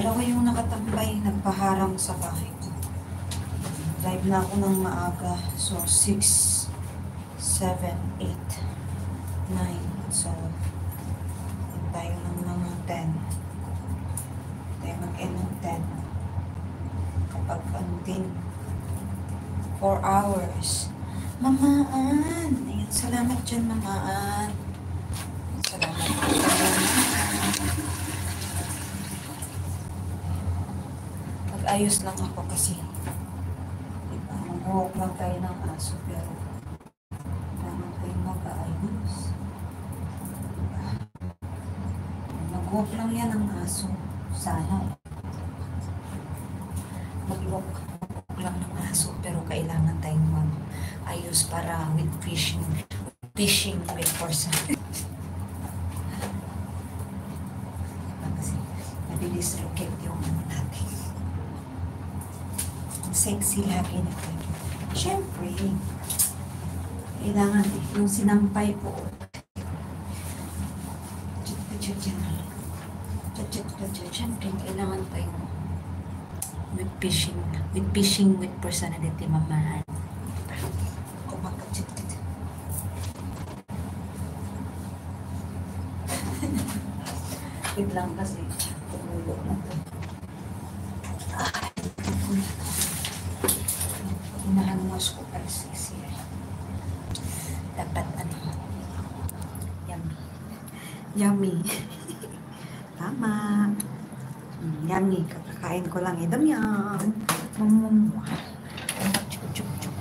Dalawa yung nakatambay, nagpaharang sa bahay ko. Drive na ako ng maaga. So, 6, 7, 8, 9. So, tayo ng mga 10. Tayo mag-end ng 10. Kapag ano din, 4 hours. Mamaan! Ayan, salamat dyan, mamaan. Salamat. Salamat. Mag-ayos lang ako kasi diba, mag-walk lang tayo ng aso pero kailangan tayo mag-ayos. Diba? Mag-walk lang yan ng aso. Sana. Mag-walk lang ng aso pero kailangan tayong mag-ayos para with fishing fishing with person. kasi nadidislocate yung ano natin sexy lagi na kayo. Siyempre, kailangan eh, yung sinampay po. Siyempre, kailangan tayong with fishing, with fishing with personality mamahan. Wait lang kasi, tumulo na to. Inahanwas ko para sisiya. Dapat ano, yummy. Yummy. Tama. Mm, yummy. Kakakain ko lang. Idam yan. Mamumwa. Chuk, chuk, chuk.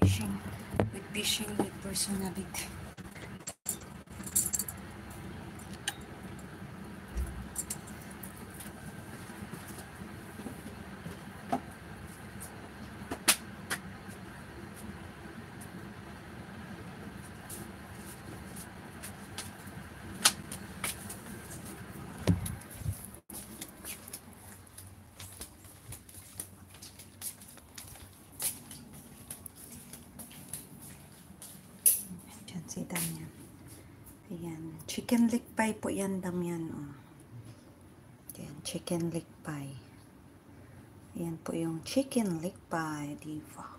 Fishing with fishing with personality. Si Damian. Ayan. Chicken leg pie po yan, Damian. Oh. Ayan, chicken leg pie. Ayan po yung chicken leg pie, diva.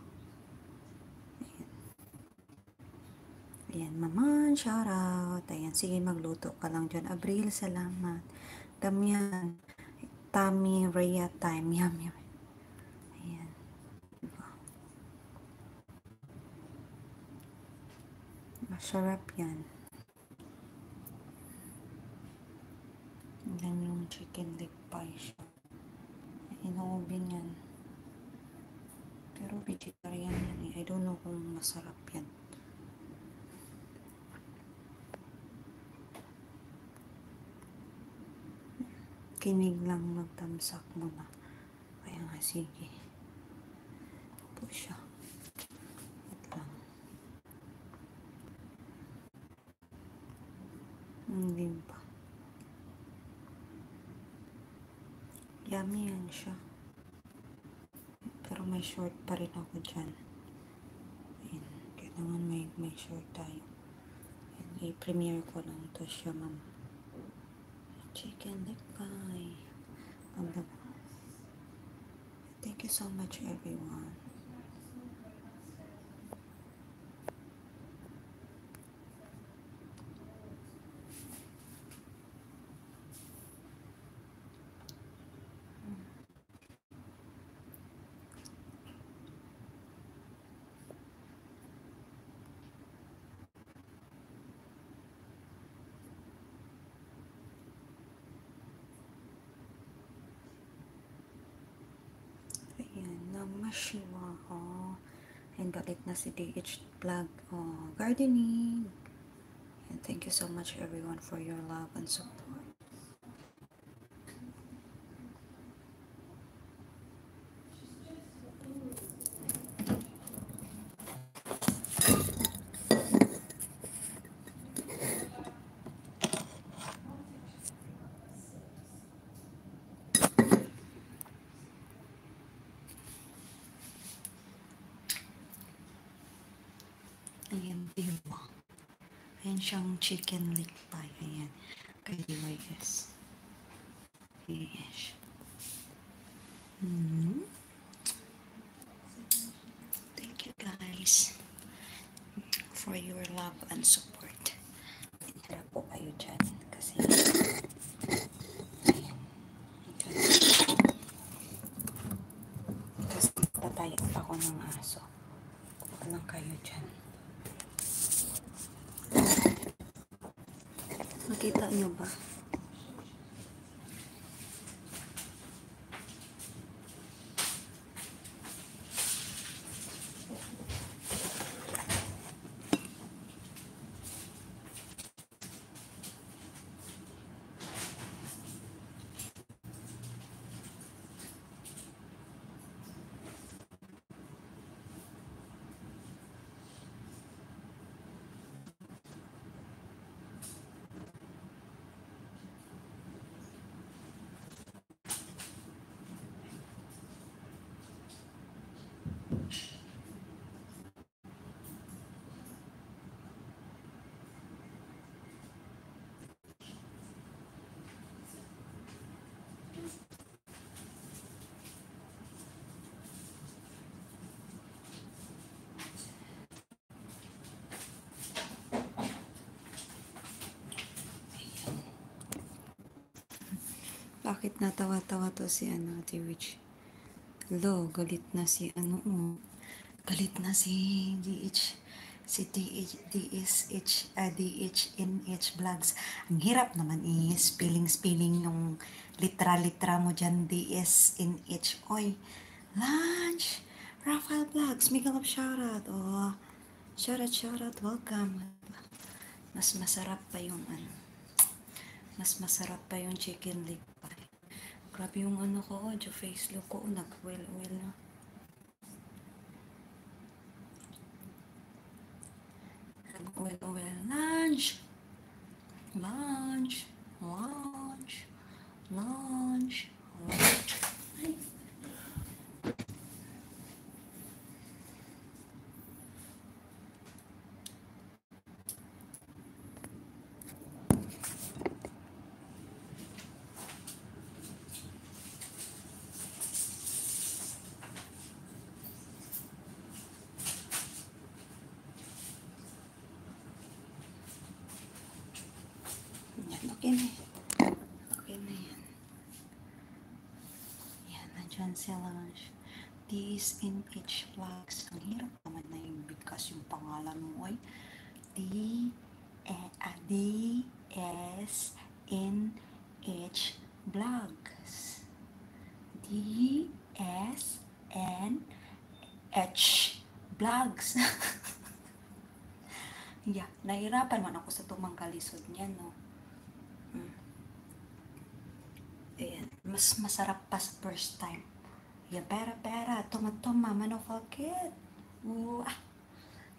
Ayan. Ayan, maman, shout out. Ayan, sige, magluto ka lang dyan. Abril, salamat. Damian, Tami, Rhea, time. Yum, yum. Ayan. Diba? Masarap yan. Yan yung chicken leg pie siya. Inuubin yan. Pero vegetarian yan eh. I don't know kung masarap yan. Kinig lang magtamsak muna. Kaya nga sige. Po siya. Wait lang. Hindi pa. Yummy yan siya. Pero may short pa rin ako dyan. Ayan. Kailangan may, may short tayo. Ayan. I-premiere ko lang to siya, ma'am. Chicken leg pie. Thank you so much, everyone. Ayan, namashiwa oh. And galit na si DH Vlog. Oh, gardening. And thank you so much everyone for your love and support. Ayan, diba? Ayan siyang chicken leg pie. Ayan. Kay DYS. Yes. Hmm. Thank you guys for your love and support. Tara po kayo dyan. Kasi ayan. Tapos tatayag pa ako ng aso. Huwag lang kayo dyan. Nakita niyo ba? Bakit natawa-tawa to si ano, Ate Witch? Lo, galit na si ano, oh. Galit na si DH, si DH, DSH, uh, DHNH Vlogs. Ang hirap naman eh, spelling-spelling nung litra-litra mo dyan, DSNH. Oy, lunch! Rafael Vlogs, Miguel of shoutout. Oh, shoutout, shoutout, welcome. Mas masarap pa yung ano, mas masarap pa yung chicken leg. Grabe yung ano ko, oh, yung face look ko, nag-well-well na. Nag-well-well. Lunch! Lunch! Lunch! Lunch! Lunch! Ay. Yan, okay na yan. Okay na yan. Yan, nandyan sila. This in each vlogs. Ang hirap naman na yung bigkas yung pangalan mo ay D, e, a, D, S, N, H, vlogs. D, S, N, H, vlogs. yeah, nahirapan man ako sa tumangkalisod niyan, no? Mm. Ayan. Mas masarap pa sa first time. Yeah, pera, pera. Toma, toma. Mano forget. Ooh, ah.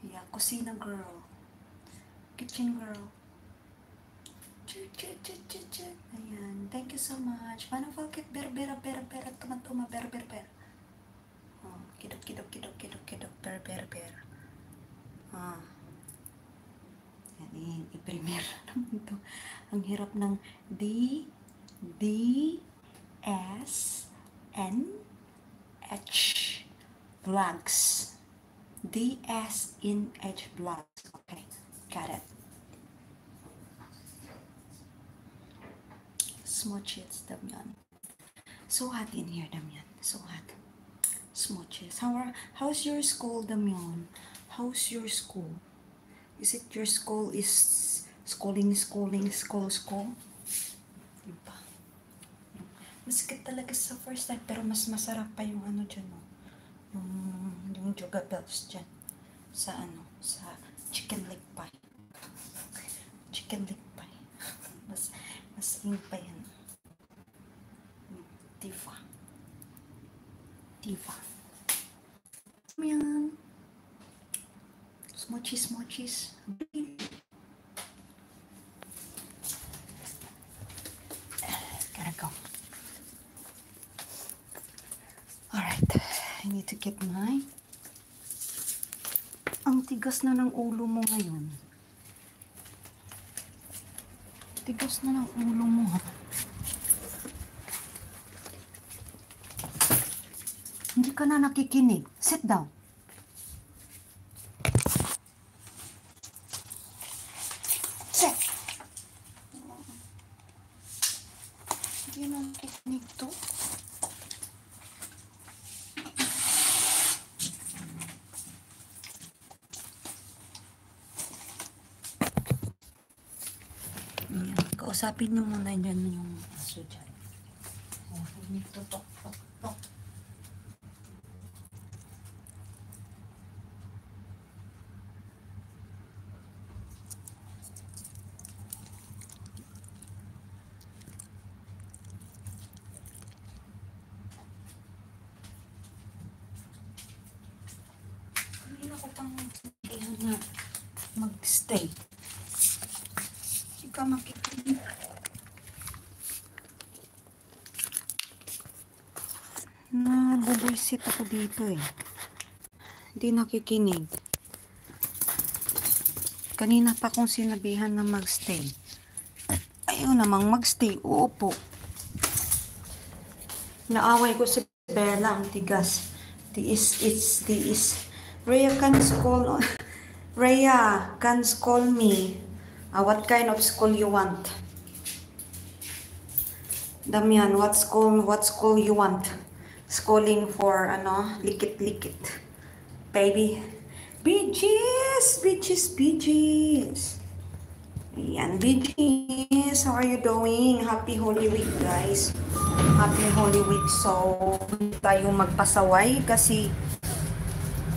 Yeah, kusina girl. Kitchen girl. Ayan. Thank you so much. Mano forget. Bera, bera, bera, bera. Toma, toma. Bera, bera, bera. Oh, kidok, kidok, kidok, kidok, kidok. Bera, bera, bera. Ah. Yan, i- i-premier naman to. Ang hirap ng D, D, S, N, H blanks. DS in H blanks. Okay, got it. Smooches, Damian. So hot in here, Damian. So hot. Smooches. How are, how's your school, Damian? How's your school? Is it your school is schooling, schooling, school, school? Masikip talaga sa first time, pero mas masarap pa yung ano dyan, no? Yung, yung yoga bells dyan. Sa ano, sa chicken leg pie. Chicken leg pie. mas, mas in pa yan. Diva. Diva. Yan? Smoochies, smoochies. Gotta go. Alright. I need to get my... Ang tigas na ng ulo mo ngayon. Tigas na ng ulo mo, ha? Hindi ka na nakikinig. Sit down. Sit. Hindi na nakikinig to. Ayan. Kausapin niyo muna dyan yung aso dyan. Oh, hindi to tok, tok, tok. Hindi na ko pang sabihan na mag-stay. Hindi ka makikinig. Nabubuisit ako dito eh. Hindi nakikinig. Kanina pa kong sinabihan na magstay. Ayaw namang magstay. Uupo. Naaway ko si Bella ang tigas. Tiis, it's, tiis. Rhea can call, Rhea can call me. Uh, what kind of school you want? Damian, what school, what school you want? Schooling for, ano, likit-likit. Baby. Beaches! Beaches, beaches. Ayan, beaches. How are you doing? Happy Holy Week, guys. Happy Holy Week. So, tayo magpasaway kasi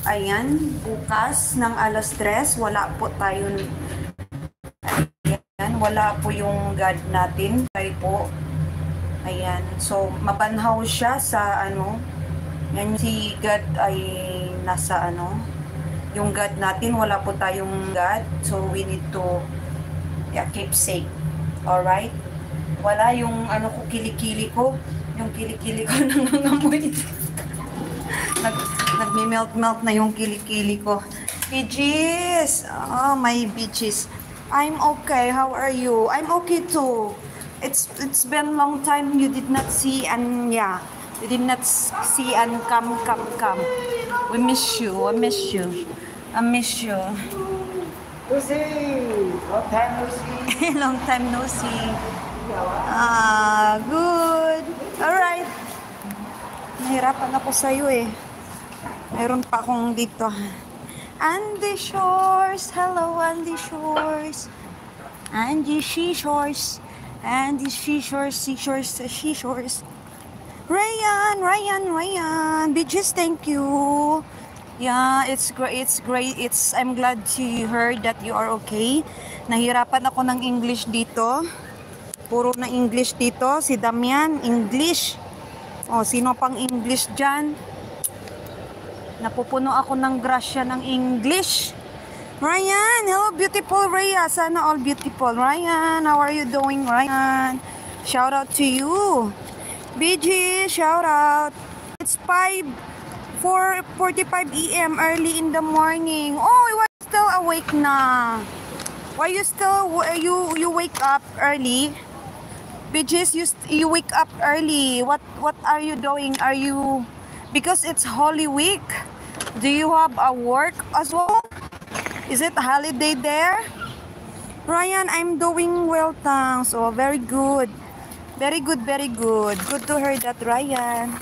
ayan, bukas ng alas 3, wala po tayo ayan, wala po yung God natin. Tayo po. Ayan. So, mabanhaw siya sa ano. Yan si God ay nasa ano. Yung God natin, wala po tayong God. So, we need to yeah, keep safe. Alright? Wala yung ano ko, kilikili ko. Yung kilikili ko nangangamoy. Nag, nagme-melt-melt na yung kilikili ko. Beaches! Oh, my beaches. I'm okay. How are you? I'm okay too. It's it's been long time you did not see and yeah, you did not see and come come come. We miss you. I miss you. I miss you. Lucy, long time no see. long time no see. Ah, good. All right. Nahirapan ako sa iyo eh. Meron pa akong dito. Andy Shores. Hello, Andy Shores. Andy Seashores. Andy Seashores, Seashores, Seashores. Ryan, Ryan, Ryan. Beaches, thank you. Yeah, it's great. It's great. It's I'm glad to hear that you are okay. Nahirapan ako ng English dito. Puro na English dito. Si Damian, English. O, sino pang English dyan? Napupuno ako ng grasya ng English. Ryan, hello beautiful Rhea. Sana all beautiful. Ryan, how are you doing, Ryan? Shout out to you. BG, shout out. It's 5 4:45 AM early in the morning. Oh, you are still awake na. Why you still you you wake up early? Bitches, you you wake up early. What what are you doing? Are you Because it's Holy Week. Do you have a work as well? Is it holiday there? Ryan, I'm doing well, thanks. Oh, very good. Very good, very good. Good to hear that, Ryan.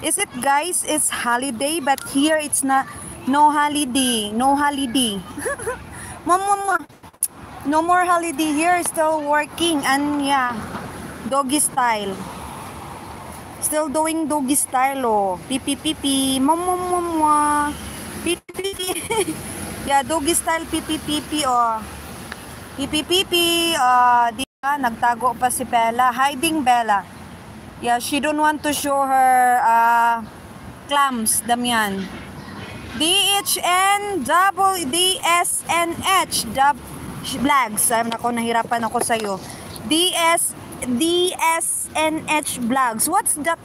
Is it, guys? It's holiday, but here it's not. No holiday. No holiday. mom, mom, mom. No more holiday here. Still working. And yeah, doggy style. Still doing doggy style, oh. Pipi, pipi. Mom, mom, mom, mom. Pipi, pipi. yeah, doggy style, pipi, pipi, oh. Pipi, pipi. Uh, di ba? Nagtago pa si Bella. Hiding Bella. Yeah, she don't want to show her uh, clams, Damian. DHN double DSNH dub vlogs. Ay, nako, nahirapan ako sa'yo. DS DSNH vlogs. What's that?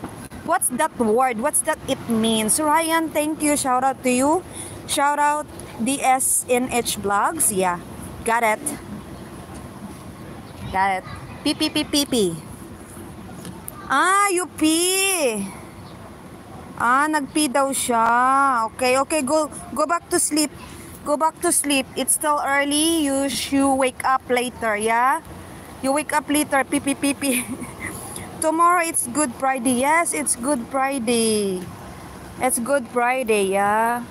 What's that word? What's that it means? Ryan, thank you. Shout out to you. Shout out DSNH vlogs. Yeah, got it. Got it. PPPPP. Ah, UP. Ah, nagpi daw siya. Okay, okay, go go back to sleep. Go back to sleep. It's still early. You you wake up later, yeah? You wake up later. Pipi. Tomorrow it's Good Friday. Yes, it's Good Friday. It's Good Friday, yeah.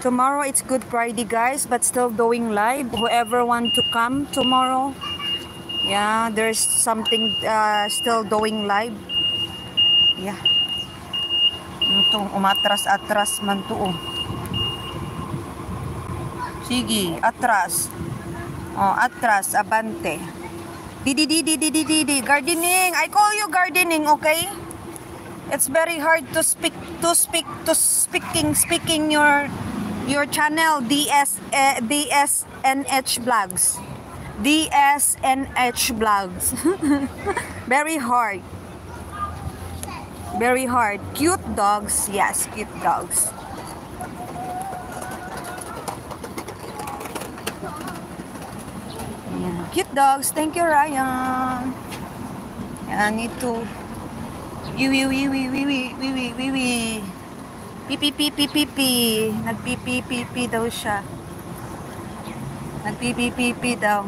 Tomorrow it's Good Friday, guys, but still doing live. Whoever want to come tomorrow, Yeah, there's something uh, still doing live. Yeah. Itong umatras-atras man to oh. Sige, atras. Oh, atras, abante. Didi, didi, didi, didi, gardening. I call you gardening, okay? It's very hard to speak, to speak, to speaking, speaking your, your channel, DS, eh, DSNH Vlogs. DSNH vlogs. Very hard. Very hard. Cute dogs. Yes, cute dogs. Cute dogs. Thank you, Ryan. I need to... Wiwi, wiwi, wiwi, wiwi, wiwi. Pipi, pipi, pipi. Nagpipi, pipi daw siya. Nagpipi, pipi daw.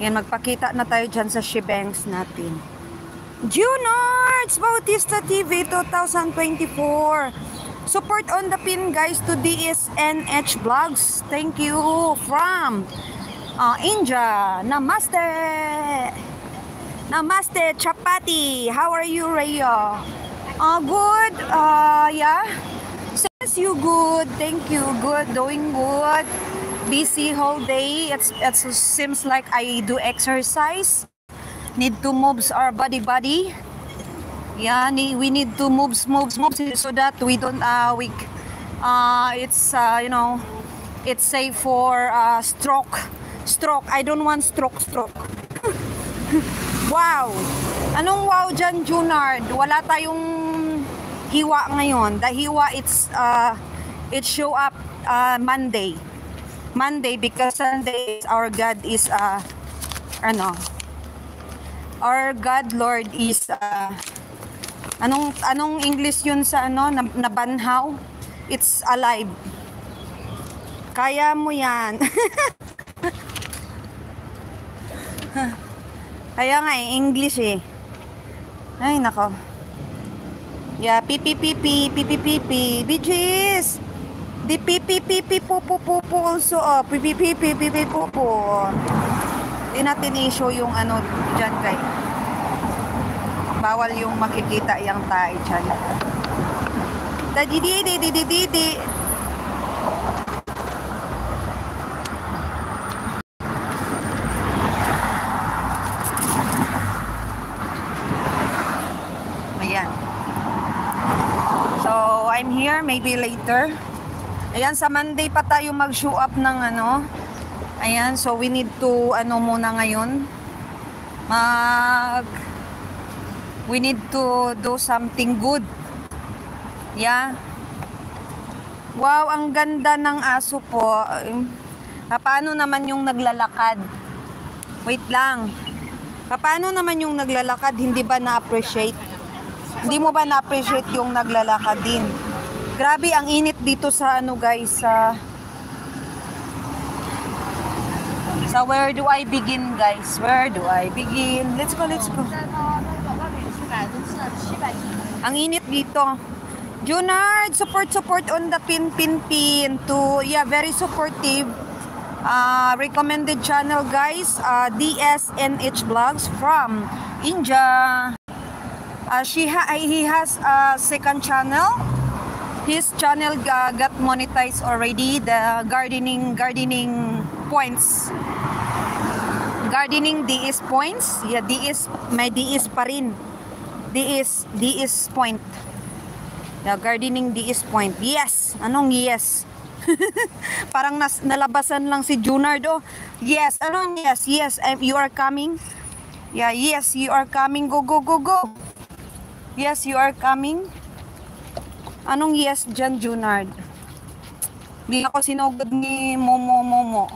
Yan, magpakita na tayo dyan sa Shebangs natin. Junards Bautista TV 2024. Support on the pin guys to DSNH Vlogs. Thank you from uh, India. Namaste. Namaste Chapati. How are you, Rayo? Uh, good. Uh, yeah. Since you good. Thank you. Good. Doing good busy whole day. It's, it seems like I do exercise. Need to move our body body. Yeah, we need to move, move, move so that we don't, uh, we, uh, it's, uh, you know, it's safe for uh, stroke. Stroke. I don't want stroke, stroke. wow! Anong wow dyan, Junard? Wala tayong hiwa ngayon. The hiwa, it's, uh, it show up uh, Monday. Monday because Sunday our God is uh ano? Our God Lord is uh, anong anong English yun sa ano na, nabanhaw? It's alive. Kaya mo yan. Kaya nga eh English eh. Ay nako yeah pipi pipi pipi pipi bitches Di pipi pipi pupu pupu also. Oh, pipi pipi pipi pupu. Di natin i-show yung ano dyan kay. Bawal yung makikita yung tayo dyan. Da di di di di di di di. Ayan. So, Here maybe later. Ayan, sa Monday pa tayo mag-show up ng ano. Ayan, so we need to, ano muna ngayon, mag, we need to do something good. Yeah. Wow, ang ganda ng aso po. Paano naman yung naglalakad? Wait lang. Paano naman yung naglalakad, hindi ba na-appreciate? Hindi mo ba na-appreciate yung naglalakad din? Grabe, ang init dito sa ano guys, sa... Sa where do I begin guys? Where do I begin? Let's go, let's go. Ang init dito. Junard, support, support on the pin, pin, pin to, yeah, very supportive. Uh, recommended channel guys, uh, DSNH Vlogs from India. Uh, she ha he has a second channel. His channel uh, got monetized already. The gardening gardening points. Gardening DS points. Yeah, DS may DS pa rin. DS DS point. The gardening DS point. Yes. Anong yes? Parang nas, nalabasan lang si Junard. Oh, yes. Anong yes? Yes. Um, you are coming. Yeah, yes, you are coming. Go, go, go, go. Yes, you are coming. Anong yes dyan, Junard? Hindi ako sinugod ni Momo Momo.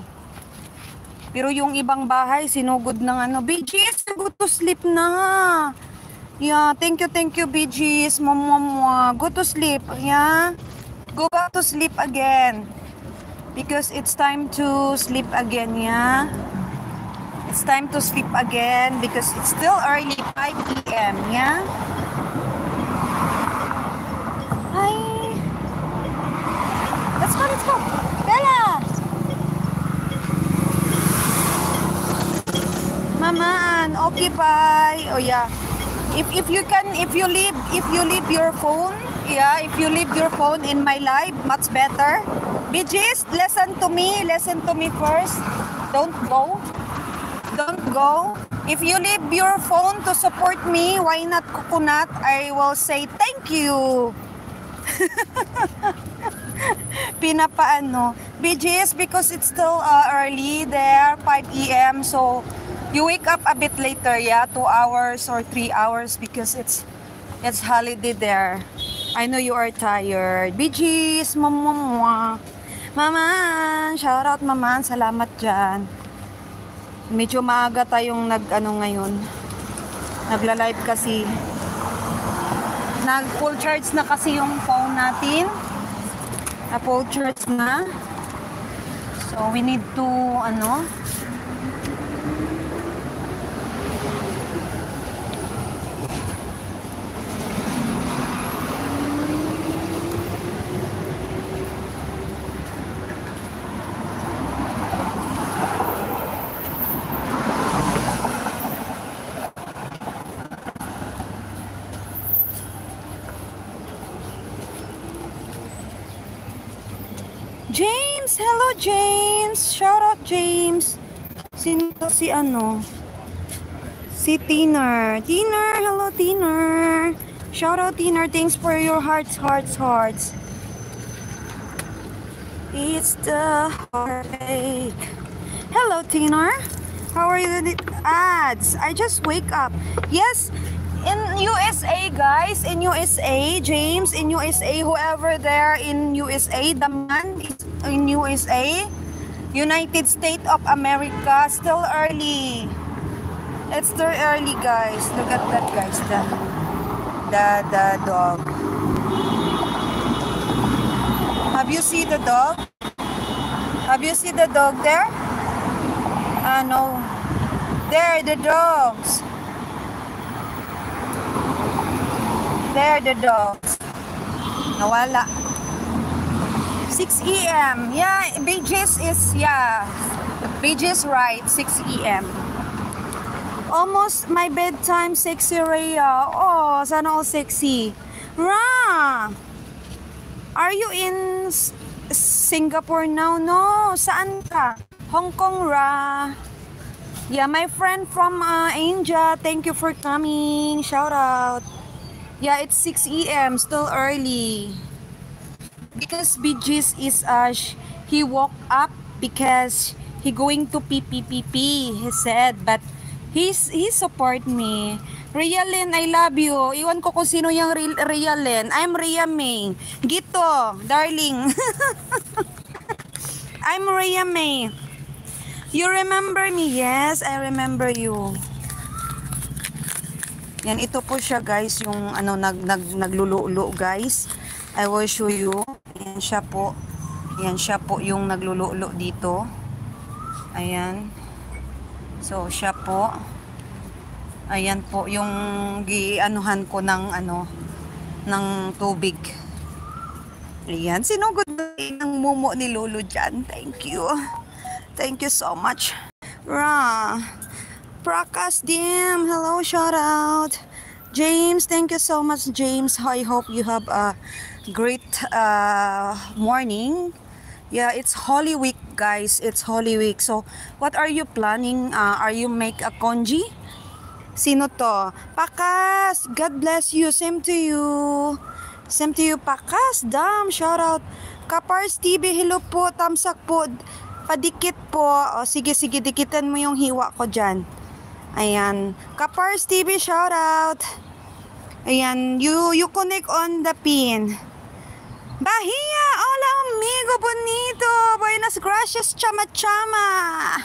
Pero yung ibang bahay, sinugod ng ano, BGS, go to sleep na. Yeah, thank you, thank you, BGS, Momo Momo. Go to sleep, yeah. Go back to sleep again. Because it's time to sleep again, yeah. It's time to sleep again because it's still early, 5 p.m., yeah. Hi. Let's go, let's go. Bella. Mamaan, okay bye. Oh yeah. If if you can if you leave if you leave your phone, yeah, if you leave your phone in my live, much better. BGs, listen to me, listen to me first. Don't go. Don't go. If you leave your phone to support me, why not coconut? I will say thank you. Pinapaano. BGs, because it's still uh, early there, 5 p.m. So, you wake up a bit later, yeah, 2 hours or 3 hours because it's it's holiday there. I know you are tired. BGs, mama, Maman, shout out maman, salamat dyan. Medyo maaga tayong nag ano ngayon. Nagla-live kasi. Nag full charge na kasi yung phone natin. Na full charge na. So we need to ano Sino si ano? Si Tiner. Tiner! Hello, Tiner! Shout out, Tiner. Thanks for your hearts, hearts, hearts. It's the heartache. Hello, Tiner. How are you? Ads. I just wake up. Yes, in USA, guys, in USA, James, in USA, whoever there in USA, the man is in USA, United States of America, still early. It's still early, guys. Look at that, guys. The, the, the dog. Have you seen the dog? Have you seen the dog there? Ah, no. There, the dogs. There, the dogs. Nawala. 6 a.m. Yeah, Beijing is, yeah. Beijing's right, 6 a.m. Almost my bedtime, sexy Rhea. Oh, sana all sexy. Ra! Are you in Singapore now? No. Saan ka? Hong Kong, Ra. Yeah, my friend from uh, Asia, thank you for coming. Shout out. Yeah, it's 6 a.m. Still early. Because BG's is uh he woke up because he going to pee, he said, but he's he support me. Rialyn, I love you. Iwan ko kung sino yung Ri- Rialyn. I'm Ria May. Gito, darling. I'm Ria May. You remember me? Yes, I remember you. Yan, ito po siya guys, yung ano, nag, nag, naglululo guys. I will show you. Yan siya po. Yan siya po yung naglululo dito. Ayan. So, siya po. Ayan po yung gianuhan ko ng ano ng tubig. Ayan, sinugod ng mumo ni Lolo dyan. Thank you. Thank you so much. Ra. Prakas Dim. Hello, shout out. James, thank you so much, James. I hope you have a great uh, morning. Yeah, it's Holy Week, guys. It's Holy Week. So, what are you planning? Uh, are you make a congee? Sino to? Pakas! God bless you. Same to you. Same to you, Pakas. Damn, shout out. Kapars TV, hello po. Tamsak po. Padikit po. O, sige, sige, dikitan mo yung hiwa ko dyan. Ayan. Kapars TV, shout out. Ayan, you, you connect on the pin. Bahia, hola amigo bonito. Buenas gracias, chama chama.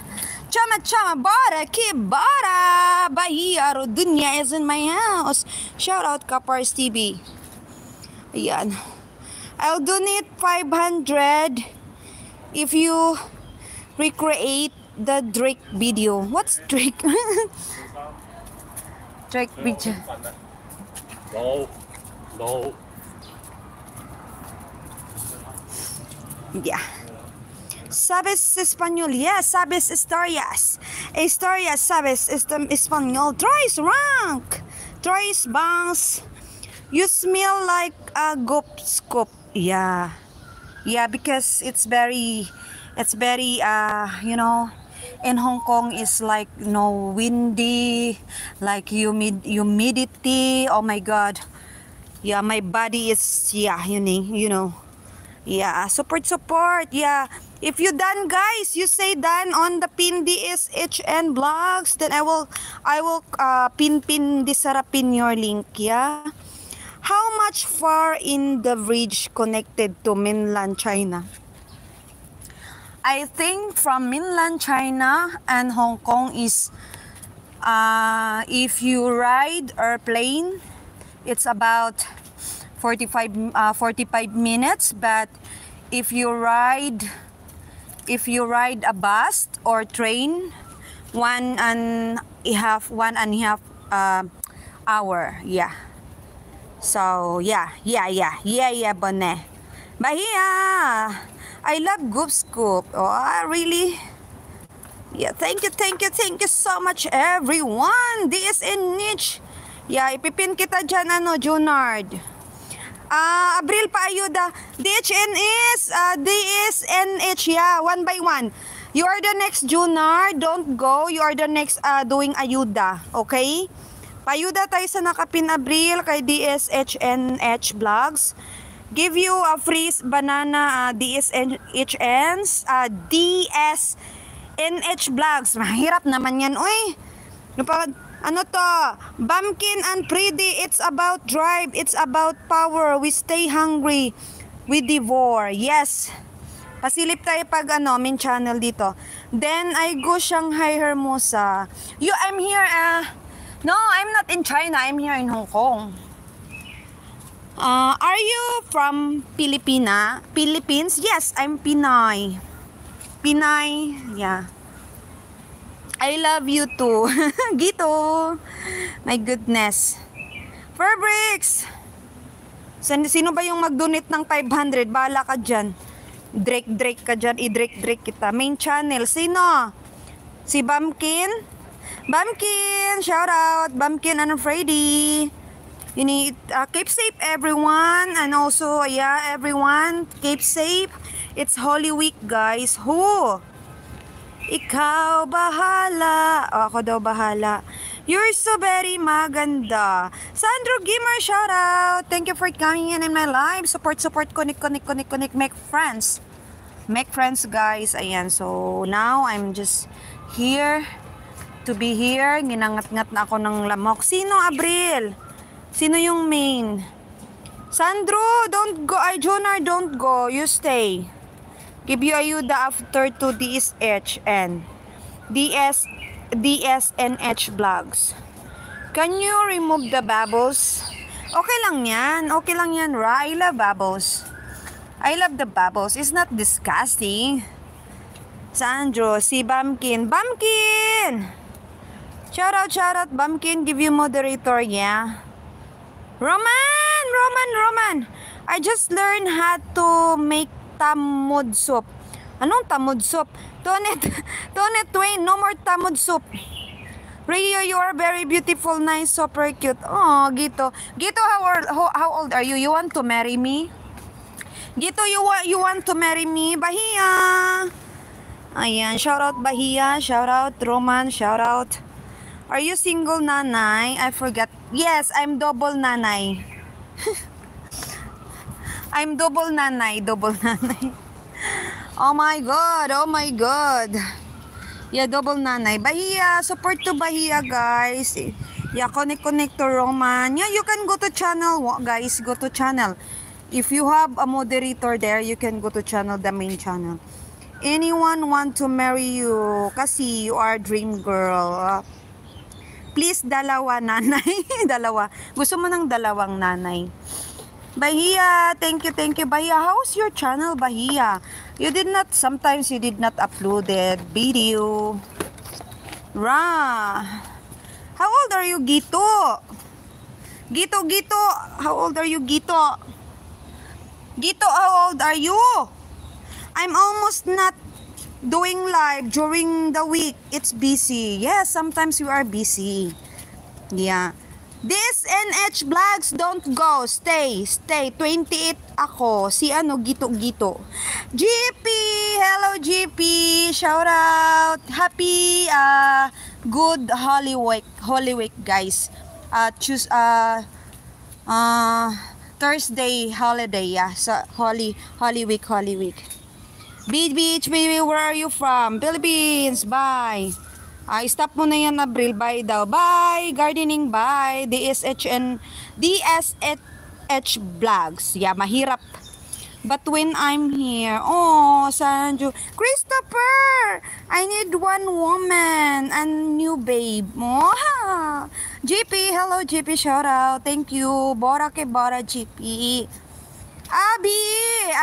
Chama chama, bora, que bora. Bahia, Rodunya is in my house. Shout out Kapars TV. Ayan. I'll donate 500 if you recreate the Drake video. What's Drake? Drake video. No, no. Yeah. ¿Sabes español? Yes, sabes historias. Historias, sabes español. Traes rank. Traes bangs. You smell like a goop scoop. Yeah. Yeah, because it's very, it's very, uh, you know, in Hong Kong is like, you know, windy, like humid, humidity. Oh my God. Yeah, my body is, yeah, you know, you know. Yeah, support, support. Yeah. If you done, guys, you say done on the pin DSHN blogs, then I will, I will uh, pin pin disarapin your link. Yeah. How much far in the bridge connected to mainland China? I think from mainland China and Hong Kong is, uh, if you ride airplane, it's about 45 uh, 45 minutes but if you ride if you ride a bus or train one and a half one and a half uh, hour yeah. So yeah yeah yeah yeah yeah bonne Bahia! I love Goop Scoop. Oh really yeah thank you thank you thank you so much everyone. This is niche. Yeah ipipin kita dyan ano Junard Ah, Abril pa ayuda. DHN is, uh, DSNH, yeah, one by one. You are the next Junar, don't go. You are the next uh, doing ayuda, okay? Payuda tayo sa nakapin Abril kay DSHNH Vlogs. Give you a free banana uh, DSNHNs, uh, DSNH Vlogs. Mahirap naman yan, uy. Pa, ano to? Bumpkin and Pretty, it's about drive, it's about power. We stay hungry, we devour. Yes. Pasilip tayo pag ano, main channel dito. Then I go Shanghai Hermosa. You, I'm here, uh, no, I'm not in China, I'm here in Hong Kong. Uh, are you from Filipina? Philippines? Yes, I'm Pinay. Pinay, yeah. I love you too. Gito. My goodness. Fabrics! Sino, ba yung mag-donate ng 500? Bala ka dyan. Drake, Drake ka dyan. I-Drake, Drake kita. Main channel. Sino? Si Bumpkin? Bumpkin! Shout out! Bumpkin and Freddy. You need, uh, keep safe everyone. And also, yeah, everyone, keep safe. It's Holy Week, guys. Who? Ikaw bahala. O, ako daw bahala. You're so very maganda. Sandro Gamer, shout out. Thank you for coming in in my live. Support, support, connect, connect, connect, connect. Make friends. Make friends, guys. Ayan. So, now, I'm just here to be here. Ginangat-ngat na ako ng lamok. Sino, Abril? Sino yung main? Sandro, don't go. Ay, Jonar, don't go. You stay. Give you ayuda after to DSHN. DS, DSNH vlogs. Can you remove the bubbles? Okay lang yan. Okay lang yan, Ra. I love bubbles. I love the bubbles. It's not disgusting. Sandro, si Bumpkin. Bumpkin! Shout out, shout out, Bumpkin. Give you moderator, yeah. Roman! Roman, Roman! I just learned how to make tamod soup. Anong tamod soup? Tonet, Tonet Twain, no more tamod soup. Rio, you are very beautiful, nice, super cute. Oh, Gito. Gito, how, old, how, how old are you? You want to marry me? Gito, you want, you want to marry me? Bahia! Ayan, shout out Bahia, shout out Roman, shout out. Are you single, nanay? I forgot. Yes, I'm double nanay. I'm double nanay, double nanay. Oh my God, oh my God. Yeah, double nanay. Bahia, support to Bahia, guys. Yeah, connect, connect to Roman. Yeah, you can go to channel, guys. Go to channel. If you have a moderator there, you can go to channel, the main channel. Anyone want to marry you? Kasi you are dream girl. Please, dalawa, nanay. dalawa. Gusto mo ng dalawang nanay. Bahia, thank you, thank you. Bahia, how's your channel, Bahia? You did not, sometimes you did not uploaded video. Ra. How old are you, Gito? Gito, Gito. How old are you, Gito? Gito, how old are you? I'm almost not doing live during the week. It's busy. Yes, sometimes you are busy. Yeah. This NH vlogs don't go. Stay, stay. 28 ako. Si ano, gito-gito. GP! Hello, GP! Shout out! Happy, uh, good Holy Week, Holy Week, guys. Uh, choose, uh, uh, Thursday holiday, yeah. Sa Holy, Holy Week, Holy Week. Beach Beach, baby, where are you from? Philippines, bye. Ay, stop mo na yan, Abril. Bye daw. Bye. Gardening, bye. DSHN, DSH vlogs. Yeah, mahirap. But when I'm here, oh, Sanju, Christopher, I need one woman and new babe. Oh. GP, hello GP, shout out. Thank you. Bora ke Bora GP. Abi!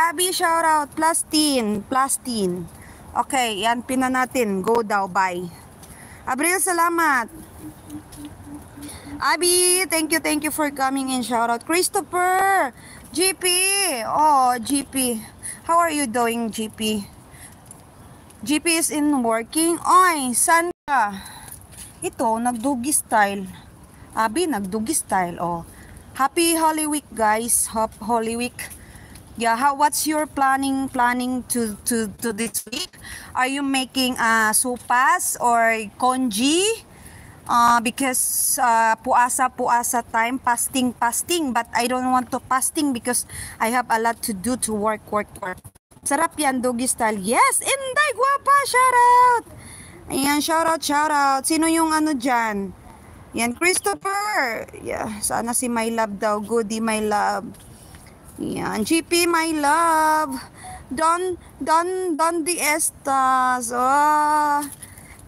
Abi, shout out. Plastin. Plastin. Okay, yan, pina natin. Go daw, bye. Abril, salamat. Abi, thank you, thank you for coming in. Shout out. Christopher! GP! Oh, GP. How are you doing, GP? GP is in working. Oy, san ka? Ito, nagdugi style. Abi, nagdugi style. Oh. Happy Holy Week, guys. Hop Holy Week. Yeah, how what's your planning planning to to to this week? Are you making uh sopas or congee? Uh, because uh, puasa puasa time fasting fasting but I don't want to fasting because I have a lot to do to work work work. Sarap yan doggy style. Yes, Inday guwapa, shout out. Ayan, shout out, shout out. Sino yung ano dyan? Yan, Christopher. Yeah, sana si my love daw. Goody, my love. Yan, GP, my love. Don, Don, Don di estas. Oh.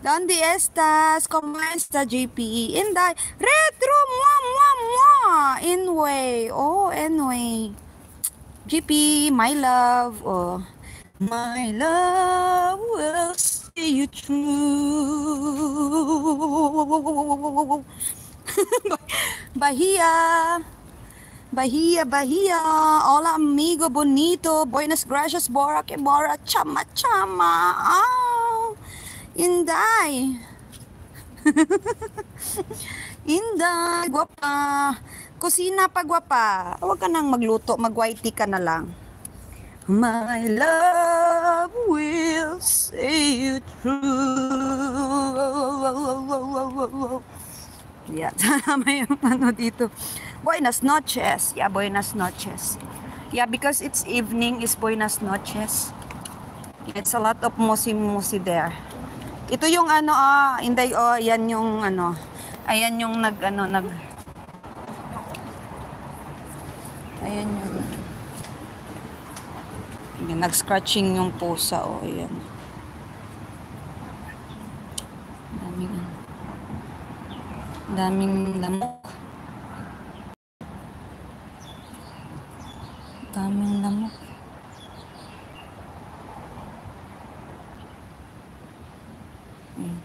Don di estas. ¿Cómo está, GP? Inday. Retro, mua, mua, mua. Inway. Oh, anyway. GP, my love. Oh. My love will see you through. Bahia. Bahia, Bahia. Hola, amigo bonito. Buenas gracias, Bora, que Bora. Chama, chama. Ah, Inday. Inday, guwapa. Kusina pa, guwapa. Huwag ka nang magluto. Mag-white tea ka na lang. My love will see you through. Yeah, tama yung ano dito. Buenas noches. Yeah, buenas noches. Yeah, because it's evening is buenas noches. It's a lot of musi-musi there. Ito yung ano, ah, inday, oh, yan yung ano, ayan yung nag, ano, nag, ayan yung, yung nag-scratching yung pusa, oh, ayan. Daming, daming lamok. Daming lamok. Ayan.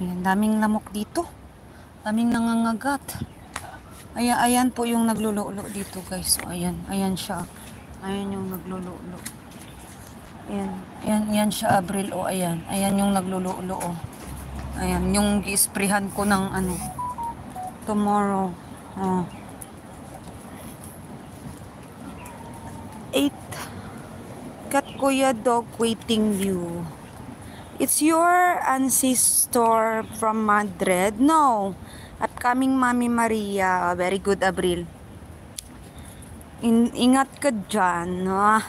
Ayan, daming lamok dito. Daming nangangagat. Ayan, ayan po yung naglululo dito guys. So, ayan, ayan siya. Ayan yung naglululo. Ayan, ayan, ayan siya Abril. O, ayan. Ayan yung naglululo. O. Ayan, yung giisprihan ko ng ano. Tomorrow. Oh. Eight. Kat Kuya Dog waiting you. It's your ancestor from Madrid? No. Upcoming Mami Maria. Very good, Abril. In ingat ka dyan. Ah.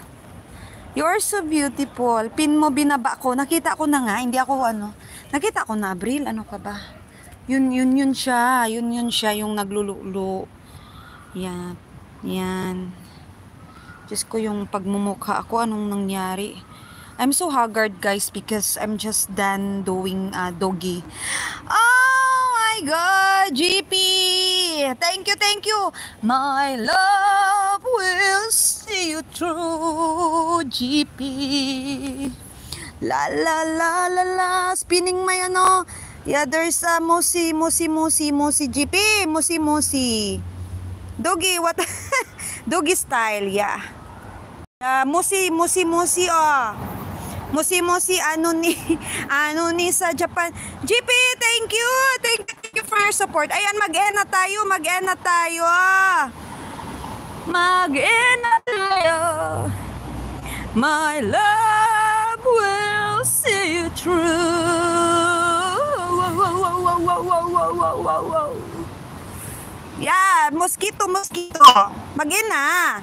You're so beautiful. Pin mo binaba ko. Nakita ko na nga. Hindi ako ano. Nakita ko na, Abril. Ano ka ba? Yun, yun, yun siya. Yun, yun siya. Yung naglululo. Yan. Yan. Diyos ko yung pagmumukha ako. Anong nangyari? I'm so haggard, guys, because I'm just done doing uh, doggy. Oh my God, GP! Thank you, thank you. My love will see you through, GP. La la la la la. Spinning my ano. Yeah, there's a musi, musi, musi, musi, GP. Musi, musi. Doggy, what? Doggy style, yeah. Uh, musi, musi, musi, oh. Musi, musi, ano ni, ano ni sa Japan. GP, thank you. Thank, thank you for your support. Ayan, mag-ena tayo, mag-ena tayo, ah. Mag-ena tayo. My love will see you through. Wow, wow, wow, wow, wow, wow, wow, wow, wow. Yeah, mosquito, mosquito. Mag-ina.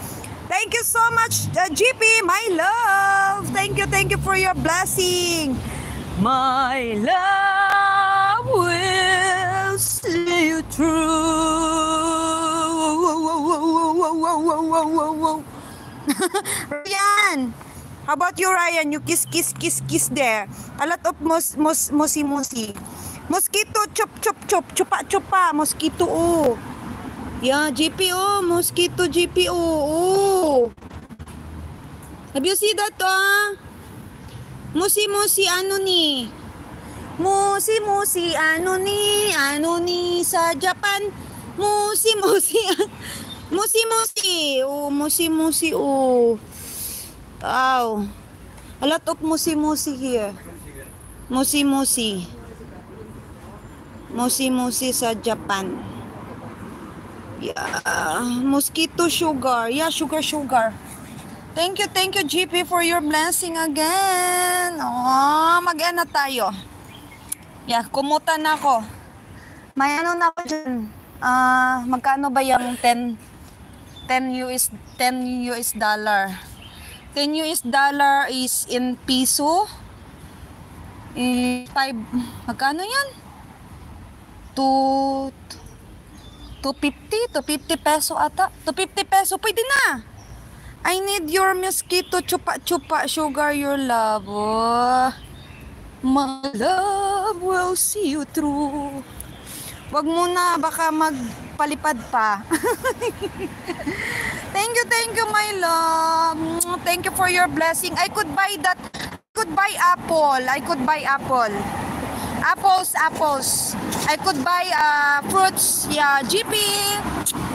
Thank you so much, uh, GP, my love. Thank you, thank you for your blessing. My love will see you through. Ryan, how about you, Ryan? You kiss, kiss, kiss, kiss there. A lot of mos, mos, mosi, mosi. Mosquito, chop, chop, chop, chupa, chupa. Mosquito, oh. Yeah, GP, oh. Mosquito, GP, oh. oh. Have you see that, ah? Musi, musi, ano ni? Musi, musi, ano ni? Ano ni sa Japan? Musi, musi, musi, musi. Oh, musi, musi, oh. Wow. A lot of musi, musi here. Musi, musi. Musi, musi sa Japan. Yeah, mosquito sugar. Yeah, sugar, sugar. Thank you, thank you, GP, for your blessing again. Oh, mag na tayo. Yeah, kumuta na ako. May ano na ako dyan. Ah, magkano ba yung 10 10 US 10 US dollar? 10 US dollar is in piso. Eh, 5 magkano yan? 2 250, 250 peso ata. 250 peso, pwede na. I need your mosquito chupa-chupa sugar your love. Oh. My love will see you through. Wag mo na, baka magpalipad pa. thank you, thank you, my love. Thank you for your blessing. I could buy that. I could buy apple. I could buy apple. Apples, apples. I could buy uh, fruits. Yeah, GP.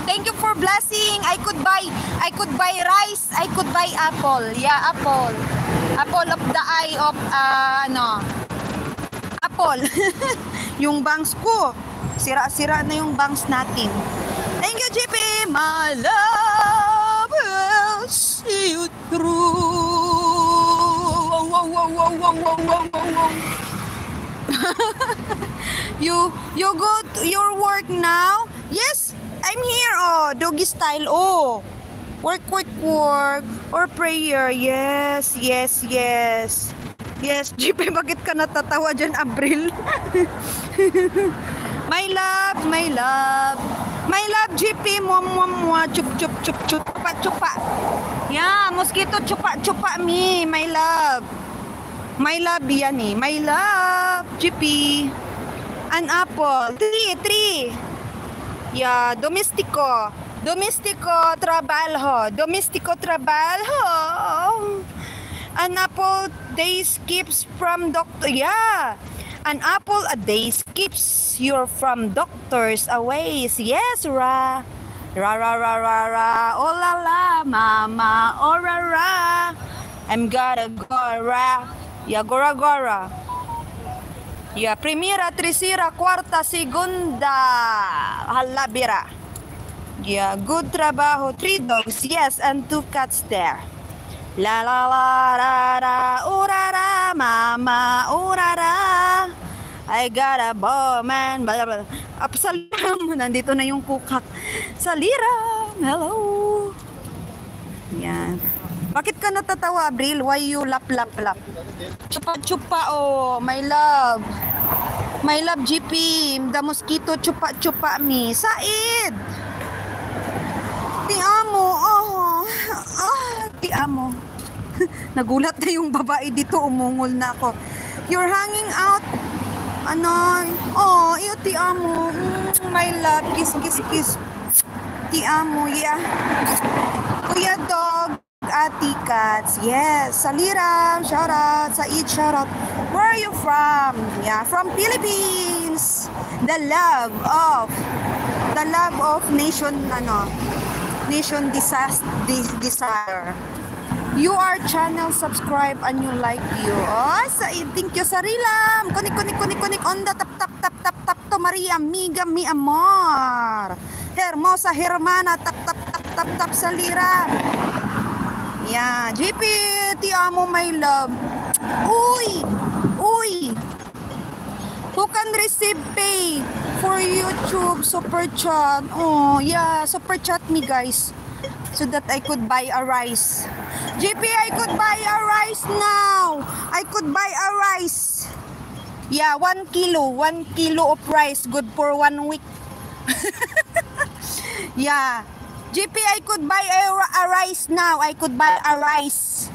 Thank you for blessing. I could buy I could buy rice. I could buy apple. Yeah, apple. Apple of the eye of uh, ano. Apple. yung bangs ko. Sira-sira na yung bangs natin. Thank you, GP. My love will see you through. Wow, wow, wow, wow, wow, wow, wow, wow. you you go to your work now? Yes, I'm here. Oh, doggy style. Oh, work, work, work, or prayer. Yes, yes, yes. Yes, GP, bakit ka natatawa dyan, Abril? my love, my love. My love, GP, mua, mua, mua, chup, chup, chup, chup, chupa, chupa. Yeah, mosquito, chupa, chupa me, my love. My love yan eh. My love, GP. An apple. Three, three. Yeah, domestico. Domestico trabalho. Domestico trabalho. An apple day skips from doctor. Yeah. An apple a day skips you from doctors away. Yes, ra. Ra ra ra ra ra. Oh la la, mama. Oh ra ra. I'm gonna go ra. Yeah, gora gora. Yeah, primera, tercera, cuarta, segunda. Halabira. Yeah, good trabajo. Three dogs, yes, and two cats there. La la la ra ra, urara, mama, urara. I got a bowman. Blah, blah. Liram. Nandito na yung kukak. Sa liram. Hello. Yan. Bakit ka natatawa, Abril? Why you lap, lap, lap? Chupa, chupa, oh. My love. My love, GP. The mosquito, chupa, chupa me. Said. Ti amo. Oh. Ah, ti amo. Nagulat na yung babae dito. Umungol na ako. You're hanging out. Ano? Oh, iyo ti amo. Mm, my love. Kiss, kiss, kiss. Ti amo. Yeah. Kuya dog. Ati Cats. Yes. Saliram. Shout out. Said. Shout out. Where are you from? Yeah. From Philippines. The love of the love of nation ano nation disas- dis- desire. You are channel subscribe and you like you. Oh, sa thank you sa rilam. Kunik kunik kunik kunik on the tap tap tap tap tap to Maria amiga mi amor. Hermosa hermana tap tap tap tap tap sa Yeah, JP, ti amo my love. Uy! Uy! Who can receive pay for YouTube super chat? Oh, yeah, super chat me guys. So that I could buy a rice. JP, I could buy a rice now. I could buy a rice. Yeah, one kilo. One kilo of rice. Good for one week. yeah. JP, I could buy a, a rice now. I could buy a rice.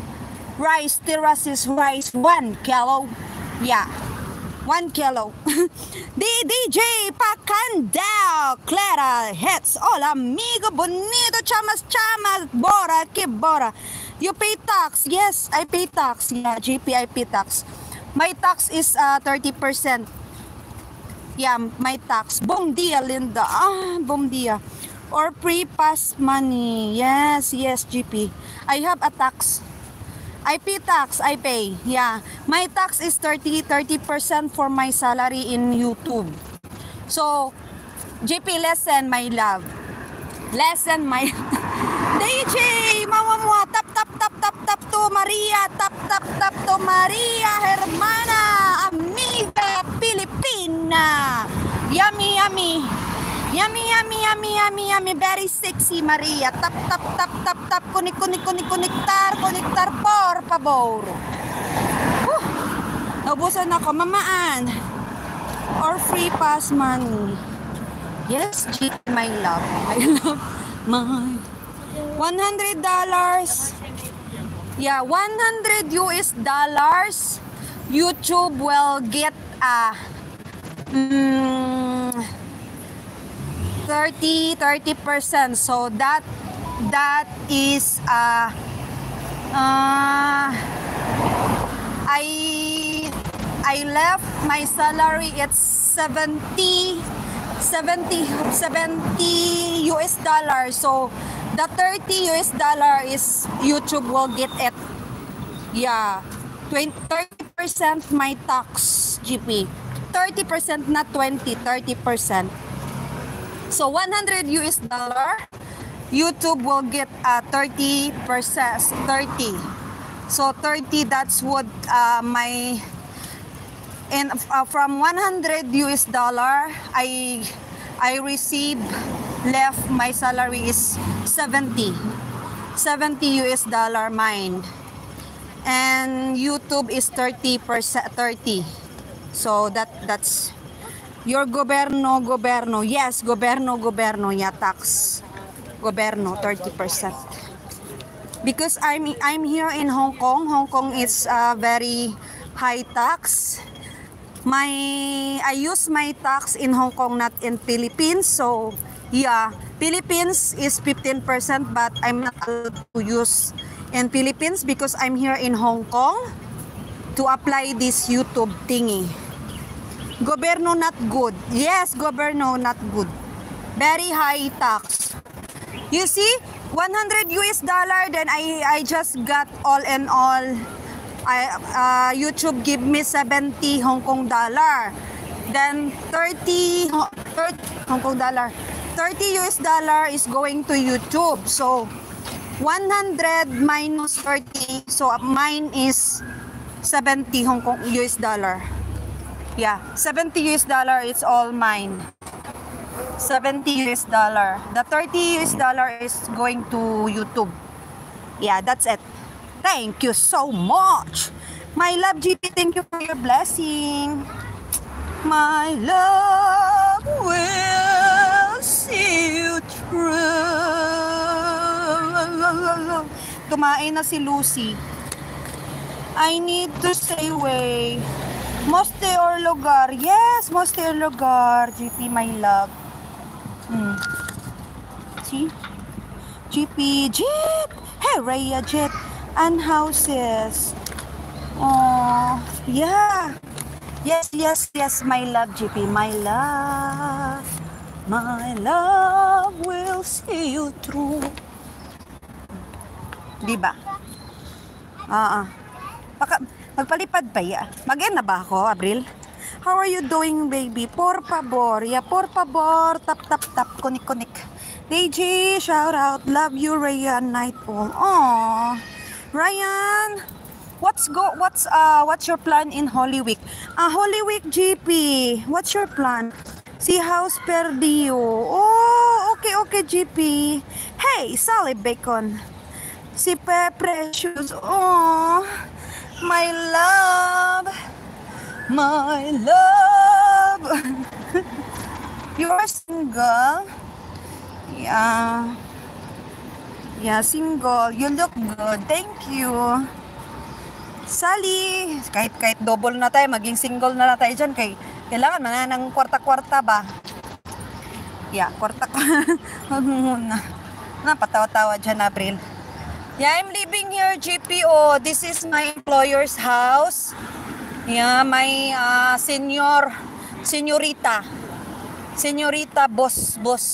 Rice, terraces rice. One kilo. Yeah. One kilo. Di DJ Pacandao, Clara Hets, Hola amigo bonito, chamas chamas, Bora, que Bora. You pay tax? Yes, I pay tax. Yeah, GP, I pay tax. My tax is uh, 30%. Yeah, my tax. Bom dia, Linda. Ah, bom dia. Or pre-pass money. Yes, yes, GP. I have a tax. I pay tax, I pay. Yeah. My tax is 30 30% for my salary in YouTube. So, JP lesson my love. Lesson my DJ, mama mo, tap tap tap tap tap to Maria, tap tap tap to Maria, hermana, amiga, Filipina. Yummy, yummy. Yummy, yummy, yummy, yummy, yummy. Very sexy, Maria. Tap, tap, tap, tap, tap. Kunik, kunik, kunik, kuniktar, kuniktar, por favor. Whew. Naubusan ako, mamaan. Or free pass money. Yes, G, my love. My love. My. $100. Yeah, 100 US dollars. YouTube will get a mm, 30 30% so that that is uh, uh I I left my salary at 70 70 70 US dollars. So the 30 US dollar is YouTube will get it. Yeah. 20 30% my tax GP 30% not 20 30% so 100 US dollar, YouTube will get uh, 30 percent, 30. So 30, that's what uh, my, and uh, from 100 US dollar, I, I receive left my salary is 70. 70 US dollar mine. And YouTube is 30 percent, 30. So that that's Your goberno, goberno. Yes, goberno, goberno. Yeah, tax. Goberno, 30%. Because I'm I'm here in Hong Kong. Hong Kong is uh, very high tax. my I use my tax in Hong Kong not in Philippines so yeah Philippines is 15% but I'm not allowed to use in Philippines because I'm here in Hong Kong to apply this YouTube thingy gobyerno not good yes gobyerno not good very high tax you see 100 US dollar then I I just got all in all I, uh, YouTube give me 70 Hong Kong dollar. Then 30, Ho- 30 Hong Kong dollar. 30 US dollar is going to YouTube. So 100 minus 30. So mine is 70 Hong Kong US dollar. Yeah, 70 US dollar is all mine. 70 US dollar. The 30 US dollar is going to YouTube. Yeah, that's it. Thank you so much. My love, GP, thank you for your blessing. My love will see you through. Tumain na si Lucy. I need to stay away. Moste or lugar? Yes, moste or lugar. GP, my love. Hmm. See? GP, Jet! Hey, Rhea, Jet! And houses. Oh, yeah. Yes, yes, yes, my love, GP, my love. My love will see you through. Di ba? Ah, ah. Baka, magpalipad pa ya. Mag-end na ba ako, Abril? How are you doing, baby? Por favor. Yeah, por favor. Tap, tap, tap. Kunik, kunik. DJ, shout out. Love you, Rhea Nightfall. Aww. Ryan, what's go what's uh what's your plan in Holy Week? Uh Holy Week GP. What's your plan? Si House Perdio. Oh, okay, okay, GP. Hey, Sally Bacon. Si Pe Precious. Oh, my love. My love. you are single? Yeah. Yeah, single. You look good. Thank you. Sally, kahit kahit double na tayo, maging single na lang tayo dyan. Kay, kailangan na ng kwarta-kwarta ba? Yeah, kwarta Huwag muna. Napatawa-tawa dyan, April. Yeah, I'm living here, GPO. This is my employer's house. Yeah, my uh, senior, senyorita. Senyorita, boss, boss.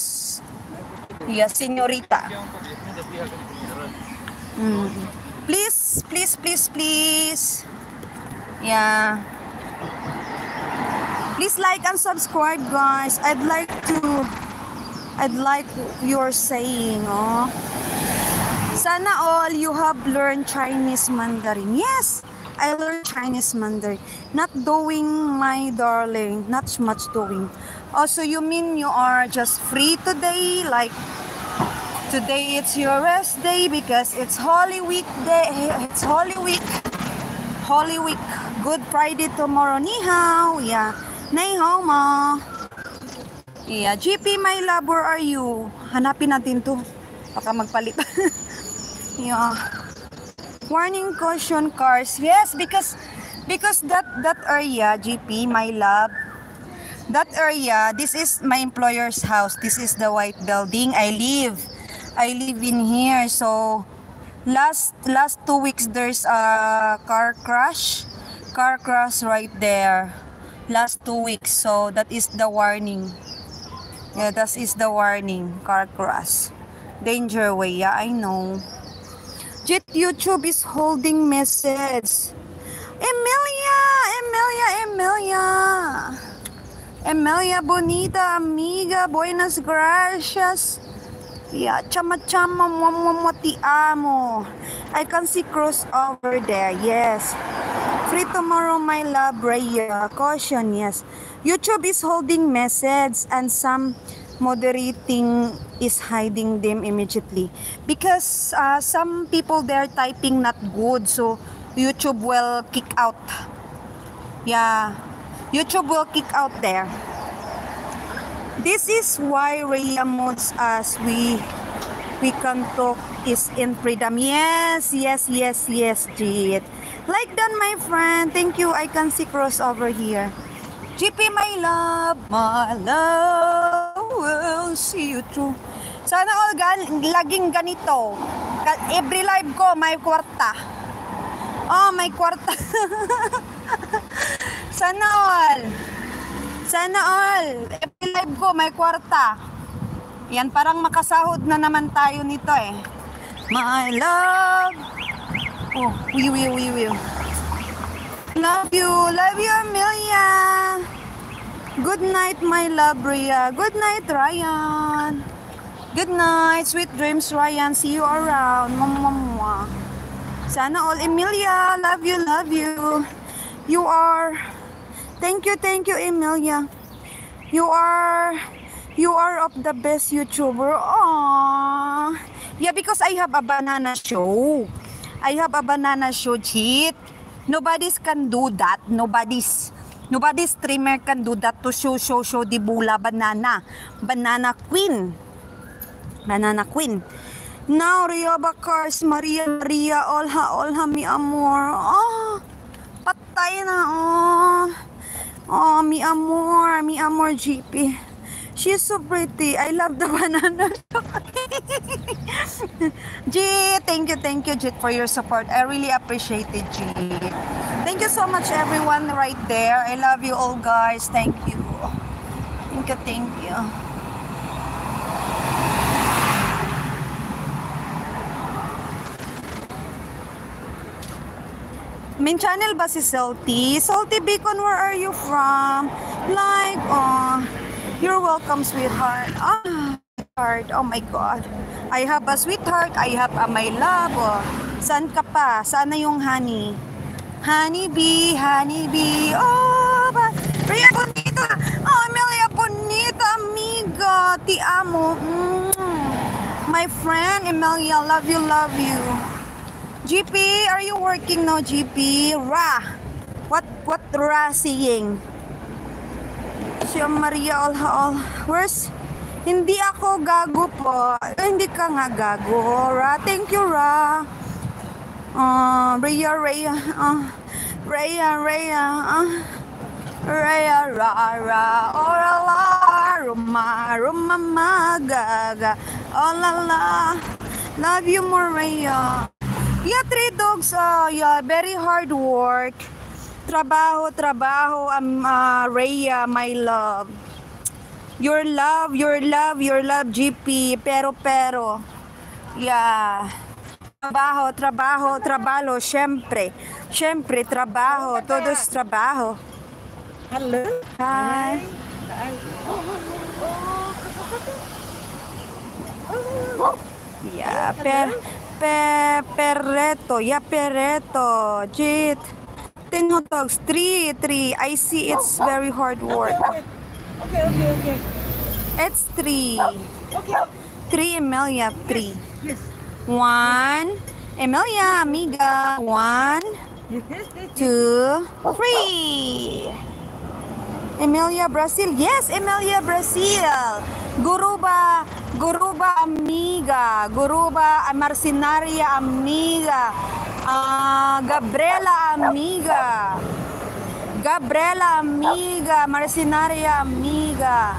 Yeah, senyorita. Mm. Please, please, please, please. Yeah. Please like and subscribe, guys. I'd like to, I'd like your saying, oh. Sana all you have learned Chinese Mandarin. Yes, I learned Chinese Mandarin. Not doing, my darling. Not much doing. Also, you mean you are just free today? Like, Today it's your rest day because it's Holy Week day. It's Holy Week. Holy Week. Good Friday tomorrow. Ni hao. Yeah. Ni hao ma. Yeah. GP, my love, where are you? Hanapin natin to. Baka magpalit. yeah. Warning caution cars. Yes, because because that that area, GP, my love, that area, this is my employer's house. This is the white building I live. I live in here. So last last two weeks there's a car crash. Car crash right there. Last two weeks. So that is the warning. Yeah, that is the warning. Car crash. Danger way. Yeah, I know. Jet YouTube is holding message. Emilia, Emilia, Emilia. Emilia Bonita, amiga, buenas gracias. Yeah, chama chama mama ti amo. I can see cross over there. Yes. Free tomorrow, my love, Rhea. Caution, yes. YouTube is holding message and some moderating is hiding them immediately because uh, some people they're typing not good so YouTube will kick out yeah YouTube will kick out there this is why Rhea modes as we we can talk is in freedom. Yes, yes, yes, yes, Jit. Like that, my friend. Thank you. I can see crossover here. GP, my love, my love will see you through. Sana all gan laging ganito. Every live ko, may kwarta. Oh, may kwarta. Sana all. Sana all. Every live ko, may kwarta. Yan, parang makasahod na naman tayo nito eh. My love. Oh, wiw, wiw, wiw, wiw. Love you. Love you, Amelia. Good night, my love, Ria. Good night, Ryan. Good night. Sweet dreams, Ryan. See you around. Mwah. Sana all, Emilia. Love you, love you. You are... Thank you, thank you, Emilia. You are... You are of the best YouTuber. Aww. Yeah, because I have a banana show. I have a banana show, cheat. Nobody's can do that. Nobody's nobody's streamer can do that to show show show di bula banana. Banana queen. Banana queen. Now, Ria Bacars, Maria Maria, Olha, Olha, mi amor. Oh, patay na, oh. Oh, mi amor, mi amor, GP. She's so pretty. I love the banana. Jit, thank you, thank you, Jit, for your support. I really appreciate it, Jit. Thank you so much, everyone right there. I love you all, guys. Thank you. Thank you, thank you. Main channel ba si Salty? Salty Beacon, where are you from? Like, oh, you're welcome, sweetheart. Ah, sweetheart, oh my God. I have a sweetheart, I have a my love. Oh. Saan ka pa? Sana yung honey? Honey bee, honey bee, oh, ba? Ria Bonita, oh, Amelia Bonita, amiga, ti amo. Mm. My friend, Emilia, love you, love you. GP, are you working now, GP? Ra. What what Ra saying? Si Maria all. Where's hindi ako gago po. Eh, hindi ka nga gago. Ra, thank you, Ra. Uh, Rhea, Rhea, uh, Rhea, Rhea, uh, Rhea, Ra, Ra, la la, Roma, Roma, magaga, oh la la, love you more, Rhea. Yeah, three dogs, uh, yeah, very hard work. Trabaho, trabaho, um, uh, Rhea, my love. Your love, your love, your love, GP. Pero, pero. Yeah. Trabaho, trabaho, trabaho, syempre. Syempre, trabaho. Todos trabaho. Hello. Hi. Yeah, per, per, perreto. Yeah, perreto. Jit. Ten hot dogs. Three, three. I see it's very hard work. Okay, okay, okay. It's three. Okay. Three, Emilia. Three. Yes. One. Emilia, amiga. One, two, three. Emilia, Brazil. Yes, Emilia, Brazil. Guruba, Guruba, amiga. Guruba, Marcinaria, amiga. Ah, Gabriela, amiga. Gabriela, amiga. Marcinaria, amiga.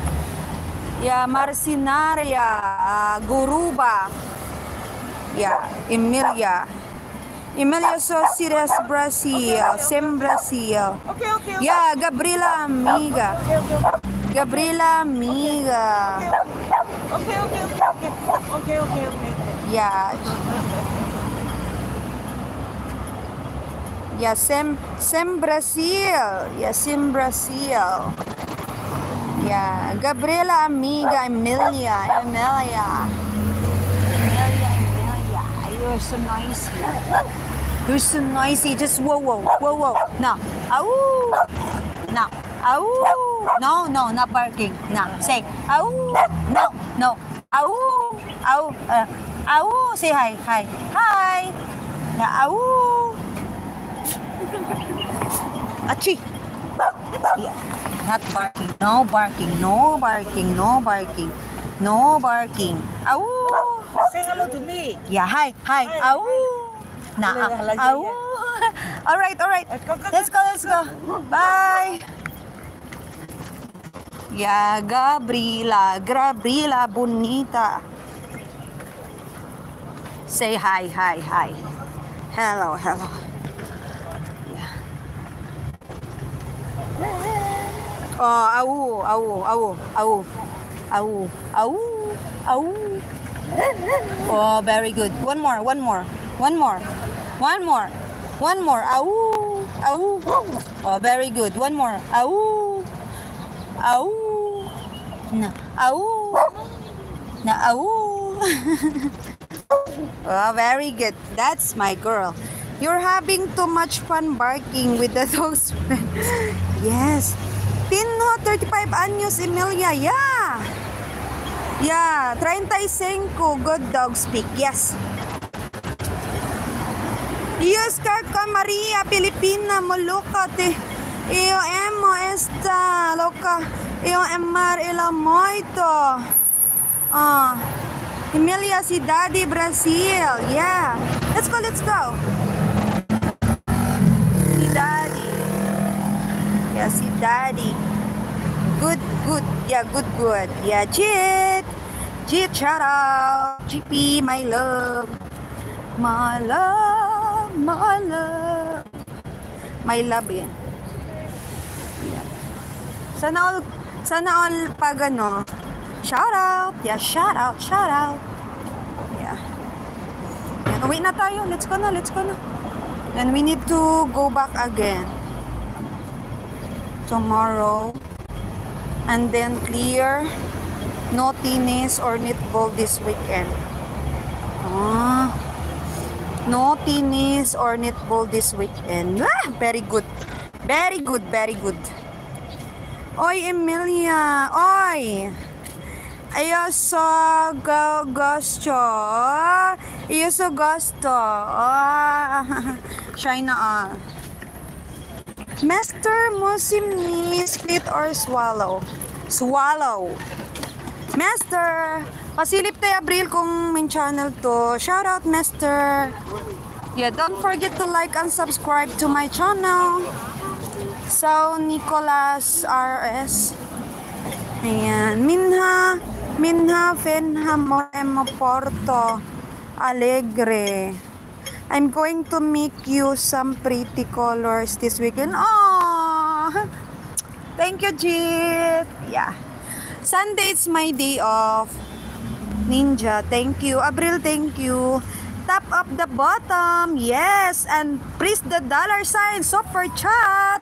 Yeah, Marcinaria, ah, Guruba. Yeah, Emilia. Emilia Socias, Brazil. Sem Brazil. Okay, okay, okay. Yeah, Gabriela, amiga. Okay, okay, okay. Gabriela, amiga. Okay, okay, okay, okay. Okay, okay, okay. Yeah. Yeah, Sem, Sem Brazil. Yeah, Sem Brazil. Yeah, Gabriela, amiga. Emilia, Emilia. Emilia, Emilia. You're so noisy. You're so noisy. Just whoa, whoa, whoa, whoa. No. Ow. No. Ow. No, no, not barking. No. Say, ow. No, no. Ow. Ow. Uh, ow. Say hi. Hi. Hi. Na, ow. Achi. Yeah. Not barking. No barking. No barking. No barking. No barking. Ow. Say hello to me. Yeah, hi, hi. Hi. Ow. Na, Hello, hello, ah, all right, all right. Let's go. Let's go. Bye. Yeah, Gabriela, Gabriela Bonita. Say hi, hi, hi. Hello, hello. Yeah. Oh, au, au, au, au, au, au, au. Oh, very good. One more, one more, one more, one more, one more. Au, au. Oh, very good. One more. Au, au. Na, au. Na, au. oh, very good. That's my girl. You're having too much fun barking with the dogs. yes. Pino, 35 años, Emilia. Yeah. Yeah, 35. Good dog speak. Yes. Dios Carca María Filipina Moluca te io amo esta loca io amar el moito ah Emilia si Daddy Brazil yeah. Let's go let's go. Si Daddy. Yeah si Daddy. Good good. Yeah good good. Yeah Jit Jit shout out. GP my love my love my love my love yan Yeah. Sana all, sana all pag ano, shout out, yeah, shout out, shout out. Yeah. Yan, uwi na tayo, let's go na, let's go na. And we need to go back again. Tomorrow. And then clear. No tennis or netball this weekend. Ah. No tennis or netball this weekend. Ah, very good. Very good, very good. Oy, Emilia. Oy. Io so go gusto. Io so gusto. Ah, China ah. Master Musimi split or swallow? Swallow. Master, pasilip tayo Abril kung main channel to. Shout out, Master. Yeah, don't forget to like and subscribe to my channel. So, Nicolas RS. Ayan. Minha, Minha Fenha Moemo Porto. Alegre. I'm going to make you some pretty colors this weekend. Oh, thank you, Jit. Yeah. Sunday is my day off. Ninja, thank you. Abril, thank you. Tap up the bottom. Yes. And press the dollar sign. Super chat.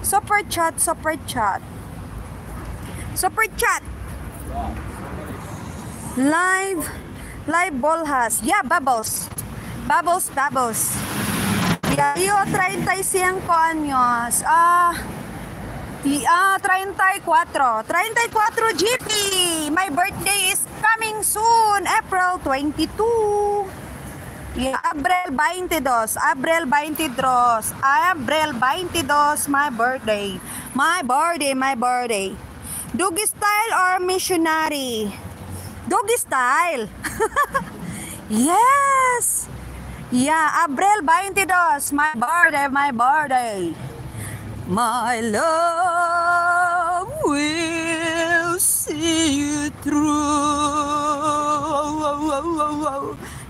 Super chat, super chat. Super chat. Live. Live bolhas. Yeah, bubbles. Bubbles, bubbles. Yeah, yo 35 años. Ah, Di, ah, 34. 34 GP. My birthday is coming soon. April 22. Yeah, Abril 22. Abril 22. Abril 22, my birthday. My birthday, my birthday. Doggy style or missionary? Doggy style. yes. Yeah, Abril 22, my birthday, my birthday. My love will see you through.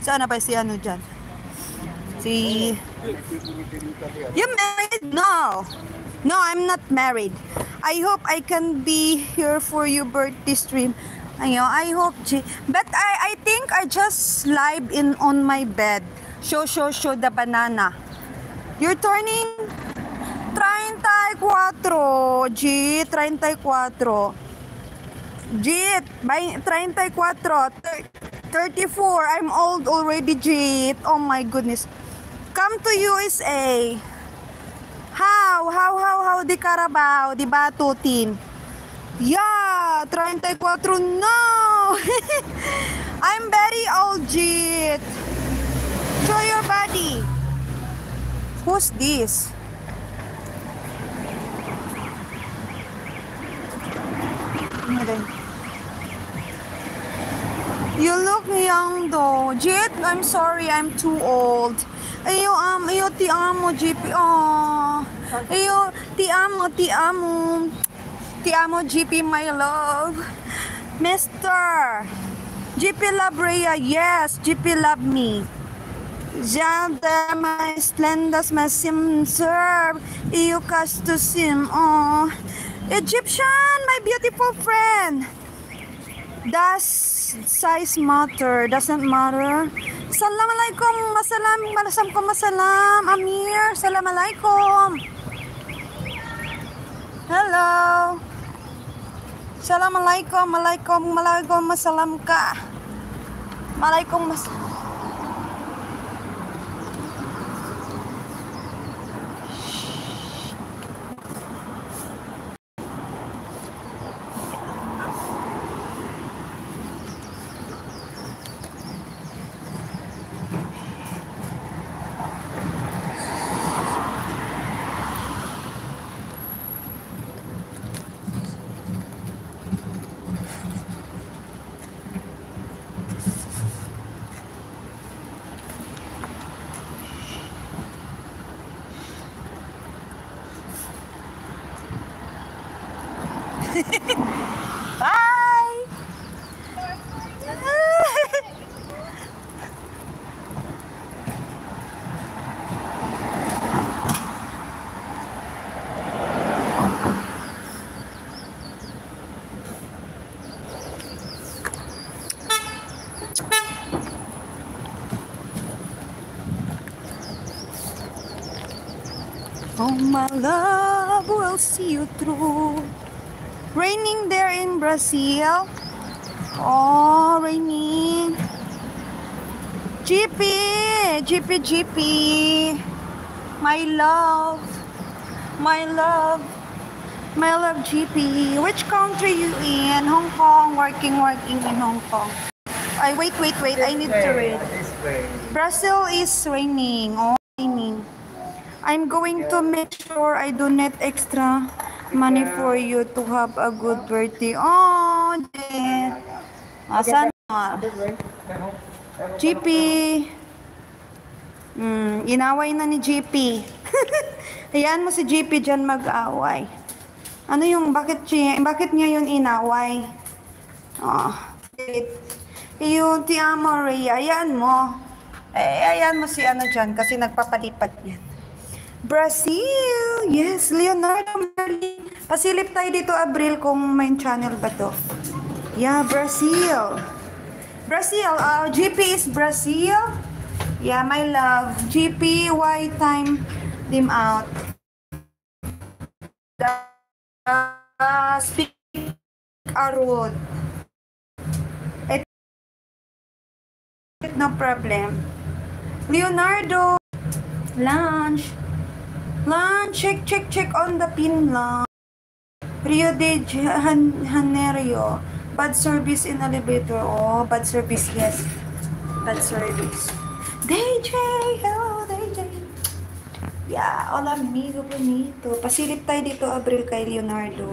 Sana pa si ano dyan? Si... You married? No. No, I'm not married. I hope I can be here for your birthday stream. Ayo, I hope, G. But I, I think I just live in on my bed. Show, show, show the banana. You're turning 34, G, 34. Jit, by 34, thir- 34. I'm old already, Jit. Oh my goodness. Come to USA. How? How, how, how di Carabao, di Batutin? Yeah, 34. No! I'm very old, Jit. Show your body. Who's this? Ano? You look young though. Jit, I'm sorry, I'm too old. Ayo, um, ayo, ti amo, JP. Oh. Ayo, ti amo, ti amo. Ti amo GP my love. Mr. GP love Rhea. Yes, GP love me. Zelda, my splendas, my sim serve. You cast to sim. Oh, Egyptian, my beautiful friend. Does size matter? Doesn't matter. Salam alaikum. Masalam. Malasam ko masalam. Amir. Salam alaikum. Hello. Salam alaikum. Malaikum. Malaikum. Masalam ka. Malaikum. Mas my love will see you through. Raining there in Brazil. Oh, raining. GP, GP, GP. My love, my love, my love GP. Which country you in? Hong Kong, working, working in Hong Kong. I wait, wait, wait. I need to read. Brazil is raining. Oh, raining. I'm going to make sure I donate extra money for you to have a good birthday. Oh, Jen. Asan na? GP. Hmm, inaway na ni GP. Hayaan mo si GP dyan mag-away. Ano yung, bakit, bakit niya yun inaway? Oh, wait. Yung ti amo, Ray, ayan mo. Eh, ayan mo si ano dyan kasi nagpapalipat yan. Brazil! Yes, Leonardo Merlin. Pasilip tayo dito, Abril, kung main channel ba to. Yeah, Brazil. Brazil, uh, GP is Brazil. Yeah, my love. GP, why time them out? Uh, speak a road. It, no problem. Leonardo, lunch. Lunch, check, check, check on the pin lang. Rio de Jan- Janeiro. Bad service in elevator. Oh, bad service, yes. Bad service. DJ, hello, DJ. Yeah, hola amigo bonito. Pasilip tayo dito, Abril, kay Leonardo.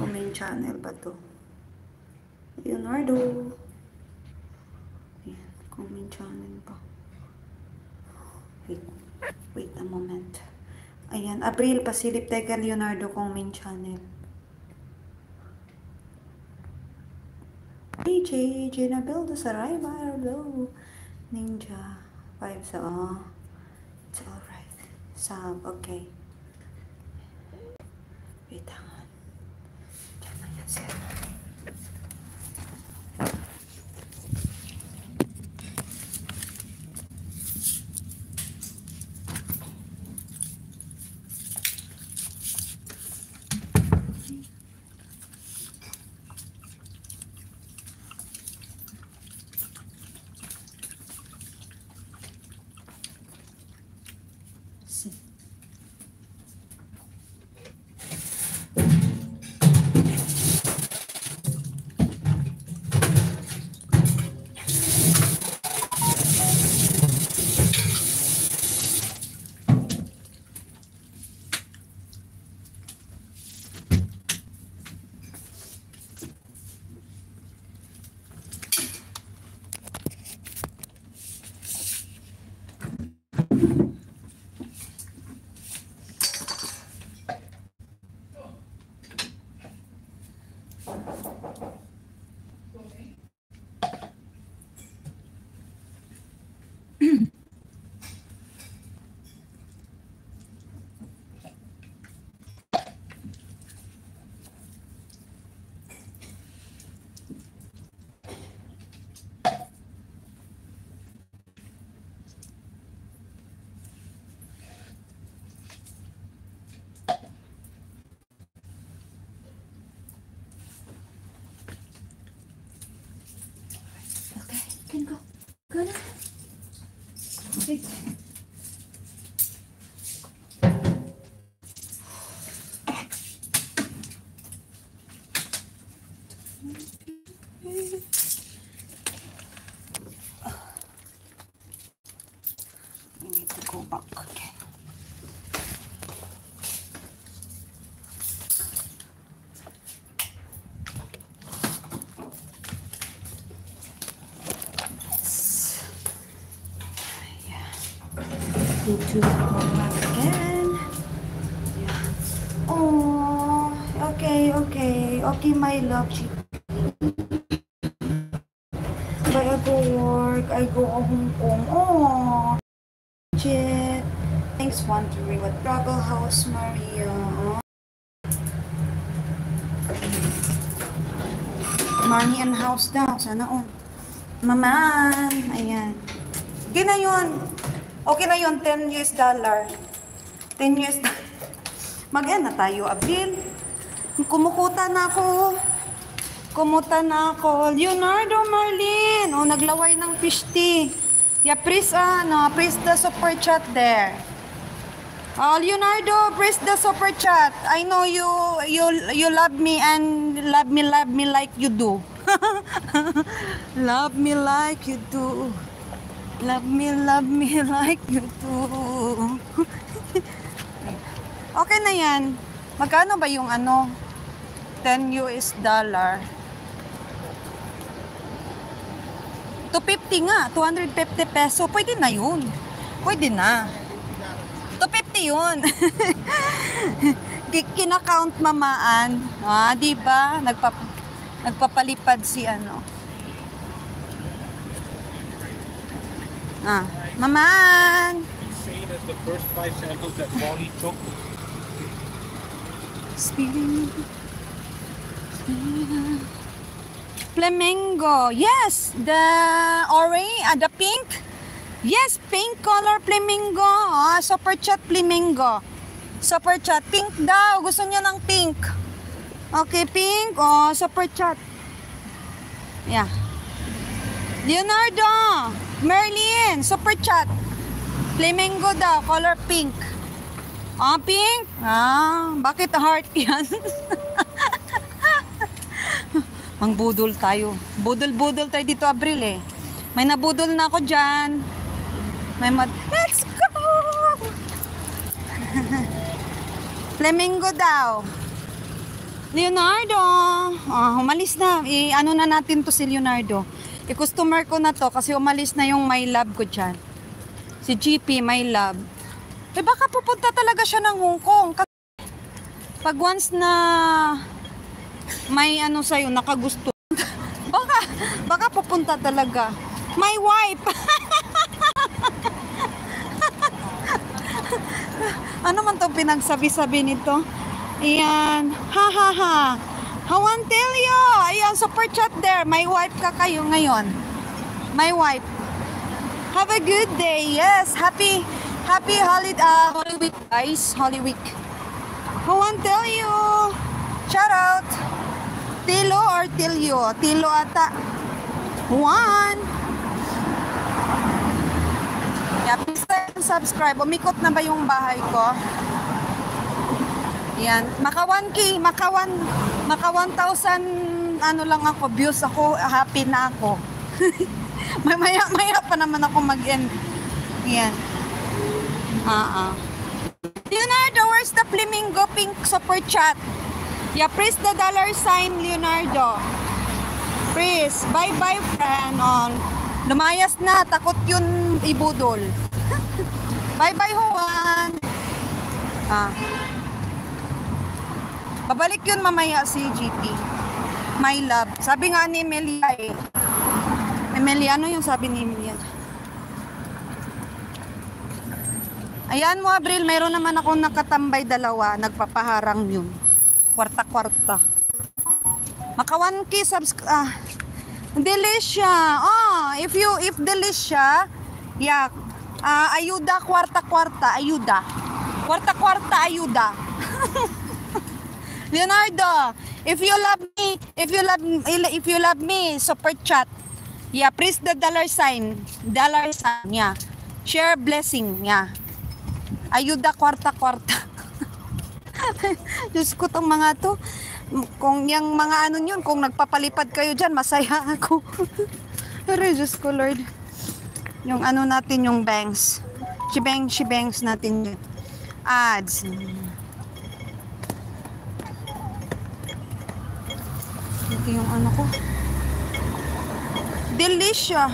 Main channel ba to? Leonardo. Ayan, main channel ba. Wait, wait a moment. Ayan, April, pasilip kay Leonardo kung main channel. DJ, Jenabel do Sarayba, hello. Ninja, five sa, oh. It's alright. Sub, okay. Wait, hang on. Diyan na yan, sir. Okay. We need to go back To go back again. Oh, okay, okay. Okay, my love. But I go work, I go Hong Kong. Oh, Jet. Thanks wondering what Travel House Maria. Money and house daw. Sana all. Maman. Ayan. Okay na yun. Okay na yun. 10 US dollar. 10 US dollar. Mag-ano na tayo, Abril? Kumukuta na ako. Kumuta na ako. Leonardo Marlin. O, naglaway ng pishti. Yeah, please, ano, press the super chat there. Oh, Leonardo, press the super chat. I know you, you, you love me and love me, love me like you do. love me like you do. Love me, love me like you do. okay na yan. Magkano ba yung ano? 10 US dollar. 250 nga, 250 peso. Pwede na yun. Pwede na. 250 yun. Ki- Kinakount mamaan. Ah, di ba? Nagpap nagpapalipad si ano. Ah, mamaan. Same as the first five samples that Molly took. Spinning. Flamingo. Yes, the orange, uh, the pink. Yes, pink color flamingo. Ah, super chat flamingo. Super chat. Pink daw. Gusto niya ng pink. Okay, pink. Oh, super chat. Yeah. Leonardo. Merlin. Super chat. Flamingo daw. Color pink. Ah, pink? Ah, bakit heart yan? Mang budol tayo. Budol-budol tayo dito, Abril eh. May nabudol na ako dyan. May mad... Let's go! Flamingo daw. Leonardo. Ah, umalis na. I, ano na natin to si Leonardo. I-customer ko na to kasi umalis na yung my love ko dyan. Si GP, my love. Eh baka pupunta talaga siya ng Hong Kong. Pag once na may ano sa'yo, nakagusto. baka, baka pupunta talaga. My wife! ano man to pinagsabi-sabi nito? Ayan. Ha ha ha. Hawan tell you. Ayan, super chat there. My wife ka kayo ngayon. My wife. Have a good day. Yes, happy happy holiday uh, Holy Week guys. Holy Week. Hawan tell you. Shout out. Tilo or Tilio? Tilo ata. Juan. Yeah, please subscribe. Umikot na ba yung bahay ko? Yan. Maka 1K, maka 1, maka 1,000 ano lang ako, views ako, happy na ako. May maya, maya pa naman ako mag-end. Yan. Ah, ah. Leonardo, where's the flamingo pink super chat? Yeah, press the dollar sign, Leonardo. Press. Bye-bye, friend. On. Lumayas na. Takot yun ibudol. Bye-bye, Juan. Ah. Babalik yun mamaya si GP. My love. Sabi nga ni Emilia eh. Emilia, ano yung sabi ni Emilia? Ayan mo, Abril, meron naman akong nakatambay dalawa. Nagpapaharang yun. Kwarta-kwarta. Maka 1K subs... Ah, Delicia. Oh, if you, if Delicia, yeah. Ah, ayuda, kwarta-kwarta, ayuda. Kwarta-kwarta, ayuda. Leonardo, if you love me, if you love if you love me, super chat. Yeah, press the dollar sign. Dollar sign, yeah. Share blessing, yeah. Ayuda kwarta-kwarta. Diyos ko tong mga to. Kung yung mga ano yun, kung nagpapalipad kayo dyan, masaya ako. Pero Diyos ko, Lord. Yung ano natin, yung banks. Shibang, shibangs natin yun. Ads. Ito yung ano ko. Delicia.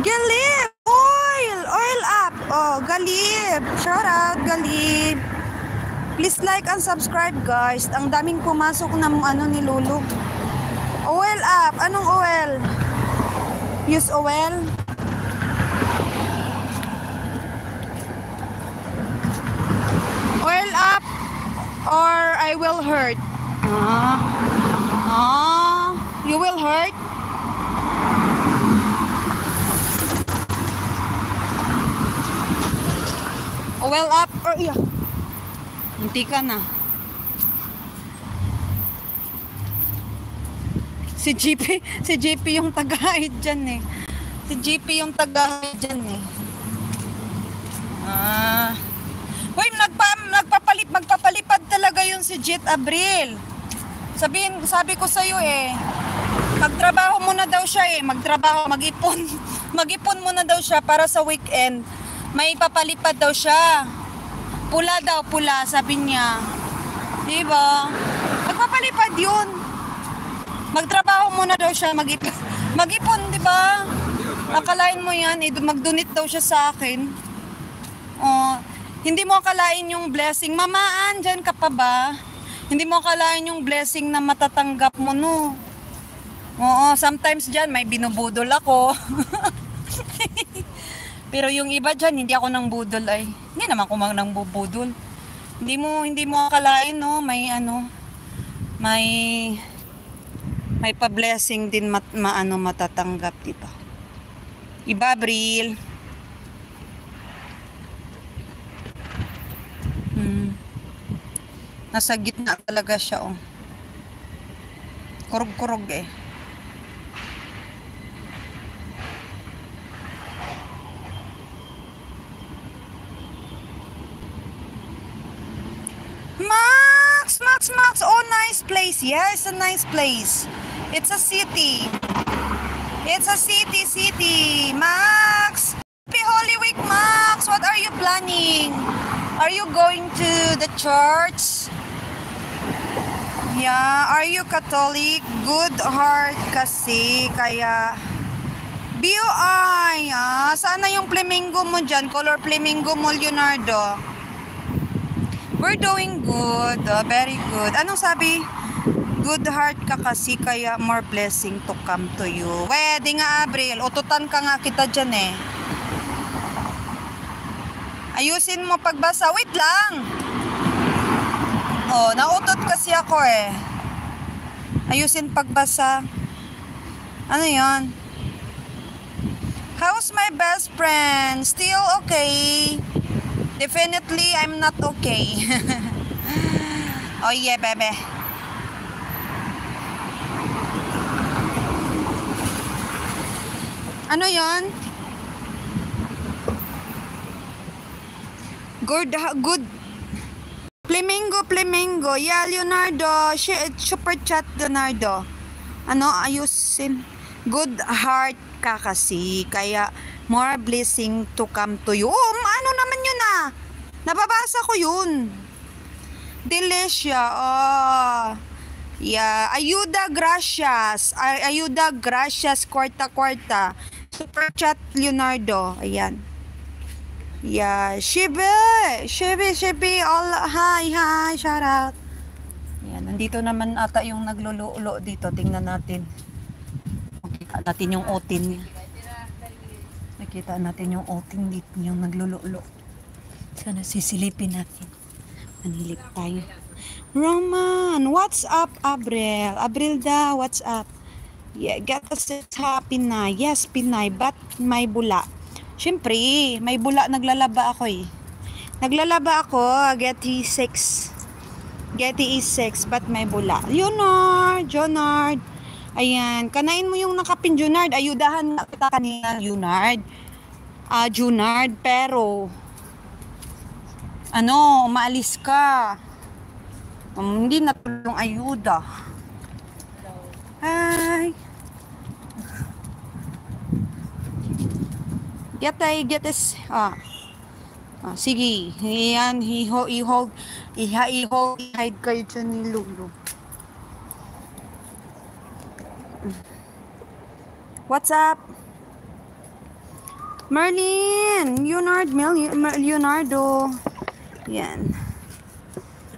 Galib! Oil! Oil up! Oh, Galib! Shout out, Galib! Please like and subscribe, guys. Ang daming pumasok na ano ni Lulu. Oil up! Anong oil? Use oil? Oil up or I will hurt. Ah. Ah. You will hurt? Oil up or yeah. Hindi ka na. Si GP, si GP yung tagahid dyan eh. Si GP yung tagahid dyan eh. Ah. Hoy, nagpa, nagpapalit, magpapalipad talaga yun si Jet Abril. Sabihin, sabi ko sa'yo eh, magtrabaho muna daw siya eh, magtrabaho, mag-ipon. Mag-ipon muna daw siya para sa weekend. May papalipad daw siya. Pula daw, pula, sabi niya. Diba? Magpapalipad yun. Magtrabaho muna daw siya, mag-ipon, mag-ipon di ba? Akalain mo yan, eh, mag-donate daw siya sa akin. Oh, hindi mo akalain yung blessing. Mamaan, dyan ka pa ba? Hindi mo akalain yung blessing na matatanggap mo, no? Oo, sometimes dyan may binubudol ako. Pero yung iba dyan, hindi ako nang budol ay. Hindi naman ako mang nang bubudol. Hindi mo, hindi mo akalain, no? May ano, may, may pa-blessing din mat, maano matatanggap, di ba? Iba, Bril. Nasa gitna talaga siya, oh. Kurog-kurog eh. Max! Max! Max! Oh, nice place. Yeah, it's a nice place. It's a city. It's a city, city. Max! Happy Holy Week, Max! What are you planning? Are you going to the church? Yeah, are you Catholic? Good heart kasi, kaya... BOI, ah. Sana yung flamingo mo dyan, color flamingo mo, Leonardo. We're doing good, ah, very good. Anong sabi? Good heart ka kasi, kaya more blessing to come to you. Pwede nga, Abril. Ututan ka nga kita dyan eh. Ayusin mo pagbasa. Wait lang! Oh, nautot kasi ako eh. Ayusin pagbasa. Ano yon? How's my best friend? Still okay? Definitely, I'm not okay. oh yeah, bebe. Ano yon? Good, good Flamingo, Flamingo. Yeah, Leonardo. Super chat, Leonardo. Ano, ayusin. Good heart ka kasi. Kaya, more blessing to come to you. Oh, ano naman yun ah. Nababasa ko yun. Delicia. Oh. Yeah. Ayuda, gracias. Ay, ayuda, gracias. Kwarta, kwarta. Super chat, Leonardo. Ayan. Yeah, Shibe! Shibe, Shibe, all, hi, hi, shout out. Yan, nandito naman ata yung naglululo dito. Tingnan natin. Makita natin yung otin niya. Nakita natin yung otin dito, yung naglululo. Sana sisilipin natin. Manilip tayo. Roman, what's up, Abril? Abrilda, what's up? Yeah, get us sa Pinay. Yes, Pinay, but may bula. Siyempre, may bula naglalaba ako eh. Naglalaba ako, Getty 6. Getty is 6, but may bula. Leonard, Jonard, Ayan, kanain mo yung nakapin Junard. Ayudahan na kita kanina, Junard. Ah, Junard, pero ano, umaalis ka. Um, hindi na tulong ayuda. Hi. Get ay, get this. Ah. Ah, sige. Yan, iho, iho, iha, iho, hide kayo dyan ni Lulu. What's up? Merlin! Leonard, Leonardo. Yan.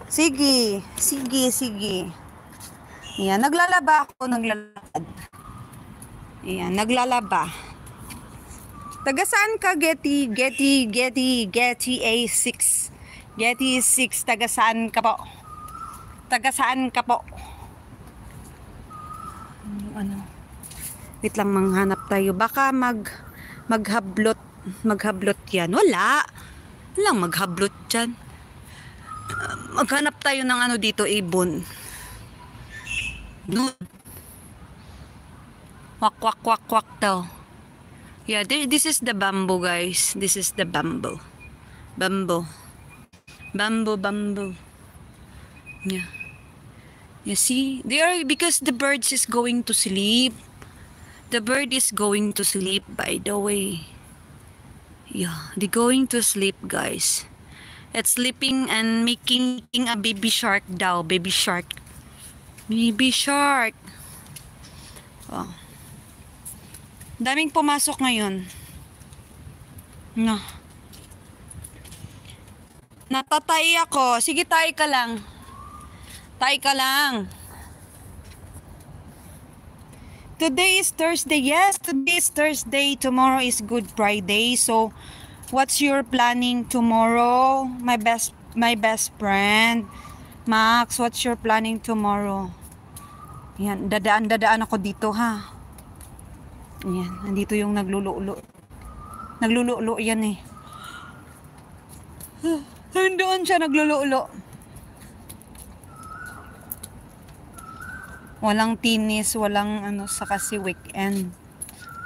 Sige, sige, sige. Yan, naglalaba ako, naglalakad. Yan, naglalaba. Taga saan ka, Getty? Getty, Getty, Getty A6. Getty 6, taga saan ka po? Taga saan ka po? Ano? Wait lang, manghanap tayo. Baka mag, maghablot, maghablot yan. Wala. Walang maghablot dyan. Uh, maghanap tayo ng ano dito, ibon. No. Wak, wak, wak, wak daw. Yeah, thi- this is the bamboo, guys. This is the bamboo. Bamboo. Bamboo, bamboo. Yeah. You see? They are, because the birds is going to sleep. The bird is going to sleep, by the way. Yeah, they going to sleep, guys. It's sleeping and making a baby shark daw. Baby shark. Baby shark. Oh. Daming pumasok ngayon. No. Natatay ako. Sige, tay ka lang. Tay ka lang. Today is Thursday. Yes, today is Thursday. Tomorrow is Good Friday. So, what's your planning tomorrow? My best my best friend. Max, what's your planning tomorrow? Yan, dadaan dadaan ako dito ha. Yan, nandito yung naglululo. Naglululo yan eh. Nandoon siya naglululo. Walang tinis, walang ano sa kasi weekend.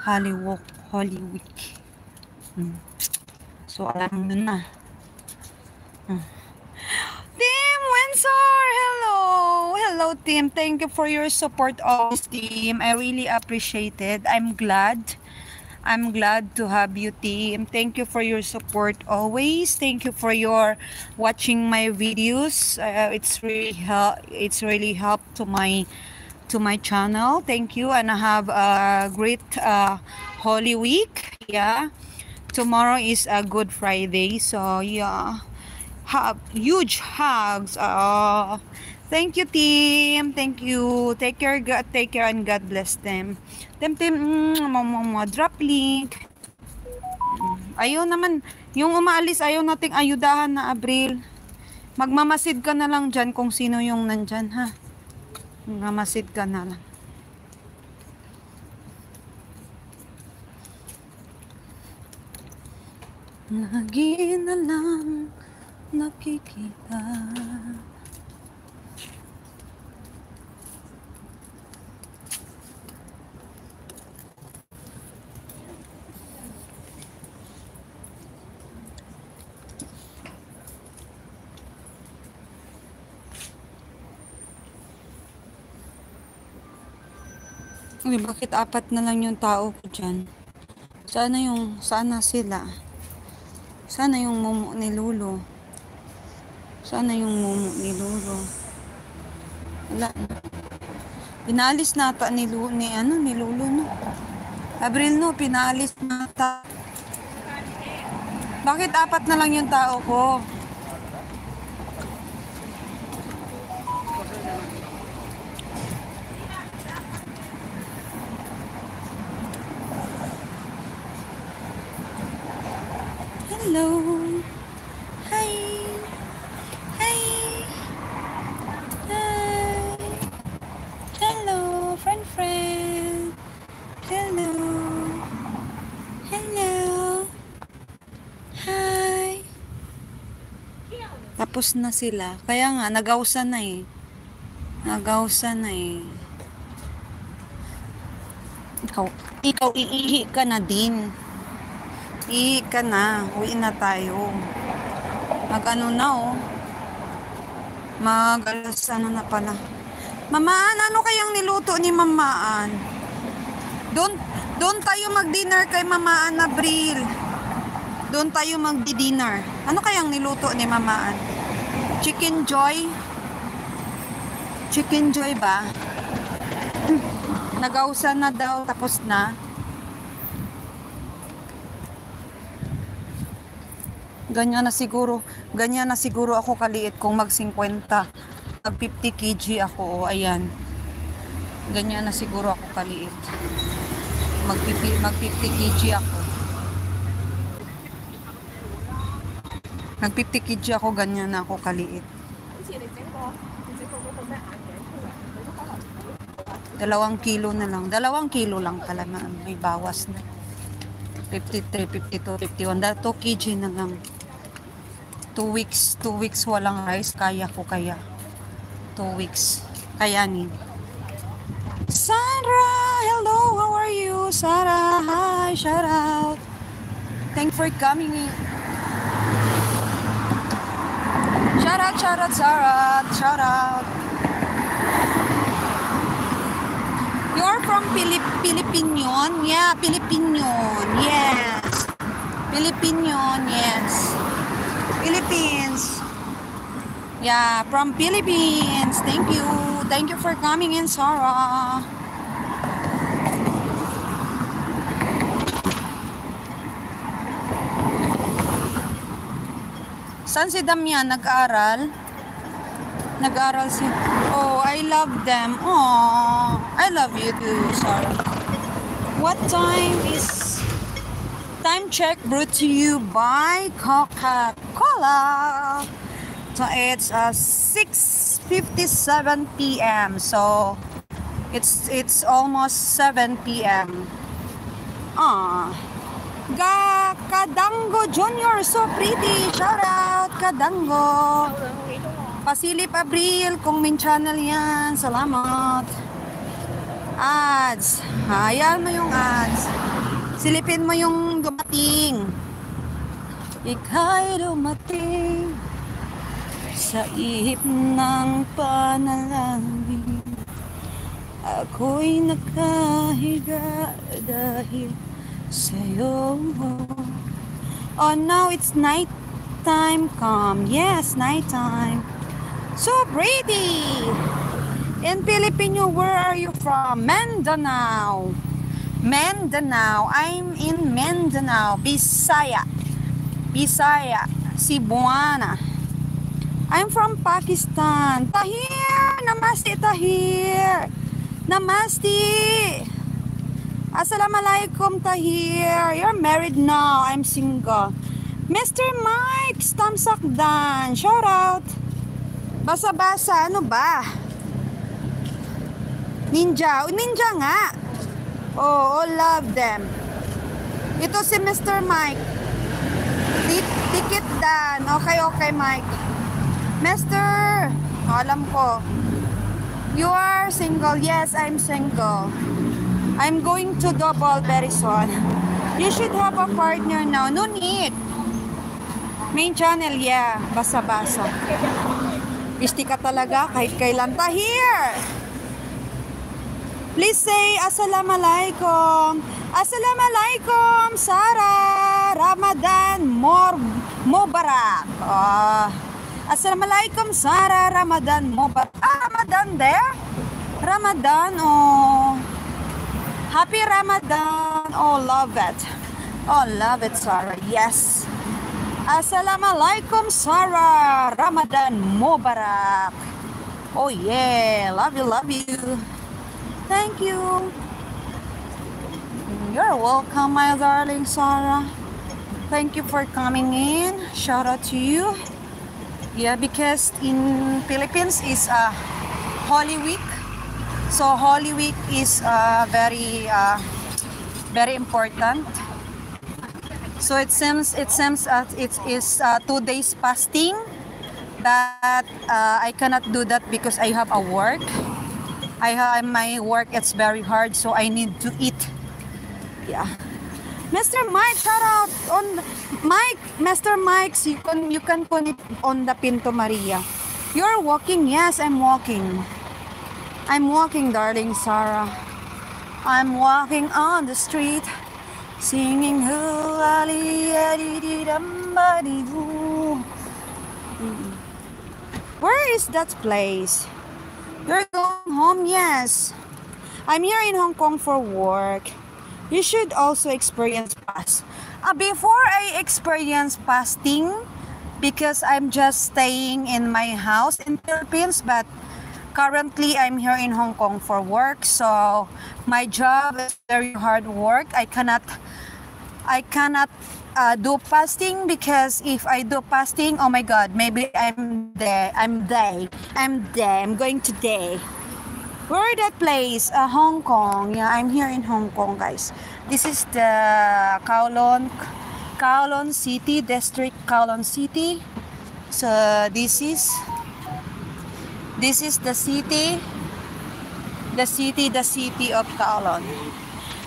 Holy walk, Holy Week. Hmm. So alam mo na. Hmm. Team Windsor, hello! Hello team, thank you for your support always team. I really appreciate it. I'm glad. I'm glad to have you team. Thank you for your support always. Thank you for your watching my videos. Uh, it's really help it's really help to my to my channel. Thank you and have a great uh, Holy Week. Yeah. Tomorrow is a Good Friday. So yeah. Hug, huge hugs. Uh, thank you team. Thank you. Take care God, take care and God bless them. Tem tem mm, drop link. Ayaw naman yung umaalis ayaw nating ayudahan na Abril. Magmamasid ka na lang dyan kung sino yung nandyan ha. Magmamasid ka na lang. Lagi na lang nakikita. Uy, bakit apat na lang yung tao ko dyan? Sana yung, sana sila. Sana yung mumu ni Lolo. Sana yung mumu ni Lolo. Wala na. Pinalis nata ni Lolo, ni ano, ni Lolo, no? Abril, no, pinalis nata. Bakit apat na lang yung tao ko? Hello. Hi. Hi. Hi. Hello, friend friend. Hello. Hello. Hi. Tapos na sila. Kaya nga, nagawsa na eh. Nagawsa na eh. Ikaw, ikaw iihi ka na din. Ihi ka na. Uwi na tayo. Mag ano na oh. Mag alas ano na pala. Mamaan, ano kayang niluto ni Mamaan? Doon, doon tayo mag-dinner kay Mamaan na Bril. Doon tayo magdi-dinner. Ano kayang niluto ni Mamaan? Chicken Joy? Chicken Joy ba? Nagausan na daw, tapos na. Ganyan na siguro, ganyan na siguro ako kaliit kung mag 50. Mag 50 kg ako, o ayan. Ganyan na siguro ako kaliit. Mag 50, mag 50 kg ako. Nag 50 kg ako, ganyan na ako kaliit. Dalawang kilo na lang. Dalawang kilo lang pala na may bawas na. 53, 52, 51. Da, 2 kg na lang. 2 weeks, 2 weeks walang rice. Kaya ko kaya. 2 weeks. Kayanin. Sandra! Hello! How are you? Sarah! Hi! Shout out! Thanks for coming in. Shout out, shout out, Sarah! Shout out! You're from Pilip Pilipinion? Yeah, Pilipinion. Yes. Pilipinion, yes. Philippines. Yeah, from Philippines. Thank you. Thank you for coming in, Sarah. Saan si Damian nag-aaral? Nag-aaral si... Oh, I love them. Oh, I love you too, Sarah. What time is... Time check brought to you by Coca-Cola. So it's uh, 6:57 p.m. So it's it's almost 7 p.m. Ah. Ga Kadango Junior, so pretty. Shout out Kadango. Pasilip Abril, kung min channel yan. Salamat. Ads. Ayan mo yung ads. Silipin mo yung dumating. Ika'y dumating sa ihip ng panalangin. Ako'y nakahiga dahil sa'yo. Oh, now it's night time come. Yes, night time. So pretty. In Filipino, where are you from? Mindanao. Mindanao. I'm in Mindanao, Bisaya. Bisaya, Cebuana. I'm from Pakistan. Tahir! Namaste, Tahir! Namaste! Assalamualaikum, Tahir. You're married now. I'm single. Mr. Mike Stamsakdan. Shout out. Basa-basa. Ano ba? Ninja. Ninja nga. Oh, oh, love them. Ito si Mr. Mike. Ti- Tikit dan. Okay, okay, Mike. Oh, alam ko. You are single. Yes, I'm single. I'm going to double very soon. You should have a partner now. No need. Main channel, yeah. Basa-basa. Pisti ka talaga kahit kailan. Tahir! Please say Assalamualaikum. Assalamualaikum, Sarah. Ramadan Mubarak. Ah. Assalamualaikum, Sarah. Ramadan Mubarak. Ah, Ramadan there? Ramadan, oh. Happy Ramadan. Oh, love it. Oh, love it, Sarah. Yes. Assalamualaikum, Sarah. Ramadan Mubarak. Oh, yeah. Love you, love you. Thank you. You're welcome, my darling Sarah. Thank you for coming in. Shout out to you. Yeah, because in Philippines is a uh, Holy Week. So Holy Week is uh, very uh, very important. So it seems it seems that it is uh, two days fasting. That uh, I cannot do that because I have a work. I have my work. It's very hard, so I need to eat Yeah. Mr. Mike, shout out on Mike, Mr. Mike, you can you can connect on the Pinto Maria. You're walking? Yes, I'm walking. I'm walking, darling Sarah. I'm walking on the street, singing hoo-ali, dee-dum-ba-dee-doo. Mm. Where is that place? You're going home? Yes. I'm here in Hong Kong for work. You should also experience fast. Uh, before I experience fasting, because I'm just staying in my house in Philippines, but currently I'm here in Hong Kong for work. So my job is very hard work. I cannot, I cannot uh, do fasting because if I do fasting, oh my God, maybe I'm there. I'm there. I'm there. I'm going to die. Where that place? Uh, Hong Kong. Yeah, I'm here in Hong Kong, guys. This is the Kowloon, Kowloon City District, Kowloon City. So this is this is the city, the city, the city of Kowloon.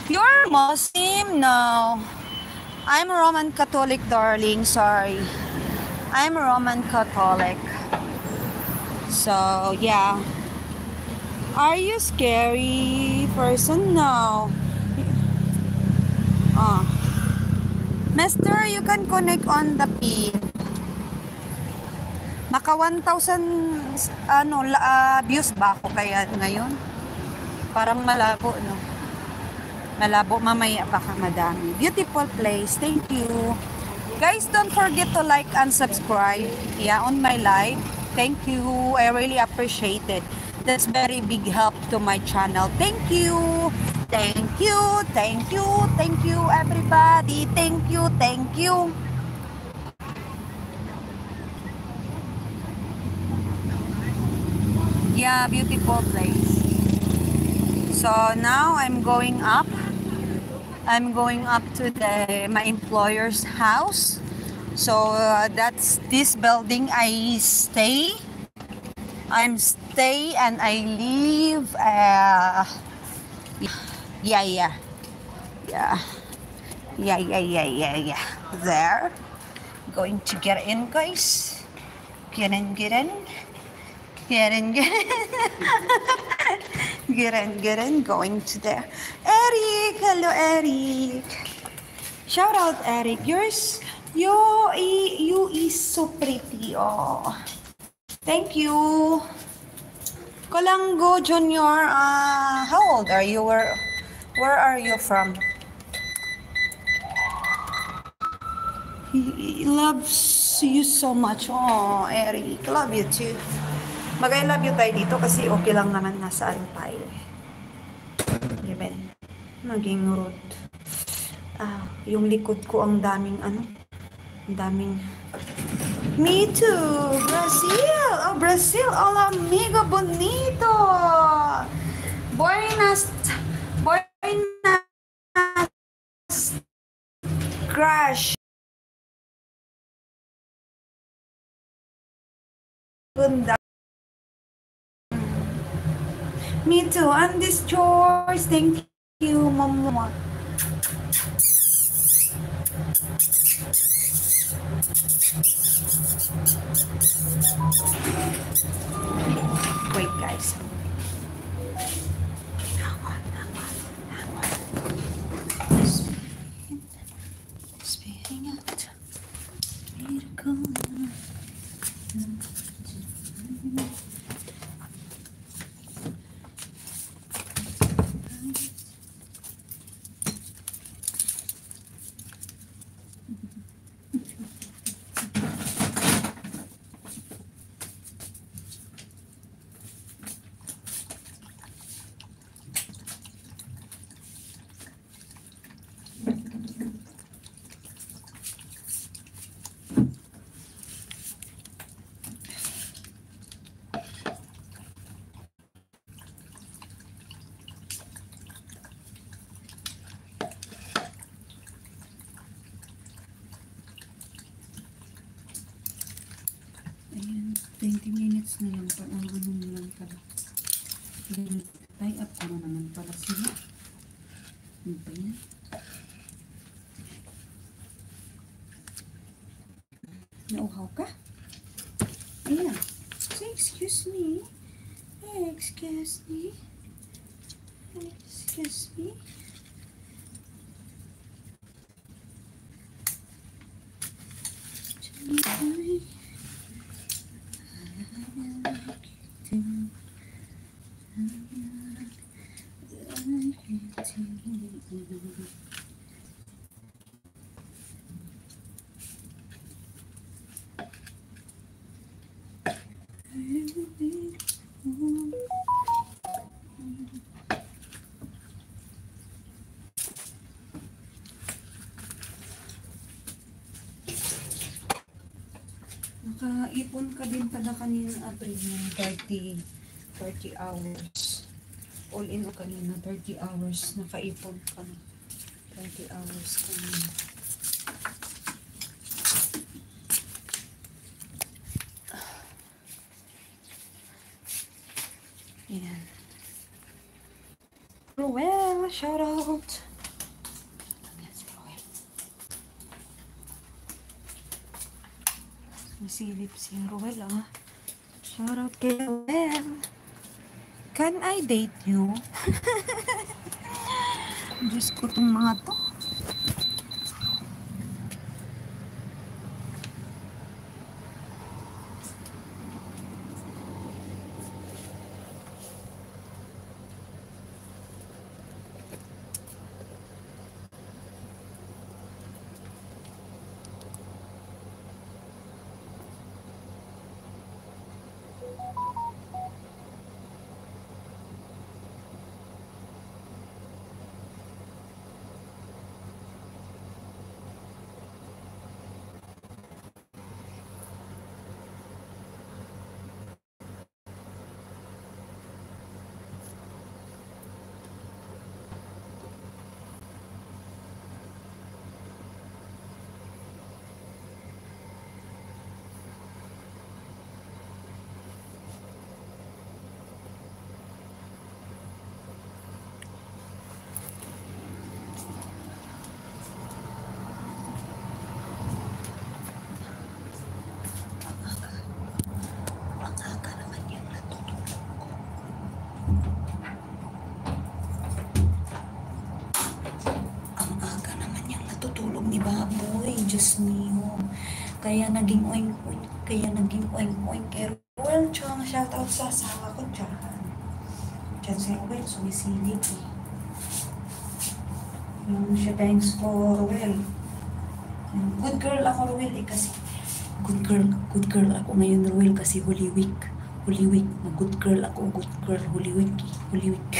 You're Muslim? No. I'm Roman Catholic, darling. Sorry. I'm Roman Catholic. So yeah. Are you scary person? No. Oh. Mister, you can connect on the pin. Naka 1,000 ano, ah, views ba ako kaya ngayon? Parang malabo, no? Malabo, mamaya baka madami. Beautiful place. Thank you. Guys, don't forget to like and subscribe. Yeah, on my live. Thank you. I really appreciate it. That's very big help to my channel. Thank you. Thank you. Thank you. Thank you, everybody. Thank you. Thank you. Yeah, beautiful place. So now I'm going up. I'm going up to the my employer's house. So uh, that's this building I stay. I'm stay and I live. Uh, yeah, yeah, yeah, yeah, yeah, yeah, yeah, yeah. There, going to get in, guys. Get in, get in. Get in, get in. get in, get in. Going to there. Eric, hello, Eric. Shout out, Eric. Yours, you, you is so pretty. Oh, thank you. Kolango Junior. Uh, how old are you? Where, where are you from? He loves you so much. Oh, Eric. Love you too. Mag-I love you tayo dito kasi okay lang naman nasaan tayo. Given. Maging rude. Ah, yung likod ko ang daming ano. Ang daming... Me too! Brazil! Oh, Brazil! Hola, amigo bonito! Buenas... Buenas... Crash! Ganda. Me too. And this chores. Thank you, mama. Wait, guys. Nakaipon ka din pala kanina, April, ng 30, 30 hours. All in o kanina, 30 hours. Nakaipon ka na. 30 hours kanina. Yan. Ruel, shout out. Yan si Ruel. Masilip si Ruel, ah. Shout out kay Ruel. Can I date you? Diyos ko tong mga to. Ang aga naman yung natutulog ko. Ang aga naman yung natutulog ni Baboy. Diyos mio. Kaya naging oink oink. Kaya naging oink oink. Kay Ruel, tsaka shoutout sa asawa ko dyan. Ruel, sumisilip eh. Yung siya thanks ko, Ruel. Good girl ako, Ruel eh, kasi good girl, good girl ako ngayon, Ruel, kasi Holy Week. Holy Week. Good girl ako, good girl, Holy Week. Holy Week.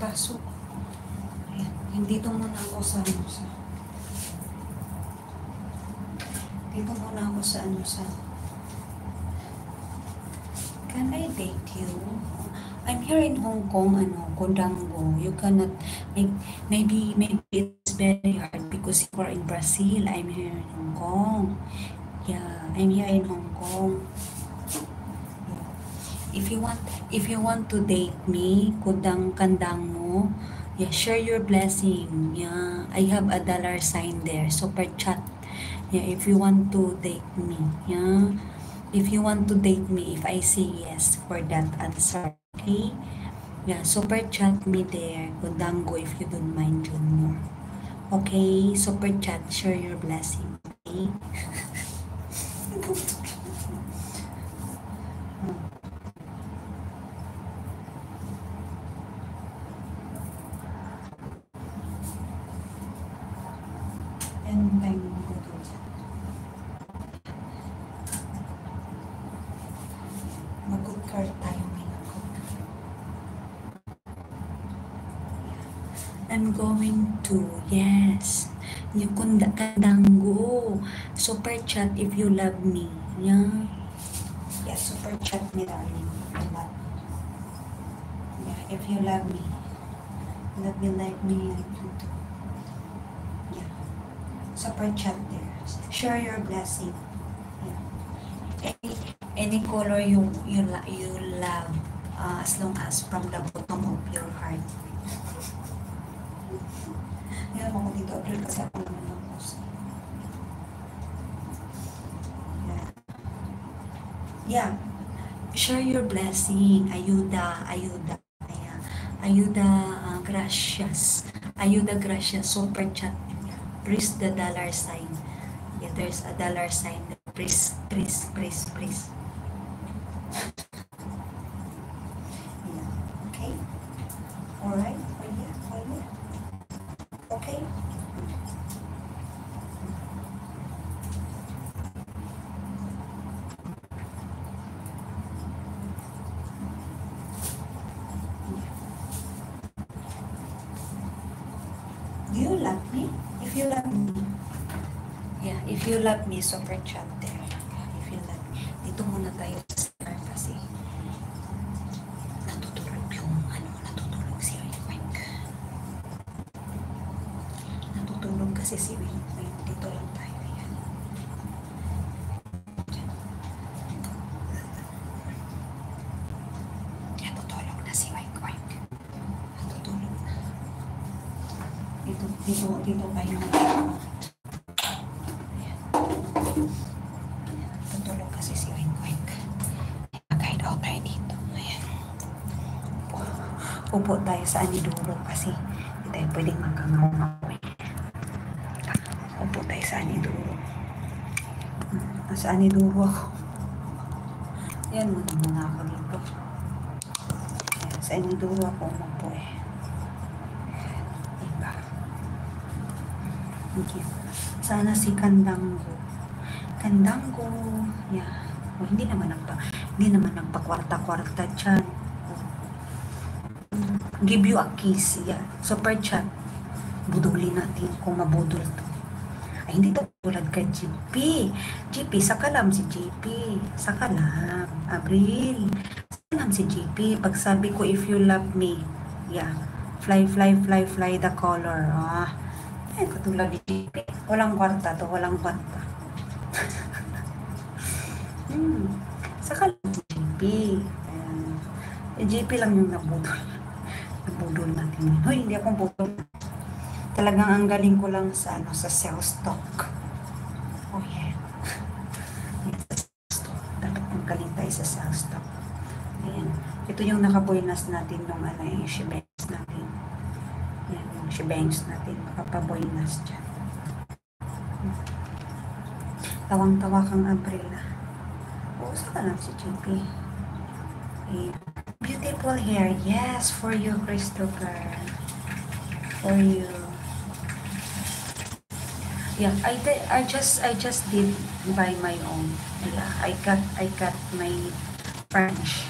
Pasok. Ayan. Dito muna ako sa, ano, sa dito muna ako sa ano sa Can I date you? I'm here in Hong Kong, ano, Kodango. You cannot, may- maybe, maybe it's very hard because you are in Brazil. I'm here in Hong Kong. Yeah, I'm here in Hong Kong. If you want, if you want to date me, kudang kandang mo, yeah, share your blessing. Yeah, I have a dollar sign there. Super chat. Yeah, if you want to date me, yeah. If you want to date me, if I say yes for that answer, okay? Yeah, super chat me there, Kudango, if you don't mind Junior. Okay, super chat, share your blessing, okay? Meron tayong matutunan. Mag-good tayo mga I'm going to, yes. Yung kunda kadango. Super chat if you love me. Yeah. Yeah, super chat me darling. Yeah, if you love me. Love me like me. Like me. Super chat there. Share your blessing. Any, color you you you love uh, as long as from the bottom of your heart. Yan ako dito, April, kasi ako naman ang post. Yeah. Yeah. Share your blessing. Ayuda, ayuda. Ayan. Ayuda, uh, gracias. Ayuda, gracias. Super chat. Press the dollar sign. Yeah, there's a dollar sign. Press, press, press, press. Yeah. Okay? Alright? Yeah, yeah. Okay? Do you love me? If you love me, yeah, if you love me, super chat there. If you love me. Dito muna tayo sa star kasi natutulog yung ano, natutulog si Wink Wink. Natutulog kasi si Wink Wink. Dito lang tayo. Yan. Diyan. Natutulog na si Wink Wink. Natutulog na. Dito, dito, dito kayo na. Ayan. Tutulog kasi si Wink Wink. Nag-hide out tayo dito. Ayan. Upo, upo tayo sa aniduro kasi hindi tayo pwedeng magkangaw-ngaw eh. Upo tayo sa aniduro. Hmm, Nasa aniduro ako. Ayan, muna muna ako dito. Ayan, sa aniduro ako umupo eh. Diba? Okay. Sana si Kandango. Kandango. Yeah. O, hindi naman nagpa, hindi naman nagpa-kwarta-kwarta dyan. Give you a kiss. Yeah. Super chat. Budulin natin kung mabudol to. Ay, hindi to tulad kay GP. GP, sakalam si GP. Sakalam. Abril. Sakalam si GP. Pag sabi ko, if you love me, yeah. Fly, fly, fly, fly the color. Ah. Eh, katulad ni GP. Walang kwarta to, walang kwarta. hmm. Saka lang si GP. Ayan. Eh, GP lang yung nabudol. Nabudol natin. yun. Hoy, hindi ako budol. Talagang ang galing ko lang sa ano sa sales talk. Oh yeah. Sales. Dapat magaling tayo sa sales talk. Ayan. Ito yung nakabuenas natin nung ano yung shebangs natin. Yan, yung shebangs natin. Makapabuenas dyan. Tawang-tawa kang Abril ah. Oo, saka lang si JP. Ayan. Beautiful hair. Yes, for you, Christopher. For you. Yeah, I did, I just I just did by my own. Yeah, I cut I cut my French.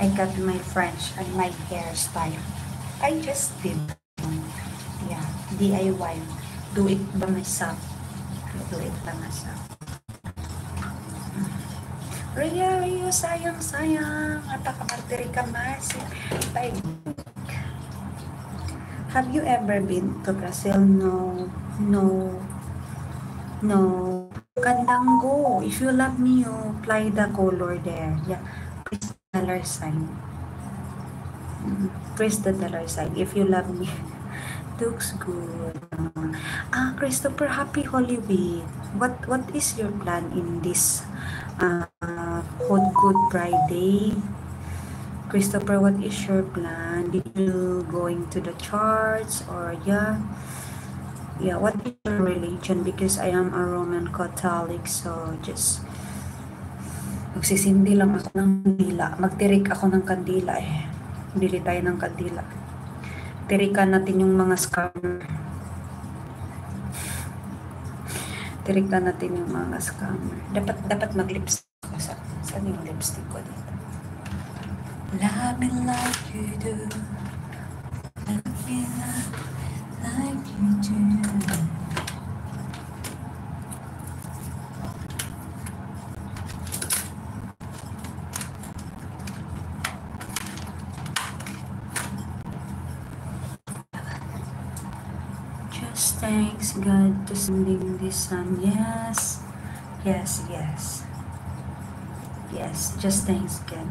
I cut my French and my hairstyle. I just did. Yeah, DIY. Do it by myself. Do it by myself. Ria, Ria, sayang, sayang. At akamartiri ka. Bye. Have you ever been to Brazil? No. No. No. Kandango. If you love me, you apply the color there. Yeah. Press the dollar sign. Press the dollar sign. If you love me. Looks good. Ah, Christopher, happy Holy Week. What What is your plan in this uh, Good Good Friday? Christopher, what is your plan? Did you going to the church or yeah? Yeah, what is your religion? Because I am a Roman Catholic, so just magsisindi lang ako ng kandila. Magtirik ako ng kandila eh. Bili tayo ng kandila. Tirikan natin yung mga scammer. Tirikan natin yung mga scammer. Dapat dapat mag-lipstick ko sa saan yung lipstick ko dito. Love me like you do. Like you do. Just thanks God to sending this sun. Yes. Yes, yes. Yes, just thanks God.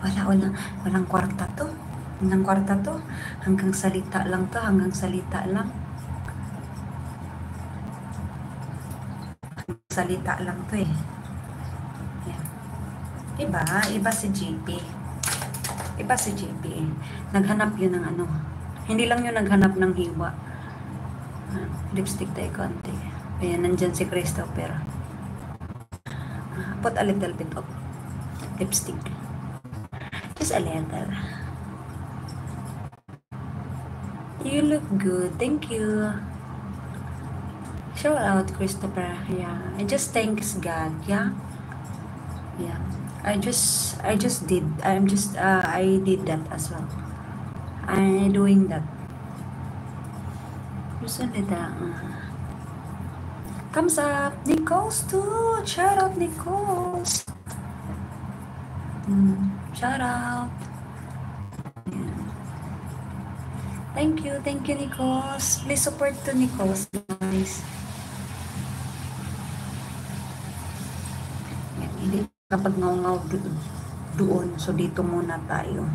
Wala, walang, walang kwarta to. Walang kwarta to. Hanggang salita lang to, hanggang salita lang. Hanggang salita lang to eh. Iba, iba si JP. Iba si JP eh. Naghanap yun ng ano. Hindi lang yun naghanap ng hiwa. Lipstick tayo konti. Ayan, nandyan si Christopher. Put a little bit of lipstick. Just a little. You look good. Thank you. Shout out, Christopher. Yeah. I just thanks God. Yeah. Yeah. I just, I just did. I'm just, uh, I did that as well. I doing that. Nila. Uh, Thumbs up. Nichols too. Shout out, Nichols. Mm, shout out. Yeah. Thank you. Thank you, Nichols. Please support to Nichols, guys. Hindi kapag ngaw-ngaw doon. So, dito muna tayo.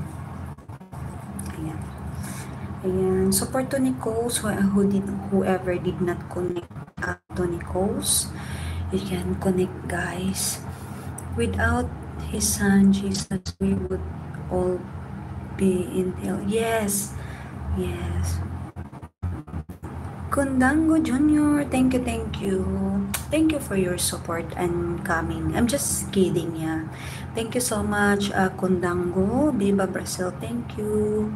Ayan. Ayan. Support to Nichols, who, did, whoever did not connect uh, to Nichols. You can connect, guys. Without his son, Jesus, we would all be in hell. Yes. Yes. Kundango Junior, thank you, thank you. Thank you for your support and coming. I'm just kidding, yeah. Thank you so much, uh, Kundango, Viva Brazil, thank you.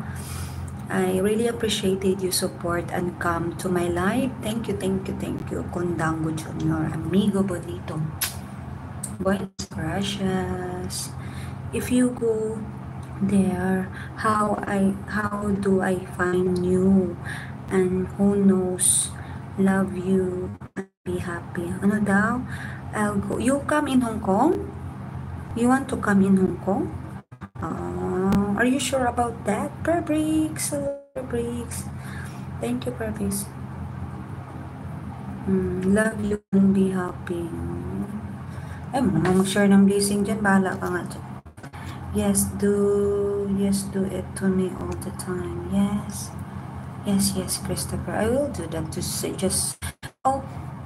I really appreciated your support and come to my live. Thank you, thank you, thank you, Kundango Junior, amigo bonito. Buenas gracias. If you go there, how I how do I find you? And who knows, love you be happy. Ano daw? I'll go. You come in Hong Kong? You want to come in Hong Kong? Uh, are you sure about that? Per Bricks. Thank you, Per Bricks. Mm, love you and be happy. Ay, mag-share ng blessing dyan. Bahala ka nga dyan. Yes, do. Yes, do it to me all the time. Yes. Yes, yes, Christopher. I will do that to say just. Oh,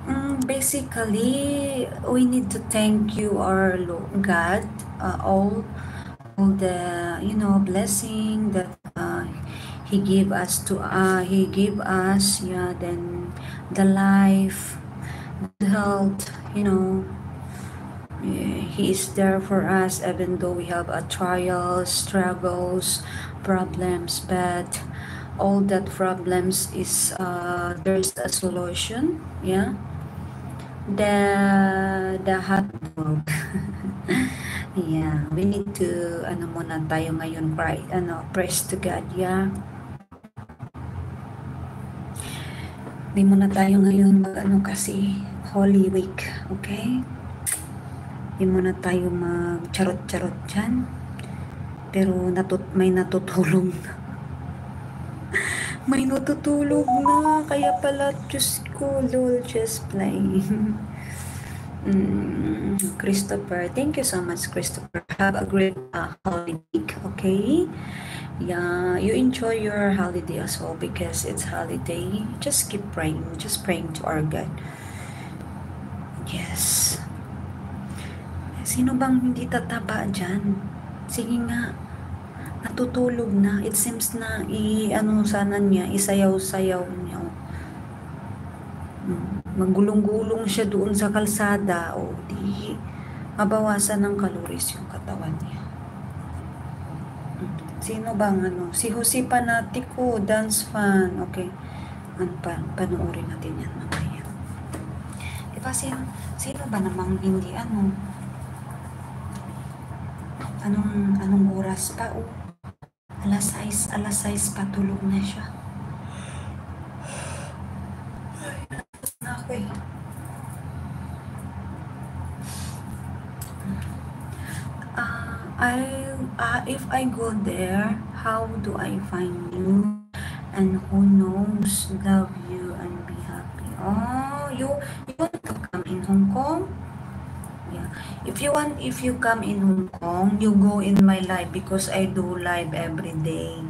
mm, basically, we need to thank you, our God, uh, all, all the you know blessing that uh, He gave us to. Uh, he gave us, yeah. Then the life, the health, you know. Yeah, He is there for us even though we have a trials, struggles, problems, but all that problems is uh, there's a solution. Yeah, the the hot dog. yeah, we need to ano muna tayo ngayon, cry, ano, praise to God. Yeah. Hindi muna tayo ngayon mag ano kasi Holy Week, okay? Hindi muna tayo mag-charot-charot dyan. Pero natut may natutulong na. may natutulog na. Kaya pala, Diyos ko, lol, just playing. Mm, Christopher, thank you so much, Christopher. Have a great uh, holiday okay? Yeah, you enjoy your holiday as well because it's holiday. Just keep praying, just praying to our God. Yes. Sino bang hindi tataba dyan? Sige nga. Natutulog na. It seems na i ano sana niya, isayaw-sayaw niya. Hmm, Magulong-gulong siya doon sa kalsada. O di mabawasan ng calories yung katawan niya. Hmm, Sino bang ano? Si Jose Panatico, dance fan. Okay. Ano pa? Panoorin natin yan mamaya. Diba sino, sino ba namang hindi ano? Anong, anong oras pa? Oh, Alas 6, alas 6 patulog na siya. Ako eh. Uh, I, uh, if I go there, how do I find you? And who knows, love you and be happy. Oh, you, you want to come in Hong Kong? If you want, if you come in Hong Kong, you go in my live because I do live every day.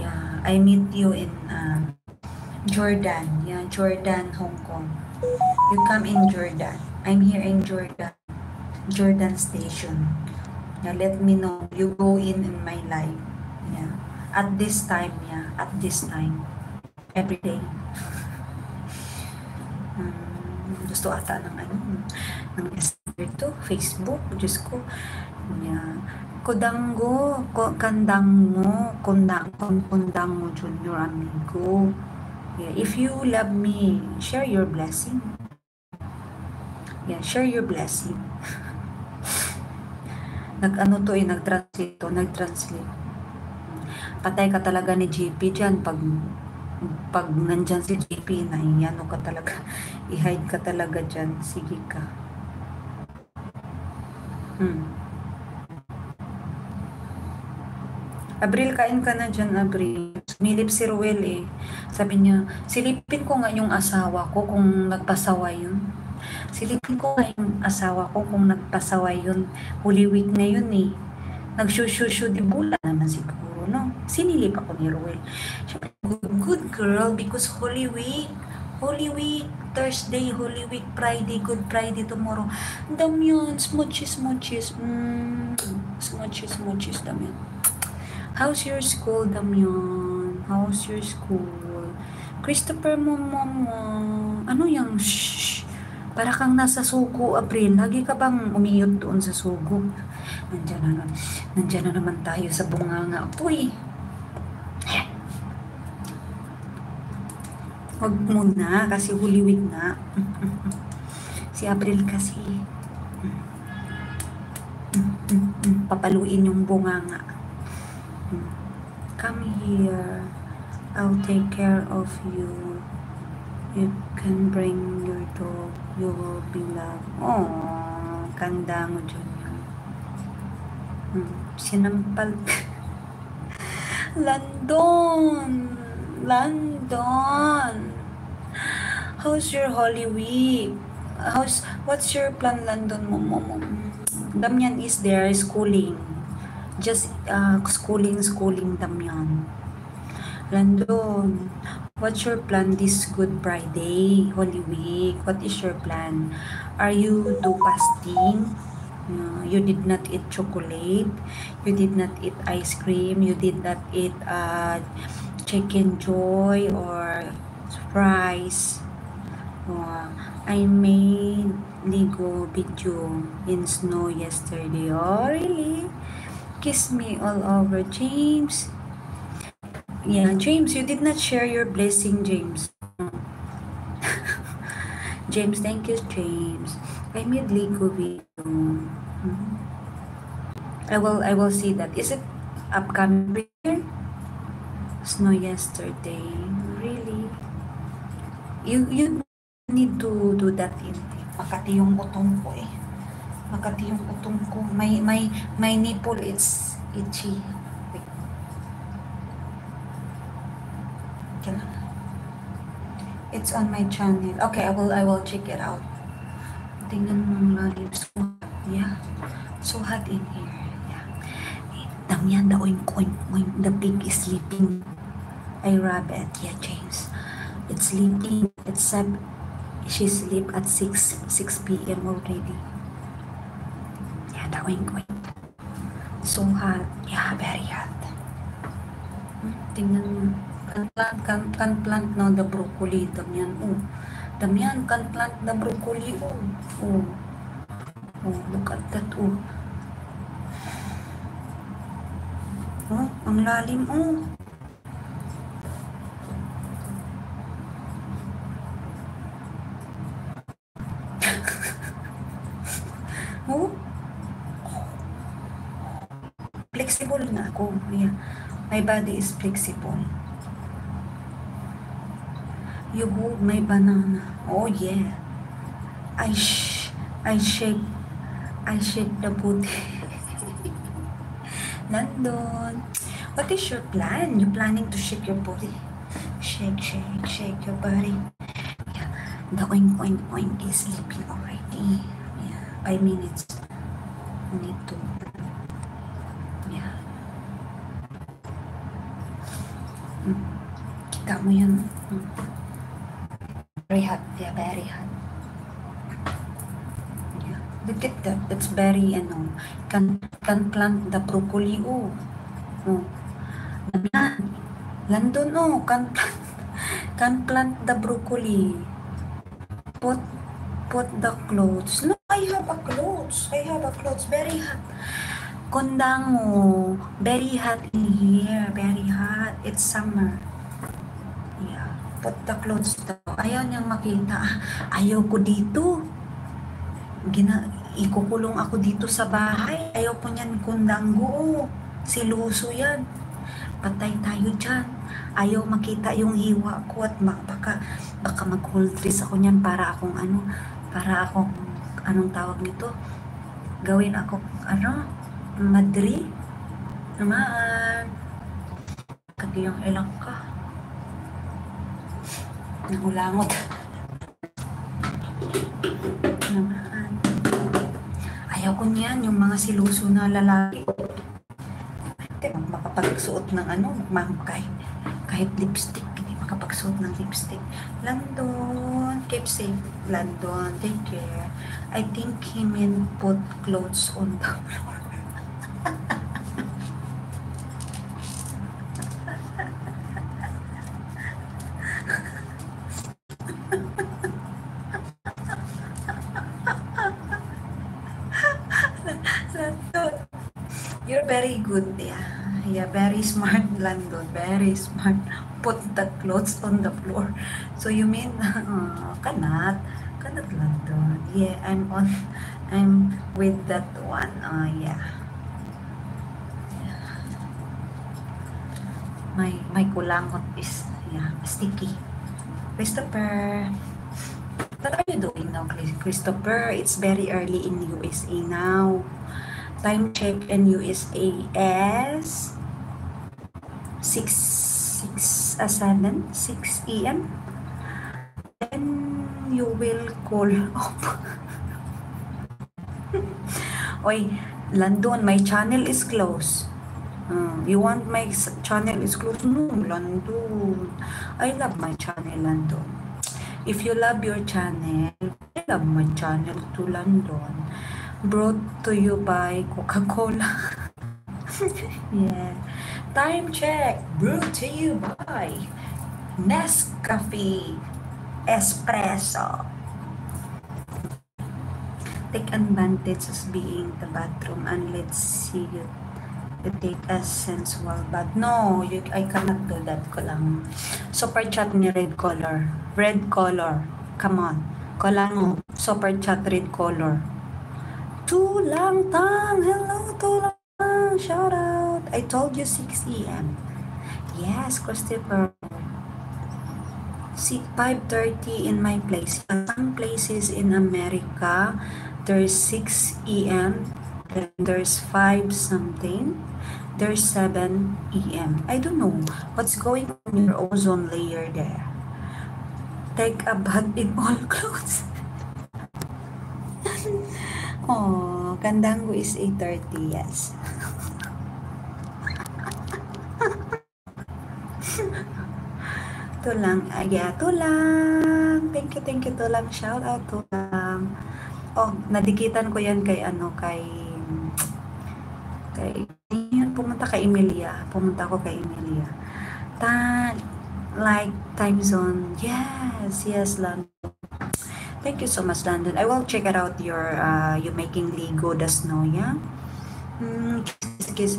Yeah. I meet you in uh, Jordan. Yeah, Jordan, Hong Kong. You come in Jordan. I'm here in Jordan. Jordan Station. Yeah, let me know. You go in in my live. Yeah. At this time, yeah. At this time. Every day. Hmm, gusto ata ng ano, ng Esther to, Facebook, Diyos ko. Yeah. Kodango, ko, kandang mo, kundang, kundang mo, junior amigo. Yeah, if you love me, share your blessing. Yeah, share your blessing. Nag-ano to eh, nag-translate to, nag-translate. Patay ka talaga ni JP dyan pag pag nandyan si JP, naiyano ka talaga. I-hide ka talaga dyan. Sige ka. Hmm. Abril, kain ka na dyan, Abril. Sumilip si Ruel eh. Sabi niya, silipin ko nga yung asawa ko kung nagpasawa yun. Silipin ko nga yung asawa ko kung nagpasawa yun. Holy week na yun eh. Nagshushu di bula naman siguro, no? Sinilip ako ni Ruel. Siyempre, good, good girl because Holy Week. Holy Week, Thursday, Holy Week, Friday, Good Friday tomorrow. Damian, smooches, smooches. Mm, smooches, smooches, Damian. How's your school, Damian? How's your school? Christopher, mama, ano yung shh? Para kang nasa sugo, April. Lagi ka bang umiyot doon sa sugo? Nandiyan na, nandiyan na naman tayo sa bunganga. Uy! Huwag muna kasi Holy Week na. si April kasi. Papaluin yung bunganga. Come here. I'll take care of you. You can bring your dog. You will be loved. Oh, kanda mo yun. Hmm, Sinampal ka. Landon! Landon! How's your Holy Week? How's, what's your plan, Landon? Mo, mo, mo? Damian is there schooling. Just uh, schooling, schooling, Damian. Landon, what's your plan this Good Friday, Holy Week? What is your plan? Are you do fasting? Uh, you did not eat chocolate. You did not eat ice cream. You did not eat uh, chicken joy or fries. Uh, I made Lego video in snow yesterday. Oh, really? Kiss me all over, James. Yeah, James, you did not share your blessing, James. James, thank you, James. I made Lego video. Mhm. I will, I will see that. Is it upcoming? Snow yesterday. Really? You, you need to do that in Makati yung utong ko eh. Makati yung utong ko. My, my, my nipple is itchy. Wait. Yan lang. It's on my channel. Okay, I will I will check it out. Tingnan mo lalim. So hot. Yeah. So hot in here. Yeah. Damian, the oink oink oink. The pig is sleeping. I rub it. Yeah, James. It's sleeping. It's sub. She sleep at 6 6 p.m. already. Yeah, the oink oink. So hot. Yeah, very hot. Hmm, Tingnan mo. Can plant, can, can plant now the broccoli. Damian, oh. Damian, can plant the broccoli. Oh. Oh. Oh, look at that. Oh. Oh, ang lalim. Oh. oh. Flexible na ako. Yeah. My body is flexible. You hold my banana. Oh yeah. I sh I shake I shake the booty. London. What is your plan? You planning to shake your body? Shake, shake, shake your body. Yeah. The oink, oink, oink is sleeping already. Yeah. Five minutes. Need to. Mm. Kita mo yan. Mm. Very hot. Yeah. Look at that. That's very, ano, can, can plant the broccoli. Oh. Oh. Yan. London, oh. Can plant, can plant the broccoli. Put, put the clothes. No, I have a clothes. I have a clothes. Very hot. Kondango. Very hot in here. Very hot. It's summer. Yeah. Put the clothes daw. Ayaw niyang makita. Ayaw ko dito. Gina, ikukulong ako dito sa bahay. Ayaw po niyan kundanggo. Siluso yan. Patay tayo dyan. Ayaw makita yung hiwa ko at baka, baka mag-hold ako niyan para akong ano, para akong, anong tawag nito? Gawin ako, ano? Madri? Namaan. Kagiyang ilang ka. Nangulangot. Namaan. Ayaw ko niyan, yung mga siluso na lalaki. Hindi, makapagsuot ng ano, ma- kahit, lipstick, hindi makapagsuot ng lipstick. London, keep safe. London, take care. I think he meant put clothes on the floor. You're very good, yeah. Yeah, very smart, London. Very smart. Put the clothes on the floor. So you mean, uh, cannot, cannot, London. Yeah, I'm on, I'm with that one. Uh, yeah. My, my kulangot is, yeah, sticky. Christopher. What are you doing now, Chris- Christopher? It's very early in USA now. Time check in USA is 6, 6, uh, 7, 6 a.m. Then you will call up. Oy, London, my channel is closed. Uh, you want my channel is closed? No, London. I love my channel, London. If you love your channel, I love my channel to London. Brought to you by Coca-Cola. yeah. Time check. Brought to you by Nescafe Espresso. Take advantage of being the bathroom and let's see you you take a sensual bath. No, you, I cannot do that ko lang. Super chat ni red color. Red color. Come on. Kolang super chat red color. Tulang tang. Hello, tulang. Shout out. I told you 6 a.m. Yes, Christopher. See, 5.30 in my place. Some places in America, there's 6 a.m. Then there's 5 something. There's 7 a.m. I don't know what's going on your ozone layer there. Take a bath in all clothes. oh, Kandango is 8.30, yes. Tulang, ah, yeah, tulang. Thank you, thank you, tulang. Shout out, tulang. Oh, nadikitan ko yan kay ano, kay kay yan, pumunta kay Emilia. Pumunta ako kay Emilia. Ta like time zone. Yes, yes, London. Thank you so much, London. I will check it out your uh you making Lego the snow, yeah? Mm, because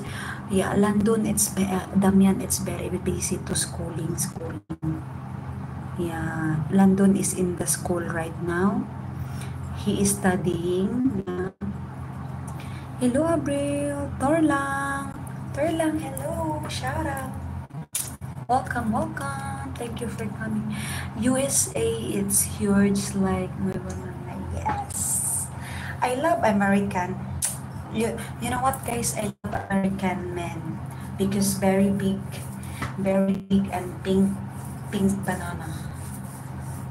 yeah, London it's uh, Damian it's very busy to schooling, schooling. Yeah, London is in the school right now. He is studying. Yeah. Hello, Abril. Torlang. Perlang, hello. Shout out. Welcome, welcome. Thank you for coming. USA, it's huge like Mana. Yes. I love American. You, you know what guys? I love American men because very big, very big and pink, pink banana.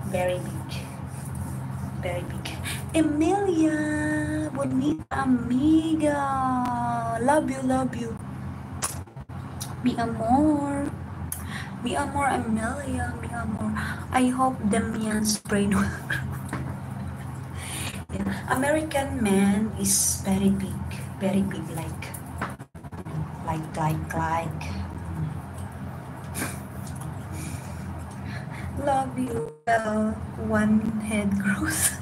Very big. Very big. Emilia, bonita amiga. Love you, love you. Mi amor. Mi amor, Amelia. Mi amor. I hope Damian's brain will. Yeah. American man is very big. Very big like like like like love you well one head growth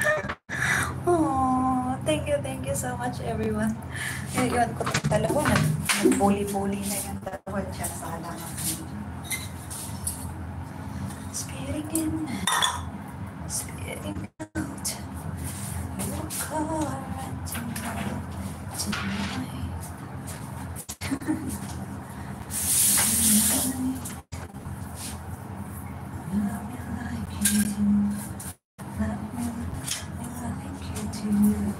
oh thank you thank you so much everyone. Eh, Ngayon ko dalawa nag nag-bully-bully na yung dalawa dyan sa in. Spitting out your car tonight tonight Love me like you do. Love me like you do.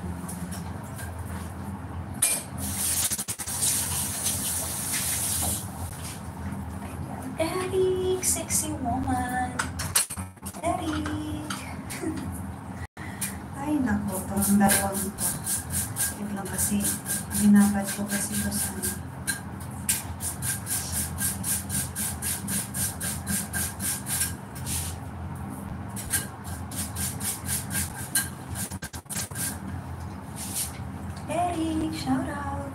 Eric, sexy woman. Eric. Ay, nako, itong dalawang ito. Yun lang kasi, binabad ko kasi ito sa ano. Eric, shout out.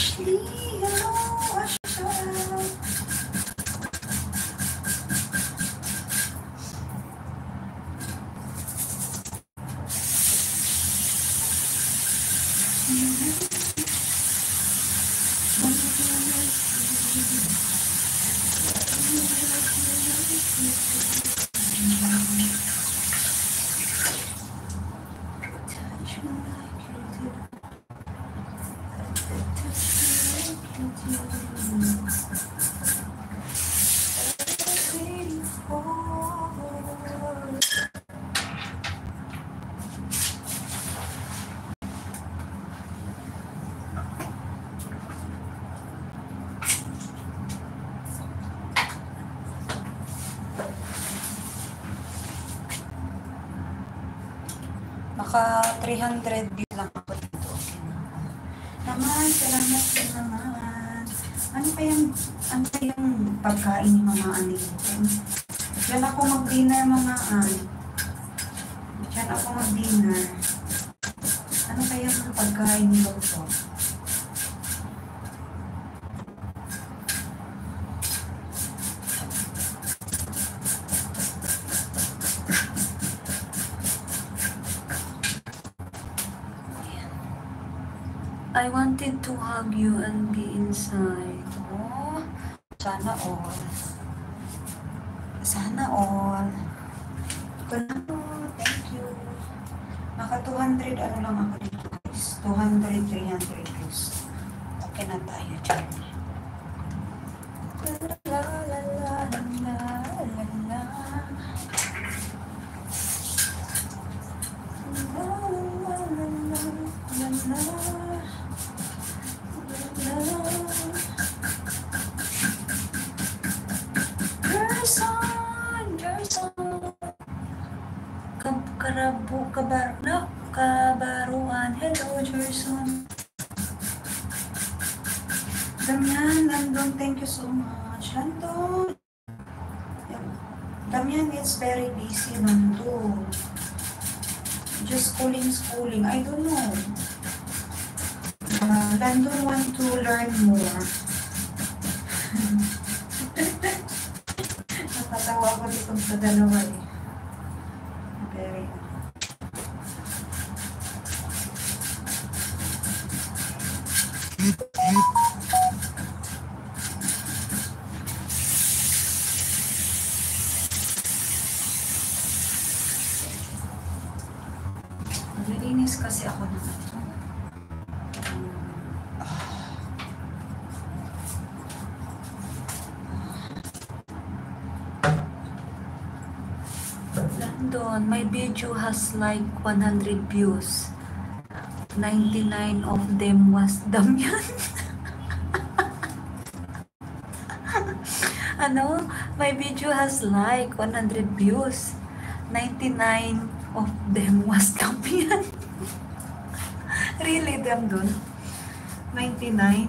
Ashley, pagkain ni Mama Anil? Diyan ako mag-dinner, Mama An. Diyan ako mag-dinner. Ano pa yung pagkain ni Lolo? I wanted to hug you and be inside. Sana all. Sana all. Ito Thank you. Naka 200 ano lang ako dito guys. 200, 300 views. Okay na tayo dyan. To learn more. Nakatawa video has like 100 views. 99 of them was Damian. ano? My video has like 100 views. 99 of them was Damian. really, Damdon? 99?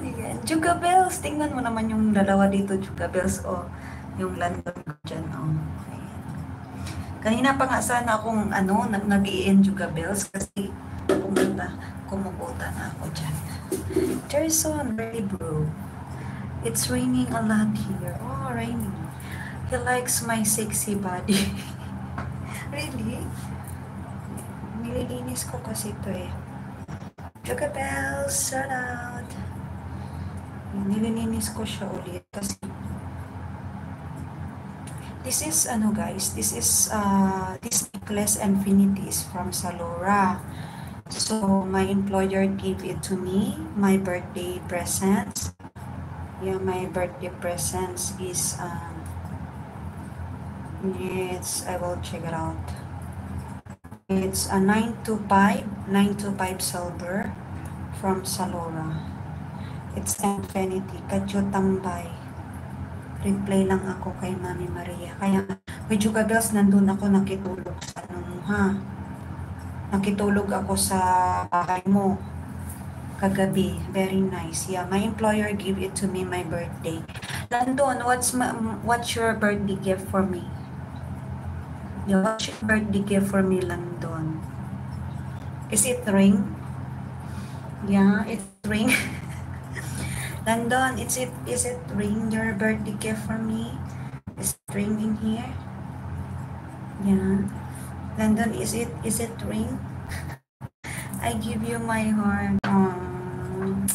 Ayan. Juga Bells. Tingnan mo naman yung dalawa dito, Juga Bells. O, yung London dyan. O. Ayan. Kanina pa nga sana akong ano, nag nag Juga Bells kasi pumunta, kumukuta na ako dyan. Jerson, really bro. It's raining a lot here. Oh, raining. He likes my sexy body. really? Nililinis ko kasi ito eh. Juga Bells, shout out. Nililinis ko siya ulit kasi this is ano guys, this is uh, this necklace infinity is from Salora. So my employer gave it to me, my birthday presents. Yeah, my birthday presents is um it's I will check it out. It's a 925 925 silver from Salora. It's infinity. Kadyo tambay. Reply lang ako kay Mami Maria. Kaya, medyo gabels, nandun ako nakitulog sa ano mo, ha? Nakitulog ako sa bahay mo kagabi. Very nice. Yeah, my employer gave it to me my birthday. Landon, what's my, what's your birthday gift for me? What's your birthday gift for me, Landon? Is it ring? Yeah, it's ring. Landon, is it is it ring your birthday gift for me? Is it ring in here? Yeah. Landon, is it is it ring? I give you my heart. Um,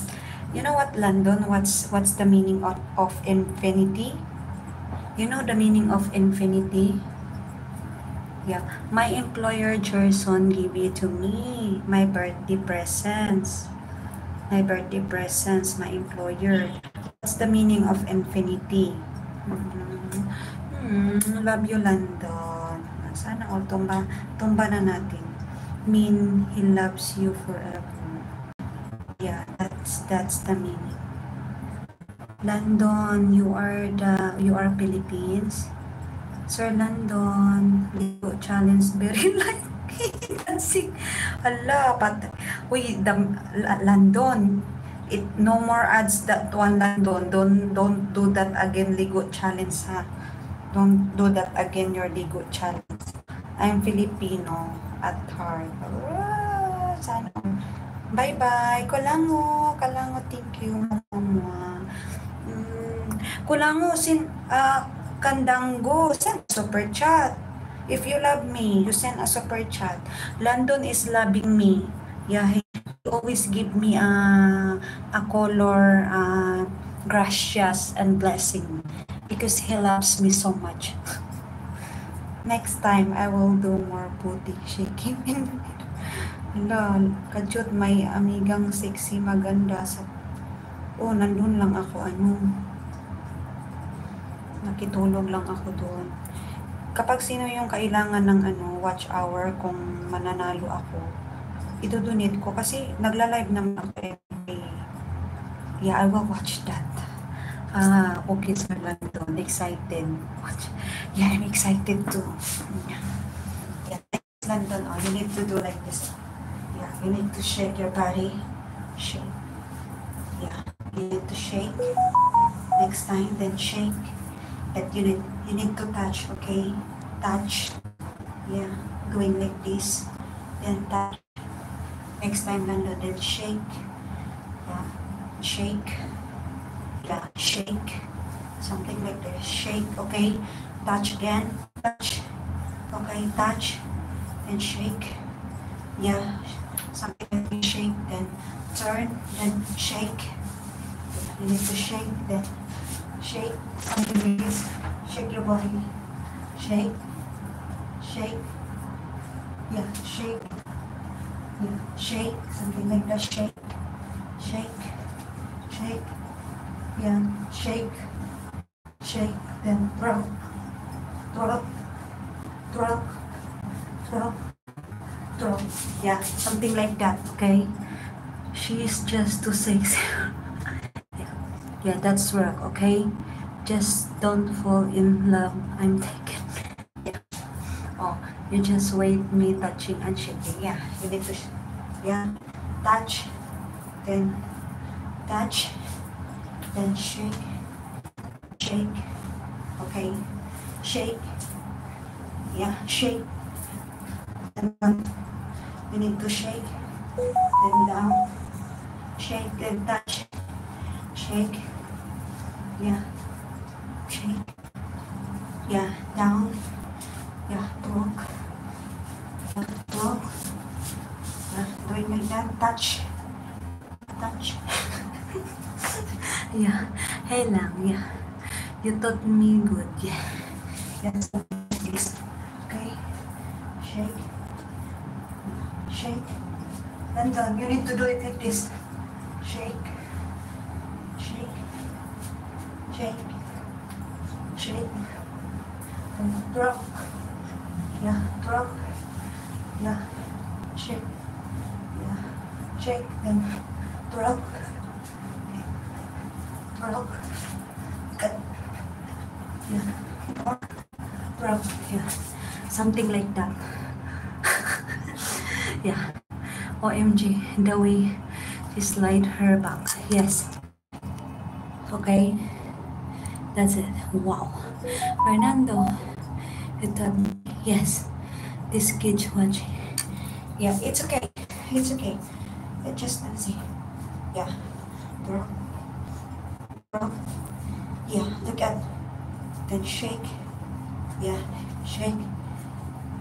you know what, Landon? What's what's the meaning of, of infinity? You know the meaning of infinity? Yeah. My employer Gerson gave it to me. My birthday presents. My birthday presents, my employer. What's the meaning of infinity? Mm, mm, love you, Landon. Sana all tumba, tumba na natin. Mean he loves you forever. Yeah, that's that's the meaning. Landon, you are the you are Philippines. Sir Landon, Ligo Challenge very like dancing. Hala, pat. Uy, the, Landon. It no more ads that one Landon. Don't don't do that again Ligo challenge ha. Don't do that again your Ligo challenge. I'm Filipino at heart. Ah, sana. Bye-bye. Kulango. Kulango, thank you. Mama. Mm, kulango, sin, uh, kandango, send super chat. If you love me, you send a super chat. London is loving me. Yeah, he always give me a, a color, uh, gracias and blessing because he loves me so much. Next time, I will do more booty shaking. Hala, kadyot may amigang sexy maganda sa... Oh, nandun lang ako, ano. Nakitulog lang ako doon kapag sino yung kailangan ng ano, watch hour kung mananalo ako, idodonate ko kasi nagla-live naman ako every Yeah, I will watch that. Ah, okay sa London. Excited. Watch. Yeah, I'm excited too. Yeah, London. Oh, you need to do like this. Yeah, you need to shake your body. Shake. Yeah, you need to shake. Next time, then shake. But you need you need to touch, okay? Touch. Yeah, going like this. Then touch. Next time, Lando, then shake. Yeah, shake. Yeah, shake. Something like this. Shake, okay? Touch again. Touch. Okay, touch. And shake. Yeah, something like you shake, then turn, then shake. You need to shake, then shake. Something like this. Shake your body. Shake. Shake. Yeah, shake. Yeah, shake. Something like that. Shake. Shake. Shake. Yeah, shake. Shake. Then drop. Drop. Drop. Drop. Drop. Yeah, something like that. Okay. She's just too sexy. yeah. that's work. Okay. Just don't fall in love. I'm taken. Yeah. Oh, you just wait me touching and shaking. Yeah, you need to. Yeah, touch, then touch, then shake, shake. Okay, shake. Yeah, shake. And then you need to shake, then down, shake, then touch, shake. Yeah, shake. Yeah, down. Yeah, block. Yeah, block. Yeah, doing like that. Touch. Touch. yeah, hey lang, yeah. You taught me good, yeah. Yes. Okay. Shake. Shake. And then you need to do it like this. Shake. Shake. Shake. And drop. Yeah, drop. Yeah, shake. Yeah, shake. Then drop. Drop. Cut. Yeah, drop. Drop. Yeah, something like that. yeah. OMG, the way she slide her back. Yes. Okay. That's it. Wow. Fernando, you thought, yes, this kid's watching. Yeah, it's okay. It's okay. It just see. Yeah. Drop. Drop. Yeah, look at. Then shake. Yeah, shake.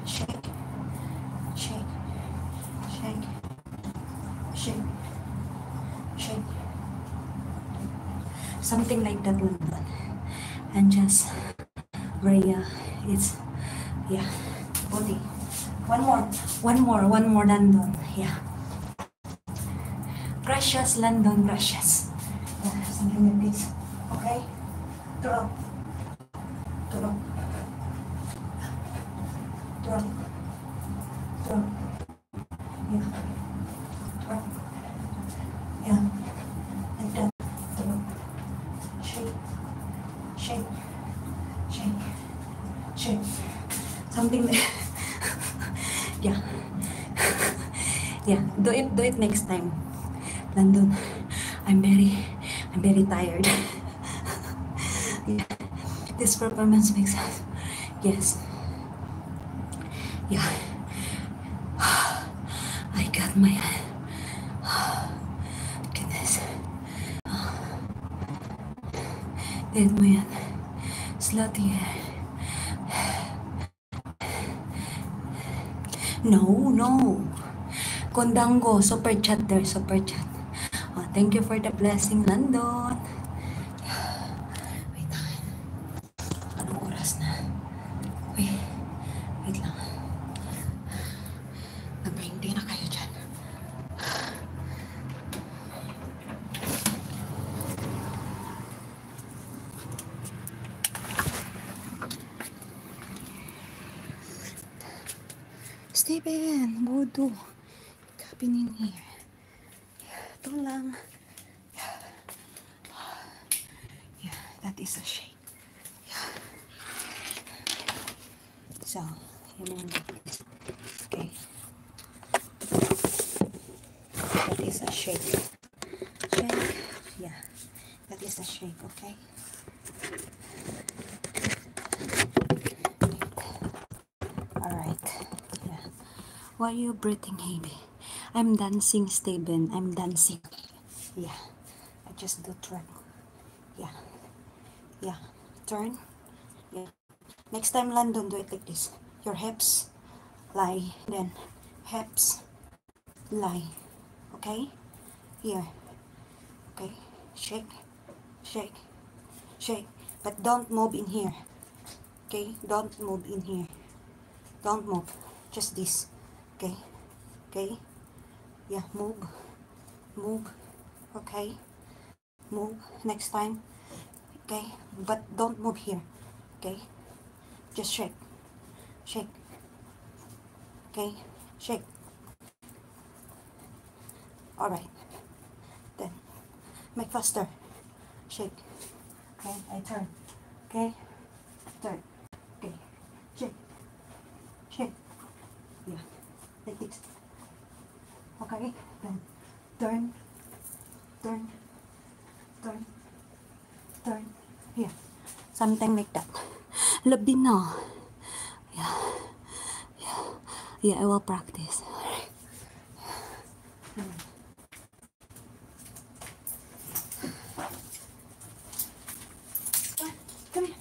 Shake. Shake. Shake. Shake. Shake. Something like that. And just Rhea, it's yeah, body. One more, one more, one more, London. Yeah. Precious London, precious. Yeah, uh, something like this. Okay. Drop. Drop. Drop. Drop. Yeah. Drop. Yeah. Like that. Drop. Shake. Shake. Shake. Shake. Something Yeah. yeah. Do it do it next time. London. I'm very I'm very tired. yeah. This performance makes sense. Yes. Yeah. I got my goodness. Dead yan. Slutty eh. No, no. Kondango, super chat there, super chat. Oh, thank you for the blessing, London. Are you breathing heavy? I'm dancing, Steven. I'm dancing. Yeah. I just do track. Yeah. Yeah. Turn. Yeah. Next time, London, do it like this. Your hips lie, then hips, lie. Okay? Here. Okay? Shake. Shake. Shake. But don't move in here. Okay? Don't move in here. Don't move. Just this. Okay? Okay? Yeah, move. Move. Okay? Move. Next time. Okay? But don't move here. Okay? Just shake. Shake. Okay? Shake. Alright. Then, make faster. Shake. Okay? I turn. Okay? Turn. Like this. Okay? Then, turn. Turn. Turn. Turn. Here. Something like that. Labi na. Yeah. Yeah. Yeah, I will practice. Come here.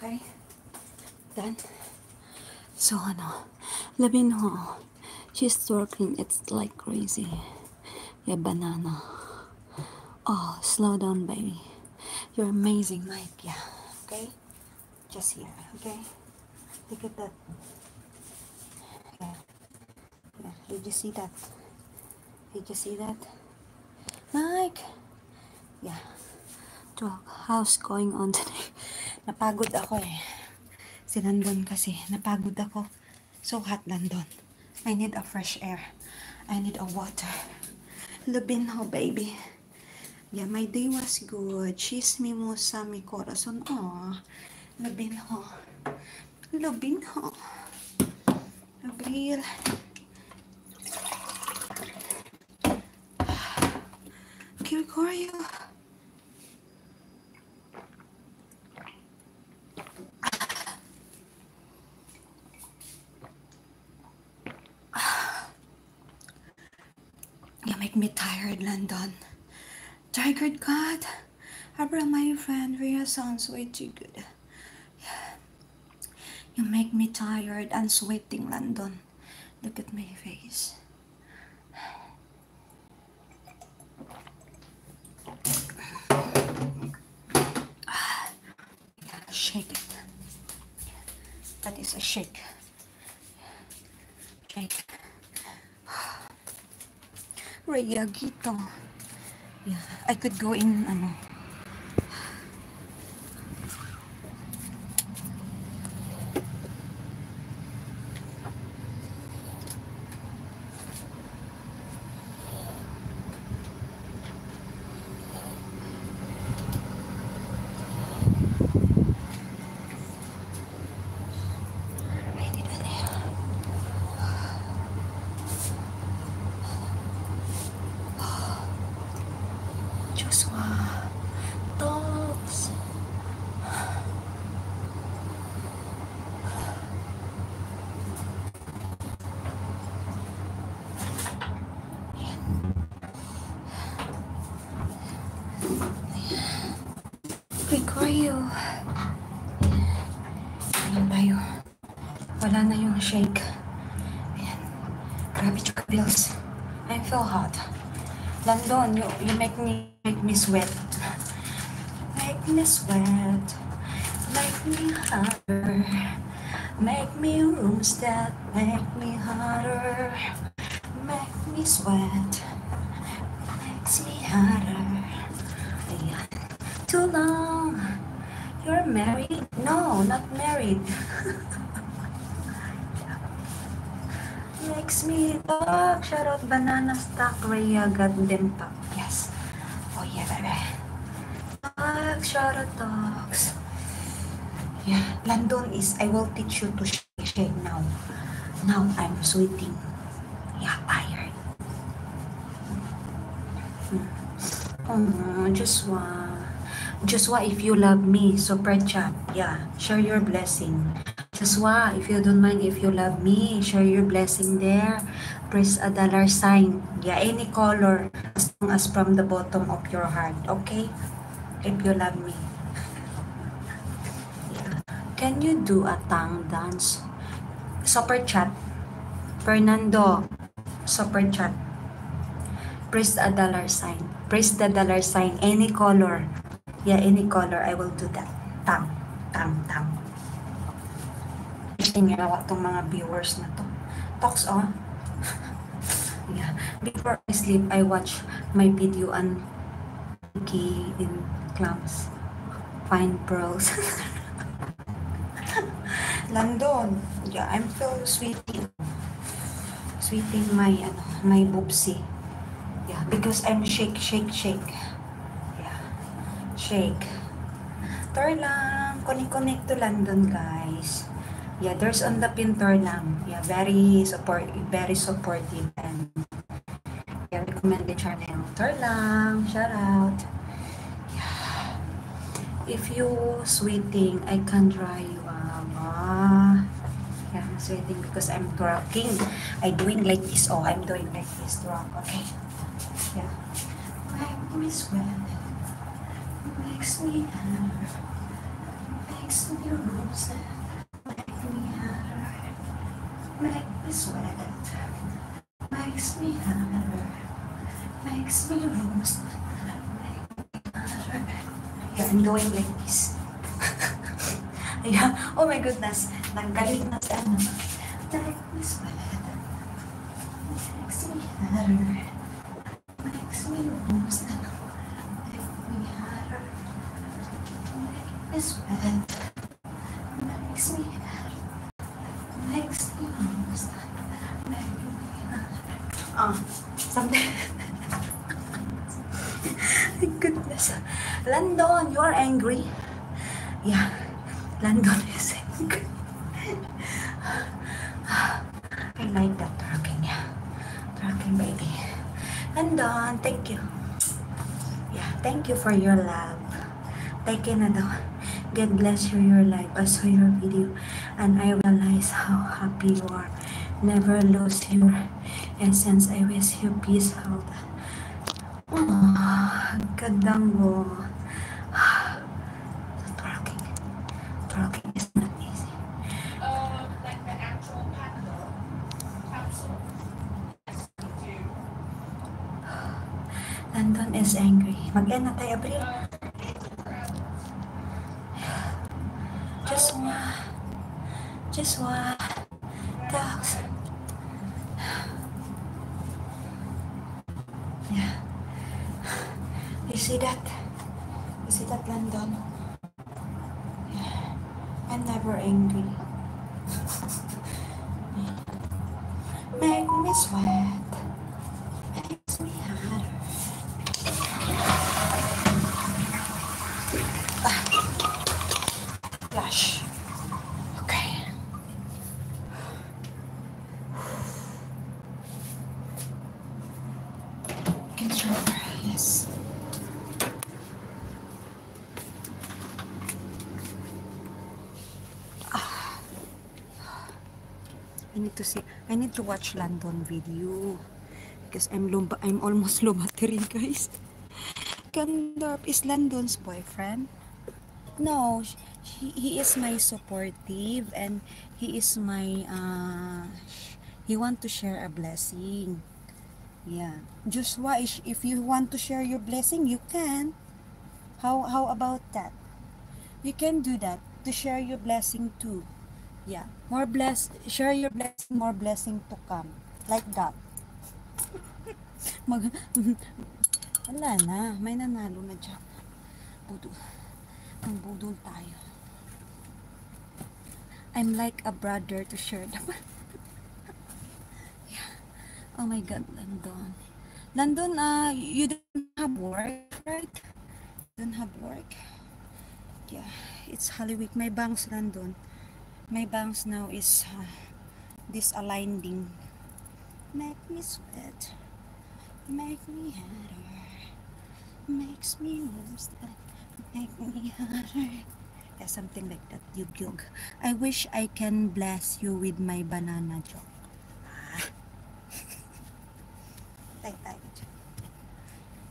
Okay? Then, so ano, labin ho, she's twerking, it's like crazy. Yeah, banana. Oh, slow down, baby. You're amazing, Mike. Yeah, okay? Just here, okay? Look at that. Yeah. Yeah, did you see that? Did you see that? Mike! Yeah. Talk. How's going on today? Napagod ako eh. Si London kasi. Napagod ako. So hot London. I need a fresh air. I need a water. Lubin ho, baby. Yeah, my day was good. Cheese mimosa, mi corazon. Aw. Lubin ho. Lubin ho. Abril. Gregorio. You make me tired, London. Tired, God. Abra, my friend, Rhea sounds way too good. You make me tired and sweating, London. Look at my face. Ah, shake it. That is a. Shake. Rhea, Gito. Yeah, I could go in, ano. You, you make me make me sweat. Make me sweat. Make me hotter. Make me rooms that make me hotter. Make me sweat. Makes me hotter. Ayan. Too long. You're married? No, not married. Makes me talk. Shout out Banana Stock Rhea Pop. Out Tax. Yeah, London is, I will teach you to shake now. Now I'm sweating. Yeah, tired. Hmm. Oh, Joshua. Joshua, if you love me, super chat. Yeah, share your blessing. Joshua, if you don't mind, if you love me, share your blessing there. Press a dollar sign. Yeah, any color as long as from the bottom of your heart. Okay? If you love me. Can you do a tongue dance? Super chat. Fernando, super chat. Press a dollar sign. Press the dollar sign. Any color. Yeah, any color. I will do that. Tang. Tang. Tang. Tinginawa tong mga viewers na to. Talks on. yeah. Before I sleep, I watch my video on Key in Clams. Fine pearls. London. Yeah, I'm feel sweeting. Sweeting my, ano, my boobsy. Yeah, because I'm shake, shake, shake. Yeah. Shake. Tor lang. Connect-connect to London, guys. Yeah, there's on the pintor lang. Yeah, very support, very supportive and yeah, recommend the channel. Tor lang. Shout out. If you sweating, I can dry you. Ah. Yeah, I'm sweating because I'm rocking. I doing like this. Oh, I'm doing like this to. Okay. Yeah. Make me sweat. Makes me hurt. Makes me rose. Make me hurt. Make me sweat. Makes me hurt. Makes me rose. Yeah, I'm going like this. yeah. Oh my goodness. Nanggaling na sa ano. Make me sweat. Makes me hurt. Makes me rose. Make me hurt. Make me sweat. Makes me hurt. Makes me rose. Make me hurt. Ah, something. goodness. London, you are angry. Yeah, London is angry. I like that trucking. Yeah, trucking baby. London, thank you. Yeah, thank you for your love. Thank you daw. God bless you your life. I saw your video and I realize how happy you are. Never lose your essence. I wish you peace, health. Ah, gandang mo. Trucking. Trucking is not easy. Uh, like the actual capsule. Do. London is angry. Mag-end na tayo, April. Just one. Just one. Dogs. Yeah. You see that? You see that, London? Yeah. I'm never angry. Make me sweat. Makes me harder. Flash. Okay. Control. Yes. Ah. I need to see. I need to watch London video because I'm lumba. I'm almost low battery, guys. Gandalf is London's boyfriend. No, he, he is my supportive and he is my uh he want to share a blessing. Yeah. Joshua, if you want to share your blessing, you can. How how about that? You can do that to share your blessing too. Yeah. More bless share your blessing, more blessing to come. Like that. Mag Wala na, may nanalo na dyan. Budol. Ang budol tayo. I'm like a brother to share the yeah. Oh my God, London. London, uh, you don't have work, right? don't have work. Yeah, it's Holy Week. My bangs nandun. My bangs now is uh, disaligning. Make me sweat. Make me harder. Makes me worse. Make me harder. Yeah, something like that. Yug yug. I wish I can bless you with my banana joke. Ah. Tay tayo dyan.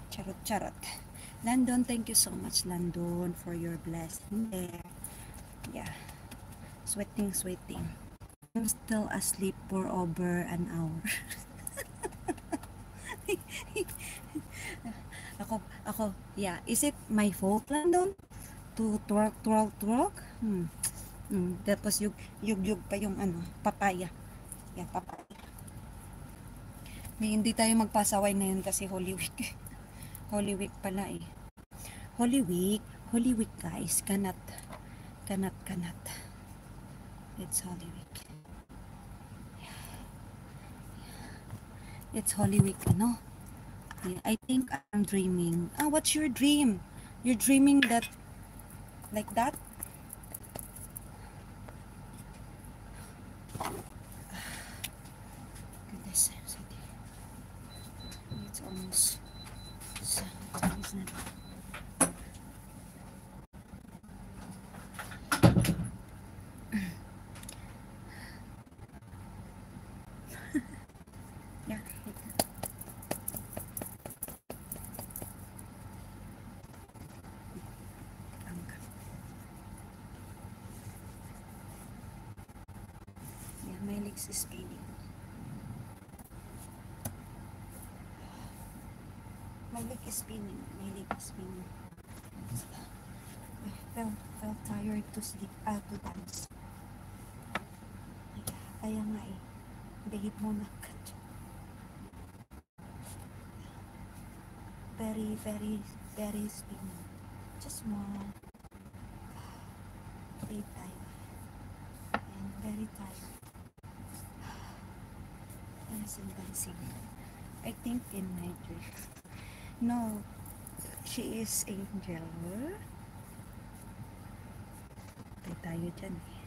Charot, charot. Landon, thank you so much, Landon, for your blessing there. Yeah. Sweating, sweating. I'm still asleep for over an hour. ako, ako, yeah. Is it my fault, Landon? To twerk, twerk, twerk? Hmm. Hmm. Tapos yug, yug, yug pa yung ano, papaya. Yeah, papaya. May hindi tayo magpasaway ngayon kasi Holy Week. Holy Week pala eh. Holy Week, Holy Week guys, kanat, kanat, kanat. It's Holy Week. It's Holy Week, ano? Yeah, I think I'm dreaming. Ah, what's your dream? You're dreaming that, like that? Kaya, nga eh. Behave muna ka. Very, very, very spinning. Just more. Behave tayo. And very tired. Dancing, dancing. I think in my dream. No, she is angel. Tay tayo dyan eh.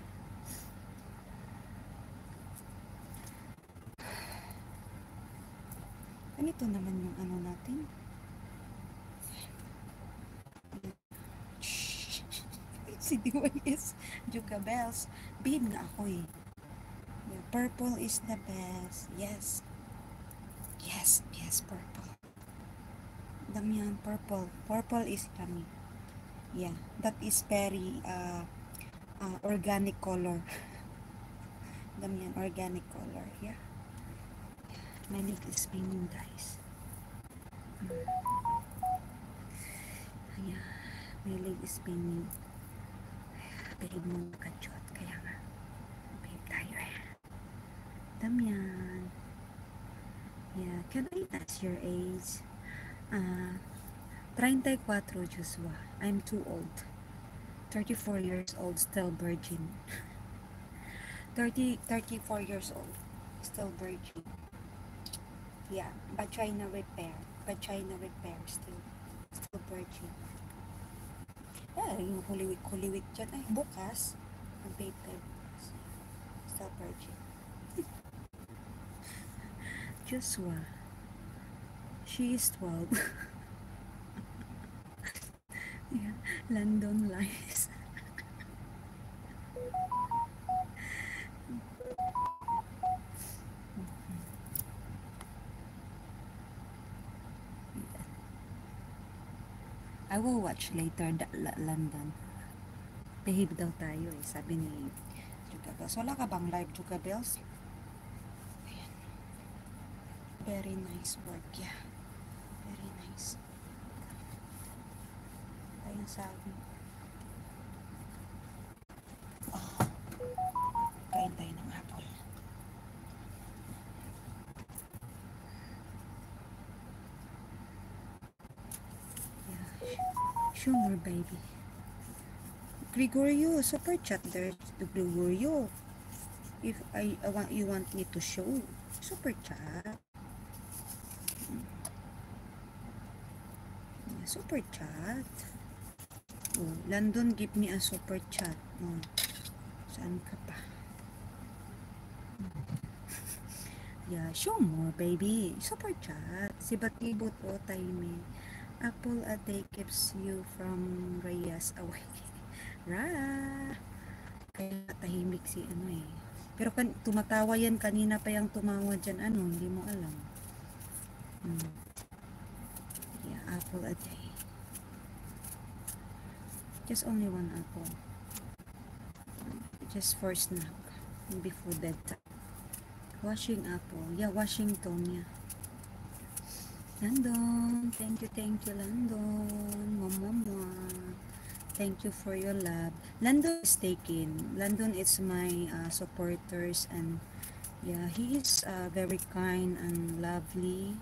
Ganito naman yung ano natin. si DYS Juga Bells. Babe nga ako eh. Yeah, purple is the best. Yes. Yes, yes, purple. Damian, purple. Purple is yummy. Yeah, that is very uh, uh, organic color. Damian, organic color. Yeah. My leg is spinning, guys. Yeah, my leg is spinning. Babe mo kachot. Kaya nga, babe tayo eh. Damian. Yeah, can I ask your age? Ah, 34, Joshua. I'm too old. 34 years old, still virgin. 30, 34 years old, still virgin. Yeah, vagina repair. Vagina repair, still, still virgin. Yeah, yung Week dyan. Ay, bukas, mag-babe Still virgin. Joshua. She is 12. yeah, London lies. I will watch later L- London. Behave daw tayo eh, sabi ni Juga Bells. Wala ka bang live Juga Bells? Ayan. Very nice work, yeah. Very nice. Ayun sabi. Oh. Kain tayo ng apple. Yeah. Sure, baby. Gregorio, super chat there. The Gregorio. If I, I want you want me to show, super chat. Super chat. Oh, London, give me a super chat. Oh. Saan ka pa? Yeah, show more, baby. Super chat. Si Batibot o Taime. Apple a day keeps you from Reyes away. Ra! Kaya tahimik si ano eh. Pero kan tumatawa yan kanina pa yung tumawa dyan. Ano, hindi mo alam. Hmm. Yeah, apple a day. Just only one apple. Just for snack. Before bedtime. Washing apple. Yeah, Washington, yeah. Landon, thank you, thank you, Landon. Mama, Thank you for your love. Landon is taken. Landon is my uh, supporters and yeah, he is uh, very kind and lovely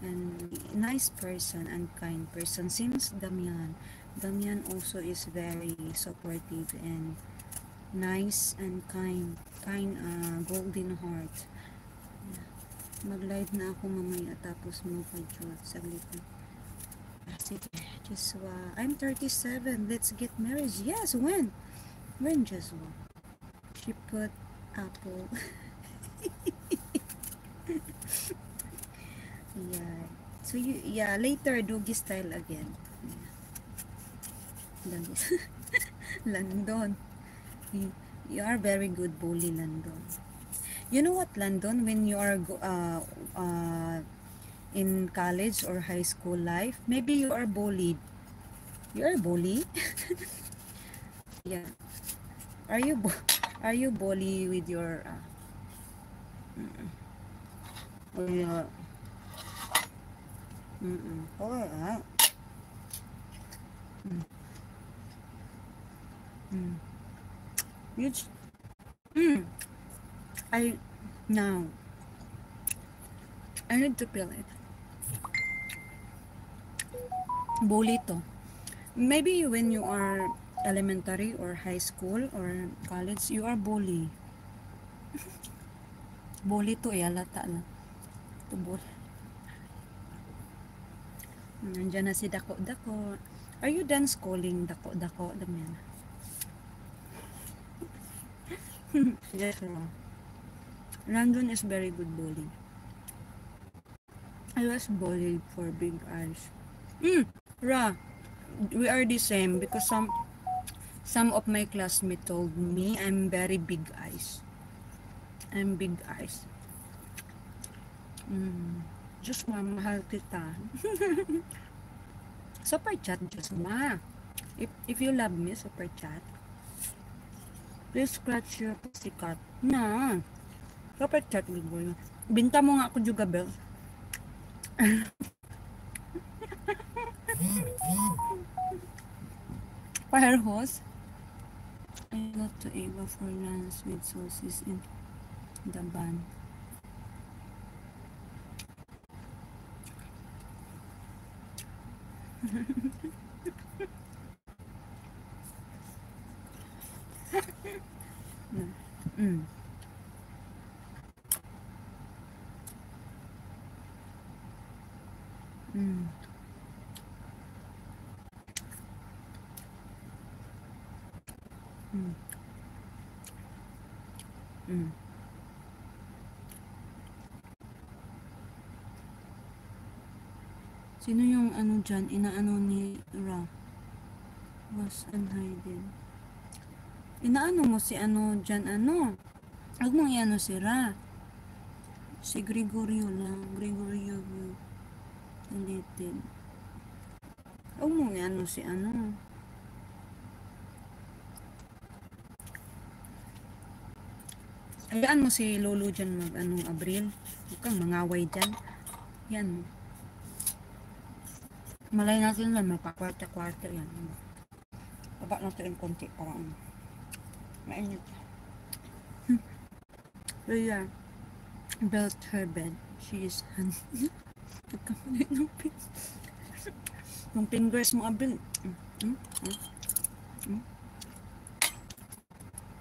and nice person and kind person. Since Damian, Damian also is very supportive and nice and kind kind uh, golden heart. Mag-live na ako mamaya tapos mo pa Jod saglit na. Ah, sige Joshua I'm 37 let's get married. Yes when? When Joshua she put apple. Yeah. So you yeah later doggy style again. Yeah. Doggy- London you, are very good bully London you know what London when you are uh, uh, in college or high school life maybe you are bullied you are bully yeah are you are you bully with your uh, mm, or your mm oh ah. mm. Mm. You mm. I now I need to feel it. Bully to. Maybe when you are elementary or high school or college, you are bully. bully to eh, halata lang. To bully. Nandiyan na si Dako Dako. Are you done schooling Dako Dako? Damian. yes, no. London is very good bully. I was bullied for big eyes. Mm, Ra, we are the same because some some of my classmates told me I'm very big eyes. I'm big eyes. Mm, just mahal kita. super chat, just ma. If, if you love me, super chat. Please scratch your pussycat. Na. With boy. Binta mo nga ako juga, Bel. Fire hose. I got to Ava for lunch with sauces in the bun. Mm. Mm. Sino yung ano dyan, inaano ni Ra? Was unhidden. Inaano mo si ano dyan, ano? Huwag mong iano si Ra. Si Gregorio lang. Gregorio yung deleted. Huwag mong iano si ano. Hayaan mo si Lolo dyan mag anong Abril. Huwag kang mangaway dyan. Yan. Malay natin lang, mapakwarta-kwarta yan. Baba natin yung konti para ano. Mainit. Hmm. So yeah. Built her bed. She is hand. Pagkamalay ng fingers. Yung fingers mo, Abel. Hmm? Hmm? Hmm?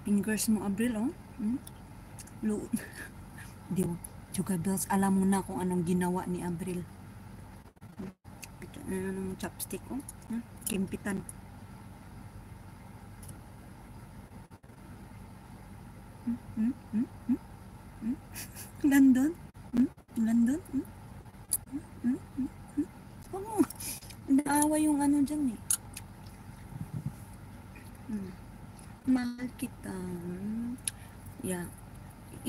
Fingers mo, Abel, oh. Hmm? Lu Di ba? Juga Bells, alam mo na kung anong ginawa ni Abril. Ano ng chopstick, oh. Hmm? Kimpitan. Hmm? Hmm? Hmm? Hmm? hmm? Nandun?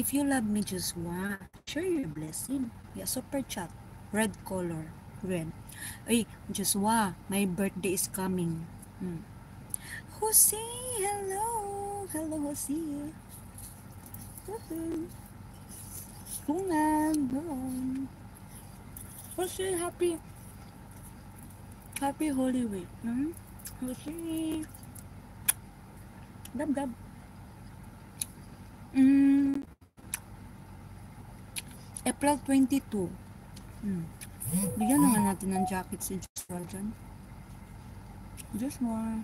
If you love me, just wa. Share your blessing. Yeah, super chat. Red color. Red. Ay, just wa. My birthday is coming. Hmm. Jose, hello. Hello, Jose. Kungan. Hello. Jose, happy. Happy Holy Week. Hmm? Jose. Dab, dab. Mm. April 22. Hmm. Bigyan naman natin ng jacket si Joshua dyan. Joshua.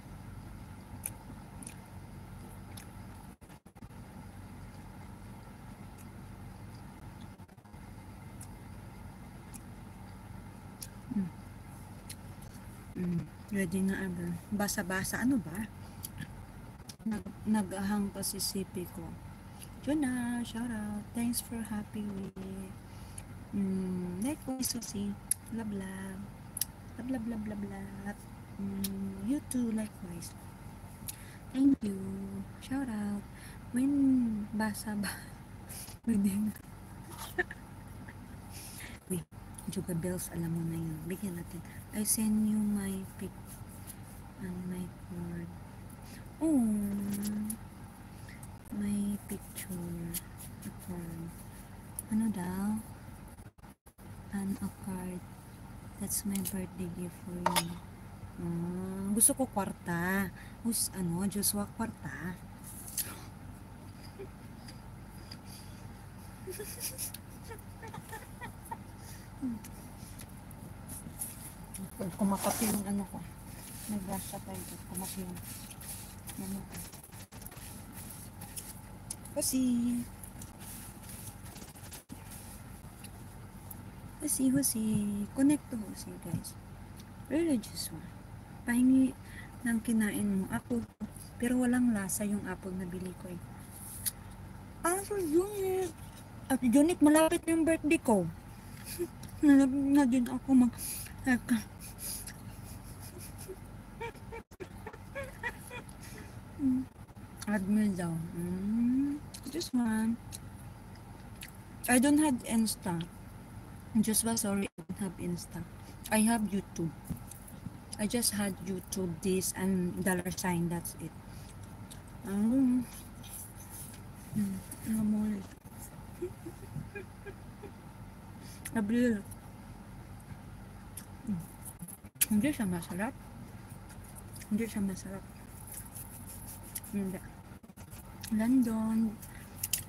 Hmm. Hmm. Ready na ever. Basa-basa. Ano ba? Nag nag-ahang pa si CP ko. Juna, shout out. Thanks for happy week. Mm, likewise, Susie. Love, love. Love, love, love, love, love. Mm, you too, likewise. Thank you. Shout out. When basa ba? Pwede. Wait, Juga Bells, alam mo na yun. Bigyan natin. I send you my pic and my cord. Oh, my picture. A card. Ano daw? And a card. That's my birthday gift for you. Ah, gusto ko kwarta. Gus, ano, Joshua kwarta. Kumakapi yung ano ko. Nag-brush siya tayo. Kumakapi yung ano ko. Kasi, kasi, kasi, connect to kasi, guys. Religious one. Pahingi ng kinain mo. Apple. Pero walang lasa yung apple na bili ko eh. Ah, so Junit. At Junit, malapit yung birthday ko. Nalapit na din ako mag... Admil daw. Mm. Just one. I don't have Insta. Was sorry, I don't have Insta. I have YouTube. I just had YouTube this and dollar sign. That's it. Um, mm, ano mo ulit? Abril. Mm. Hindi siya masarap. Hindi siya masarap. Hindi. London.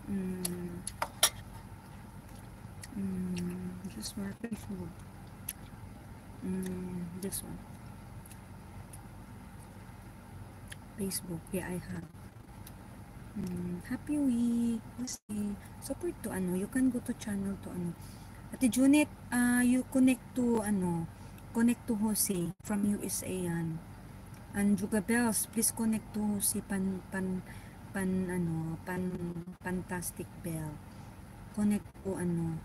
Mm. Mm. Just one Facebook. Mm, this one. Facebook. Yeah, I have. Mm, happy week. Kasi, support to ano. You can go to channel to ano. Ate Junet, uh, you connect to ano. Connect to Jose from USA yan. And Juga Bells, please connect to Jose pan, pan, pan, ano, pan, Fantastic Bell. Connect to ano,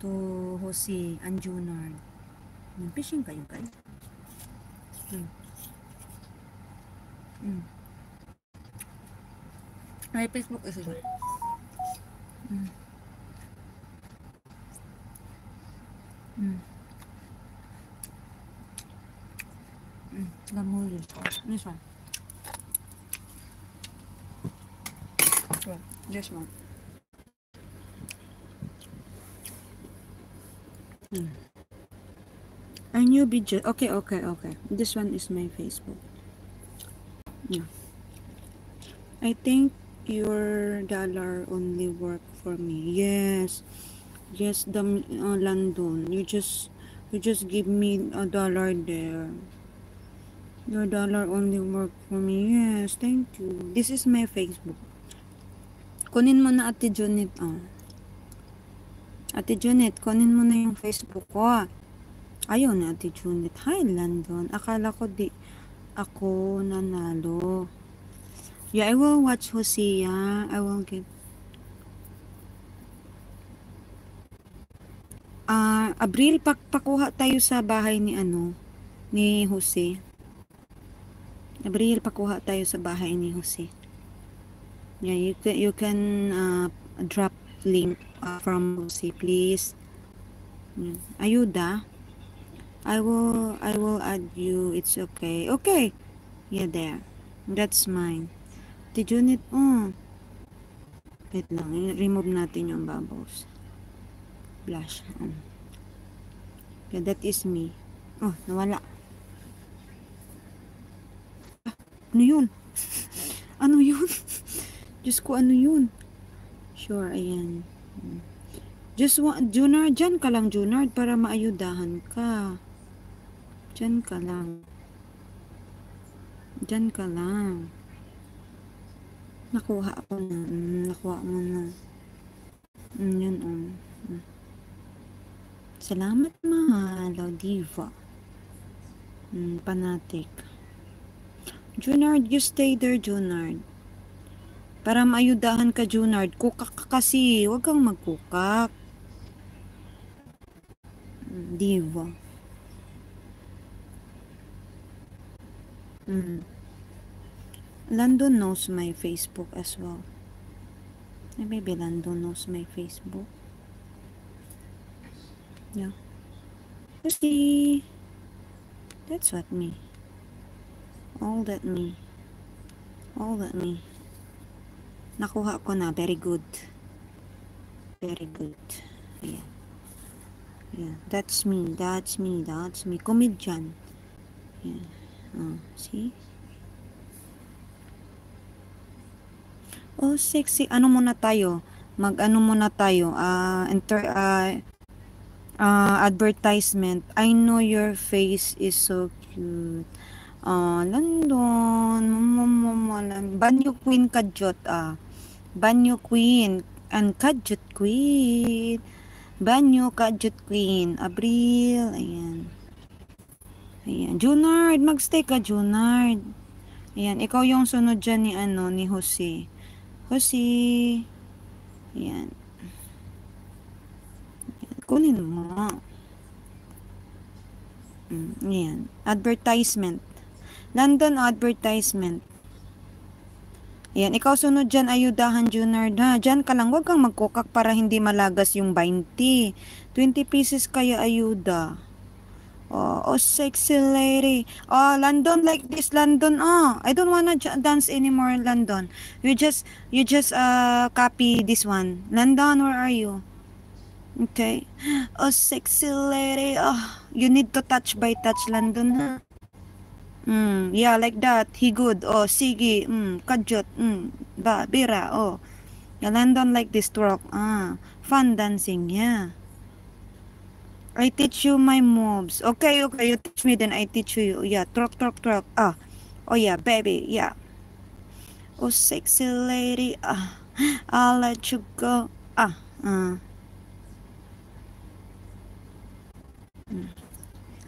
to Jose and Junard. Hmm, Fishing kayo guys. Hmm. Hmm. Ay, Facebook is it. Hmm. Hmm. Hmm. Gamuli. This one. This one. Hmm. A new video. Okay, okay, okay. This one is my Facebook. Yeah. I think your dollar only work for me. Yes. Yes, the uh, London. You just you just give me a dollar there. Your dollar only work for me. Yes, thank you. This is my Facebook. Kunin mo na Ate Junet. Oh. Ate Junet, kunin mo na yung Facebook ko ah. Ayun na Ate Junet. Hi London. Akala ko di ako nanalo. Yeah, I will watch Hosea. I will get uh, Abril, pakuha tayo sa bahay ni ano, ni Jose. Abril, pakuha tayo sa bahay ni Jose. Yeah, you can, you can uh, drop link uh, from Jose, please. Mm. Ayuda. I will, I will add you. It's okay. Okay. Yeah, there. That's mine. Did you need, oh. Wait lang, remove natin yung bubbles. Blush. Oh. Yeah, that is me. Oh, nawala. Ah, ano yun? ano yun? Diyos ko, ano yun? Sure, ayan. Just wa, Junard, dyan ka lang, Junard, para maayudahan ka. Dyan ka lang. Dyan ka lang. Nakuha ako na. Mm, nakuha mo na. Mm, yun, um. Salamat, mahal. Diva. Panatic. Junard, you stay there, Junard. Para maayudahan ka, Junard. Kukak ka kasi. Huwag kang magkukak. Mm, Diva. Mm. London knows my Facebook as well. Eh, maybe London knows my Facebook. Yeah. See? That's what me. All that me. All that me. Nakuha ko na. Very good. Very good. Ayan. Yeah. That's me. That's me. That's me. Comedian. Yeah. Oh, see? Oh, sexy. Ano muna tayo? Mag-ano muna tayo? Ah, enter, ah, ah, advertisement. I know your face is so cute. Ah, London. Mamamalan. Banyo Queen Kajot, ah. Banyo Queen. And Kajot Queen. Banyo Kajot Queen. Abril. Ayan. Ayan. Junard, magstay ka, Junard. Ayan, ikaw yung sunod dyan ni, ano, ni Jose. Jose. Ayan. Ayan. Kunin mo. Mm, ayan. Advertisement. London advertisement. Ayan, ikaw sunod dyan, ayudahan, Junard, ha? Dyan ka lang, huwag kang magkukak para hindi malagas yung 20. 20 pieces kaya ayuda. Oh, oh, sexy lady. Oh, London like this, London. Oh, I don't wanna dance anymore, London. You just, you just uh copy this one. London, where are you? Okay. Oh, sexy lady. Oh, you need to touch by touch, London. Ha? Mm, yeah, like that. He good. Oh, sige. Mm, kajot. Mm, ba, bira. Oh. Yeah, London like this, twerk. Ah, fun dancing. Yeah. I teach you my moves. Okay, okay, you teach me, then I teach you. Yeah, twerk, twerk, twerk. Ah, oh yeah, baby, yeah. Oh, sexy lady. Ah, I'll let you go. Ah, ah. Mm.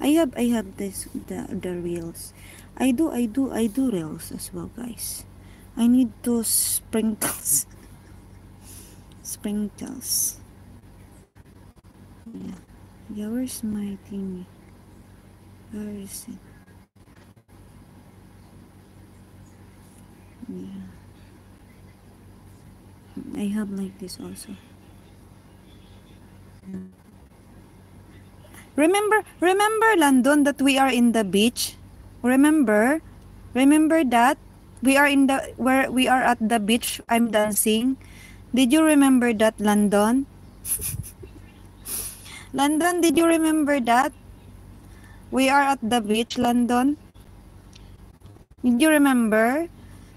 I have, I have this, the, the reels. I do, I do, I do reels as well, guys. I need those sprinkles. sprinkles. Yeah. Yeah, where's my thingy? Where is it? Yeah. I have like this also. Remember, remember London that we are in the beach? Remember? Remember that? We are in the where we are at the beach. I'm dancing. Did you remember that London? London, did you remember that? We are at the beach, London. Did you remember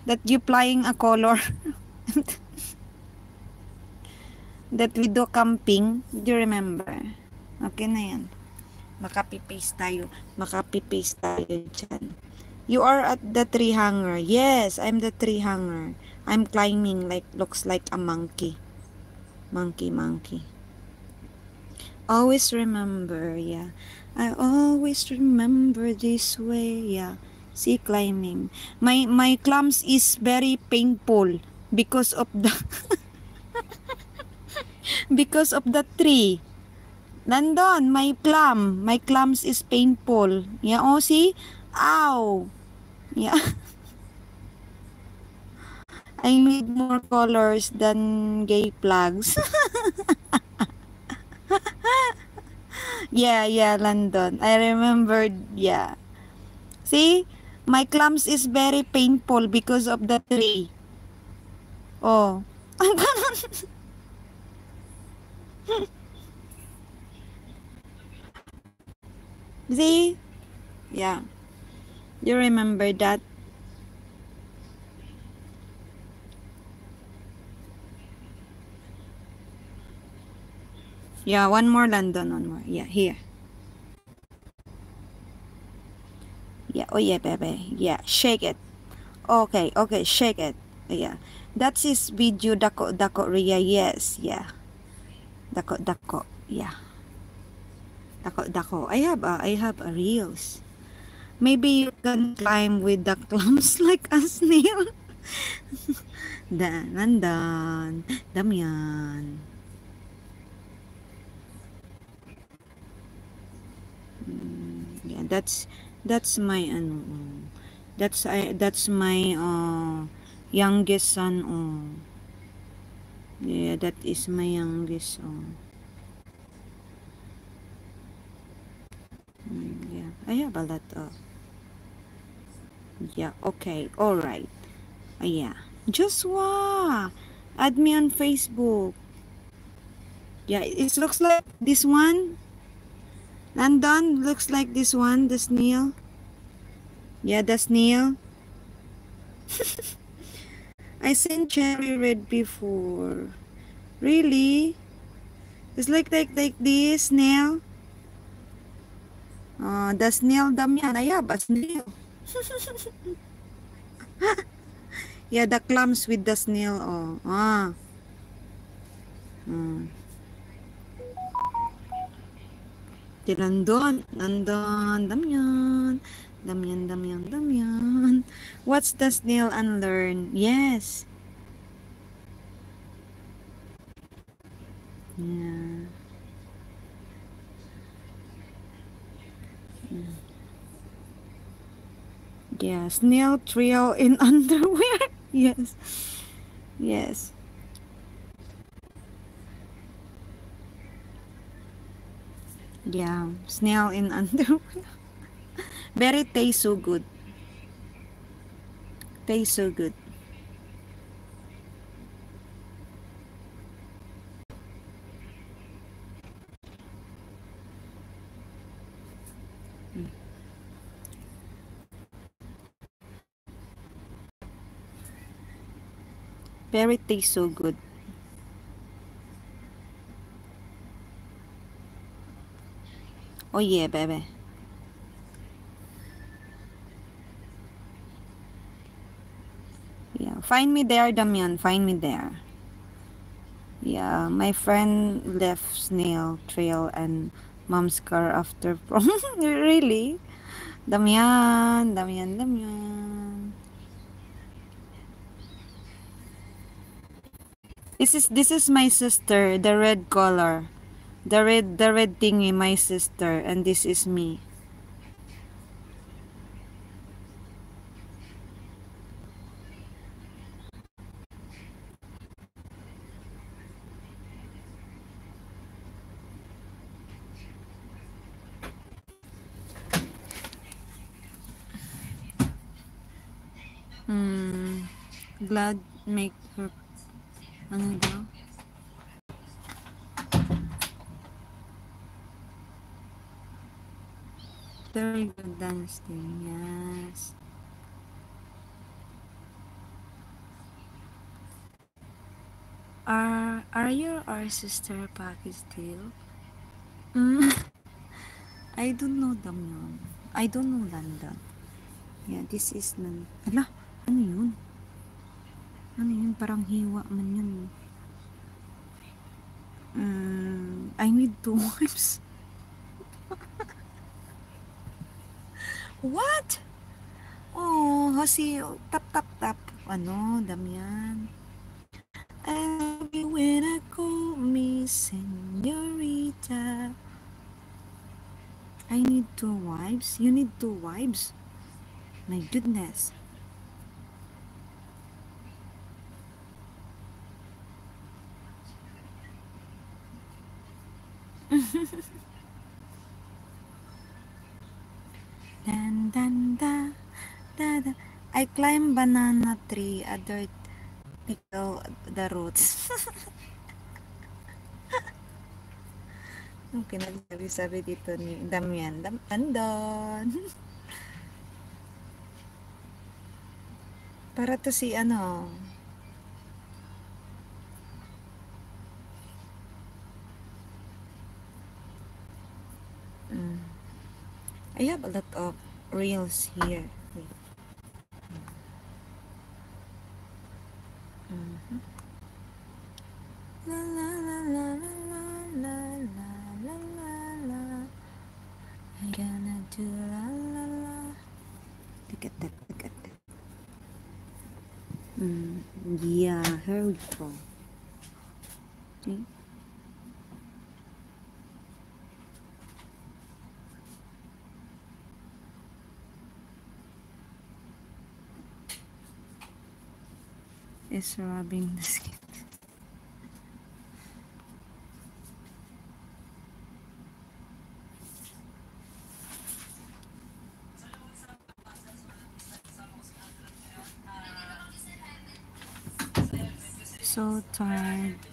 that you flying a color? that we do camping? Did you remember? Okay na yan. Makapipaste tayo. Makapipaste tayo dyan. You are at the tree hanger. Yes, I'm the tree hanger. I'm climbing like, looks like a monkey. Monkey, monkey. Always remember, yeah. I always remember this way, yeah. See, climbing. My, my clumps is very painful because of the, because of the tree. Nandun, my plum. My plums is painful. Yeah, oh, see? Ow! Yeah. I need more colors than gay flags. yeah, yeah, London. I remembered, yeah. See? My clumps is very painful because of the tree. Oh. See? Yeah. You remember that? Yeah, one more London, one more. Yeah, here. Yeah, oh yeah, baby. Yeah, shake it. Okay, okay, shake it. Yeah. That's his video dako dako Ria. Yes, yeah. Dako dako. Yeah. Dako dako. I have a, I have a reels. Maybe you can climb with the clumps like a snail. Dan, nandan, Damian. Mm, yeah, that's that's my ano. That's I that's my uh youngest son oh. Yeah, that is my youngest oh. Mm, yeah, I have a lot of. Yeah, okay, all right. Yeah, Joshua, add me on Facebook. Yeah, it looks like this one. London looks like this one, the snail. Yeah, the snail. I seen cherry red before. Really? It's like like like this snail. The snail Damian. I have a snail. yeah, the clumps with the snail. Oh, ah. Hmm. Di nandun, nandun, Damian. Damian, Damian, Damian. What's the snail unlearn? Yes. Yeah. Yeah, snail trail in underwear. yes. Yes. Yeah, snail in underwear. Very taste so good. Taste so good. Very taste so good. Oh yeah, baby. Yeah, find me there, Damian. Find me there. Yeah, my friend left snail trail and mom's car after prom. really? Damian, Damian, Damian. This is this is my sister, the red color. The red the red thingy, my sister, and this is me. Hmm. Glad make ano daw? Very good dancing, yes. Are are you our sister package deal? Mm. I don't know them yun. I don't know London. Yeah, this is nan. Ala, ano yun? Ano yun? Parang hiwa man yun. Mm, I need two wipes. What? Oh, kasi tap tap tap. Ano, Damian? I love you when I call me senorita. I need two wives? You need two wives? My goodness. Dan dan da da da. I climb banana tree, other pickle the roots. Ang pinagsabi-sabi dito ni Damian. Dam andon. Para to si ano. Mm. I have a lot of reels here. Wait. Mhm. La la la la la la la la la la. I gonna do la la la. Look at that. Look at that. Mm, yeah, here we go. See? Is rubbing the skin. So tired.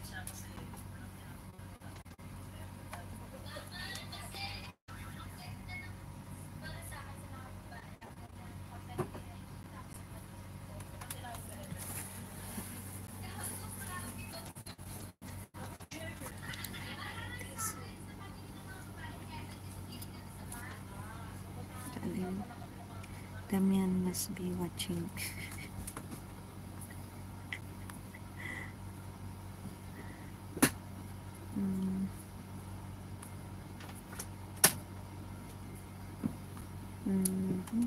kucing hmm. Hmm.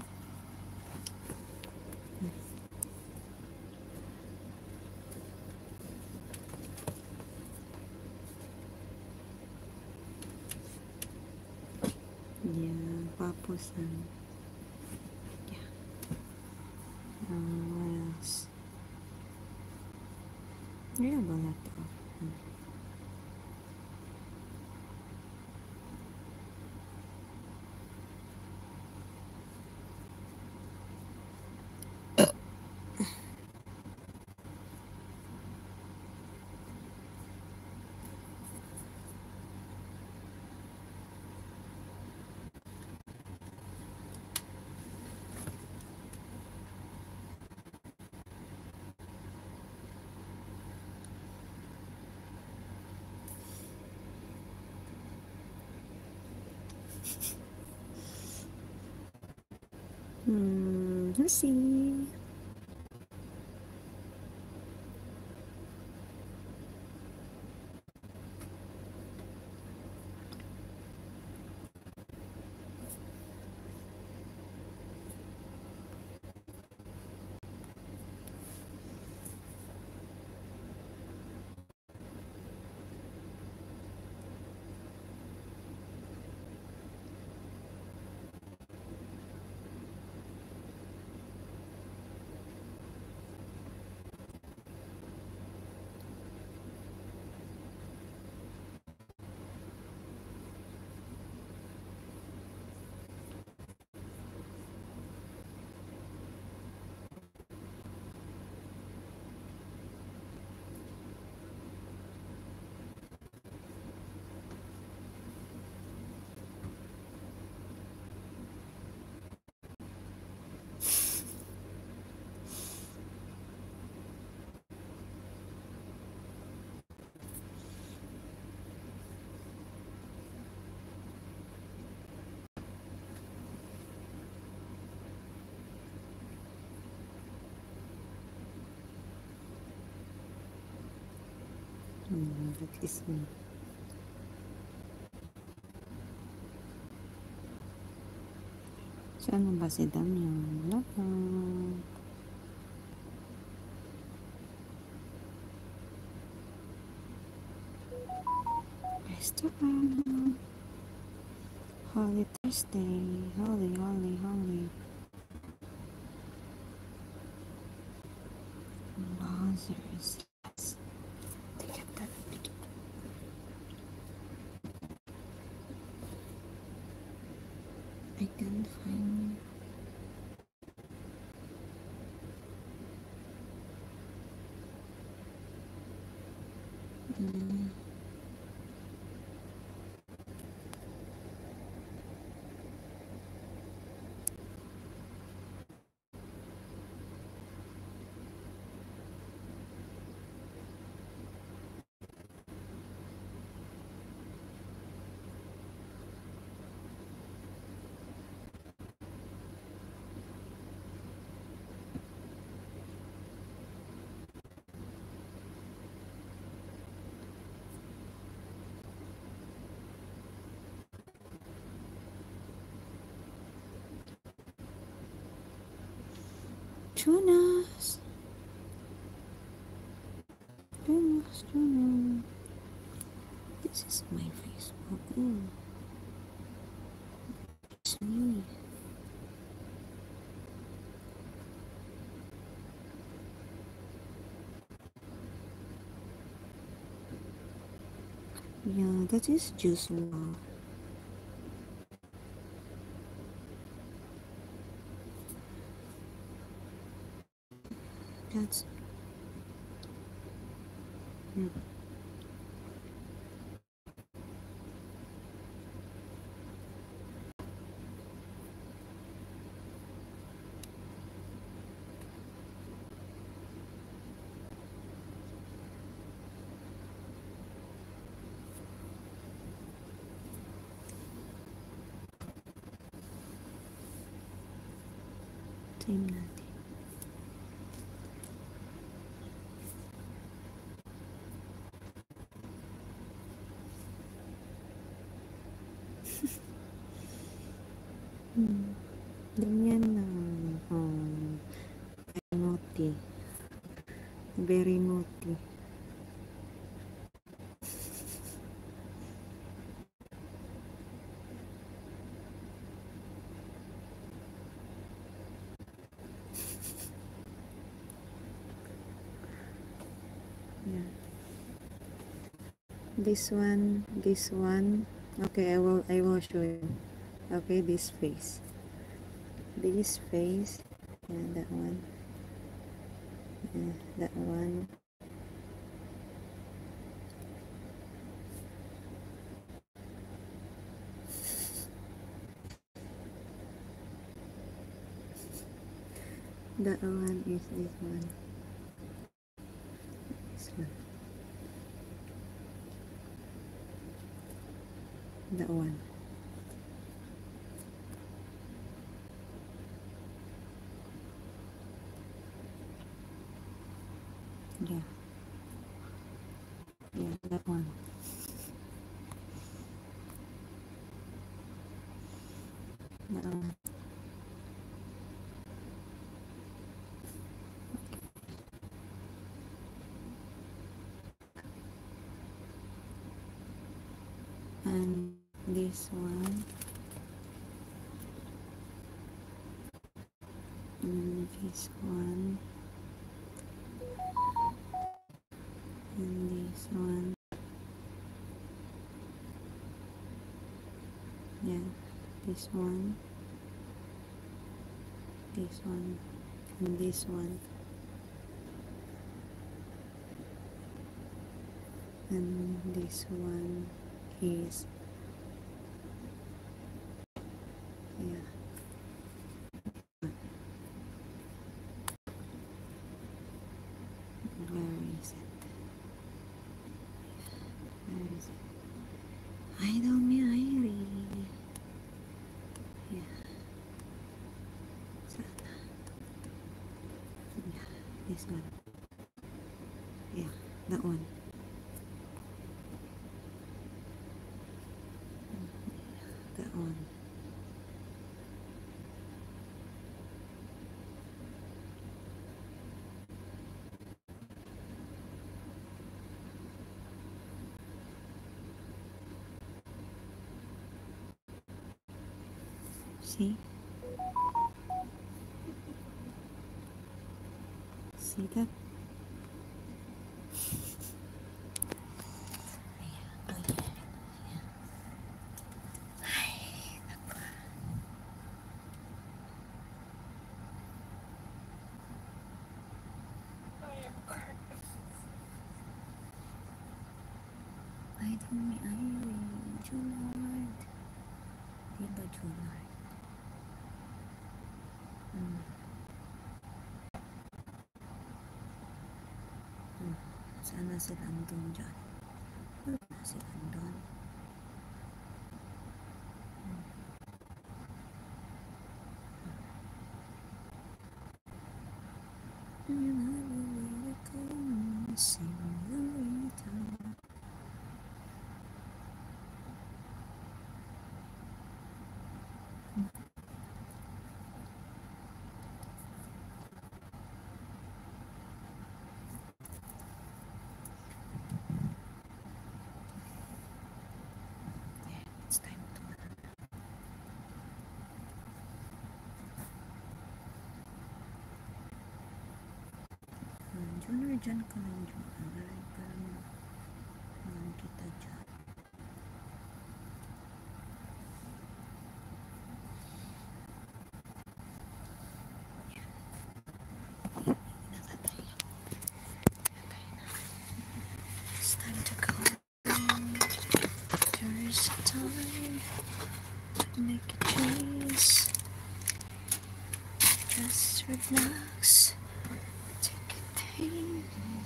Ya. Hmm, let's see. That is me. Saan ba si? Wala pa. Restaurant. Holy Thursday, holy, holy, holy. Lazarus. Yes. Take it, that, take it. I can't find. Mm. Jonas. Jonas, Jonas. This is my Facebook. Oh. It's me. Yeah, that is just law. That's yeah. Team natin. Hmm. Ganyan na. Um, very naughty. Very naughty. Yeah. This one, this one. Okay, I will I will show you. Okay, this face. This face and that one. Yeah, that one. That one is this one. This one. And this one. and this one yeah this one this one and this one and this one is 行行的。Sana sila andun dyan. Wala na sila andun. Hmm. Hmm. Senorita. Yeah, it's time to Hmm, Junior, dyan ka lang, Junior. Para ma maano kita dyan. Yan. Nakatay. Nakatay na. It's time to go. There's time to make a choice. Just relax. Take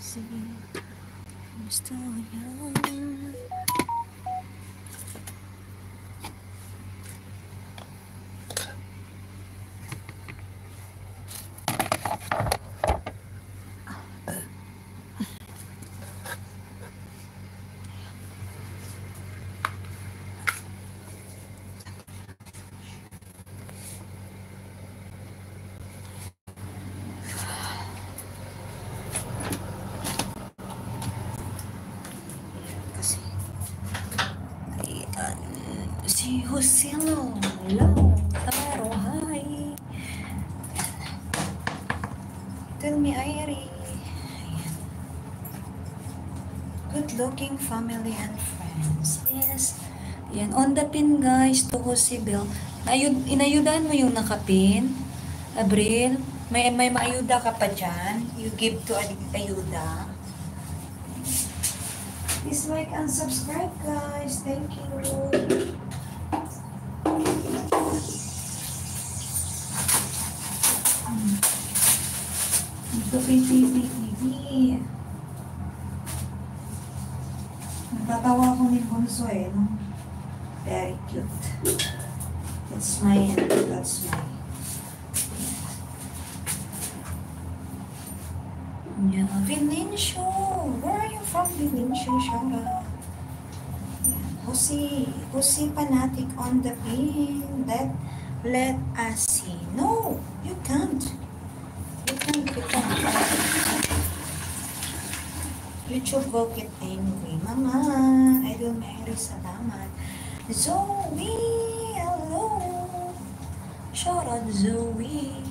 easy. I'm still young. Looking family and friends. Yes. Yan, on the pin guys, to Jose Bell. Ayud, inayudan mo yung nakapin. Abril, may, may maayuda ka pa dyan. You give to ay- ayuda. Please like and subscribe, guys. Thank you. Ito kay TV TV. Natatawa ko Zoe, hello. Shout out Zoe.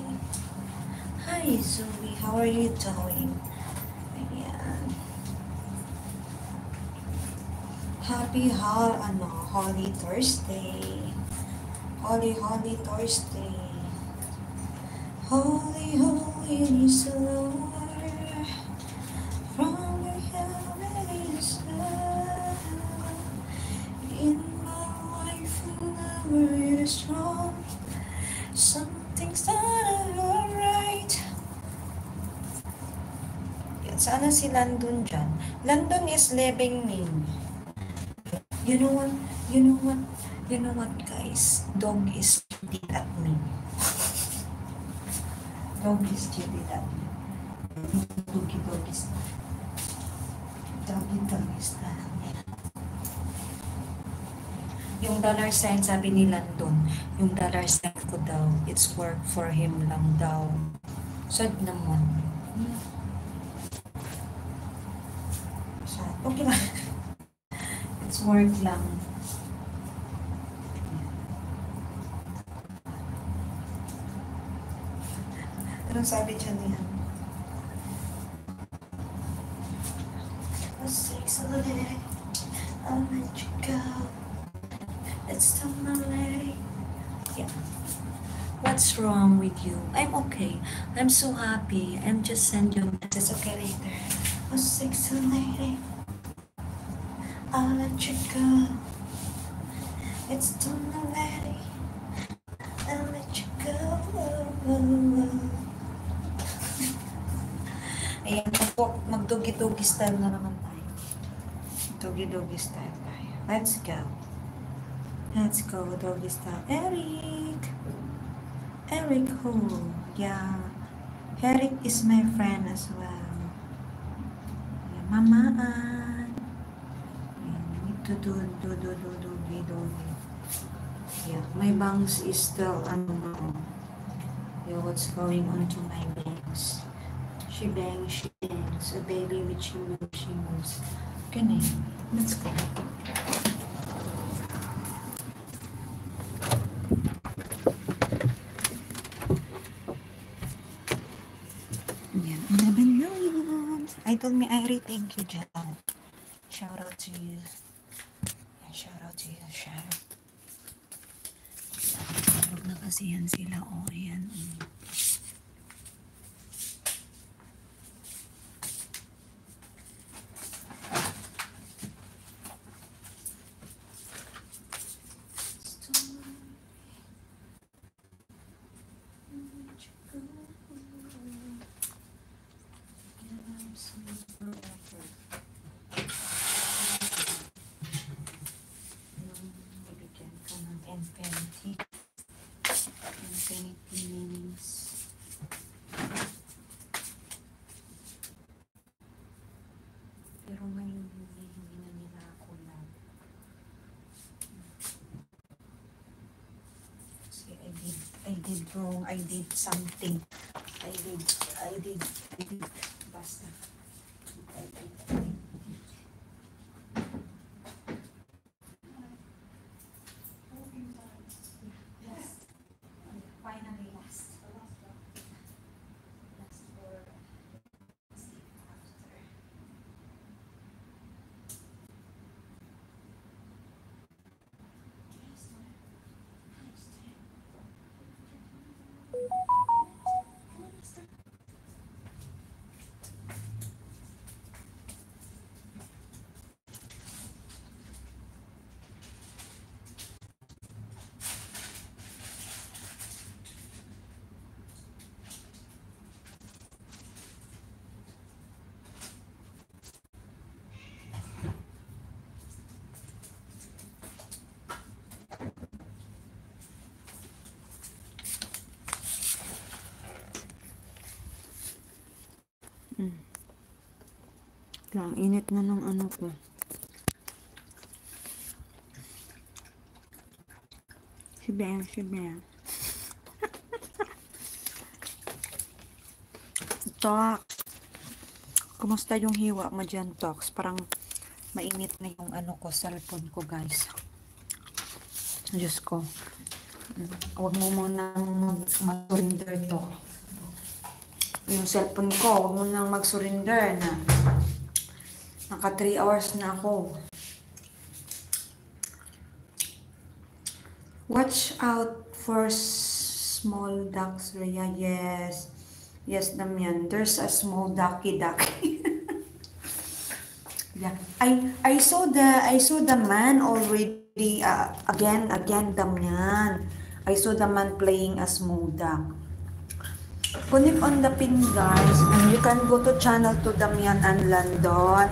Hi Zoe, how are you doing? Ayan. Happy hol ano, Holy Thursday. Holy Holy Thursday. Holy Holy Lord. Sana si Landon dyan. Landon is living name. You know what? You know what? You know what, guys? Dog is stupid at me. Dog is stupid at me. Doggy dog is Doggy dog is na. Yung dollar sign, sabi ni Landon, yung dollar sign ko daw, it's work for him lang daw. Sad naman. Okay lang. It's work lang. Anong sabi dyan niya? I'll let you go. It's still my lady. Yeah. What's wrong with you? I'm okay. I'm so happy. I'm just send you a message. Okay, later. Oh, a six lady. I'll let you go. It's my lady. I'll let you go. Ayan, mag- magdugi-dugi style na naman tayo. Dugi-dugi style tayo. Let's go. Let's go, doggy style. Eric! Eric who? Yeah. Eric is my friend as well. Yeah, Mamaan. Yeah, to do, do, do, do, doggy, doggy. Yeah, my bangs is still unknown. Yeah, what's going on to my bangs? She bangs, she bangs. A baby which she moves, she moves. Okay. Let's go. 11 million. Idol me, Irie, thank you, Jan. Shout out to you. Out. Tulog na kasi yan sila. O, oh, ayan. mm. Something Lang, init na ng ano ko. Si Ben, si Ben. Tox. Kumusta yung hiwa mo dyan, Tox? Parang mainit na yung ano ko, cellphone ko, guys. Diyos ko. Mm, Huwag mo mag- mag-surrender to. Yung cellphone ko, huwag mo nang mag-surrender na. Naka 3 hours na ako. Watch out for small ducks, Rhea. Yes. Yes, Damian. There's a small ducky ducky. yeah. I I saw the I saw the man already uh, again again Damian. I saw the man playing a small duck. Connect on the pin guys and you can go to channel to Damian and Landon.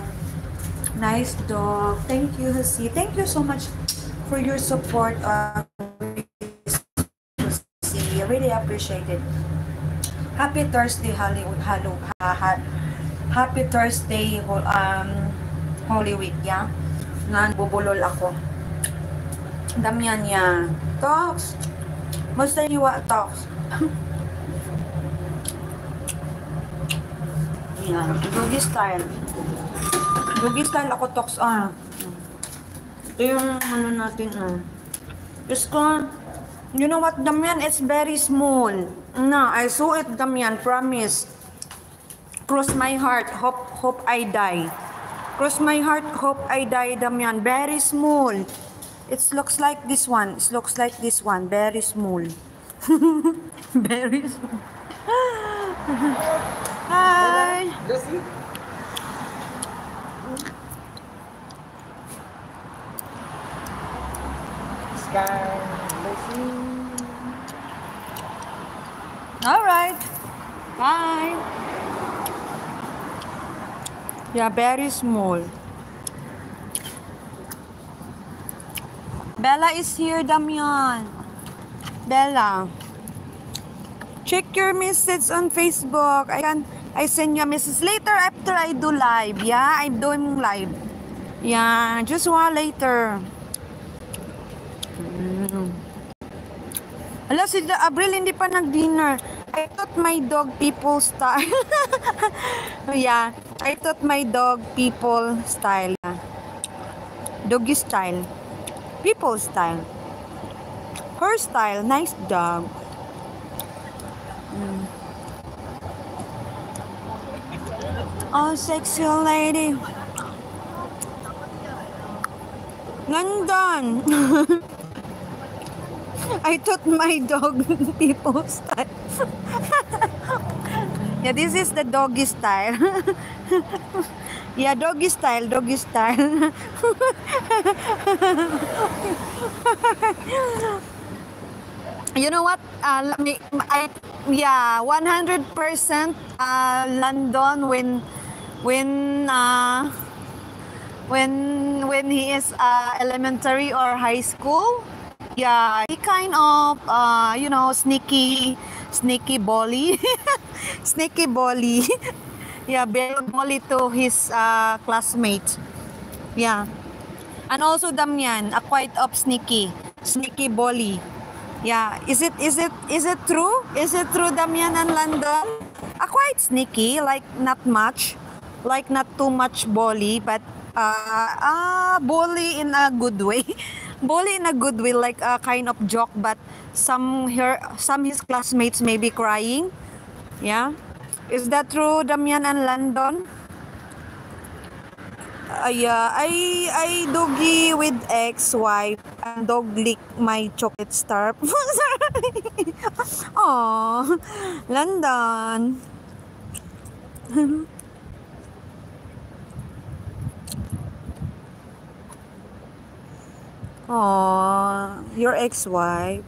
Nice dog. Thank you, Hasi. Thank you so much for your support. Uh. I really appreciate it. Happy Thursday, Hollywood. Hello, ha, ha, Happy Thursday, um, Holy Week, yeah? Nanbubulol ako. Damian yan. Talks. Basta hiwa, talks. Yan. Doggy style. Doggy style ako talks ah. Ito yung ano natin ah. Diyos ko, You know what, Damian? It's very small. No, I saw it, Damian. Promise. Cross my heart. Hope, hope I die. Cross my heart. Hope I die, Damian. Very small. It looks like this one. It looks like this one. Very small. very small. Hi. All right. Bye. Yeah, very small. Bella is here, Damian. Bella. Check your message on Facebook. I can I send you a message later after I do live. Yeah, I'm doing live. Yeah, just while later. Mm. Ala, si Abril hindi pa nag-dinner. I thought my dog people style. yeah, I thought my dog people style. Doggy style. People style. Her style, nice dog. Mm. Oh, sexy lady. London. I thought my dog people style. yeah, this is the doggy style. yeah, doggy style, doggy style. You know what? Uh, let me, I, yeah, 100% uh, London when when uh, when when he is uh, elementary or high school yeah he kind of uh, you know sneaky sneaky bully sneaky bully yeah very bully to his uh, classmates yeah and also Damian a quite of sneaky sneaky bully yeah. Is it is it is it true? Is it true Damian and London a quite sneaky like not much like not too much bully but uh, uh bully in a good way. Bully in a good way like a kind of joke but some her some his classmates may be crying. Yeah. Is that true Damian and London uh, yeah, I I doggy with ex-wife and dog lick my chocolate star. Oh, London. Oh, your ex-wife.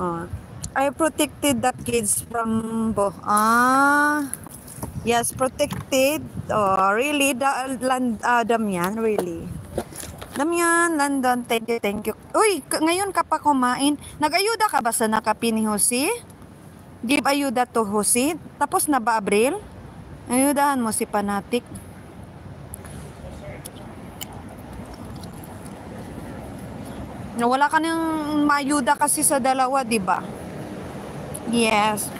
Oh, I protected the kids from bo. Ah, yes, protected. Oh, really, da, land, uh, Damian, really. Damian, London, thank you, thank you. Uy, ngayon ka pa kumain. Nag-ayuda ka ba sa nakapi ni Jose? Give ayuda to Jose. Tapos na ba, Abril? Ayudahan mo si Panatik. Na wala ka nang mayuda kasi sa dalawa, di ba? Yes.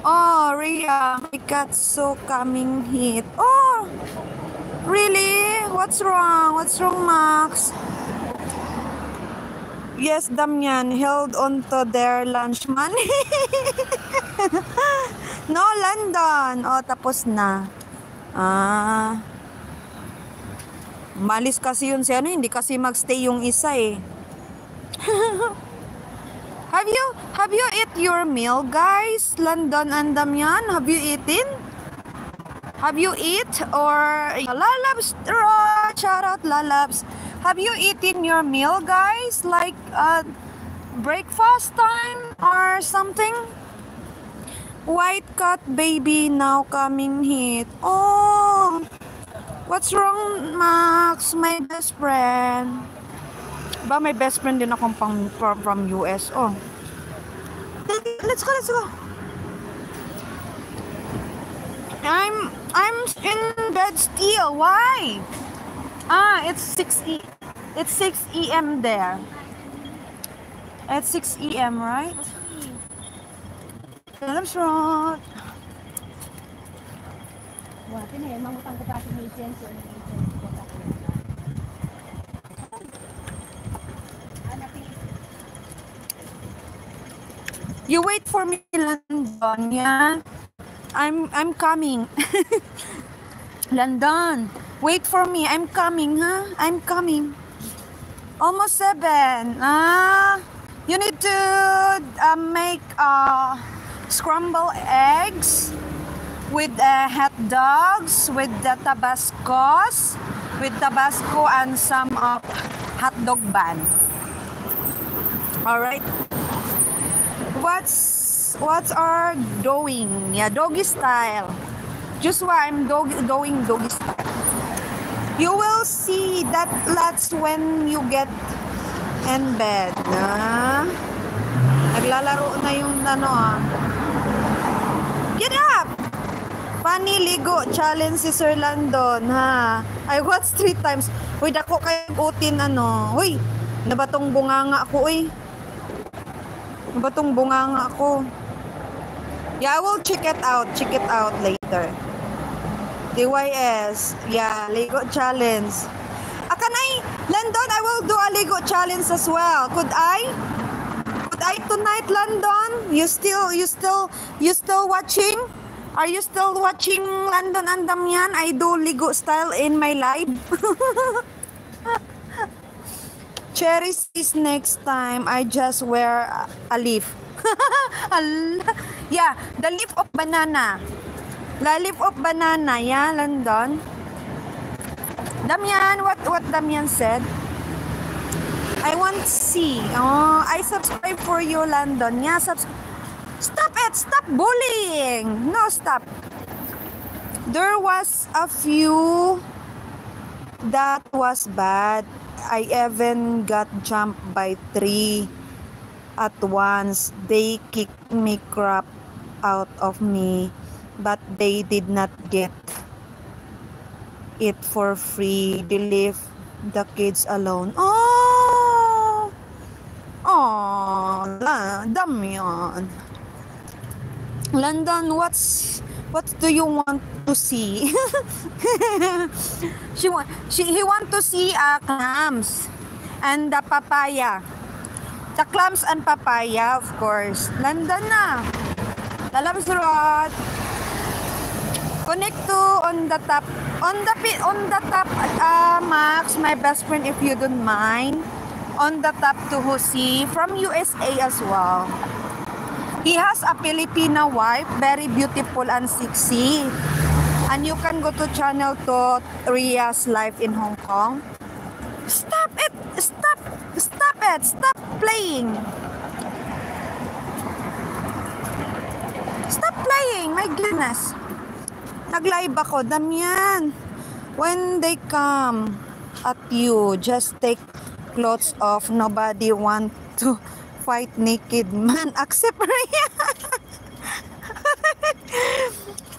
Oh, Rhea, I got so coming hit. Oh, really? What's wrong? What's wrong, Max? Yes, Damian held on to their lunch money. no, London. Oh, tapos na. Ah. Malis kasi yun si ano, hindi kasi magstay yung isa eh. have you have you eat your meal, guys? London and Damian, have you eaten? Have you eat or lalabs? Shout out lalabs. Have you eaten your meal, guys? Like uh, breakfast time or something? White cat baby now coming hit. Oh, what's wrong, Max? My best friend. Ba, may best friend din akong pang, from, from US. Oh. Let's go, let's go. I'm I'm in bed still. Why? Ah, it's 6 e it's 6 e.m. there. It's 6 e.m., right? Alam short. Wah, ini emang utang ke kasih micen sih. Anak You wait for me, London. Yeah, I'm I'm coming. London, wait for me. I'm coming, huh? I'm coming. Almost seven. Ah, you need to uh, make uh, scrambled eggs with uh, hot dogs, with the tabascos, with tabasco and some uh, hot dog bun. All right. What's what's our doing? Yeah, doggy style. Just why I'm dog, doing doggy style. You will see that that's when you get in bed. Na? Naglalaro na yung ano ah. Get up! Funny Ligo Challenge si Sir Landon, ha? I watched three times. Uy, dako kayo utin, ano. Uy, nabatong bunganga ako, uy. Nabatong bunganga ako. Yeah, I will check it out. Check it out later. DYS. Yeah, Lego Challenge. Akanay, Landon, I will do a Lego Challenge as well. Could I? Could I tonight, Landon? You still, you still, you still watching? Are you still watching London and Damian? I do Lego style in my live. Cherry says next time I just wear a- leaf. Yeah, the leaf of banana. The leaf of banana, yeah, London. Damian, what what Damian said? I want see. Oh, I subscribe for you, London. Yeah, subscribe. Stop it! Stop bullying! No, stop. There was a few that was bad. I even got jumped by three at once. They kicked me crap out of me, but they did not get it for free. They leave the kids alone. Oh! Oh, la- Damian. London, what's what do you want to see? she want she he want to see uh, clams and the papaya. The clams and papaya, of course. London na. Lalabas road. Connect to on the top. On the on the top, uh, Max, my best friend, if you don't mind. On the top to Jose from USA as well. He has a Filipina wife, very beautiful and sexy. And you can go to channel to Ria's life in Hong Kong. Stop it! Stop! Stop it! Stop playing! Stop playing! My goodness! Nag-live ako. Damian! When they come at you, just take clothes off. Nobody want to fight naked man except Rhea.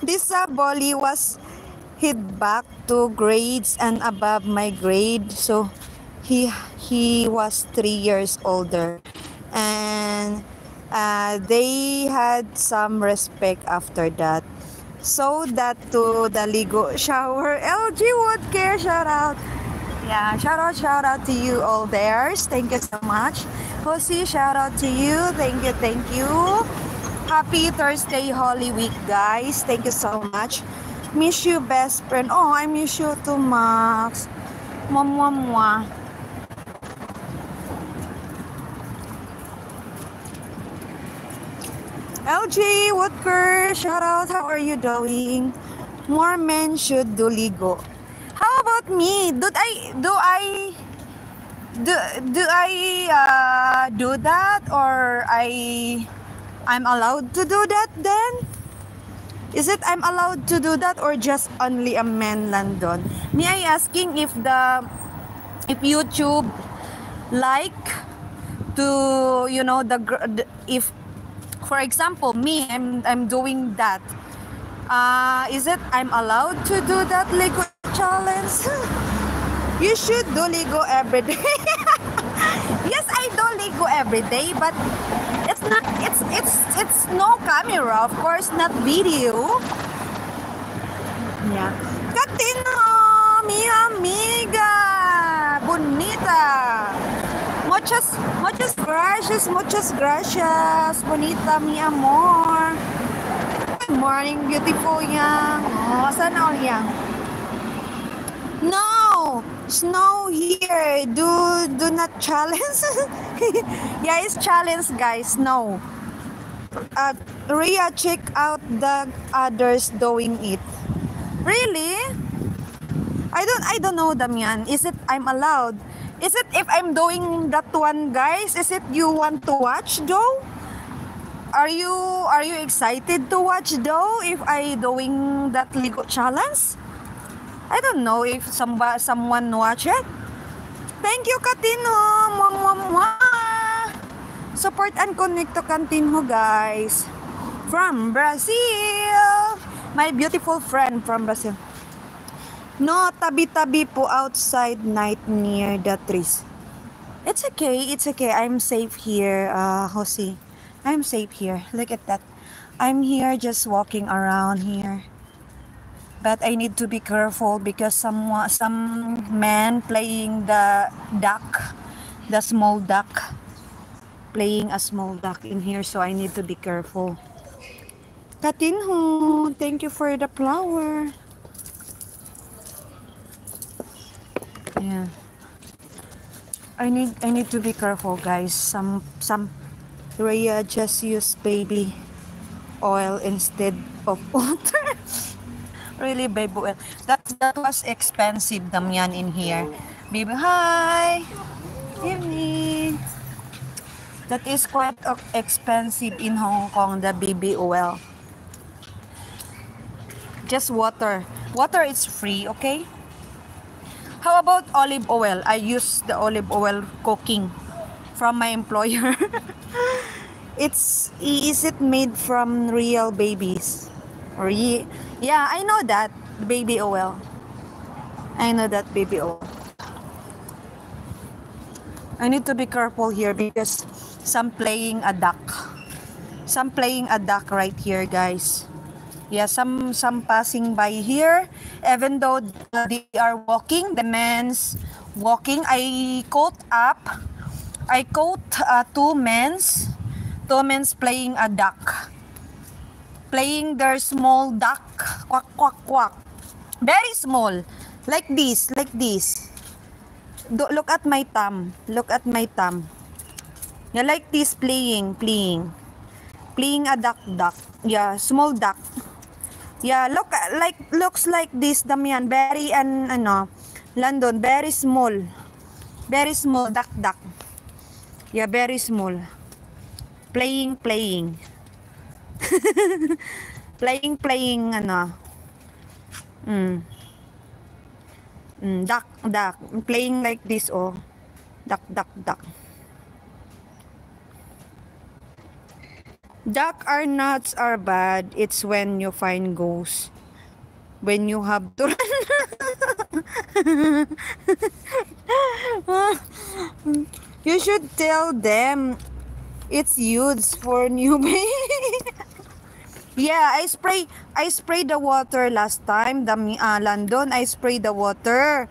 this uh, was hit back two grades and above my grade. So he he was three years older. And uh, they had some respect after that. So that to the Ligo shower. LG would care shout out. Yeah, shout out, shout out to you all there. Thank you so much. Jose, shout out to you. Thank you, thank you. Happy Thursday Holy Week, guys. Thank you so much. Miss you, best friend. Oh, I miss you too, Max. Mwah, mwah, mwah. LG Woodker, shout out. How are you doing? More men should do Ligo. How about me? Do I do I do, do I uh, do that or I I'm allowed to do that then? Is it I'm allowed to do that or just only a man London? Me I asking if the if YouTube like to you know the, if for example me I'm I'm doing that uh, is it I'm allowed to do that Lego challenge? You should do Lego every day. yes, I do Lego every day, but it's not it's it's it's no camera, of course, not video. Yeah. Catino, mi amiga, bonita. Muchas, muchas gracias, muchas gracias. Bonita, mi amor. Good morning, beautiful yang. Oh, saan all yang? No! Snow here. Do do not challenge. yeah, it's challenge, guys. No. Uh, Ria, check out the others doing it. Really? I don't I don't know, Damian. Is it I'm allowed? Is it if I'm doing that one, guys? Is it you want to watch though? Are you are you excited to watch though if I doing that Lego challenge? I don't know if some someone watch it. Thank you, Katino. Mwah, mwah, mwah. Support and connect to Kantinho, guys. From Brazil. My beautiful friend from Brazil. No, tabi-tabi po outside night near the trees. It's okay, it's okay. I'm safe here, uh, Jose. I'm safe here. Look at that. I'm here just walking around here. But I need to be careful because some some man playing the duck, the small duck, playing a small duck in here. So I need to be careful. Katinho, thank you for the flower. Yeah. I need I need to be careful, guys. Some some Rhea just use baby oil instead of water. Really, baby oil. That that was expensive, Damian, in here. Baby, hi. Evening. That is quite uh, expensive in Hong Kong, the baby oil. Just water. Water is free, okay? How about olive oil? I use the olive oil cooking from my employer. it's is it made from real babies? Yeah, I know that baby oil. I know that baby oil. I need to be careful here because some playing a duck. Some playing a duck right here, guys. Yeah, some some passing by here. Even though they are walking, the men's walking. I caught up. I caught uh, two men's, two men's playing a duck, playing their small duck. Quack quack quack. Very small, like this, like this. Do, look at my thumb. Look at my thumb. Yeah, like this playing, playing, playing a duck, duck. Yeah, small duck. Yeah, look like looks like this Damian, very an ano, London, very small. Very small duck duck. Yeah, very small. Playing playing. playing playing ano. Mm. Mm, duck duck. Playing like this oh. Duck duck duck. Duck are nuts are bad. It's when you find ghosts. When you have to run. you should tell them it's used for newbie. yeah, I spray I sprayed the water last time. The uh, London, I sprayed the water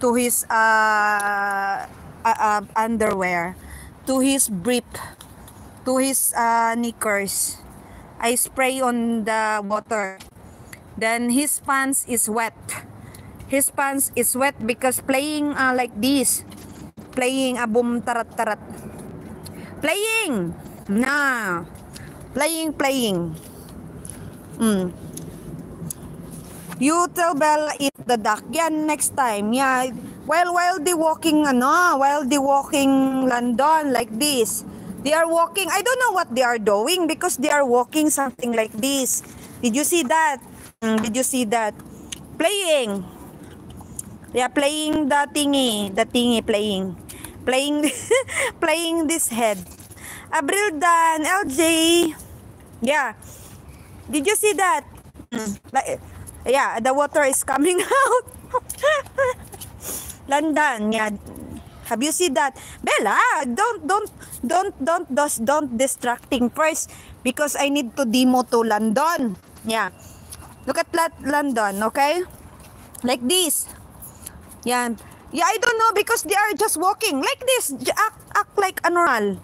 to his uh, uh, uh, underwear, to his brief to his uh, knickers. I spray on the water. Then his pants is wet. His pants is wet because playing uh, like this. Playing a boom tarat tarat. Playing. Na. Playing, playing. Mm. You tell Bella eat the duck. Yan, next time. Yeah. While, while they walking, ano, while they walking London like this. They are walking. I don't know what they are doing because they are walking something like this. Did you see that? Mm, did you see that? Playing. They are playing the thingy. The thingy playing. Playing playing this head. Abril Dan, LJ. Yeah. Did you see that? Mm, like, yeah, the water is coming out. London, yeah. Have you seen that? Bella, don't don't don't don't don't don't distracting first because I need to demo to London. Yeah. Look at that London, okay? Like this. Yeah, I don't know because they are just walking like this. Act, act like a normal.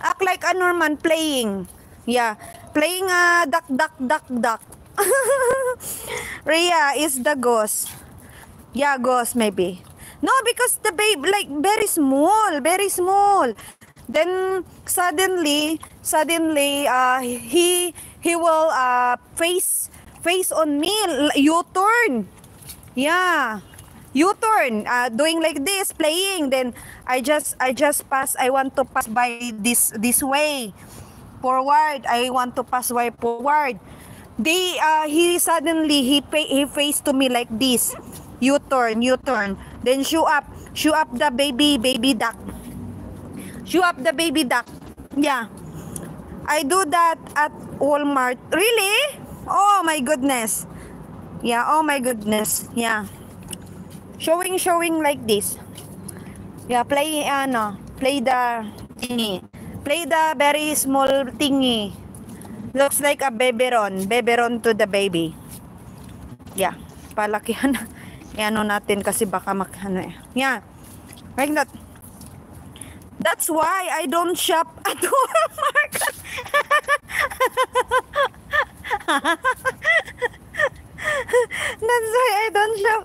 Act like a normal playing. Yeah, playing uh, duck, duck, duck, duck. Rhea is the ghost. Yeah, ghost maybe. No, because the babe like very small, very small. Then suddenly, suddenly, uh, he he will uh face face on me. U turn. Yeah. U-turn, uh, doing like this, playing. Then I just I just pass. I want to pass by this this way, forward. I want to pass by forward. They uh, he suddenly he pay, he faced to me like this, U-turn, U-turn. Then show up, show up the baby baby duck. Show up the baby duck. Yeah. I do that at Walmart. Really? Oh my goodness. Yeah, oh my goodness. Yeah. Showing, showing like this. Yeah, play, ano, play the thingy. Play the very small thingy. Looks like a beberon. Beberon to the baby. Yeah, palakihan. Ano natin kasi baka mak, ano eh. Yeah, like that. That's why I don't shop at Walmart. That's why I don't shop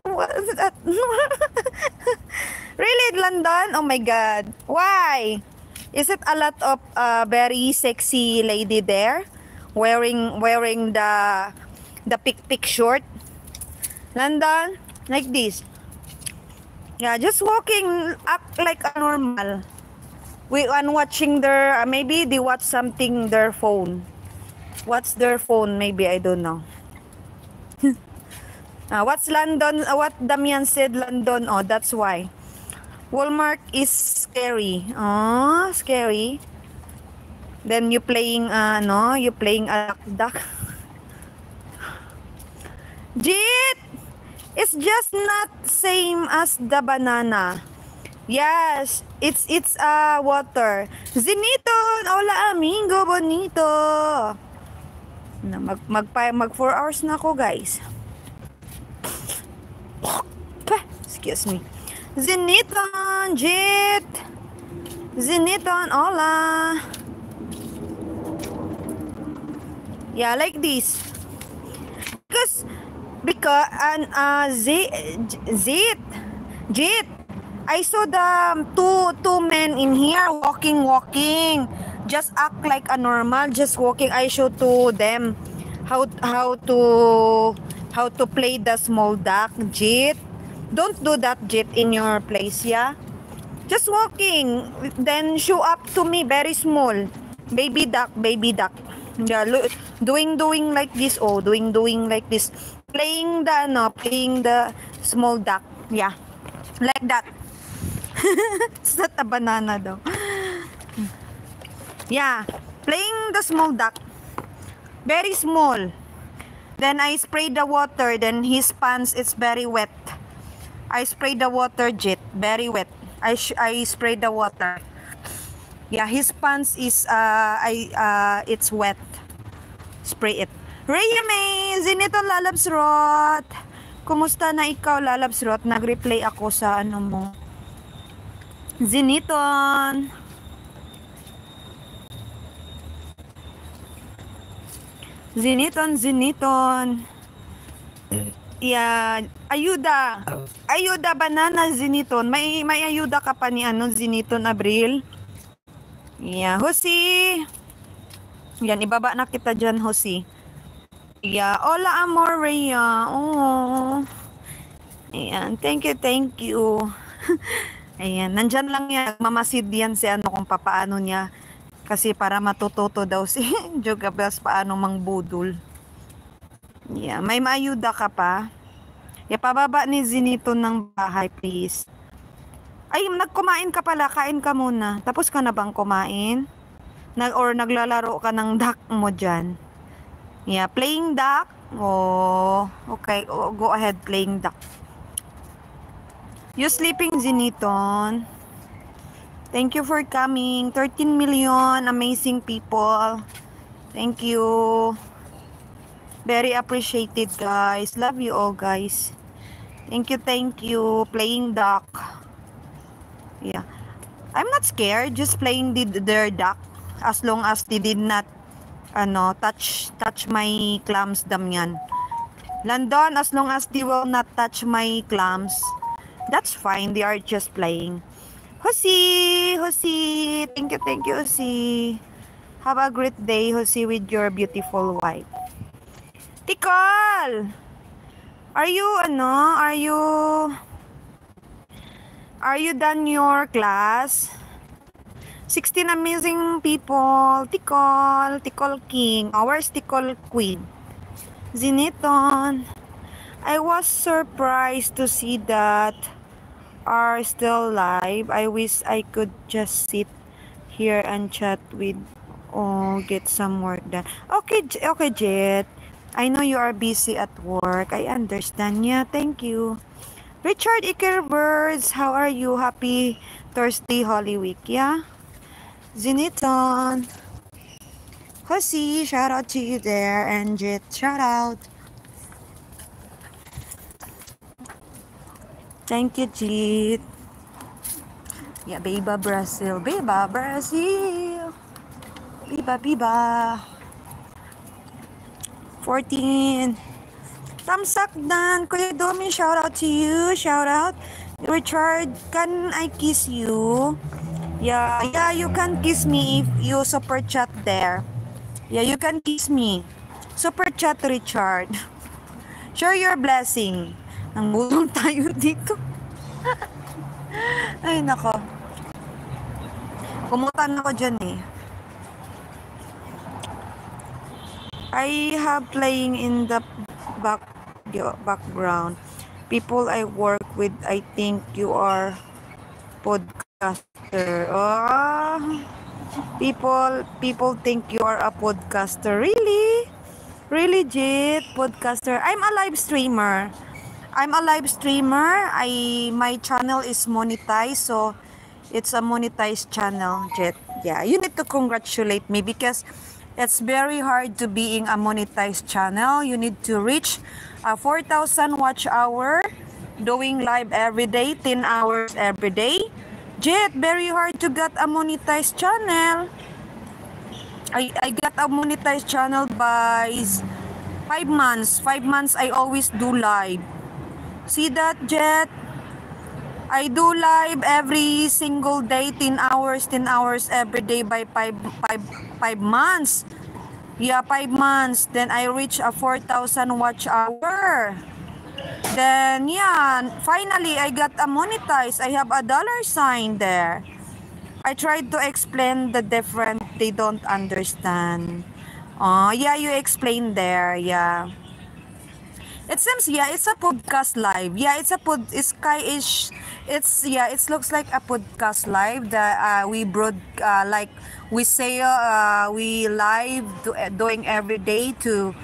Really, London? Oh my God. Why? Is it a lot of uh, very sexy lady there wearing wearing the the pick pick short? London, like this. Yeah, just walking act like a normal. We on watching their uh, maybe they watch something their phone. What's their phone? Maybe I don't know. Ah, what's London? uh, what Damian said London? Oh, that's why. Walmart is scary. Oh, scary. Then you playing uh, no, you playing a duck. Jit! It's just not same as the banana. Yes, it's it's uh water. Zinito, hola amigo bonito. Na mag mag mag 4 hours na ako, guys. Excuse me. Zeniton, Jit. Zeniton, hola. Yeah, like this. Because, because, and, uh, Z, Zit, Jit, I saw the two, two men in here walking, walking. Just act like a normal, just walking. I show to them how, how to, how to play the small duck, Jit. Don't do that, Jit, in your place, yeah? Just walking. Then show up to me, very small. Baby duck, baby duck. Yeah, lo- doing, doing like this, oh, doing, doing like this. Playing the, no, playing the small duck. Yeah. Like that. It's not a banana though. Yeah. Playing the small duck. Very small. Then I spray the water. Then his pants is very wet. I spray the water jet. Very wet. I I spray the water. Yeah, his pants is uh I uh it's wet. Spray it. Rhea Zinito Lalabs Rot. Kumusta na ikaw Lalabs Rot? Nag-replay ako sa ano mo. Ziniton. Ziniton, Ziniton. Yeah, ayuda. Ayuda banana Ziniton. May may ayuda ka pa ni ano Ziniton Abril. Yeah, Hosi. Yan, ibaba na kita dyan, Hosi. Yeah, hola amor, Rhea. Oh. Ayan, thank you, thank you. Ayan, nandyan lang yan. Mamasid yan si ano kung papaano niya. Kasi para matututo daw si Jogabels paano mangbudol. Yeah, may maayuda ka pa. Yeah, pababa ni Zinito ng bahay, please. Ay, nagkumain ka pala. Kain ka muna. Tapos ka na bang kumain? Nag or naglalaro ka ng duck mo dyan? Yeah, playing duck. Oh, okay. Oh, go ahead, playing duck. You sleeping, Ziniton? Thank you for coming. 13 million amazing people. Thank you. Very appreciated, guys. Love you all, guys. Thank you, thank you. Playing duck. Yeah. I'm not scared just playing the, their duck as long as they did not ano touch touch my clams Damian. London as long as they will not touch my clams. That's fine. They are just playing. Josie, Josie, thank you, thank you, Josie. Have a great day, Josie, with your beautiful wife. Tikol! Are you, ano, are you, are you done your class? 16 amazing people. Tikol, Tikol King. Where's Tikol Queen? Ziniton. I was surprised to see that are still live. I wish I could just sit here and chat with or get some work done. Okay, okay, Jet. I know you are busy at work. I understand. Yeah, thank you. Richard Ickerbirds, how are you? Happy Thursday Holy Week, yeah? Ziniton. Josie, shout out to you there. And Jet, shout out. Thank you, Jit. Yeah, Biba Brazil. Biba Brazil. Biba, biba. 14. Thumbs up dan. Kuya Domi, shout out to you. Shout out. Richard, can I kiss you? Yeah, yeah, you can kiss me if you super chat there. Yeah, you can kiss me. Super chat, Richard. Share your blessing. Nangulong tayo dito. Ay, nako. Kumutan ako dyan eh. I have playing in the back background. People I work with, I think you are podcaster. Oh, people, people think you are a podcaster. Really? Really, Jit? Podcaster? I'm a live streamer. I'm a live streamer. I my channel is monetized, so it's a monetized channel, Jet. Yeah, you need to congratulate me because it's very hard to being a monetized channel. You need to reach a 4,000 watch hour, doing live every day, 10 hours every day. Jet, very hard to get a monetized channel. I, I got a monetized channel by s- five months. Five months I always do live. See that, Jet? I do live every single day, 10 hours, 10 hours every day by five, five, five months. Yeah, five months. Then I reach a 4,000 watch hour. Then, yeah, finally I got a monetized. I have a dollar sign there. I tried to explain the different, they don't understand. Oh, yeah, you explained there, yeah. It seems yeah, it's a podcast live. Yeah, it's a pod. It's Sky-ish. It's yeah, it looks like a podcast live that uh, we broad uh, like we say uh, we live do, doing every day to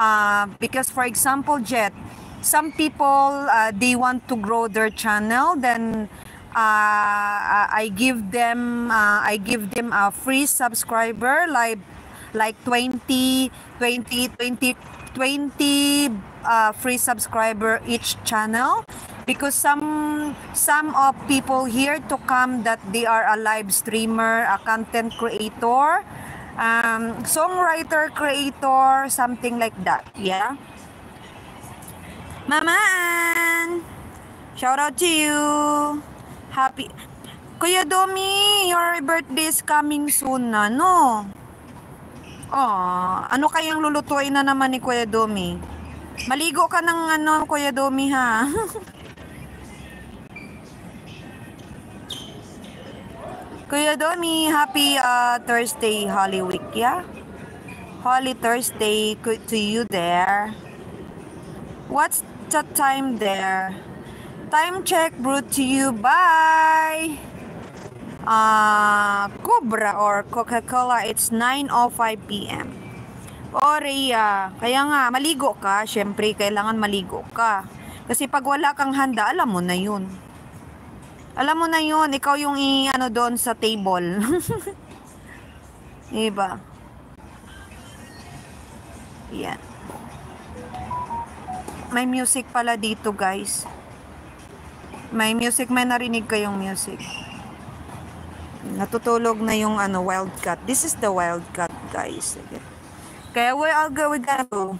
uh, because for example, Jet, some people uh, they want to grow their channel then uh, I give them uh, I give them a free subscriber like like 20 20 20 20 uh, free subscriber each channel because some some of people here to come that they are a live streamer a content creator um, songwriter creator something like that yeah Maman! Shout out to you! Happy... Kuya Domi, your birthday is coming soon na, no? Oh, ano kayang lulutuin na naman ni Kuya Domi? Maligo ka ng ano, Kuya Domi, ha? Kuya Domi, happy uh, Thursday Holy Week, yeah? Holy Thursday to you there. What's the time there? Time check brought to you by uh, Cobra or Coca-Cola. It's 9.05 p.m. O, Rhea, kaya nga, maligo ka. Siyempre, kailangan maligo ka. Kasi pag wala kang handa, alam mo na yun. Alam mo na yun, ikaw yung i-ano doon sa table. diba? Yan. May music pala dito, guys. May music, may narinig kayong music. Natutulog na yung ano, wildcat. This is the wildcat, guys. Kaya we all go, we gotta go.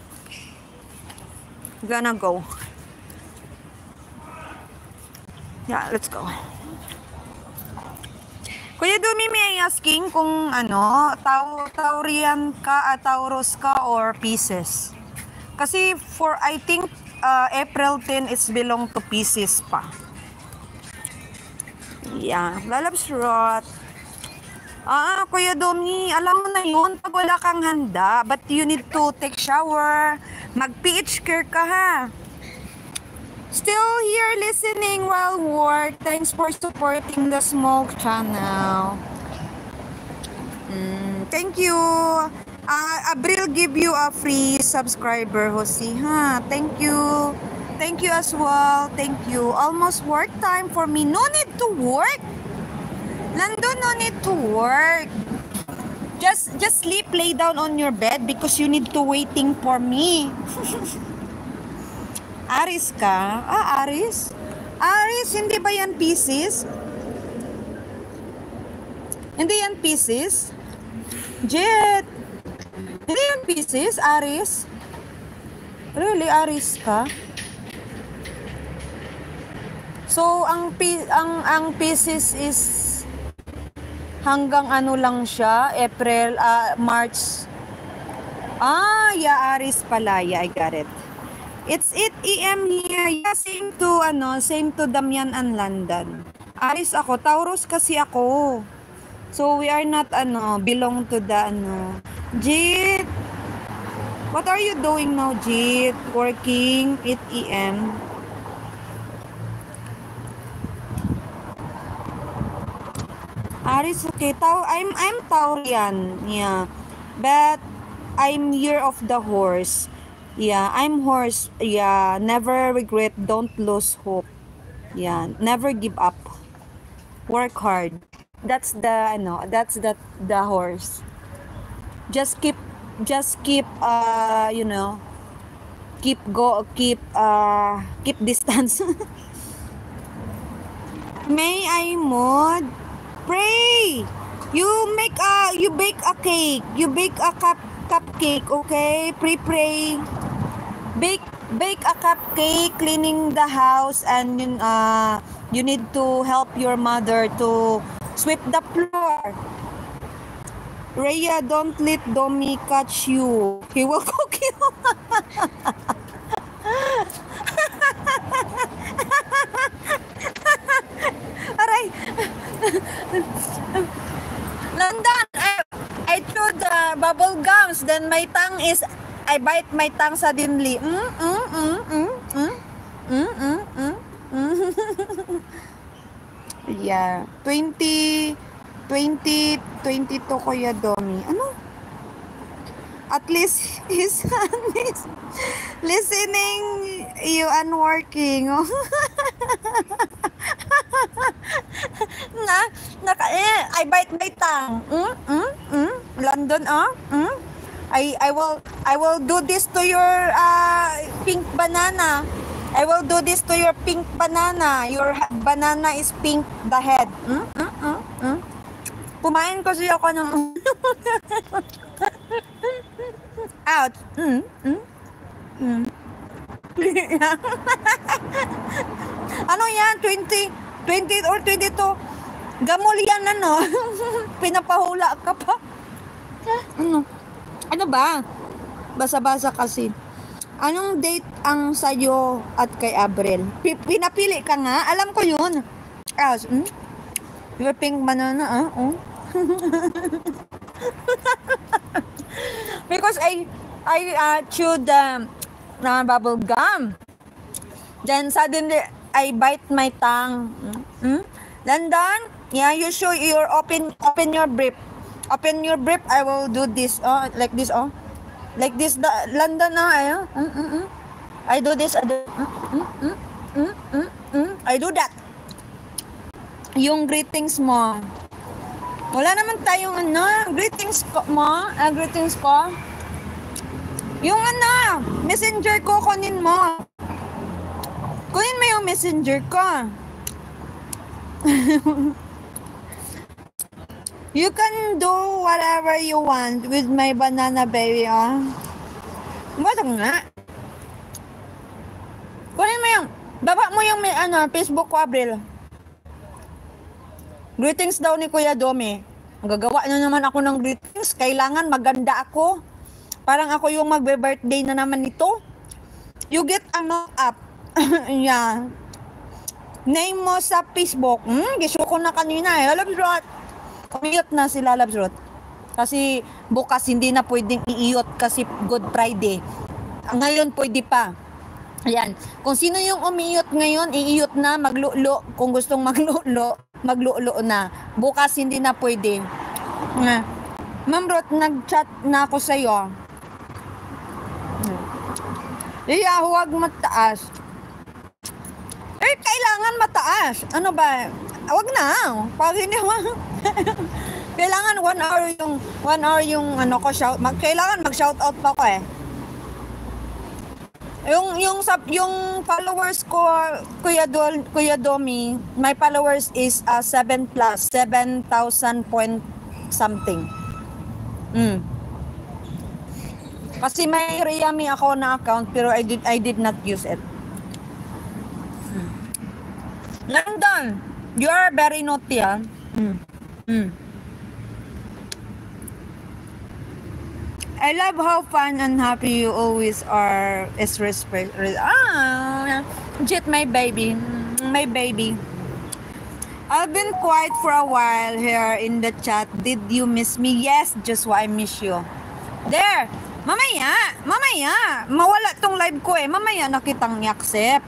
We gonna go. Yeah, let's go. Kuya Dumi, may asking kung ano, tau Taurian ka, ah, Taurus ka, or Pisces? Kasi for, I think, uh, April 10 is belong to Pisces pa. Yeah, lalabs rot. Ah, Kuya Domi, alam mo na yun, pag wala kang handa, but you need to take shower, mag-PH care ka ha. Still here listening while work. Thanks for supporting the Smoke channel. Mm, thank you. Uh, Abril give you a free subscriber, Jose. Ha, thank you. Thank you as well. Thank you. Almost work time for me. No need to work. Lando, no need to work. Just just sleep, lay down on your bed because you need to waiting for me. Aris ka? Ah, Aris? Aris, hindi ba yan pieces? Hindi yan pieces? Jet! Hindi yan pieces, Aris? Really, Aris ka? So, ang ang ang pieces is hanggang ano lang siya, April, ah, March. Ah, yeah, Aris pala. Yeah, I got it. It's 8 AM here. Yeah, same to, ano, same to Damian and London. Aris ako. Taurus kasi ako. So, we are not, ano, belong to the, ano. Jit! What are you doing now, Jit? Working 8 AM. Aris, okay. Tau I'm, I'm Taurian. Yeah. But, I'm year of the horse. Yeah, I'm horse. Yeah, never regret, don't lose hope. Yeah, never give up. Work hard. That's the ano, that's the the horse. Just keep just keep uh, you know, keep go keep uh keep distance. May I mod? Pray. You make a you bake a cake. You bake a cup cupcake, okay? Pre-pray. Bake bake a cupcake, cleaning the house and uh, you need to help your mother to sweep the floor. Rhea, don't let Domi catch you. He will cook you. Aray. London, I, I threw the bubble gums, then my tongue is, I bite my tongue suddenly. Mm, mm, mm, mm, mm, mm, mm, mm, mm. yeah. 20, 20, 22 Kuya Domi. Ano? At least his son is listening you and working. Oh. na, naka, eh, I bite my tongue. Mm, mm, mm. London, ah? Mm? I, I will, I will do this to your uh, pink banana. I will do this to your pink banana. Your banana is pink, the head. Mm, mm, mm, mm. Pumain kasi ako ng... Out. Mm, mm, mm. ano yan? 20, 20 or 22? Gamol yan, ano? Pinapahula ka pa. Ano? Ano ba? Basa-basa kasi. Anong date ang sa'yo at kay Abril? Pi- pinapili ka nga? Alam ko yun. Ah, mm? Your pink banana, ah? Oh. Because I, I uh, chewed uh, bubble gum. Then suddenly, I bite my tongue. Mm? London, yeah, you show your open, open your brief. Open your brief. I will do this. Oh, like this. Oh, like this. The London, oh, ayo. Mm, mm. I do this. I do. Mm, mm, mm, mm. I do that. Yung greetings mo. Wala naman tayong ano, greetings ko mo, ah, greetings ko. Yung ano, messenger ko, kunin mo. Kunin mo yung messenger ko. You can do whatever you want with my banana baby, ah. Bata nga. Kunin mo yung, baba mo yung may, ano, Facebook ko, Abril. Greetings daw ni Kuya Domi. Gagawa na naman ako ng greetings. Kailangan maganda ako. Parang ako yung magbe-birthday na naman nito. You get a knock up. yeah. Name mo sa Facebook. Hmm, giso ko na kanina eh. Labs Rot. Umiyot na sila Labs Rot. Kasi bukas hindi na pwedeng iiyot kasi Good Friday. Ngayon pwede pa. Ayan. Kung sino yung umiiyot ngayon, iiyot na, maglulo. Kung gustong maglulo, maglulo na. Bukas hindi na pwede. Na. Ma'am Rot, nag-chat na ako sa'yo. Iya, huwag mataas. Eh, kailangan mataas. Ano ba? Huwag na. Pag hindi kailangan one hour yung one hour yung ano ko shout mag kailangan mag shout out pa ko eh yung yung sub yung followers ko Kuya Dol Kuya Domi my followers is uh, 7 plus 7,000 point something mm. kasi may Rayami ako na account pero I did I did not use it mm. London you are very naughty ah mm. Mm. I love how fun and happy you always are. Is respect. Ah, Jit, my baby, my baby. I've been quiet for a while here in the chat. Did you miss me? Yes, just why I miss you. There, mamaya, mamaya. Mawala tong live ko eh. Mamaya nakitang i-accept.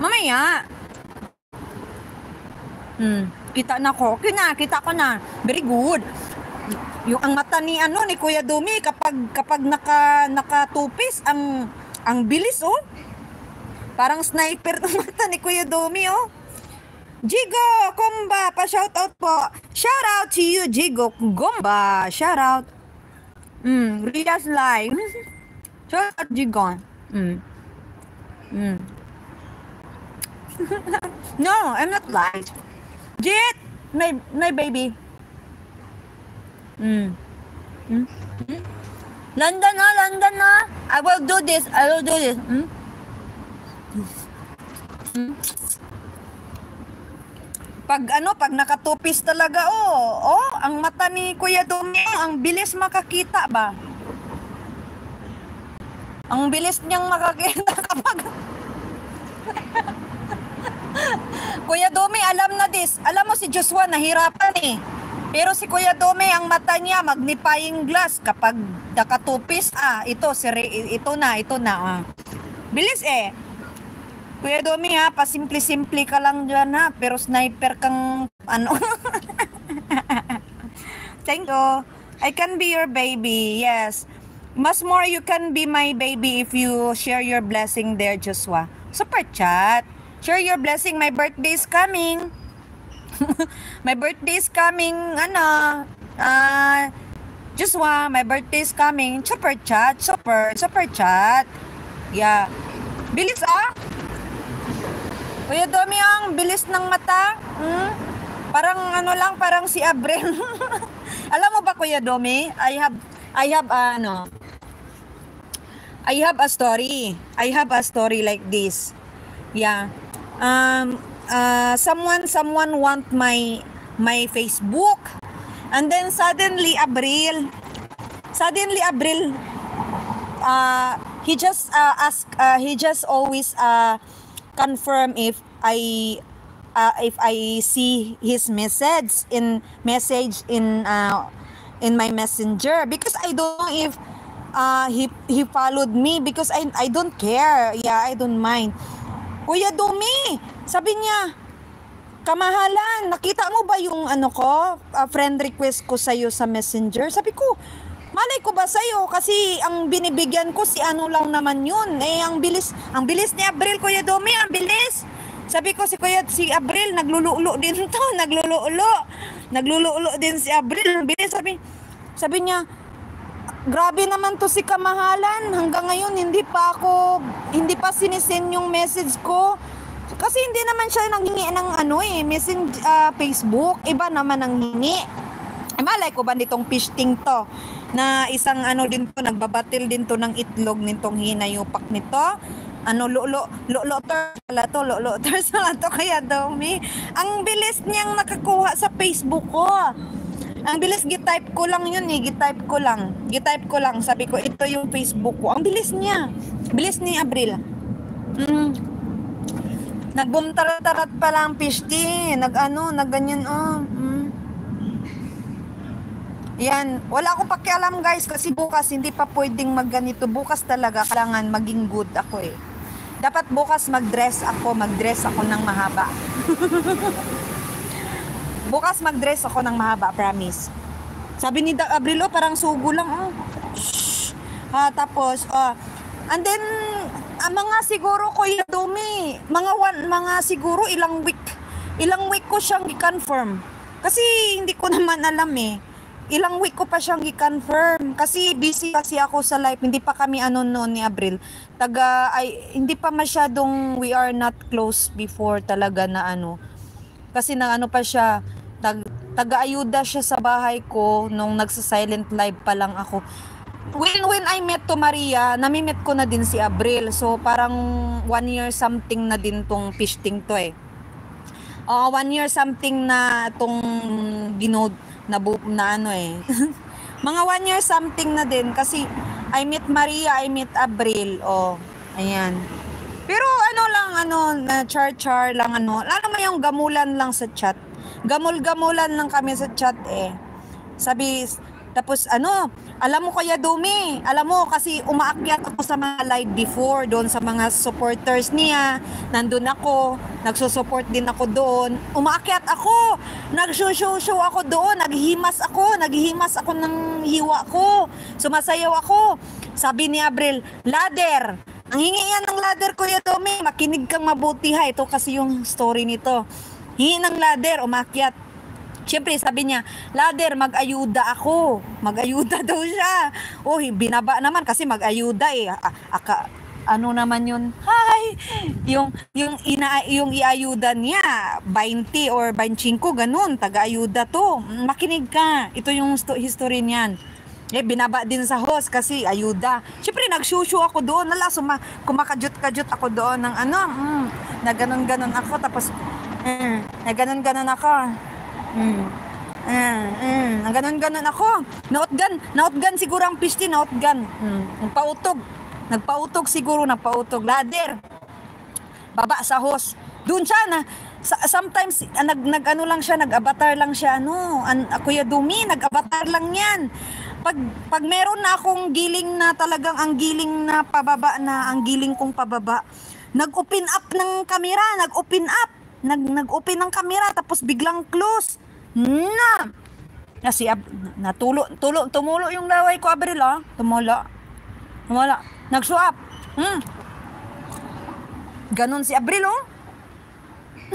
Mamaya. Hmm, kita na ko. Kina, kita ko na. Very good yung ang mata ni ano ni Kuya Dumi kapag kapag naka nakatupis ang ang bilis oh. Parang sniper ang mata ni Kuya Dumi oh. Jigo Gomba, pa shout out po. Shout out to you Jigo Gomba. Shout out. Mm, Ria's live. shout out Jigo. Mm. Mm. no, I'm not live. Jit, my my baby. Mm. Mm. Mm. London na, London na. I will do this. I will do this. Mm. Mm. Pag ano, pag nakatupis talaga, oh, oh, ang mata ni Kuya Dumi, ang bilis makakita ba? Ang bilis niyang makakita kapag... Kuya Dumi, alam na this. Alam mo si Joshua, nahirapan eh. Pero si Kuya Dome, ang mata niya magnifying glass kapag nakatupis, ah, ito, si Re- ito na, ito na, ah. Bilis eh. Kuya Dome ha, pasimple-simple ka lang dyan ha, pero sniper kang, ano. Thank you. I can be your baby, yes. Mas more you can be my baby if you share your blessing there, Joshua. Super chat. Share your blessing, my birthday is coming. my birthday is coming, ano, ah, Joshua, my birthday is coming. Super chat, super, super chat. Yeah. Bilis ah. Kuya Domi, ang bilis ng mata. Hmm? Parang ano lang, parang si Abrel. Alam mo ba Kuya Domi, I have, I have, uh, ano, I have a story. I have a story like this. Yeah. Um, uh, someone someone want my my Facebook. And then suddenly Abril suddenly Abril uh, he just uh, ask uh, he just always uh, confirm if I uh, if I see his message in message in uh, in my messenger. Because I don't know if uh, he he followed me because I I don't care. Yeah I don't mind. Kuya Dumi sabi niya, kamahalan, nakita mo ba yung ano ko, uh, friend request ko sa'yo sa messenger? Sabi ko, malay ko ba sa'yo? Kasi ang binibigyan ko si ano lang naman yun. Eh, ang bilis, ang bilis ni Abril, Kuya Domi, ang bilis. Sabi ko si Kuya, si Abril, naglululo din to, naglululo. Naglululo din si Abril, ang bilis. Sabi, sabi niya, grabe naman to si Kamahalan. Hanggang ngayon, hindi pa ako, hindi pa sinisend yung message ko. Kasi hindi naman siya nanghingi ng ano eh, message uh, Facebook. Iba naman ang hingi. Ay, malay ko ba nitong fishting to? Na isang ano din to, nagbabatil din to ng itlog nitong hinayupak nito. Ano, lulo, luloter pala to, luloter pala to, kaya dumi. Ang bilis niyang nakakuha sa Facebook ko. Ang bilis, gitype ko lang yun eh, gitype ko lang. Gitype ko lang, sabi ko, ito yung Facebook ko. Ang bilis niya. Bilis ni Abril. Mm. Nagbumtarat-tarat pa lang pishti. Nag ano, nag ganyan oh. Mm. Yan, wala akong pakialam guys kasi bukas hindi pa pwedeng magganito. Bukas talaga kailangan maging good ako eh. Dapat bukas mag-dress ako, mag-dress ako ng mahaba. bukas mag-dress ako ng mahaba, promise. Sabi ni Da- Abril, oh, parang sugo lang, oh. Ah, tapos, oh. And then, ang mga siguro Kuya Dumi, mga one, mga siguro ilang week, ilang week ko siyang i-confirm. Kasi hindi ko naman alam eh. Ilang week ko pa siyang i-confirm. Kasi busy kasi ako sa live. Hindi pa kami ano noon ni Abril. Taga, ay, hindi pa masyadong we are not close before talaga na ano. Kasi na ano pa siya, tag, taga-ayuda siya sa bahay ko nung nagsa-silent live pa lang ako. When, when I met to Maria, nami-met ko na din si Abril. So, parang one year something na din tong fishting to eh. Uh, one year something na tong ginod na, bu- na ano eh. Mga one year something na din kasi I meet Maria, I meet Abril. Oh, ayan. Pero ano lang, ano, na char-char lang, ano. Alam mo yung gamulan lang sa chat. Gamul-gamulan lang kami sa chat eh. Sabi, tapos ano, alam mo kaya Dumi, alam mo kasi umaakyat ako sa mga live before doon sa mga supporters niya. Nandun ako, nagsusupport din ako doon. Umaakyat ako, nagsushow-show ako doon, naghimas ako, naghimas ako ng hiwa ko. Sumasayaw ako. Sabi ni Abril, ladder. Ang hingi yan ng ladder Kuya Dumi, makinig kang mabuti ha. Ito kasi yung story nito. Hingi ng ladder, umakyat. Siyempre, sabi niya, ladder, mag-ayuda ako. Mag-ayuda daw siya. Oh, binaba naman kasi mag-ayuda eh. Aka, ano naman yun? Hi! Yung, yung, ina, yung iayuda niya, 20 or 25, ganun. Taga-ayuda to. Makinig ka. Ito yung sto- history niyan. Eh, binaba din sa host kasi ayuda. Siyempre, nagshushu ako doon. Nala, suma, kumakajut-kajut ako doon ng ano, mm, na ganun-ganun ako. Tapos, mm, na ganun-ganun ako. Mm. Mm, mm. Ang ganon-ganon ako. Nautgan. Nautgan siguro ang pisti. Nautgan. Mm. Nagpautog. Nagpautog siguro. Nagpautog. Ladder. Baba sa host. Doon siya na. sometimes, ah, nag, nag ano lang siya, nag-avatar lang siya, ano, an, ah, Kuya Dumi, nag-avatar lang yan. Pag, pag meron na akong giling na talagang ang giling na pababa na, ang giling kong pababa, nag-open up ng camera, nag-open up, nag, nag-open ng camera, tapos biglang close. Na! Kasi ab- natulo, tulo, tumulo yung laway ko, Abril, ah. Tumulo. Tumulo. Nag-swap. Hmm. Ganon si Abril, oh.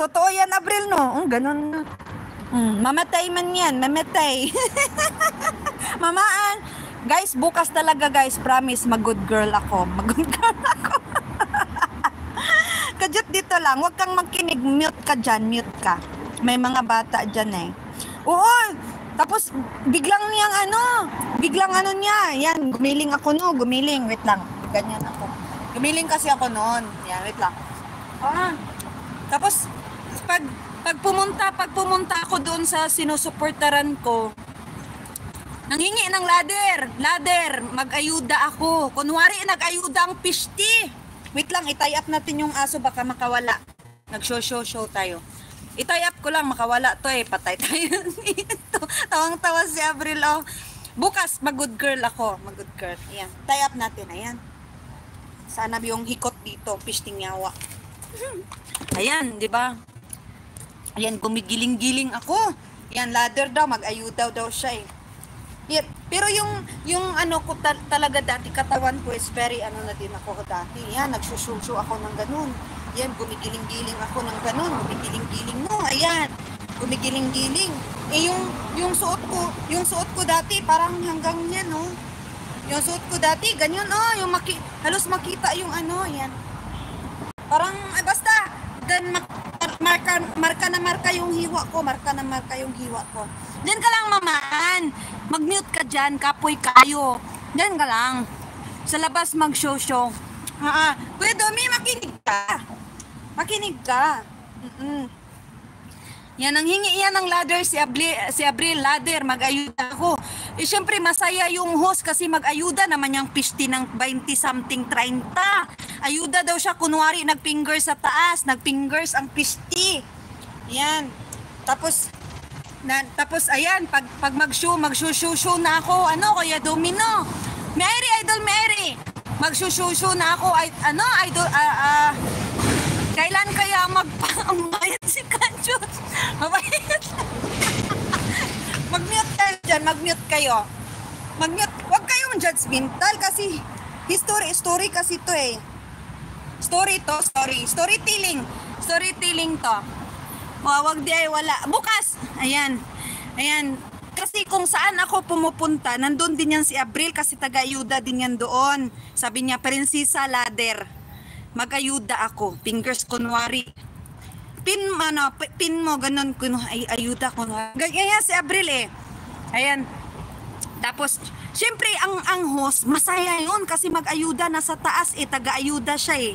Totoo yan, Abril, no? Oh, ganon. Hmm, mamatay man yan, mamatay. Mamaan. Guys, bukas talaga, guys. Promise, mag-good girl ako. Mag-good girl ako. Kajut dito lang. Huwag kang magkinig. Mute ka dyan. Mute ka. May mga bata dyan eh. Oo. Tapos, biglang niyang ano. Biglang ano niya. Yan. Gumiling ako no. Gumiling. Wait lang. Ganyan ako. Gumiling kasi ako noon. Yan. Wait lang. Ah. Tapos, pag, pag pumunta, pag pumunta ako doon sa sinusuportaran ko, Nanghingi ng ladder. Ladder, mag-ayuda ako. Kunwari, nag-ayuda ang pishti. Wait lang, itie up natin yung aso, baka makawala. Nag-show-show-show tayo. I-tie up ko lang, makawala to eh. Patay tayo dito. Tawang-tawa si Avril, oh. Bukas, mag-good girl ako. Mag-good girl. Ayan. Tie up natin, ayan. Sana yung hikot dito, pishting yawa. Ayan, di ba? Ayan, gumigiling-giling ako. Ayan, ladder daw, mag-ayuda daw siya eh. Yep. Pero yung yung ano ko ta- talaga dati katawan ko is very ano na din ako dati. Yan, nagsususo ako ng ganun. Yan, gumigiling-giling ako ng ganun. Gumigiling-giling no, ayan. Gumigiling-giling. Eh yung yung suot ko, yung suot ko dati parang hanggang yan no. Yung suot ko dati ganyan oh, yung maki halos makita yung ano, yan. Parang ay basta mak- marka, marka na marka yung hiwa ko, marka na marka yung hiwa ko. Diyan ka lang, mamaan. Mag-mute ka dyan, kapoy kayo. Diyan ka lang. Sa labas mag-show-show. Ha, Kuya Domi, makinig ka. Makinig ka. Mm-mm. Yan, ang hingi yan ng ladder si, Abli, si Abril, ladder, mag-ayuda ako. Eh, syempre, masaya yung host kasi mag-ayuda naman yung pishti ng 20-something 30. Ayuda daw siya, kunwari, nag-fingers sa taas, nag-fingers ang pishti. Yan. Tapos, na, tapos, ayan, pag, pag mag-show, mag-show-show na ako, ano, Kuya Domino. Mary, Idol Mary. Mag-show-show na ako, ay, ano, Idol, ah, ah, kailan kaya magpamayat si Kanchot? Mabayat. mag-mute kayo dyan, mag-mute kayo. Mag-mute. Huwag kayong judgmental kasi history, story kasi to eh. Story to, story. Storytelling. Storytelling to. Wa- Wag di ay wala. Bukas. Ayan. Ayan. Kasi kung saan ako pumupunta, nandun din yan si Abril kasi taga-ayuda din yan doon. Sabi niya, Prinsesa Ladder. Mag-ayuda ako. Fingers kunwari. Pin, ano, pi- pin mo, ganun, kun, ay, ayuda kunwari. Ganyan si Abril eh. Ayan. Tapos, syempre, ang, ang host, masaya yun kasi mag-ayuda na sa taas eh, taga-ayuda siya eh.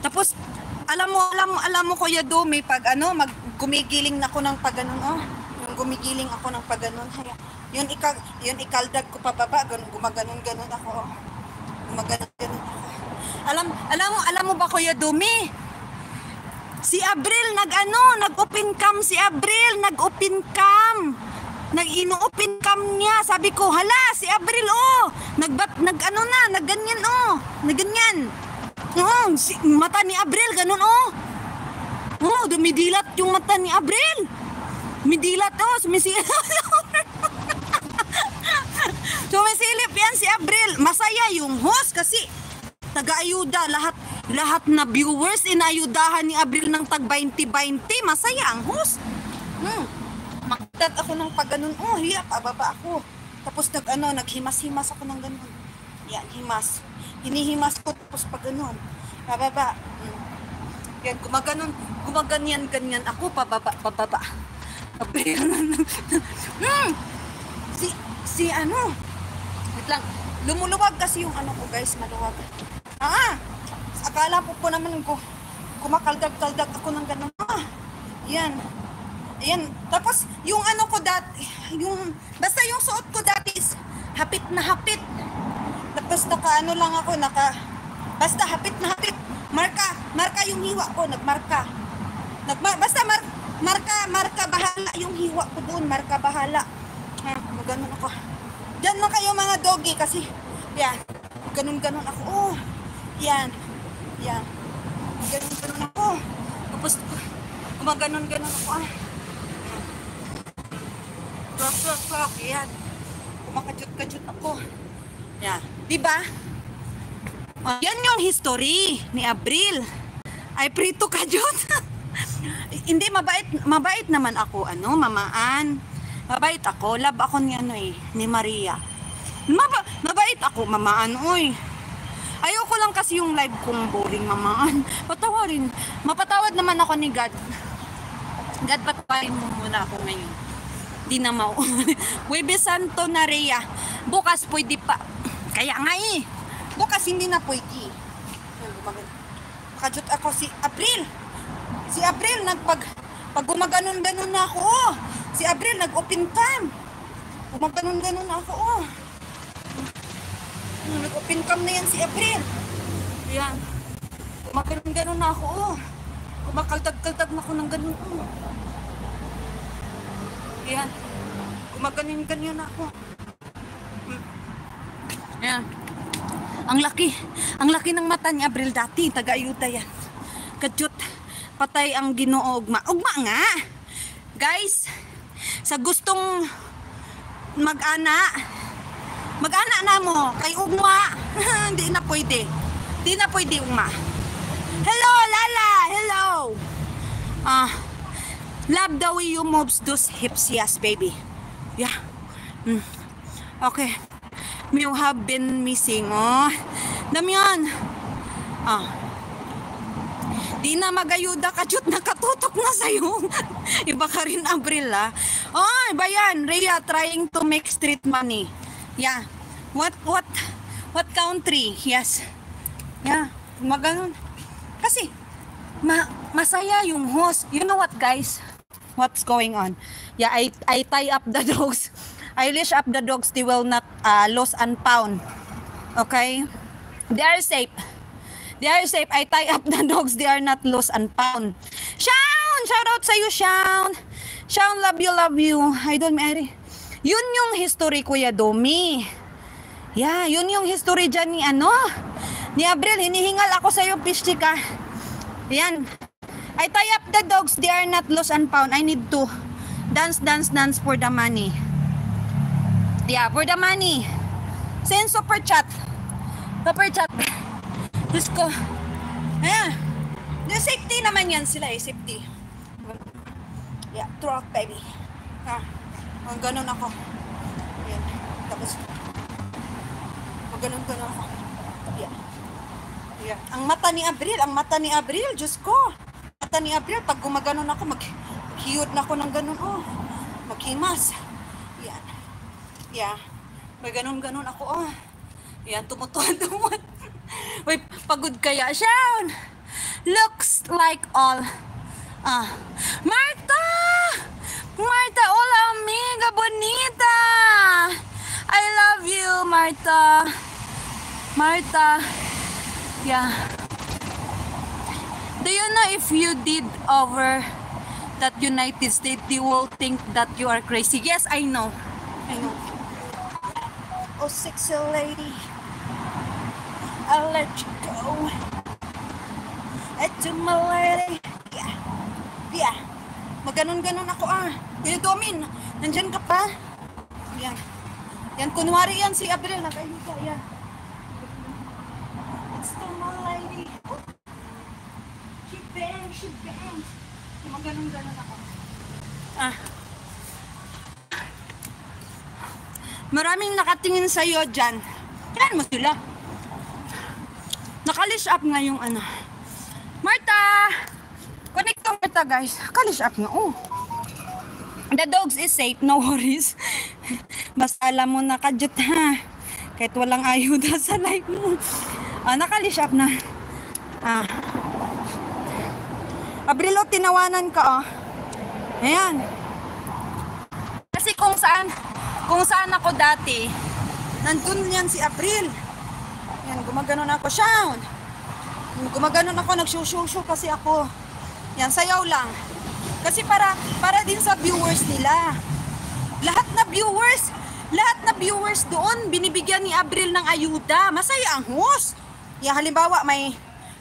Tapos, alam mo, alam mo, alam mo, Kuya Domi, pag ano, mag, gumigiling na ako ng pag ganun, oh. Yung gumigiling ako ng pag ganun. Yun, ika, yun ikaldag ko pababa, ganun, gumaganon-ganon ako. oh. Gumaganon-ganon ako. Alam, alam mo, alam mo ba, Kuya Domi? Si Abril nag-ano, nag-open cam si Abril, nag-open cam. Nag-ino-open cam niya. Sabi ko, hala, si Abril, oh. Nagbat, nag-ano na, nagganyan, oh. Nagganyan. Oo, si, mata ni Abril, ganun, oh. Oh, dumidilat yung mata ni Abril. Dumidilat, oh. Sumisilip. Sumisilip yan si Abril. Masaya yung host kasi taga-ayuda lahat lahat na viewers. Inayudahan ni Abril ng tag 20-20 masaya ang host. Hmm. magdat ako ng pag ganun oh hiya pababa ako. Tapos nag ano naghimas-himas ako ng ganun. Yan himas. Hinihimas ko tapos pag ganun pababa. Hmm. yan gumaganon gumaganyan ganyan ako. Pababa pababa. Hmm. si si ano? Wait lang. Lumuluwag kasi yung ano ko guys. Maluwag Ah, akala po po naman ko, kumakaldag-kaldag ako ng gano'n. Ah, yan. Ayan. Tapos, yung ano ko dati, yung, basta yung suot ko dati is hapit na hapit. Tapos naka ano lang ako, naka, basta hapit na hapit. Marka, marka yung hiwa ko, nagmarka. Nagma, basta mar, marka, marka bahala yung hiwa ko doon, marka bahala. Ha, ganun ako. Diyan na kayo mga doggy kasi, yan, ganun-ganun ako. Oh, yan. Yan. Ganun-ganun ako. Tapos, gumaganon-ganon ako. Ah. Clock, clock. Yan. Kumakajut-kajut ako. Yan. Diba? Oh, yan yung history ni Abril. Ay, prito kajut. Hindi, mabait, mabait naman ako, ano, mamaan. Mabait ako. Love ako ni, ano eh, ni Maria. Maba, mabait ako, mamaan, oy. Ayoko lang kasi yung live kong boring mamaan. Patawarin. Mapatawad naman ako ni God. God, patawarin mo muna ako ngayon. Di na mau. Webe Santo na Rhea. Bukas pwede pa. Kaya nga eh. Bukas hindi na pwede. Makajut ako si April. Si April nagpag pag gumaganon-ganon na ako. oh. Si April nag-open cam. Gumaganon-ganon ako. Oh. Hmm, Nag-open cam na yan si April. Yan. Kumaganon-ganon na ako, oh. Kumakaltag-kaltag na ako ng ganon, oh. Yan. Kumaganon-ganon na ako. Hmm. Yan. Ang laki. Ang laki ng mata ni April dati. Taga-ayuda yan. Kadyot. Patay ang ginoo ugma. Ugma nga. Guys, sa gustong mag-ana, Mag-ana na mo, kay Ugma. Hindi na pwede. Hindi na pwede, Ugma. Hello, Lala! Hello! Ah, love the way you moves those hips, yes, baby. Yeah. Mm. Okay. You have been missing, oh. Damian. Ah. Di na magayuda ka, Jut, nakatutok na sa'yo. Iba ka rin, Abril, ah. Oh, yan. Rhea trying to make street money. Yeah. What, what, what country? Yes. Yeah. Maganon. Kasi, ma masaya yung host. You know what, guys? What's going on? Yeah, I, I tie up the dogs. I leash up the dogs. They will not uh, lose and pound. Okay? They are safe. They are safe. I tie up the dogs. They are not lost and found. Shaun! Shout out sa'yo, Shaun! Shaun, love you, love you. Idol Mary. Yun yung history, Kuya Domi. Yeah, yun yung history dyan ni ano. Ni Abril, hinihingal ako sa'yo, Pishtika. Yan. I tie up the dogs. They are not lost and found. I need to dance, dance, dance for the money. Yeah, for the money. Send super chat. Super chat. Diyos ko. Ayan. The safety naman yan sila eh, safety. Yeah, truck baby. Ha. Ang ganun ako. Ayan. Tapos, mag ganun ganun ako. Yeah. Yeah. Ang mata ni Abril, ang mata ni Abril, Diyos ko. Mata ni Abril, pag gumaganon ako, mag maghiyod na ako ng ganun. Oh, maghimas. Yan. Yeah. May ganun-ganun ako. Oh. Yan, tumutuan-tuwan. Wait, pagod kaya siya. Looks like all. Ah. Marta! Marta, hola amiga bonita! I love you, Marta. Marta. Yeah. Do you know if you did over that United States, they will think that you are crazy? Yes, I know. I know. Oh, sexy lady. I'll let you go. And to my lady. Yeah. Yeah. Maganon-ganon ako ah. Kuya Domin, nandyan ka pa? Yan. Yan, kunwari yan si Abril. Nakahiga yan. It's my lady. Oh. She bang, she bang. Maganon-ganon ako. Ah. Maraming nakatingin sa iyo dyan. Kailan mo sila? Nakalish up nga yung ano. Marta! Connect to Marta guys. Nakalish up nga. Oh. The dogs is safe. No worries. Basta alam mo na kadyot ha. Kahit walang ayuda sa life mo. Ah, nakalish up na. Ah. Abrilo, tinawanan ka oh. Ayan. Kasi kung saan, kung saan ako dati, nandun yan si April. Yan, gumaganon ako. Shaun! Gumaganon ako, nagsusyusyo kasi ako. Yan, sayaw lang. Kasi para, para din sa viewers nila. Lahat na viewers, lahat na viewers doon, binibigyan ni April ng ayuda. Masaya ang host. Yan, halimbawa, may,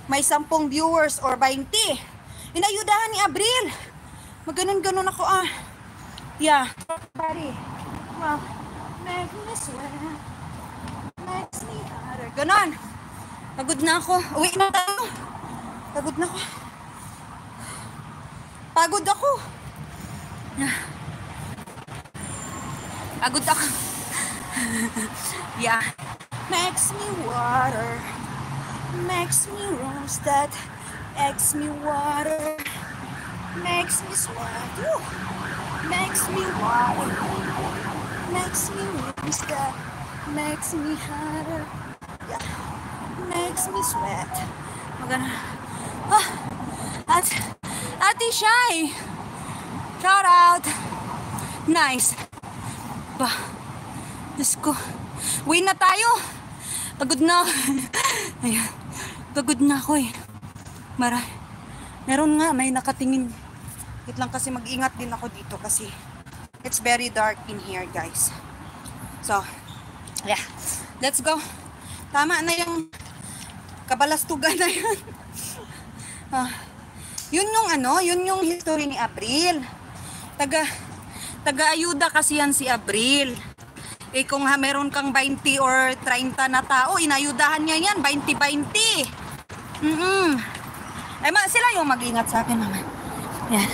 may 10 viewers or 20. Inayudahan ni April. Maganon-ganon ako ah. Yeah. Buddy. Well, make me sweat. Makes me. Ganon. Pagod na ako. Uwi na tayo. Pagod na ako. Pagod ako. Pagod ako. yeah. Makes me water. Makes me roasted. Makes me water. Makes me sweat. Woo. Makes me water. Makes me roasted. Makes me hotter. Yeah. Makes me sweat. Magana. Ah. At, Ate Shai. Shout out. Nice. Ba. Diyos ko. Uwi na tayo. Pagod na. Ayan. Pagod na ako eh. Mara. Meron nga, may nakatingin. Wait lang kasi mag-ingat din ako dito kasi it's very dark in here guys. So, yeah. Let's go. Tama na yung kabalastugan na yun. ah, yun yung ano, yun yung history ni April. Taga, taga-ayuda kasi yan si April. Eh kung ha, meron kang 20 or 30 na tao, inayudahan niya yan, 20-20. Mm-mm. Eh, ma, sila yung mag-ingat sa akin naman. Yan.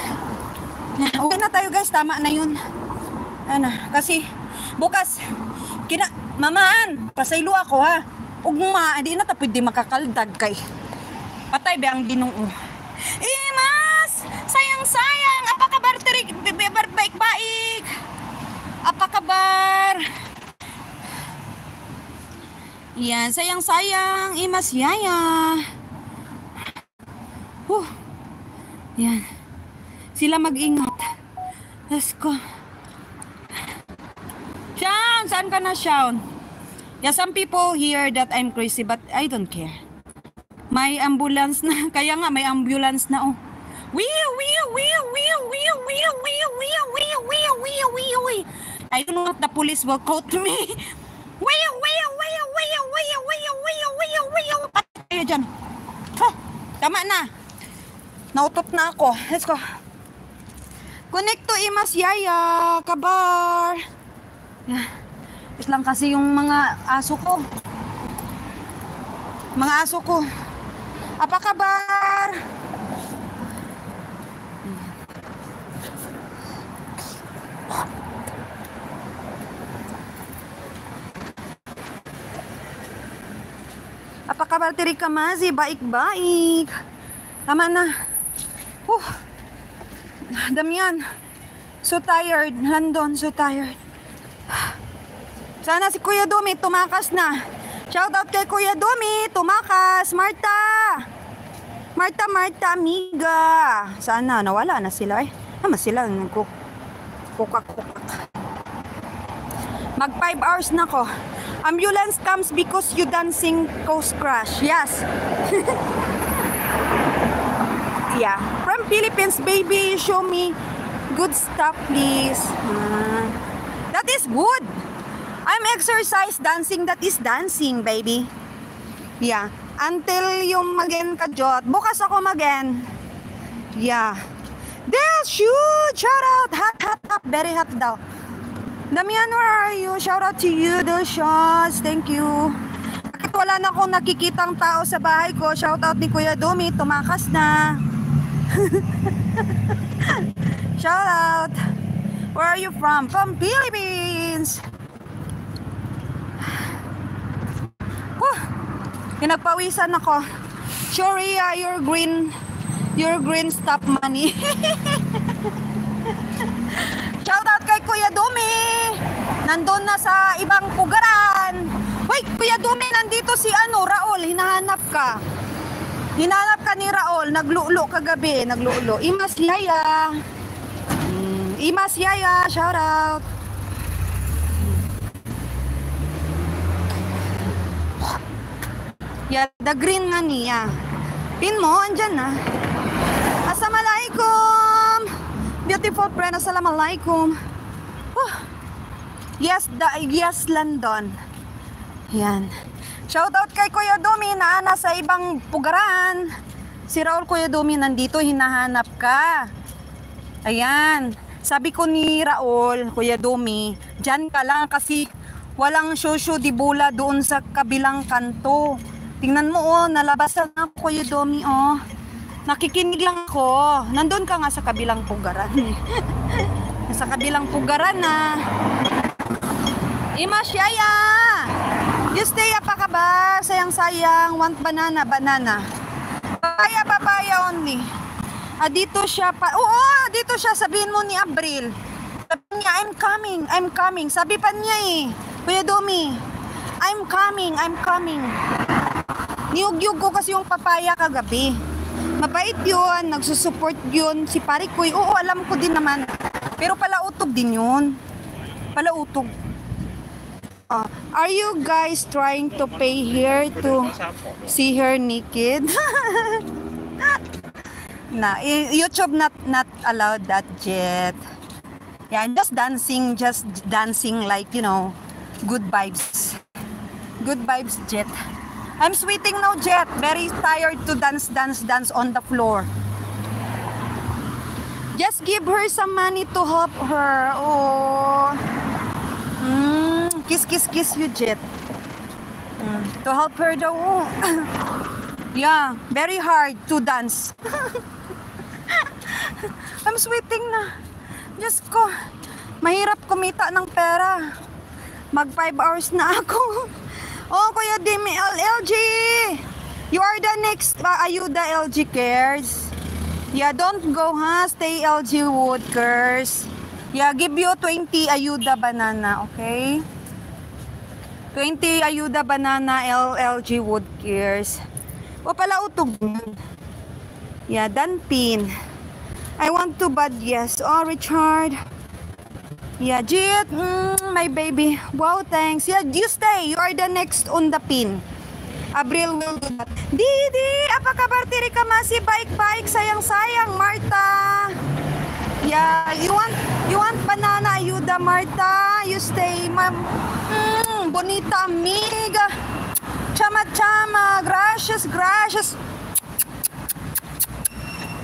Okay na tayo guys, tama na yun. Ano, kasi bukas, kina, mamaan, pasaylo ako ha. Ug ma, di na ta pwede makakaldag kay. Patay ba ang ginoo. Imas! Sayang-sayang! Apakabar terik beber baik-baik! Apa kabar? Yan, sayang-sayang. Imas Yaya. Huh. Yan. Sila mag-ingat. Let's go. Sean! Saan ka na, Sean? Yeah, some people hear that I'm crazy, but I don't care. May ambulance na. Kaya nga, may ambulance na, oh. Wheel, wheel, wheel, wheel, wheel, wheel, wheel, wheel, wheel, wheel, wheel, wheel, wheel. I don't know if the police will quote me. Wheel, wheel, wheel, wheel, wheel, wheel, wheel, wheel, wheel. Patay kayo dyan. Tama na. Nautot na ako. Let's go. Connect to Imas Yaya, kabar. Is lang kasi yung mga aso ko. Mga aso ko. Apa kabar? Apa kabar tiri kamazi? Baik-baik. Tama na. Huh. Damian. So tired. Landon, so tired. Sana si Kuya Dumi tumakas na. Shoutout kay Kuya Dumi, tumakas. Marta! Marta, Marta, amiga. Sana, nawala na sila eh. Naman sila, nagkuk kukak-kukak. Mag 5 hours na ko. Ambulance comes because you dancing coast crash. Yes. yeah. From Philippines, baby, show me good stuff, please. Ah. that is good. I'm exercise dancing. That is dancing, baby. Yeah. Until yung magen ka, Jot. Bukas ako magen. Yeah. That's huge! Shout out! Hot, hot, hot. Very hot daw. Damian, where are you? Shout out to you, Delcious. Thank you. Bakit wala na akong nakikitang tao sa bahay ko? Shout out ni Kuya Dumi. Tumakas na. Shout out. Where are you from? From Philippines. Whew. Pinagpawisan ako. Sorry, uh, your green, your green stop money. Shout out kay Kuya Dumi. Nandun na sa ibang pugaran. Wait, Kuya Dumi, nandito si ano, Raul. Hinahanap ka. Hinahanap ka ni Raul. Naglulo kagabi. Naglulo. Imas Yaya. Mm, Imas Yaya. Shout out. Yeah, the green nga niya. Pin mo, andyan na. Assalamualaikum. Beautiful friend, assalamualaikum. Oh. Yes, the, yes, London. Yan. Shoutout kay Kuya Domi na ana sa ibang pugaran. Si Raul Kuya Domi nandito, hinahanap ka. Ayan. Sabi ko ni Raul, Kuya Domi, dyan ka lang kasi walang shosho di bula doon sa kabilang kanto. Tingnan mo oh, nalabasan na ako, Kuya Domi oh. Nakikinig lang ako. Nandun ka nga sa kabilang pugaran. Nasa kabilang pugaran na. Ima Shaya! You stay pa ka ba? Sayang-sayang. Want banana, banana. Papaya, papaya only. Ah, dito siya pa. Oo, dito siya. Sabihin mo ni Abril. Sabi niya, I'm coming, I'm coming. Sabi pa niya eh. Kuya Domi, I'm coming, I'm coming. Niyugyug ko kasi yung papaya kagabi. Mabait yun, nagsusupport yun. Si Pare Kuy, oo, alam ko din naman. Pero palautog din yun. Palautog. Ah, are you guys trying to pay here to see her naked? na, YouTube not not allowed that jet. Yeah, I'm just dancing, just dancing like, you know, good vibes. Good vibes, Jet. I'm sweating now, Jet. Very tired to dance, dance, dance on the floor. Just give her some money to help her. Oh. Mm, kiss, kiss, kiss you, Jet. Mm, to help her daw. Yeah, very hard to dance. I'm sweating na. Diyos ko, mahirap kumita ng pera. Mag 5 hours na ako. Oh, Kuya Demi, LG! You are the next uh, Ayuda LG Cares. Yeah, don't go ha. Stay LG Woodkers. Yeah, give you 20 ayuda banana, okay? 20 ayuda banana LLG Woodkers. O pala utog. Yeah, Danpin. I want to bud yes. Oh, Richard. Yeah, Jit, mm, my baby. Wow, thanks. Yeah, you stay. You are the next on the pin. Abril will do that. Didi, apakabartiri ka masi bike-bike. Sayang-sayang, Marta. Yeah, you want you want banana ayuda, Marta. You stay, ma'am. Mm, bonita amiga. Chama-chama. Gracias, gracias.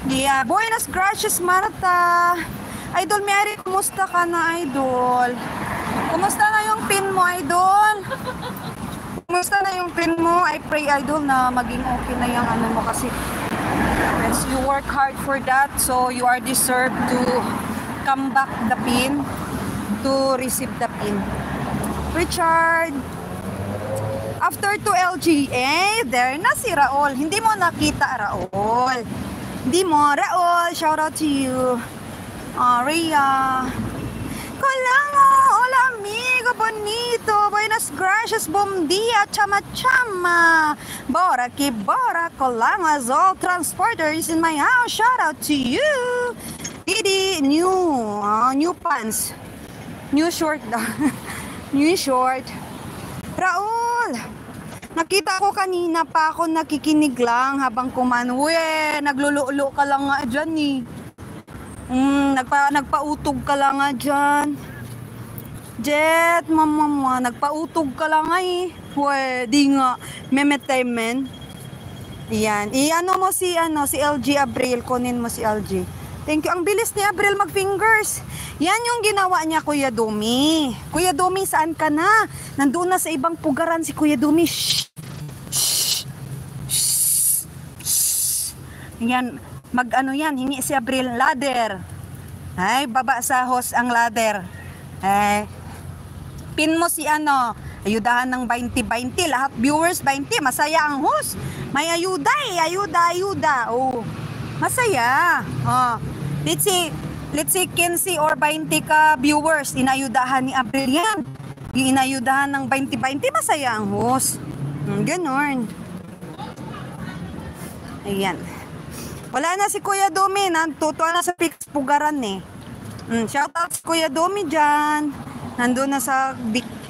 Yeah, buenas gracias, Marta. Idol Mary, kumusta ka na, Idol? Kumusta na yung pin mo, Idol? Kumusta na yung pin mo? I pray, Idol, na maging okay na yung ano mo kasi yes, you work hard for that so you are deserved to come back the pin to receive the pin. Richard, after to LG, eh, there na si Raul. Hindi mo nakita, Raul. Hindi mo, Raul, shout out to you. Ah, Rhea. Colango, hola amigo bonito. Buenas gracias, bom dia, chama chama. Bora que bora, Colango as all transporters in my house. Shout out to you. Didi, new, ah, new pants. New short new short. Raul, nakita ko kanina pa ako nakikinig lang habang kuman. Uwe, naglululo ka lang nga dyan eh. Mm, nagpa, nagpautog ka lang nga dyan. Jet, mama mo, nagpautog ka lang nga eh. Pwede nga, memetay men. Yan. I-ano mo si, ano, si LG Abril, kunin mo si LG. Thank you. Ang bilis ni Abril mag-fingers. Yan yung ginawa niya, Kuya Dumi. Kuya Dumi, saan ka na? Nandun na sa ibang pugaran si Kuya Dumi. Shh! Shh! Shh! Yan, mag-ano yan, hingi si Abril ladder. Ay, baba sa host ang ladder. Ay, pin mo si ano, ayudahan ng 20-20, lahat viewers 20, masaya ang host. May ayuda eh, ayuda, ayuda. Oh, masaya. Oh, let's see, let's see 15 or 20 ka viewers, inayudahan ni Abril yan. Inayudahan ng 20-20, masaya ang host. Hmm, ganon. Ayan. Wala na si Kuya Domi, natutuwa na sa Pix Pugaran eh. Mm, shout out si Kuya Domi dyan. Nandun na sa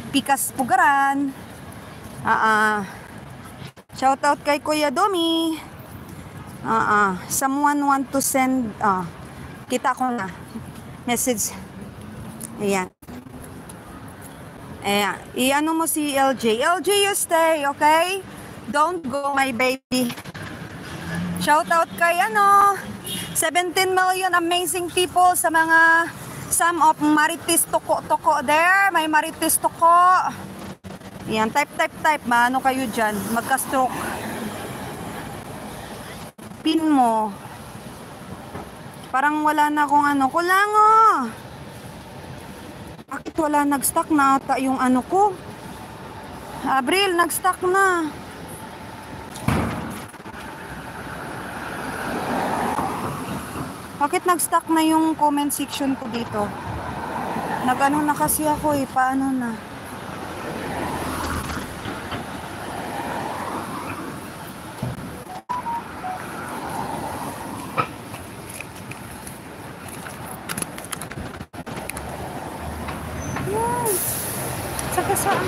Pikas Pugaran. Ah, ah. Shout out kay Kuya Domi. Ah, ah. Someone want to send, ah. Kita ko na. Message. Ayan. Ayan. I-ano mo si LJ. LJ, you stay, okay? Don't go, my baby. Shout out kay ano, 17 million amazing people sa mga some of Marites Toko-Toko there. May Marites Toko. Yan, type, type, type. Maano kayo dyan? Magka-stroke. Pin mo. Parang wala na akong ano. Kulango! Bakit wala nag-stock na ata yung ano ko? Abril, nag-stock na. Bakit nag-stuck na yung comment section ko dito? Nag-ano na kasi ako eh, paano na? Yan. Saka saan?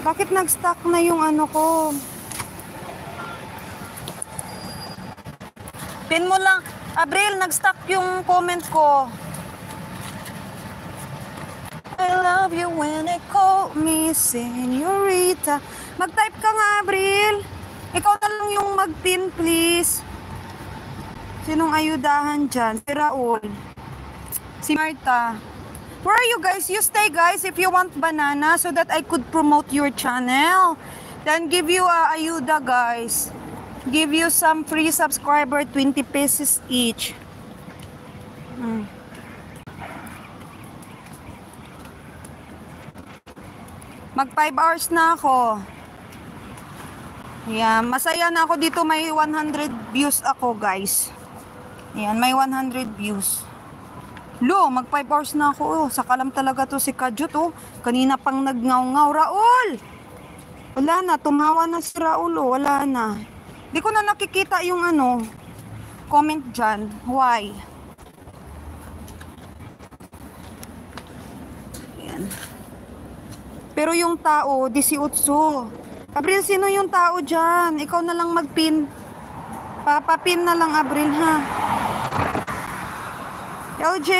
Bakit nag-stuck na yung ano ko? Pin mo lang. Abril, nag-stuck yung comment ko. I love you when they call me senorita. Mag-type ka nga, Abril. Ikaw na lang yung mag-pin, please. Sinong ayudahan dyan? Si Raul. Si Marta. Where are you guys? You stay, guys, if you want banana so that I could promote your channel. Then give you a ayuda, guys give you some free subscriber 20 pesos each Mm. mag 5 hours na ako Yeah, masaya na ako dito. May 100 views ako, guys. Yan, may 100 views. Lo, mag 5 hours na ako. Oh, sakalam talaga to si Kajut. Oh. Kanina pang nagngaw-ngaw. Raul! Wala na, tumawa na si Raul. Oh. Wala na. Di ko na nakikita yung ano, comment dyan. Why? Yan. Pero yung tao, 18. Abril, sino yung tao dyan? Ikaw na lang magpin. Papapin na lang, Abril, ha? LJ!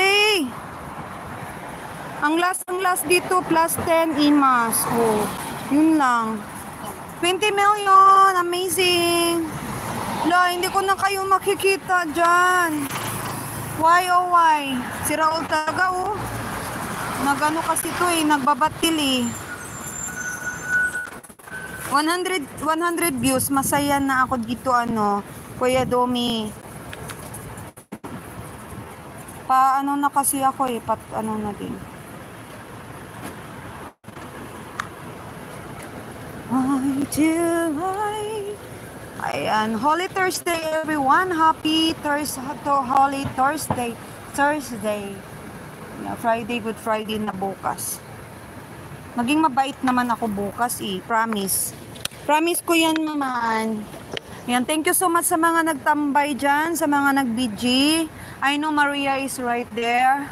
Ang last, ang last dito, plus 10 imas. Oh, yun lang. 20 million! Amazing! La, hindi ko na kayo makikita dyan. Why oh why? Si Raul talaga oh. Nagano kasi to eh, nagbabatil eh. 100, 100 views, masaya na ako dito ano, Kuya Domi. Pa ano na kasi ako eh, pat ano na din. I Ayan, Holy Thursday everyone. Happy Thursday, Holy Thursday. Thursday. Yeah, Friday, Good Friday na bukas. Maging mabait naman ako bukas eh. Promise. Promise ko yan naman. Yan, thank you so much sa mga nagtambay dyan, sa mga nag-BG. I know Maria is right there.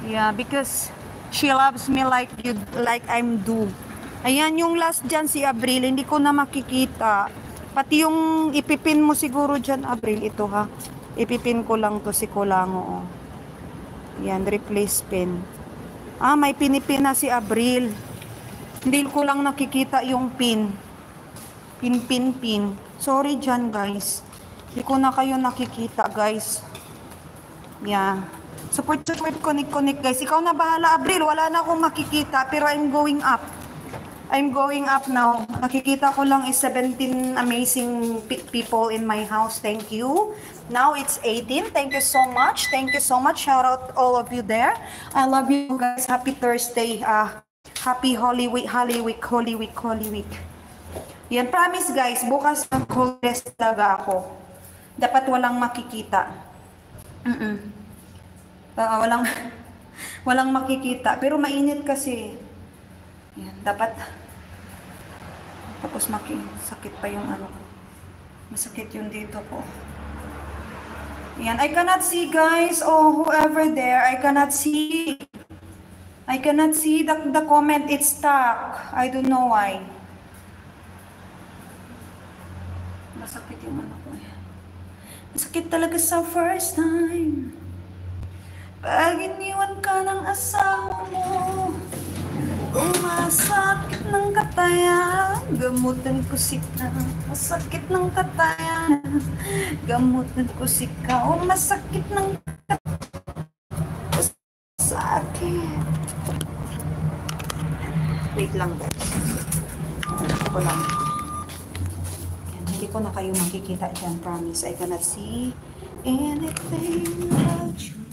Yeah, because she loves me like you, like I'm do. Ayan, yung last dyan si Abril, hindi ko na makikita. Pati yung ipipin mo siguro dyan, Abril, ito ha. Ipipin ko lang to si Kulango. Oh. Yan, replace pin. Ah, may pinipin na si Abril. Hindi ko lang nakikita yung pin. Pin, pin, pin. Sorry dyan, guys. Hindi ko na kayo nakikita, guys. Yeah. Support, support, connect, connect, guys. Ikaw na bahala, Abril. Wala na akong makikita, pero I'm going up. I'm going up now. Nakikita ko lang is 17 amazing pe- people in my house. Thank you. Now it's 18. Thank you so much. Thank you so much. Shout out all of you there. I love you guys. Happy Thursday. Uh, happy Holy Week, Holy Week, Holy Week, Holy Week. Yan, promise guys, bukas mag-cold rest talaga ako. Dapat walang makikita. Mm-mm. Ah, walang, walang makikita. Pero mainit kasi. Yan, dapat tapos sakit pa yung ano. Masakit yung dito ko. Yan, I cannot see guys. Oh, whoever there, I cannot see. I cannot see the, the comment. It's stuck. I don't know why. Masakit yung ano ko. Masakit talaga sa first time. Pag iniwan ka ng asawa mo. Umasakit ng katayan, gamutan ko sika. Masakit ng katayan, gamutan ko sika. O masakit ng katayan, sakit. Wait lang guys. Ako lang. Yan, hindi ko na kayo makikita dyan, promise. I cannot see anything about you.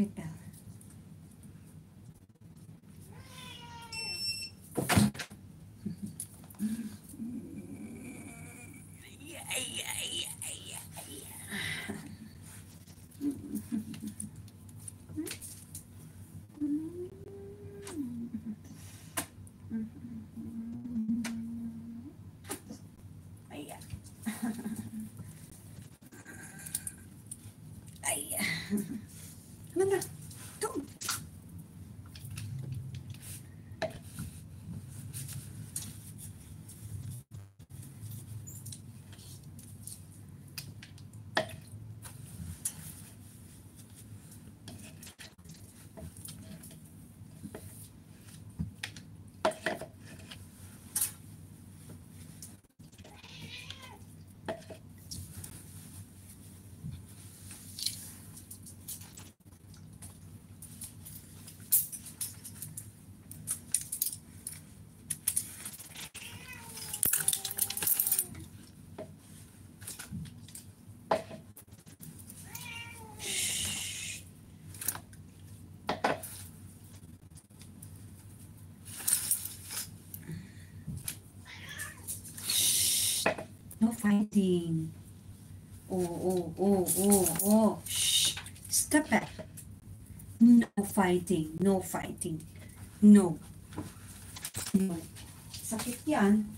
Wait lang. Ay. Ah. Ah. fighting. Oh, oh, oh, oh, oh. Shh. Step back. No fighting. No fighting. No. No. Sakit yan.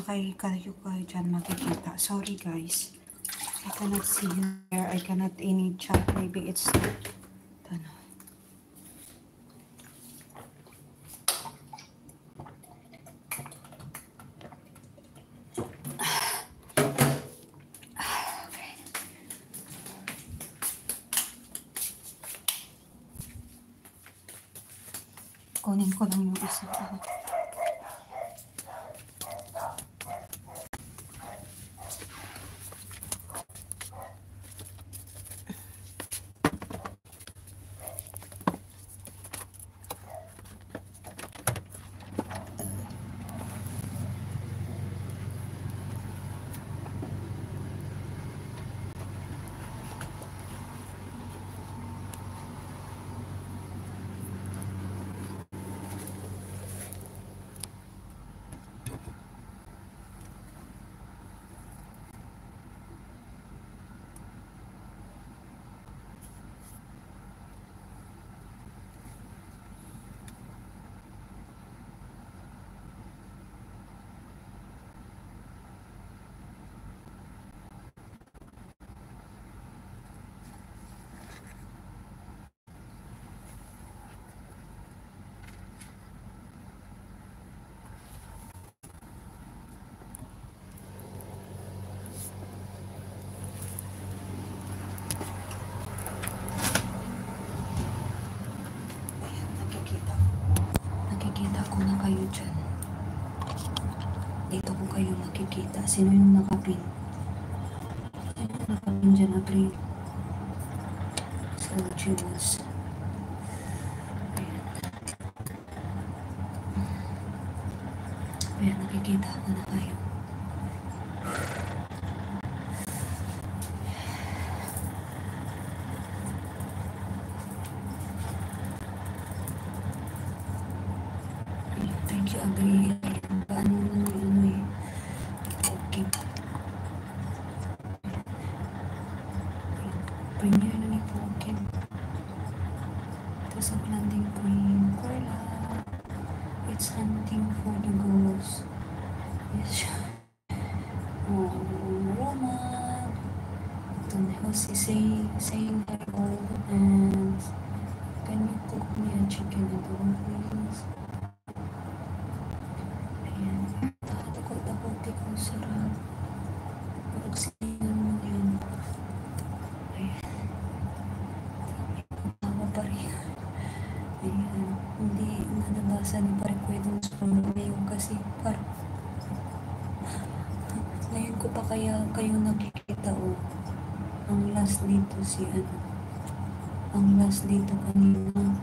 nakahikaryo kayo dyan makikita. Sorry guys. I cannot see you there. I cannot any chat. Maybe it's hungry dito si ano ang last dito kanina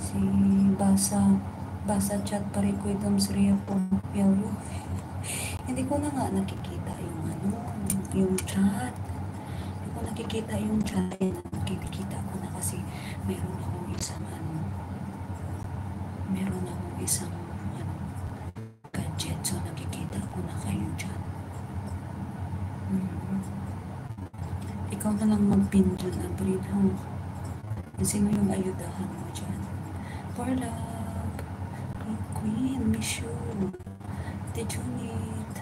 si Basa Basa chat itong Sriya po hindi ko na nga nakikita yung ano yung chat. Hindi ko nakikita yung chat. Nakikita ko na kasi meron akong ikaw na lang mag-pin dyan Abril ha? Sino yung ayudahan mo dyan. For love Queen, Queen miss you did you need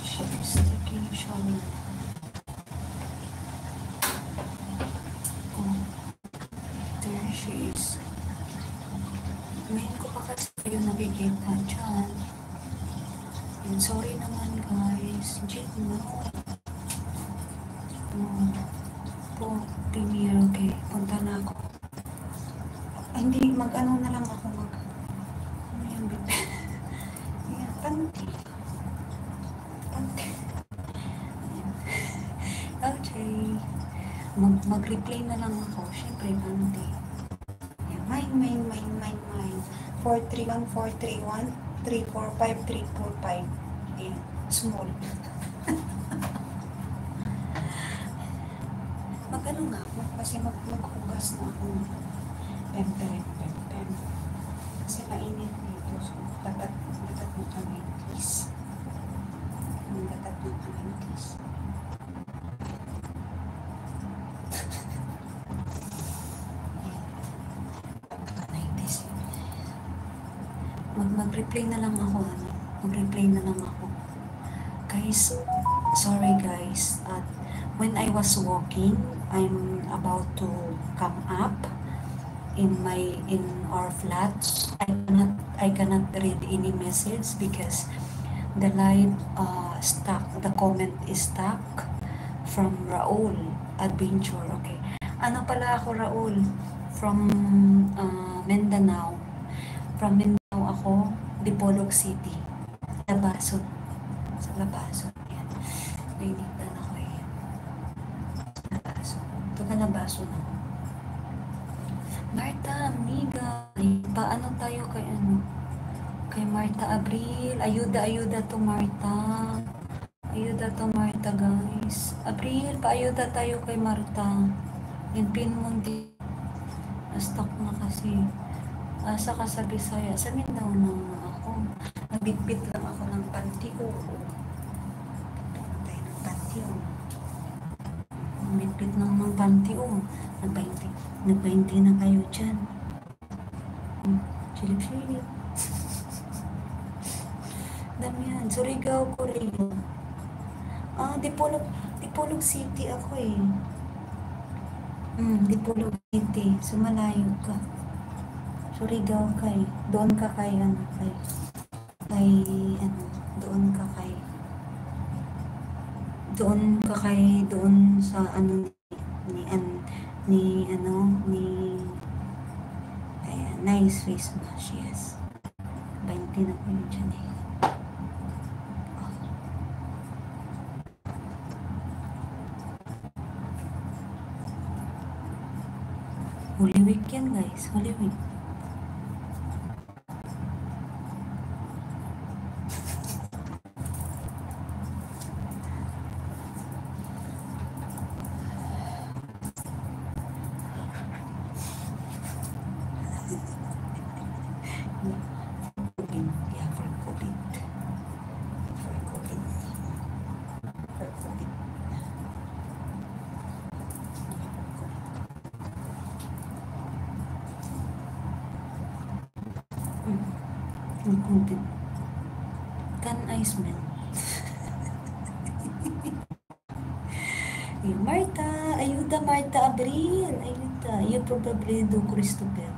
She's taking a shower. Oh, there she is. Ngayon ko pa kasi kayo nakikita dyan. And sorry naman guys. Jit no. Oh, po, premier, okay. Punta na ako. Ay, hindi, mag-ano na lang ako mag... Ano yung bit? Ayan, panty. Panty. Okay. Mag mag-replay na lang ako. Siyempre, panty. Ayan, mine, mine, mine, mine, mine. 431, 431, 345, 345. Ayan, small. Mag-ano nga ako, kasi mag maghugas na ako. Pem, pem, pem, pem. Kasi mainit dito, so dapat, dapat mo kami, please. Dapat mo kami, please. Mag mag-replay na lang ako, ano? Mag-replay na lang ako. Guys, sorry guys. At when I was walking, I'm about to come up in my in our flat. I cannot I cannot read any message because the live uh, stuck. The comment is stuck from Raul Adventure. Okay. Ano pala ako Raul? From uh, Mindanao. From Mindanao Dipolog City. Labason. Sa Labason. Yan. Nainitan ako eh. Labason. Ito ka Labason ako. Marta, amiga. Paano tayo kay ano? Kay Marta Abril. Ayuda, ayuda to Marta. Ayuda to Marta, guys. Abril, paayuda tayo kay Marta. Yung mo di. Na-stuck na kasi. Asa ka sa Bisaya. Sa Mindanao na nga ako. Nagbitbit lang ako ng panty ko. Tayo ng panty ko. Nagbitbit lang ng panty ko. Nagpahinti. Nagpahinti na kayo dyan. Silip-silip. Dami yan. Surigao ko rin. Ah, Dipolog, Dipolog City ako eh. Hmm, Dipolog City. Sumalayo ka. Surigao ka eh. Doon ka kay ano kay kay ano, doon ka kay doon ka kay doon sa ano ni an ni, ni ano ni ayan, nice face mask yes. 20 na po yun dyan eh. Holy Week yan guys, Holy Week. e do Cristo pelo.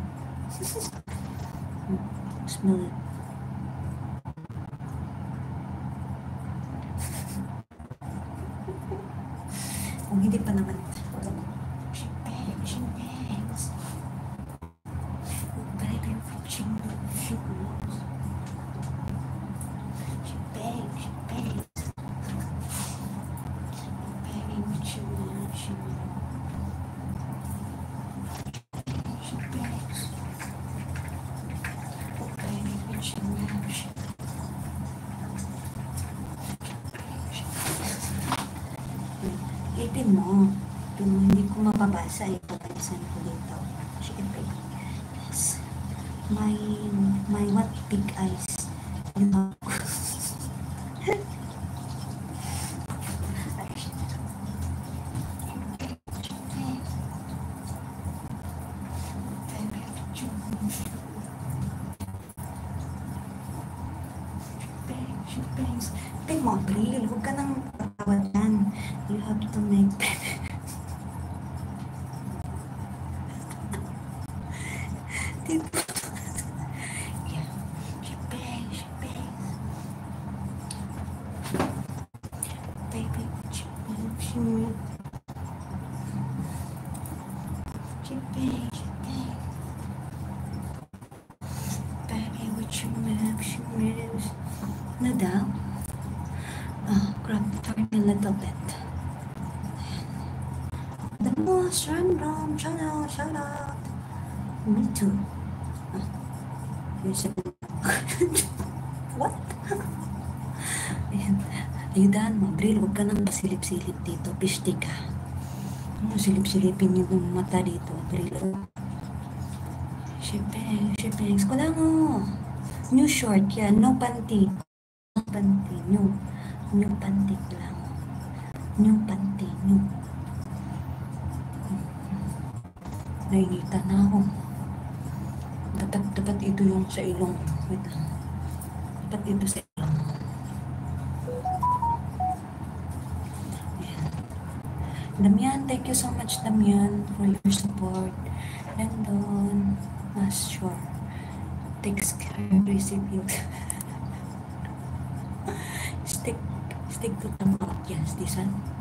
into uh, ah. what? Ayan. Ayudaan mo, Bril, huwag ka nang silip-silip dito. Piste ka. Oh, silip-silipin yung mata dito, Bril. Oh. Shepeng, shepeng. Kulang mo. New short yan, no panty. casa.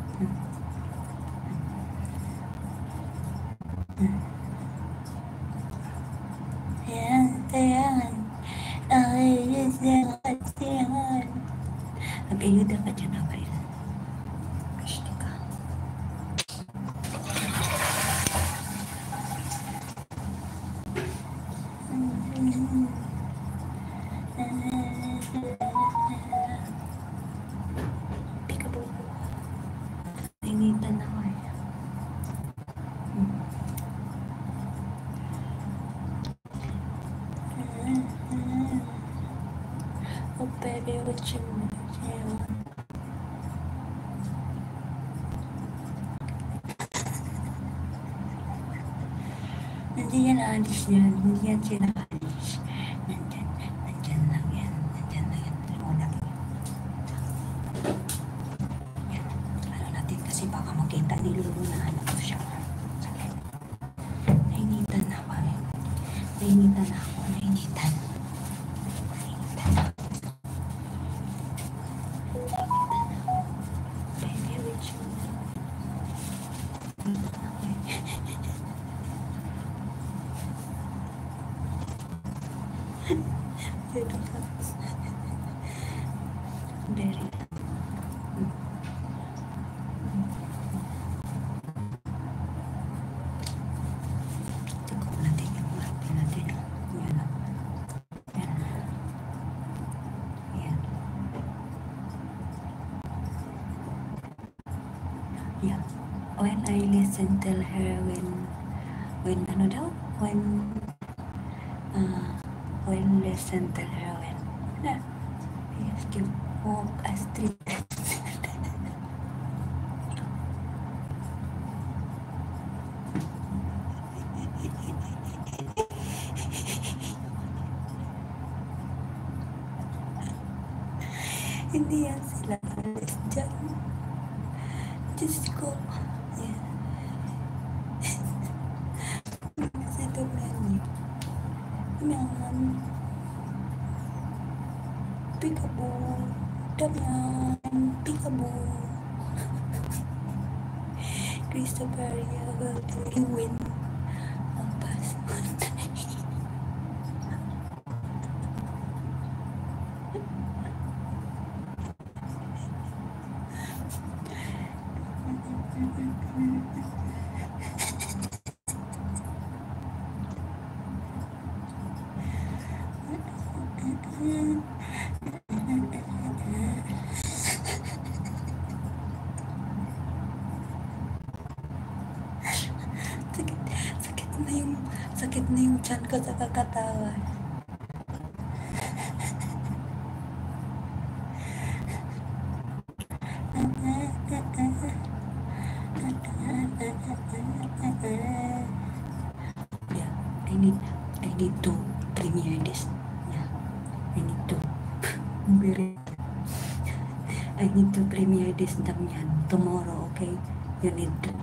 行明天见。Mr. the barrier, you. kata kakak tawa I need ya, I need to bring you this. I need to this tomorrow okay? You need to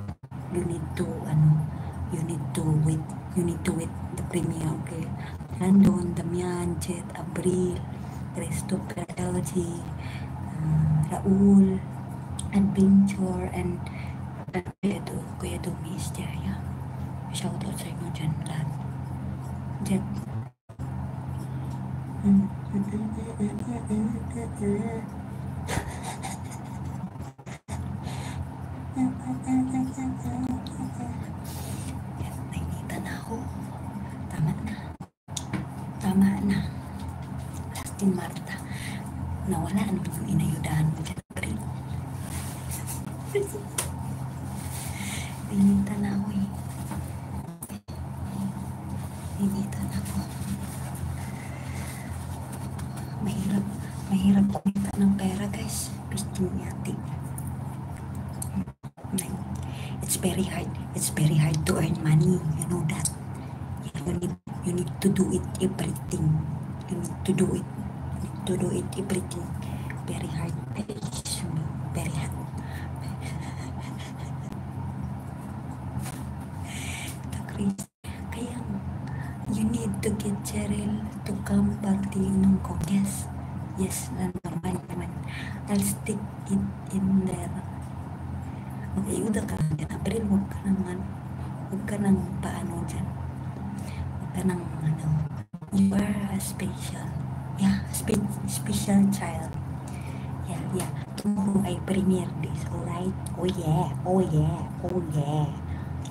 Miyernes, alright? Oh yeah, oh yeah, oh yeah.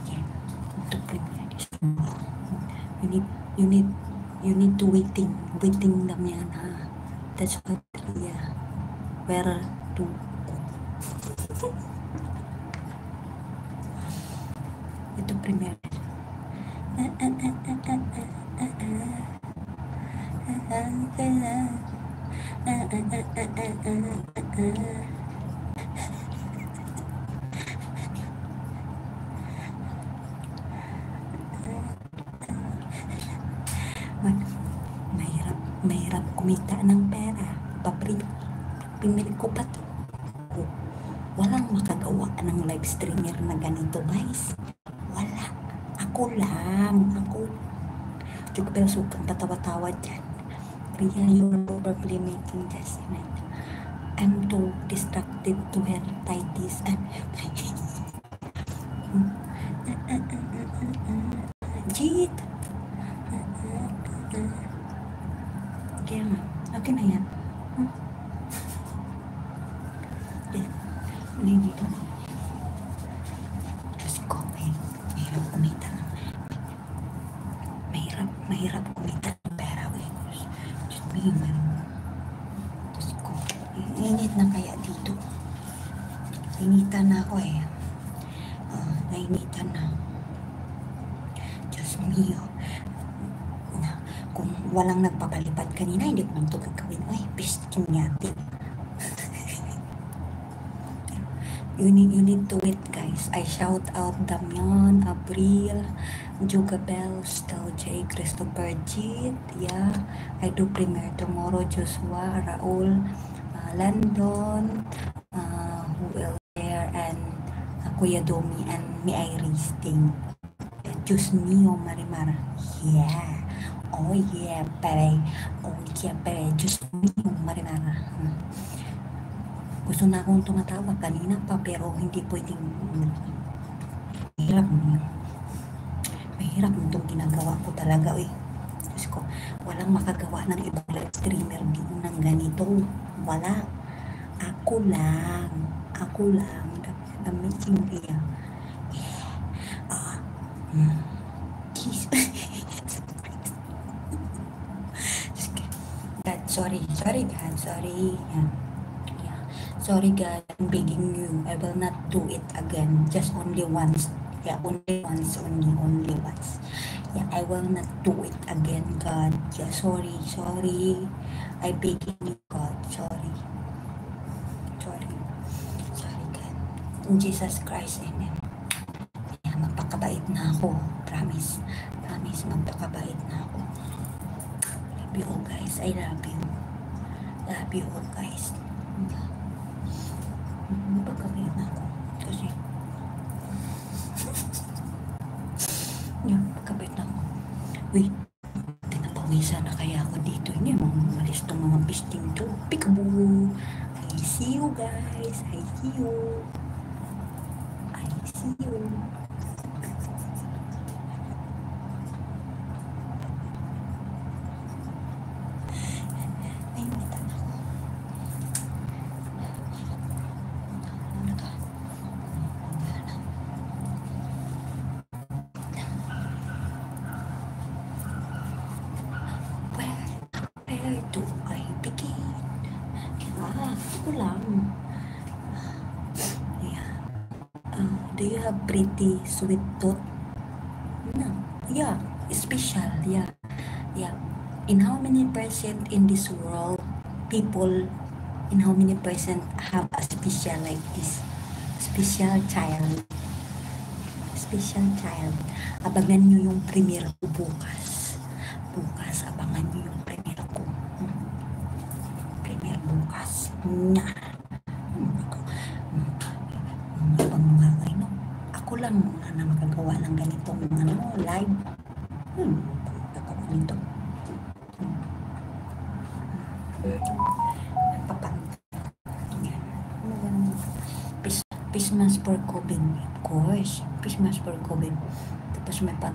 Yeah, to Miyernes. You need, you need, you need to waiting, waiting lang yan ha. That's what, yeah. Where, ng live streamer na ganito guys. Wala. Ako lang. Ako. Joke pero sukang tatawa-tawa dyan. Real you're probably making just I'm too distracted to her tighties and guys. I shout out Damian, Abril, Juga Bell, Stel J, Christopher Jit, yeah. I do premiere tomorrow, Joshua, Raul, uh, Landon, uh, who else there, and uh, Kuya Domi, and Mi Iris Ting. Diyos mio, Marimar. Yeah. Oh yeah, pare. Oh yeah, pare. Diyos mio, Marimar. Hmm. Gusto na akong tumatawa kanina pa, pero hindi pwedeng... Mahirap. Mahirap itong ginagawa ko talaga, eh. Diyos ko, walang makagawa ng ibang live streamer dito ng ganito. Wala. Ako lang. Ako lang. Amazing iya. Yeah. Ah. Jeez. Kidding. God, sorry. Sorry, God. Sorry. Yeah. Yeah. Sorry, God. I'm begging you. I will not do it again. Just only once. Yeah, only once. Only, only once. Yeah, I will not do it again, God. Yeah, sorry. Sorry. I begging you, God. Sorry. Sorry. Sorry, God. In Jesus Christ, Amen. Yeah, magpakabait na ako. Promise. Promise, magpakabait na ako. Love you all, guys. I love you. Love you all, guys. Magpakabait na ako. Kasi, yeah, magpakabait na ako. Uy, tinapawisan na kaya ako dito. Hindi mo umalis itong mga pisting to. Peekaboo! I see you, guys. I see you. I see you. Pretty sweet tooth? No. Yeah, special. Yeah. Yeah. In how many percent in this world, people, in how many percent have a special like this? Special child. Special child. Abangan nyo yung premiere ko bukas. Bukas, abangan nyo yung premiere ko. Hmm. Premiere bukas. Nga. Ako lang muna na magagawa ng ganitong ano, live. Hmm. Gagawa nito. Hmm. Pismas for COVID. Of course. Pismas for COVID. Tapos may pa...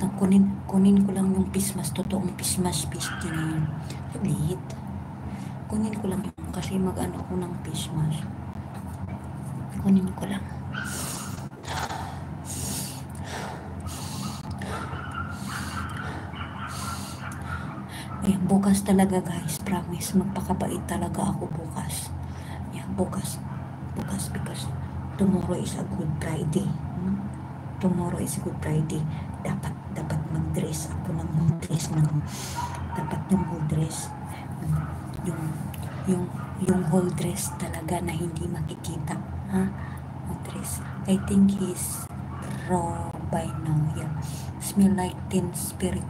Na, kunin, kunin ko lang yung pismas, totoong pismas pisti na. Ulit. Kunin ko lang yun kasi mag-ano ko ng pismas. Kunin ko lang. Ayan, bukas talaga guys, promise, magpakabait talaga ako bukas. Yan, bukas. Bukas because tomorrow is a good Friday. Hmm? Tomorrow is a good Friday. Dapat, dapat mag-dress ako ng dress ng, dapat yung whole dress. Yung, yung, yung whole dress talaga na hindi makikita. Ha? Whole dress. I think he's raw by now. Yeah. Smell like teen spirit.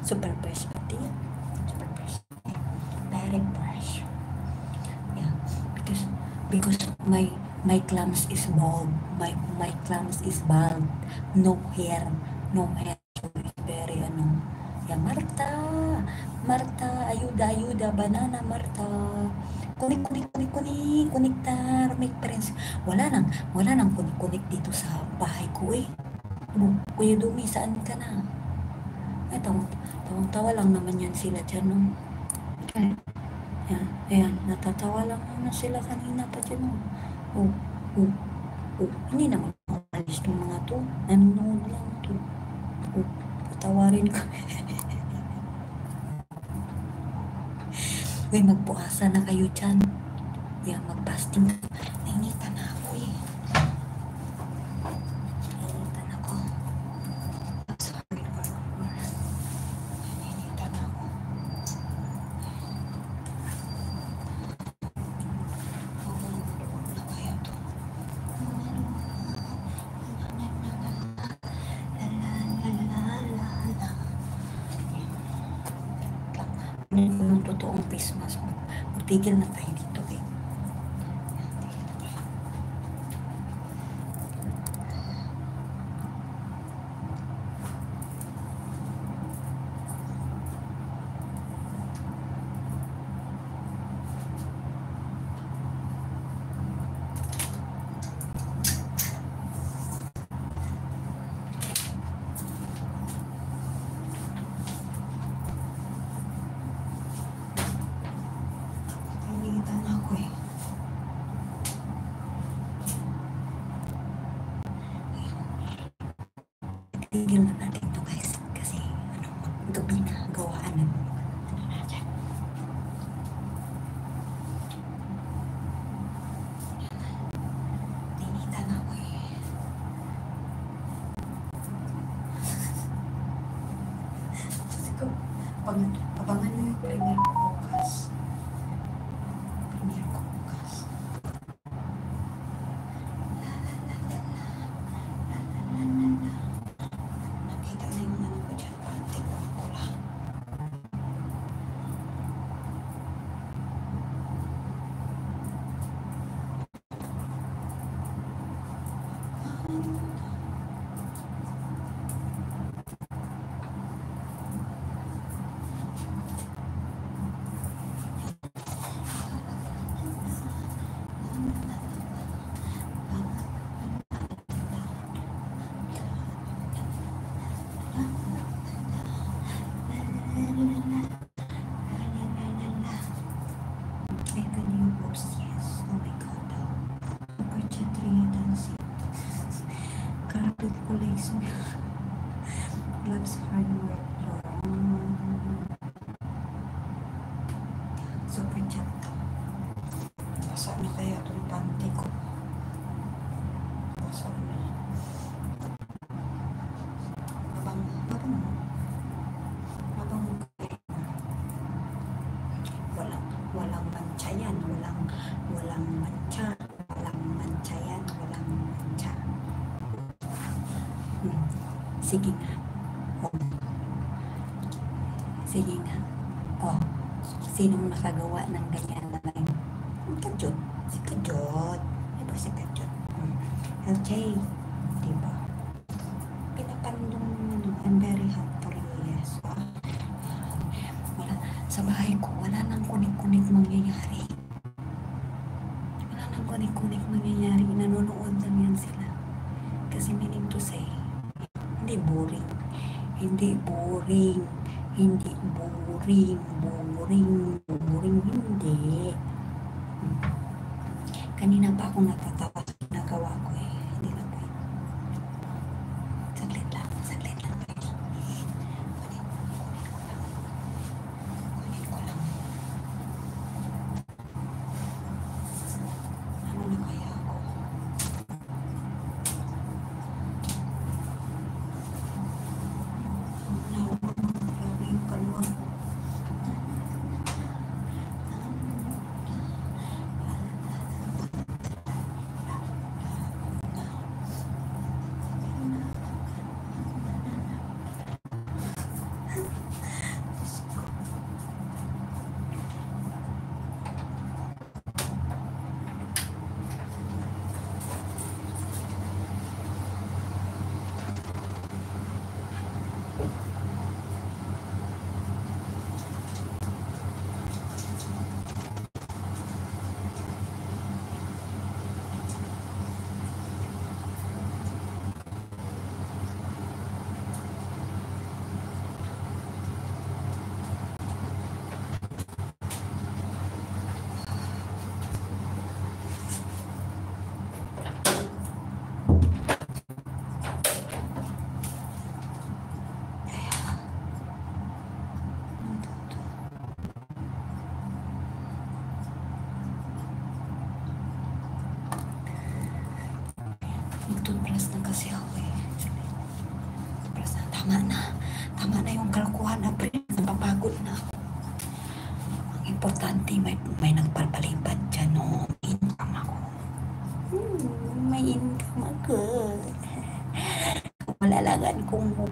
Super fresh. Pati yan. Super fresh. Very fresh. Yeah. Because, because my, my clams is bald. My, my clams is bald. No hair. So, it's very, ano. Yeah, Marta. Marta. Ayuda, ayuda. Banana, Marta. Kunik, kunik, kunik, kunik. Kuniktar. Make friends. Wala nang, wala nang kunik-kunik dito sa bahay ko eh. Oh, Kuya Dumi, saan ka na? Ay, tawang, tawang tawa lang naman yan sila dyan, no? Ayan, ayan, ayan, natatawa lang naman sila kanina pa dyan, no? Oh, oh, oh, hindi naman umalis ng mga to. Nanonood lang to. Patawarin ko. Uy, magpuasa na kayo dyan. Yeah, magpasting. Nainita na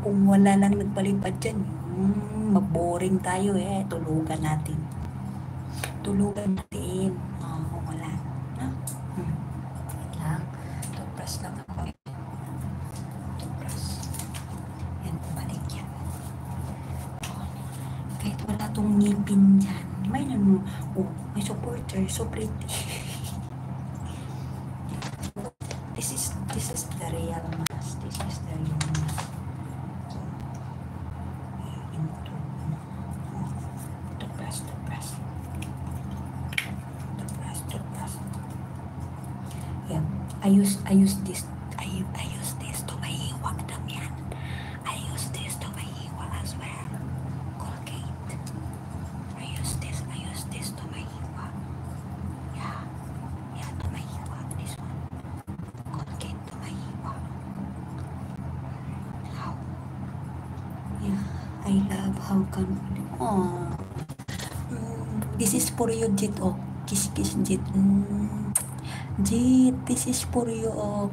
kung, wala lang nagpalipad dyan, hmm, mag-boring tayo eh. Tulugan natin. Tulugan natin. Oh, kung wala. No? Hmm. Wait lang. Toothbrush lang ako. Toothbrush. Yan, bumalik yan. Oh, kahit wala tong ngipin dyan, may ano, oh, may supporter, so pretty. this is, this is the real mask. This is the real mask. Into, oh, toothbrush, toothbrush. Toothbrush, toothbrush. Yeah, I use, this, I, I use this to my hiwag damian. I use this to my hiwag as well. Colgate. I use this, I use this to my hiwag. Yeah, yeah, to my hiwag, this one. Colgate to my hiwag. How? Yeah, I love how can, oh. Mm, this is for you, Jit, oh. Kiss, kiss, Jit. Mm. Jit, this is for you, oh.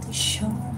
Can really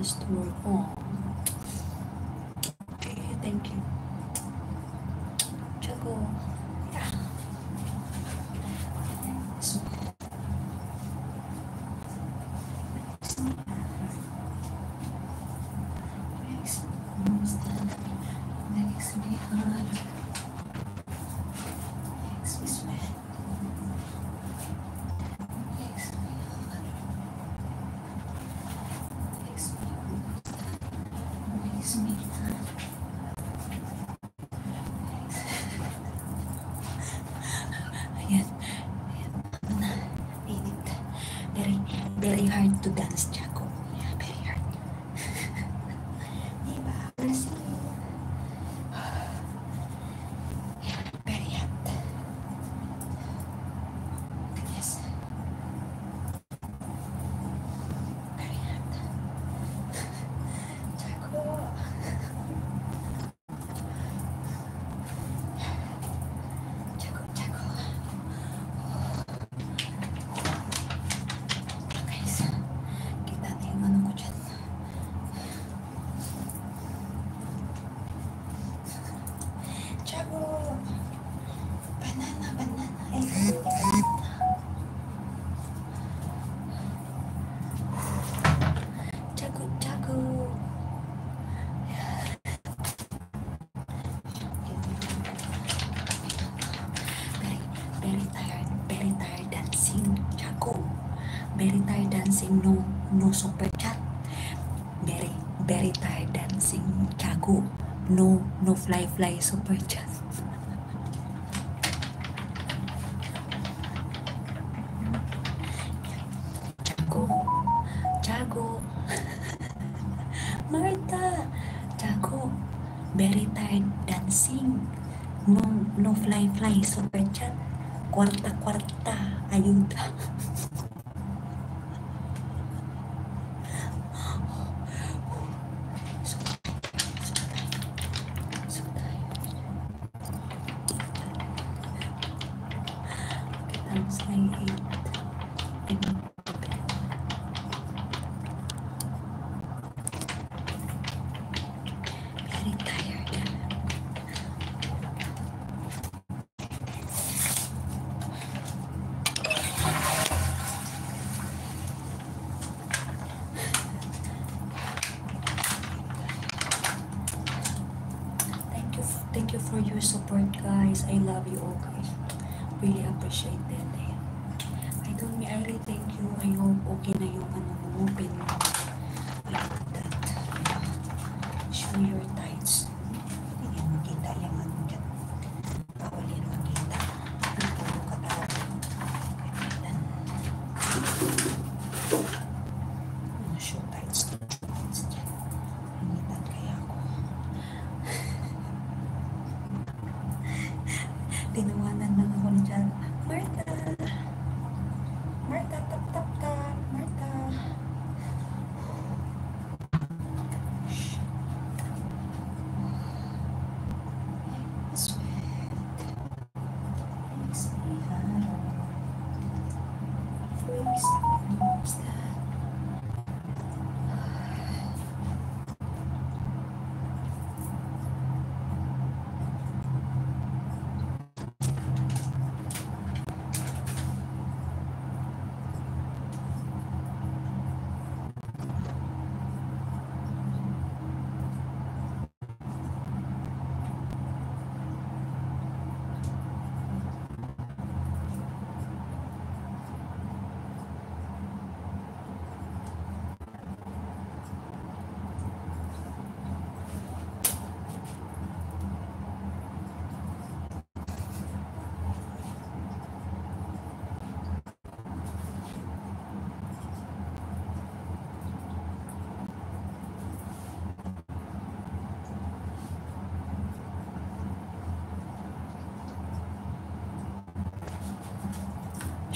us to work on. no no fly fly super chat. Jago. Jago. Marta Jago. Very tired dancing. No no fly fly so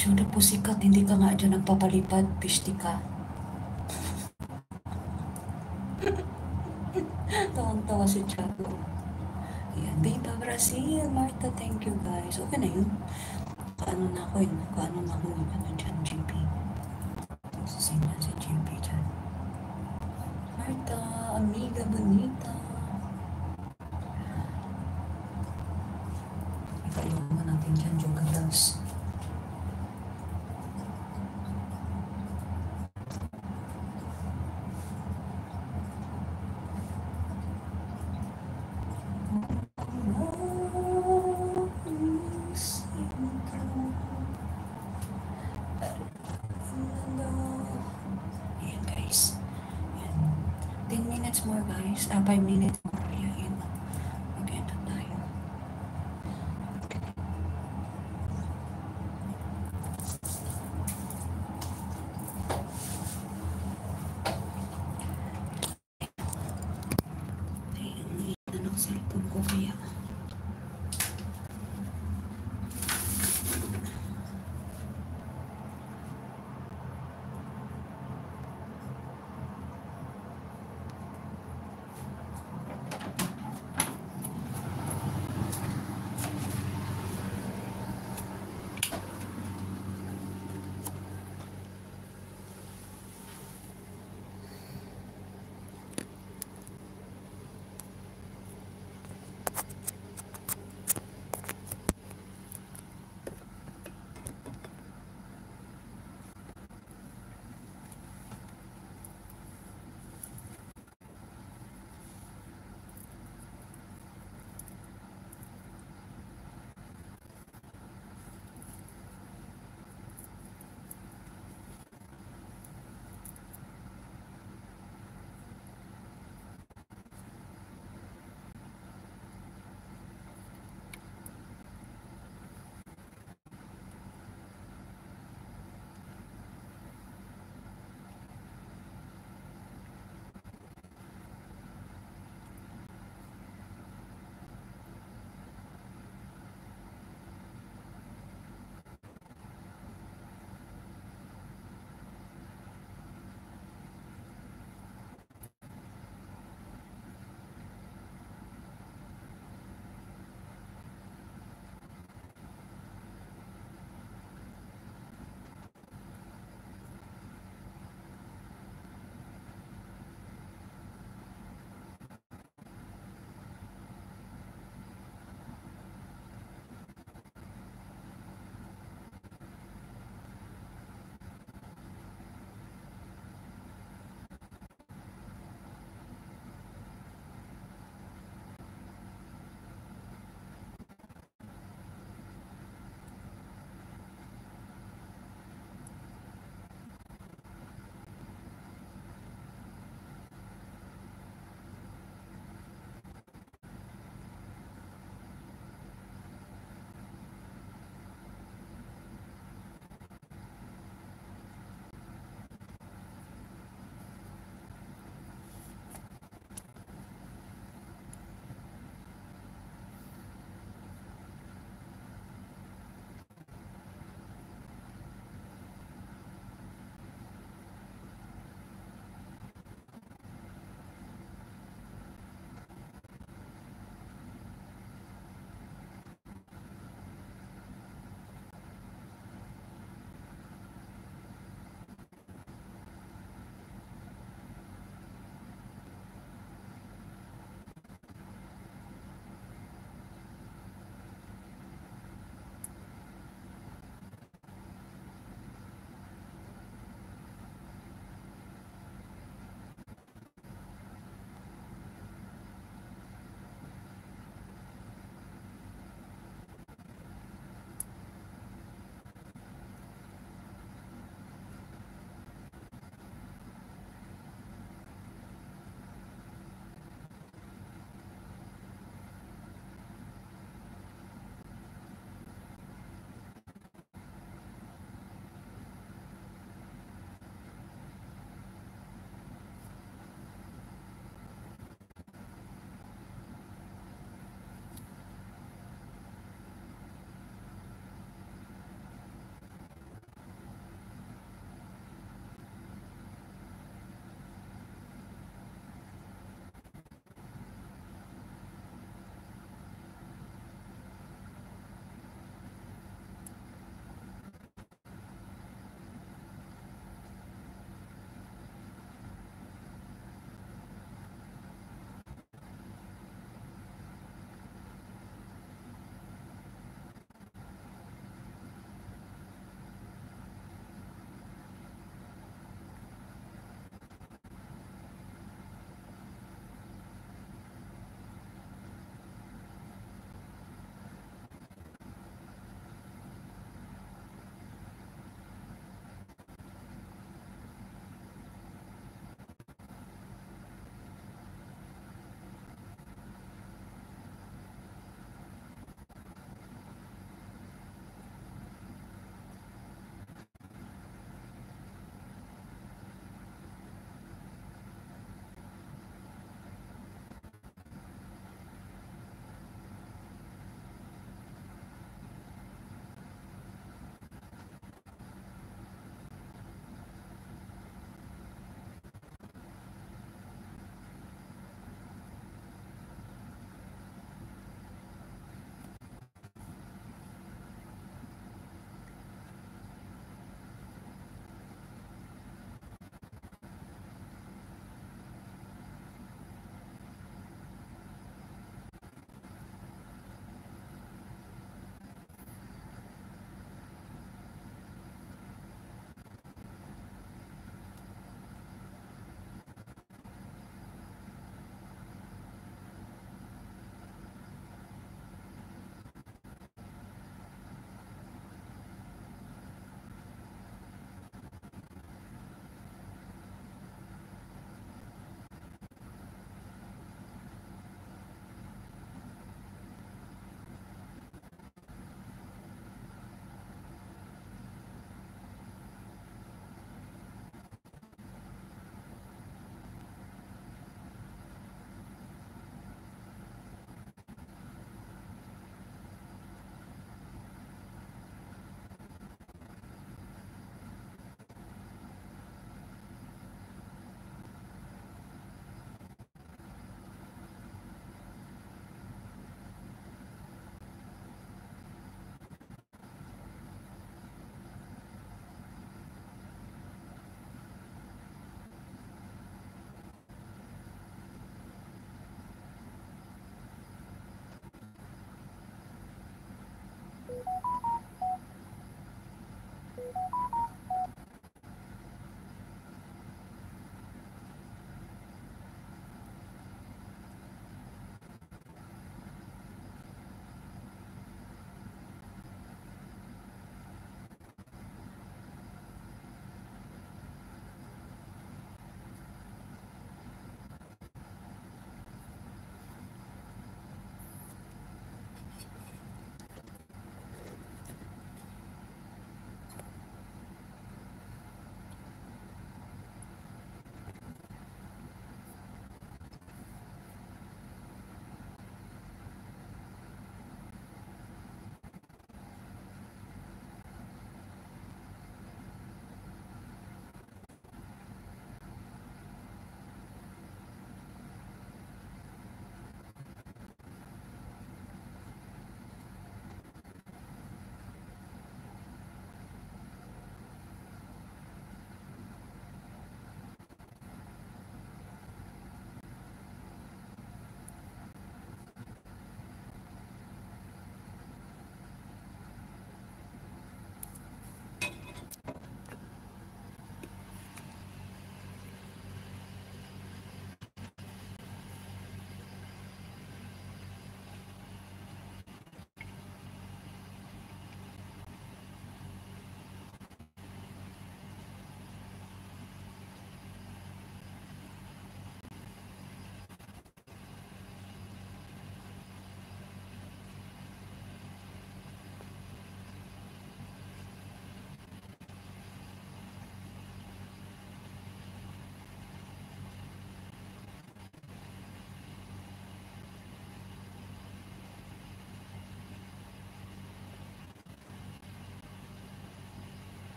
Show the pusikat, hindi ka nga dyan nagpapalipad, pishti ka. Tawang-tawa si Chaco. Yan, Viva Brazil, Marta, thank you guys. Okay na yun. Kaano na ako yun, kaano na ako yun, 45 minutes.